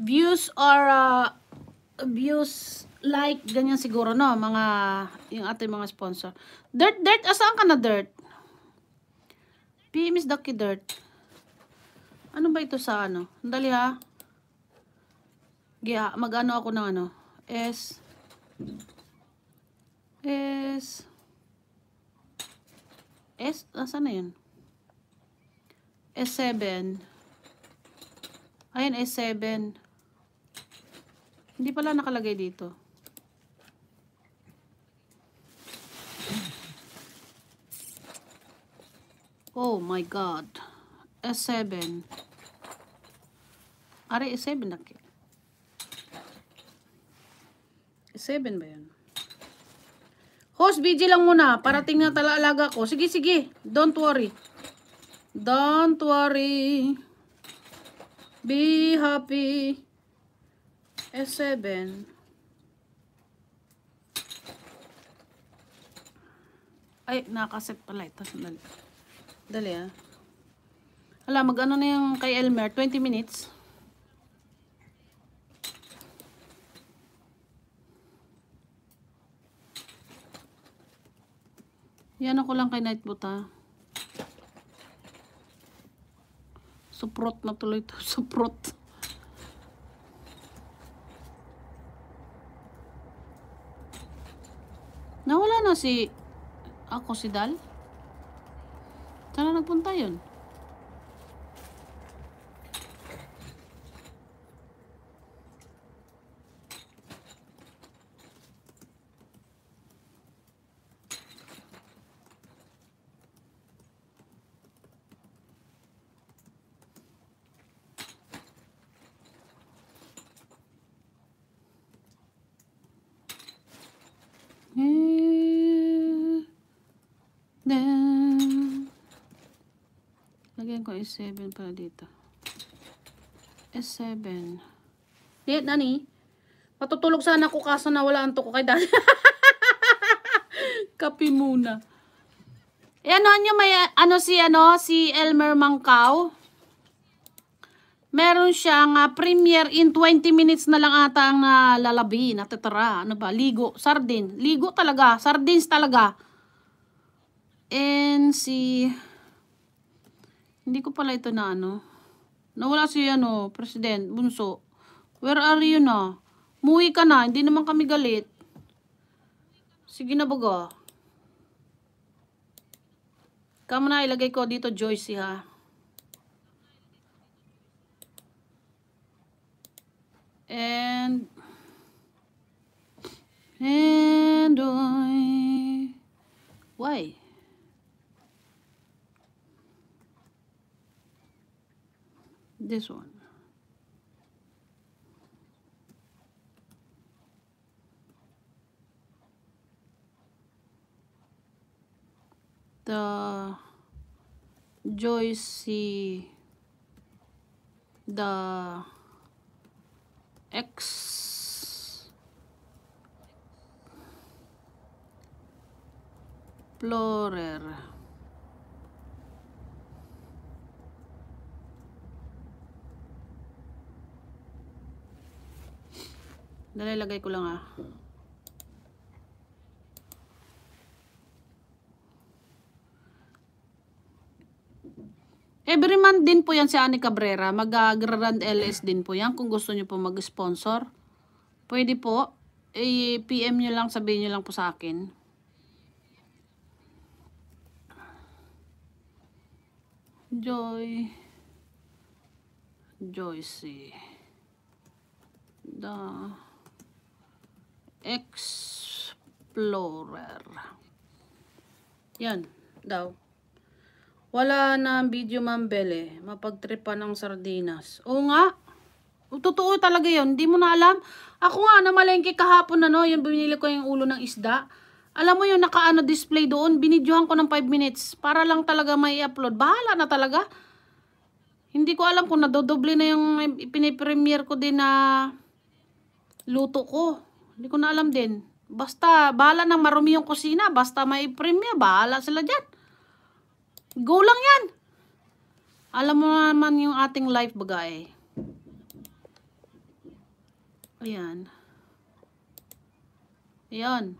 Views are, uh, views like, ganyan siguro, no? Mga, yung ating mga sponsor. Dirt, Dirt, asaan ka na, Dirt? PM is Ducky Dirt. Ano ba ito sa ano? Dali ha. Gia, mag-ano ako ng ano? S. S. S, asan na yun? S7. Ayan, S7. Hindi pala nakalagay dito. Oh my God. S7. Are, S7 na kaya. S7 ba yan? Host, BG lang muna. Parating na tala alaga ko. Sige, sige. Don't worry. Don't worry. Be happy. S7. Ay, nakaset pala ito. Sandali. Dali ah. Hala, mag-ano na yung kay Elmer? 20 minutes. Yan ako lang kay Nightbot ha. Suprot na tuloy to. Suprot. Nawala na si... Ako si Dal? Saan na nagpunta yun? S7 pala dito. S7. Di, nani? Matutulog sana ako kaso nawala ko kay dad. Kapi muna. Eh, ano nyo may, ano si, ano, si Elmer Mangkaw? Meron siyang uh, premiere in 20 minutes na lang ata ang nalalabi, natitira. Ano ba? Ligo. Sardine. Ligo talaga. Sardines talaga. And si... Hindi ko pala ito na ano. Nawala si ano, President Bunso. Where are you na? Muwi ka na. Hindi naman kami galit. Sige na baga. Kama na ilagay ko dito Joyce ha. And and I why? This one. The Joyce the X. Explorer Nalalagay ko lang ah. Every month din po yan si Ani Cabrera. Mag-Grand LS din po yan. Kung gusto nyo po mag-sponsor. Pwede po. I-PM nyo lang, sabihin nyo lang po sa akin. Joy. Joyce. The Explorer. Yan. Daw. Wala na video mambele. Mapagtripa ng sardinas. Oo nga. Totoo talaga yun. Hindi mo na alam. Ako nga, namalengke kahapon na no, yung binili ko yung ulo ng isda. Alam mo yung nakaano display doon, binidyohan ko ng 5 minutes para lang talaga may upload. Bahala na talaga. Hindi ko alam kung nadodoble na yung pinipremiere ko din na luto ko. Hindi ko na alam din. Basta, bahala nang marumi yung kusina. Basta may premiere, bahala sila dyan. Go lang yan. Alam mo naman yung ating life bagay. Ayan. Ayan.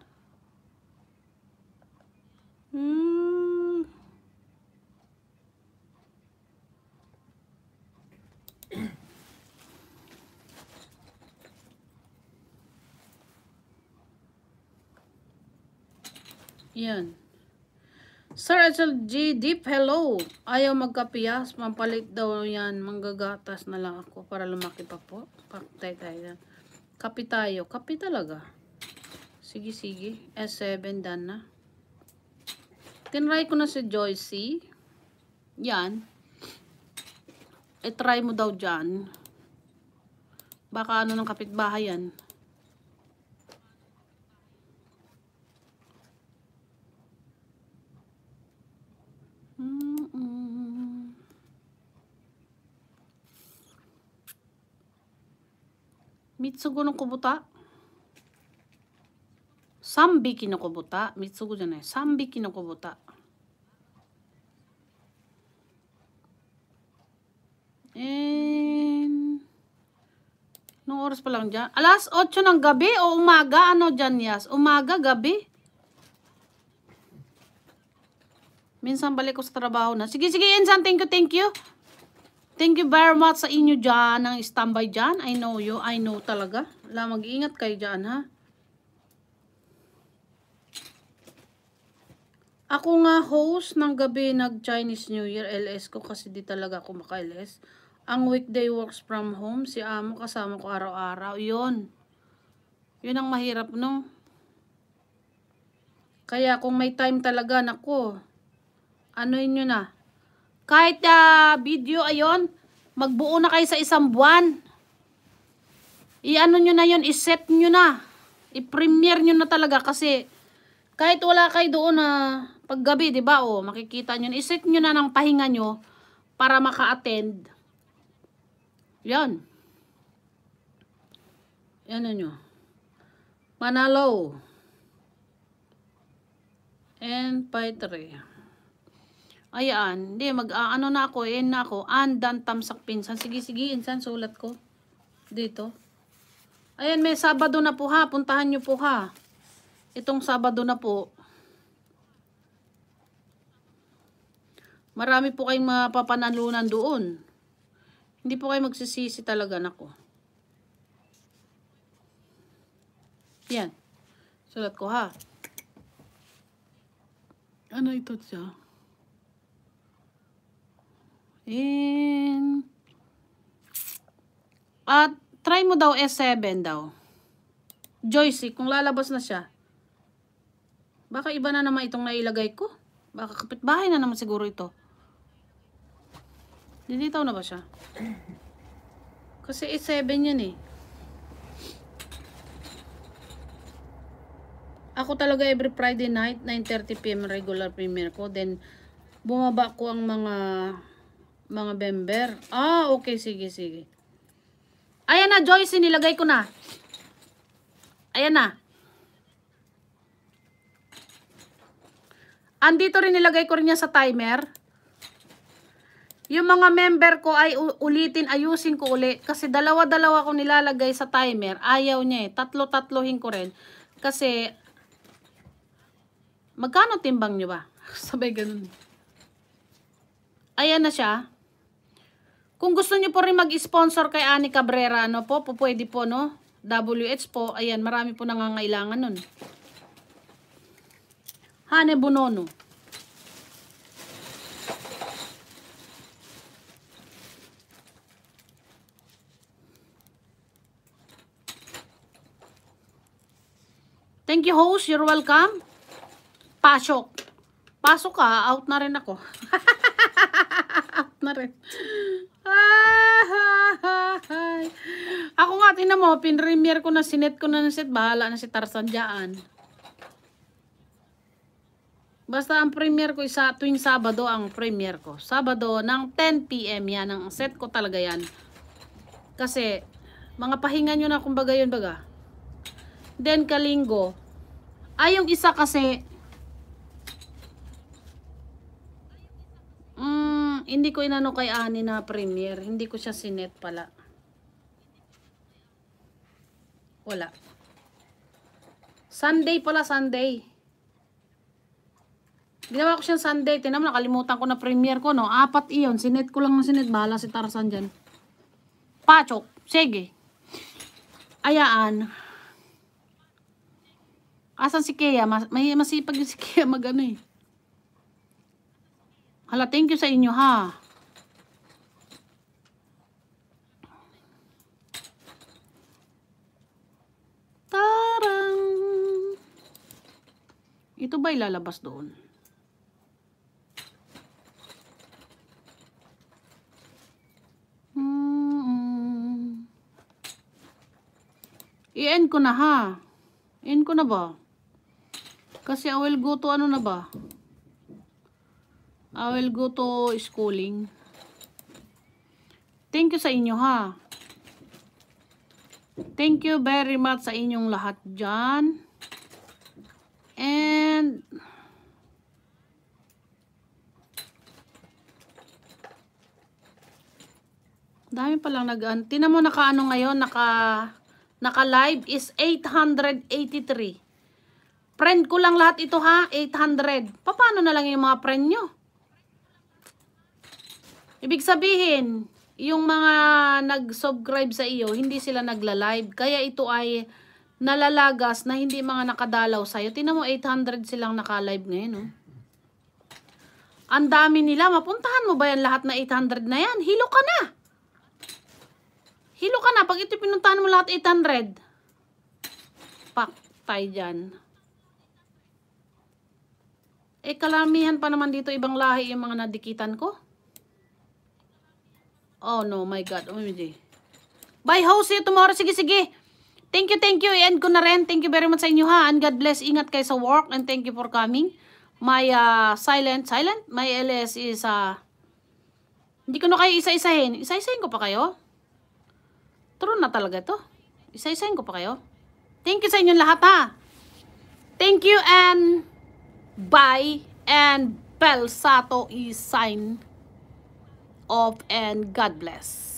Hmm. Yan. Sir SLG Deep, hello. Ayaw magkapiyas. Mampalit daw yan. Manggagatas na lang ako para lumaki pa po. Paktay tayo. Kapi tayo. Kapi talaga. Sige, sige. S7 done na. Tinry ko na si Joycey. Yan. I-try mo daw dyan. Baka ano ng kapitbahay yan. Mitsugo no kubuta. Sambiki no kubuta. Mitsugo じゃない。3匹の小豚。And... Nung oras pa lang dyan? Alas 8 ng gabi o umaga? Ano dyan, Yas? Umaga, gabi? Minsan balik ko sa trabaho na. Sige, sige, Insan. Thank you, thank you. Thank you very much sa inyo dyan. Ang standby dyan. I know you. I know talaga. Wala, mag-iingat kayo dyan, ha? Ako nga host ng gabi nag Chinese New Year LS ko kasi di talaga ako maka-LS. Ang weekday works from home, si amo kasama ko araw-araw. Yun. Yun ang mahirap, no? Kaya kung may time talaga, nako, ano nyo na. Kahit ah, video, ayon, magbuo na kayo sa isang buwan. I-ano nyo na yun, iset nyo na. I-premiere nyo na talaga kasi kahit wala kayo doon na paggabi, di ba? O, makikita nyo. Iset nyo na ng pahinga nyo para maka-attend. Yan. Yan nyo. Manalo. And Paitre. Ayan. Hindi, mag, ah, na ako, eh, na ako. Andan tamsak pinsan. Sige, sige, insan, sulat ko. Dito. Ayan, may Sabado na po ha. Puntahan nyo po ha. Itong Sabado na po. Marami po kayong mapapanalunan doon. Hindi po kayo magsisisi talaga, nako. Yan. Sulat ko ha. Ano ito siya? In... At try mo daw S7 daw. Joyce, kung lalabas na siya. Baka iba na naman itong nailagay ko. Baka kapitbahay na naman siguro ito. Dilitaw na ba siya? Kasi S7 yan eh. Ako talaga every Friday night, 9.30pm regular premiere ko. Then, bumaba ko ang mga mga member. Ah, okay. Sige, sige. Ayan na, Joyce. Nilagay ko na. Ayan na. Andito rin nilagay ko rin niya sa timer. Yung mga member ko ay ulitin, ayusin ko uli. Kasi dalawa-dalawa ko nilalagay sa timer. Ayaw niya eh. Tatlo-tatlohin ko rin. Kasi, magkano timbang niyo ba? Sabay ganun. Ayan na siya. Kung gusto niyo po rin mag-sponsor kay Ani Cabrera, ano po, po pwede po, no? WH po, ayan, marami po nangangailangan nun. Hane Bonono. Thank you, host. You're welcome. Pasok. Pasok ka, out na rin ako. out na rin. Ako nga, tinan mo, pinremiere ko na, sinet ko na ng set, bahala na si Tarzan dyan. Basta ang premiere ko isa tuwing Sabado ang premiere ko. Sabado ng 10pm yan, ang set ko talaga yan. Kasi, mga pahinga nyo na kumbaga yun baga. Then, kalinggo. Ay, yung isa kasi, mm, hindi ko inano kay Ani na premiere. Hindi ko siya sinet pala. Wala. Sunday pala, Sunday. Ginawa ko siyang Sunday. Tinan mo, nakalimutan ko na premiere ko, no? Apat iyon. Sinet ko lang ng sinet. Bahala si Tarzan dyan. Pachok. Sige. Ayaan. Asan si Kea? Mas, may masipag si Kea mag ano eh. Hala, thank you sa inyo ha. Tarang! Ito ba ilalabas doon? Mm -mm. I-end ko na ha. End ko na ba? Kasi I will go to ano na ba? I will go to schooling. Thank you sa inyo ha. Thank you very much sa inyong lahat dyan. And dami pa lang nag Tinan mo naka ano ngayon, naka naka live is 883. Friend ko lang lahat ito ha, 800. Paano na lang yung mga friend nyo? Ibig sabihin, yung mga nag-subscribe sa iyo, hindi sila nagla-live. Kaya ito ay nalalagas na hindi mga nakadalaw sa'yo. Tinan mo, 800 silang naka-live ngayon. Oh. Ang dami nila. Mapuntahan mo ba yan lahat na 800 na yan? Hilo ka na! Hilo ka na. Pag ito pinuntahan mo lahat 800. Paktay dyan. Eh, kalamihan pa naman dito ibang lahi yung mga nadikitan ko. Oh no, my God. OMG. Bye, host. See you tomorrow. Sige, sige. Thank you, thank you. I-end ko na rin. Thank you very much sa inyo ha. And God bless. Ingat kayo sa work. And thank you for coming. My uh, silent, silent? My LS is, uh, hindi ko na kayo isa-isahin. Isa-isahin ko pa kayo? True na talaga to. Isa-isahin ko pa kayo? Thank you sa inyong lahat ha. Thank you and bye. And Bel Sato is sign and God bless.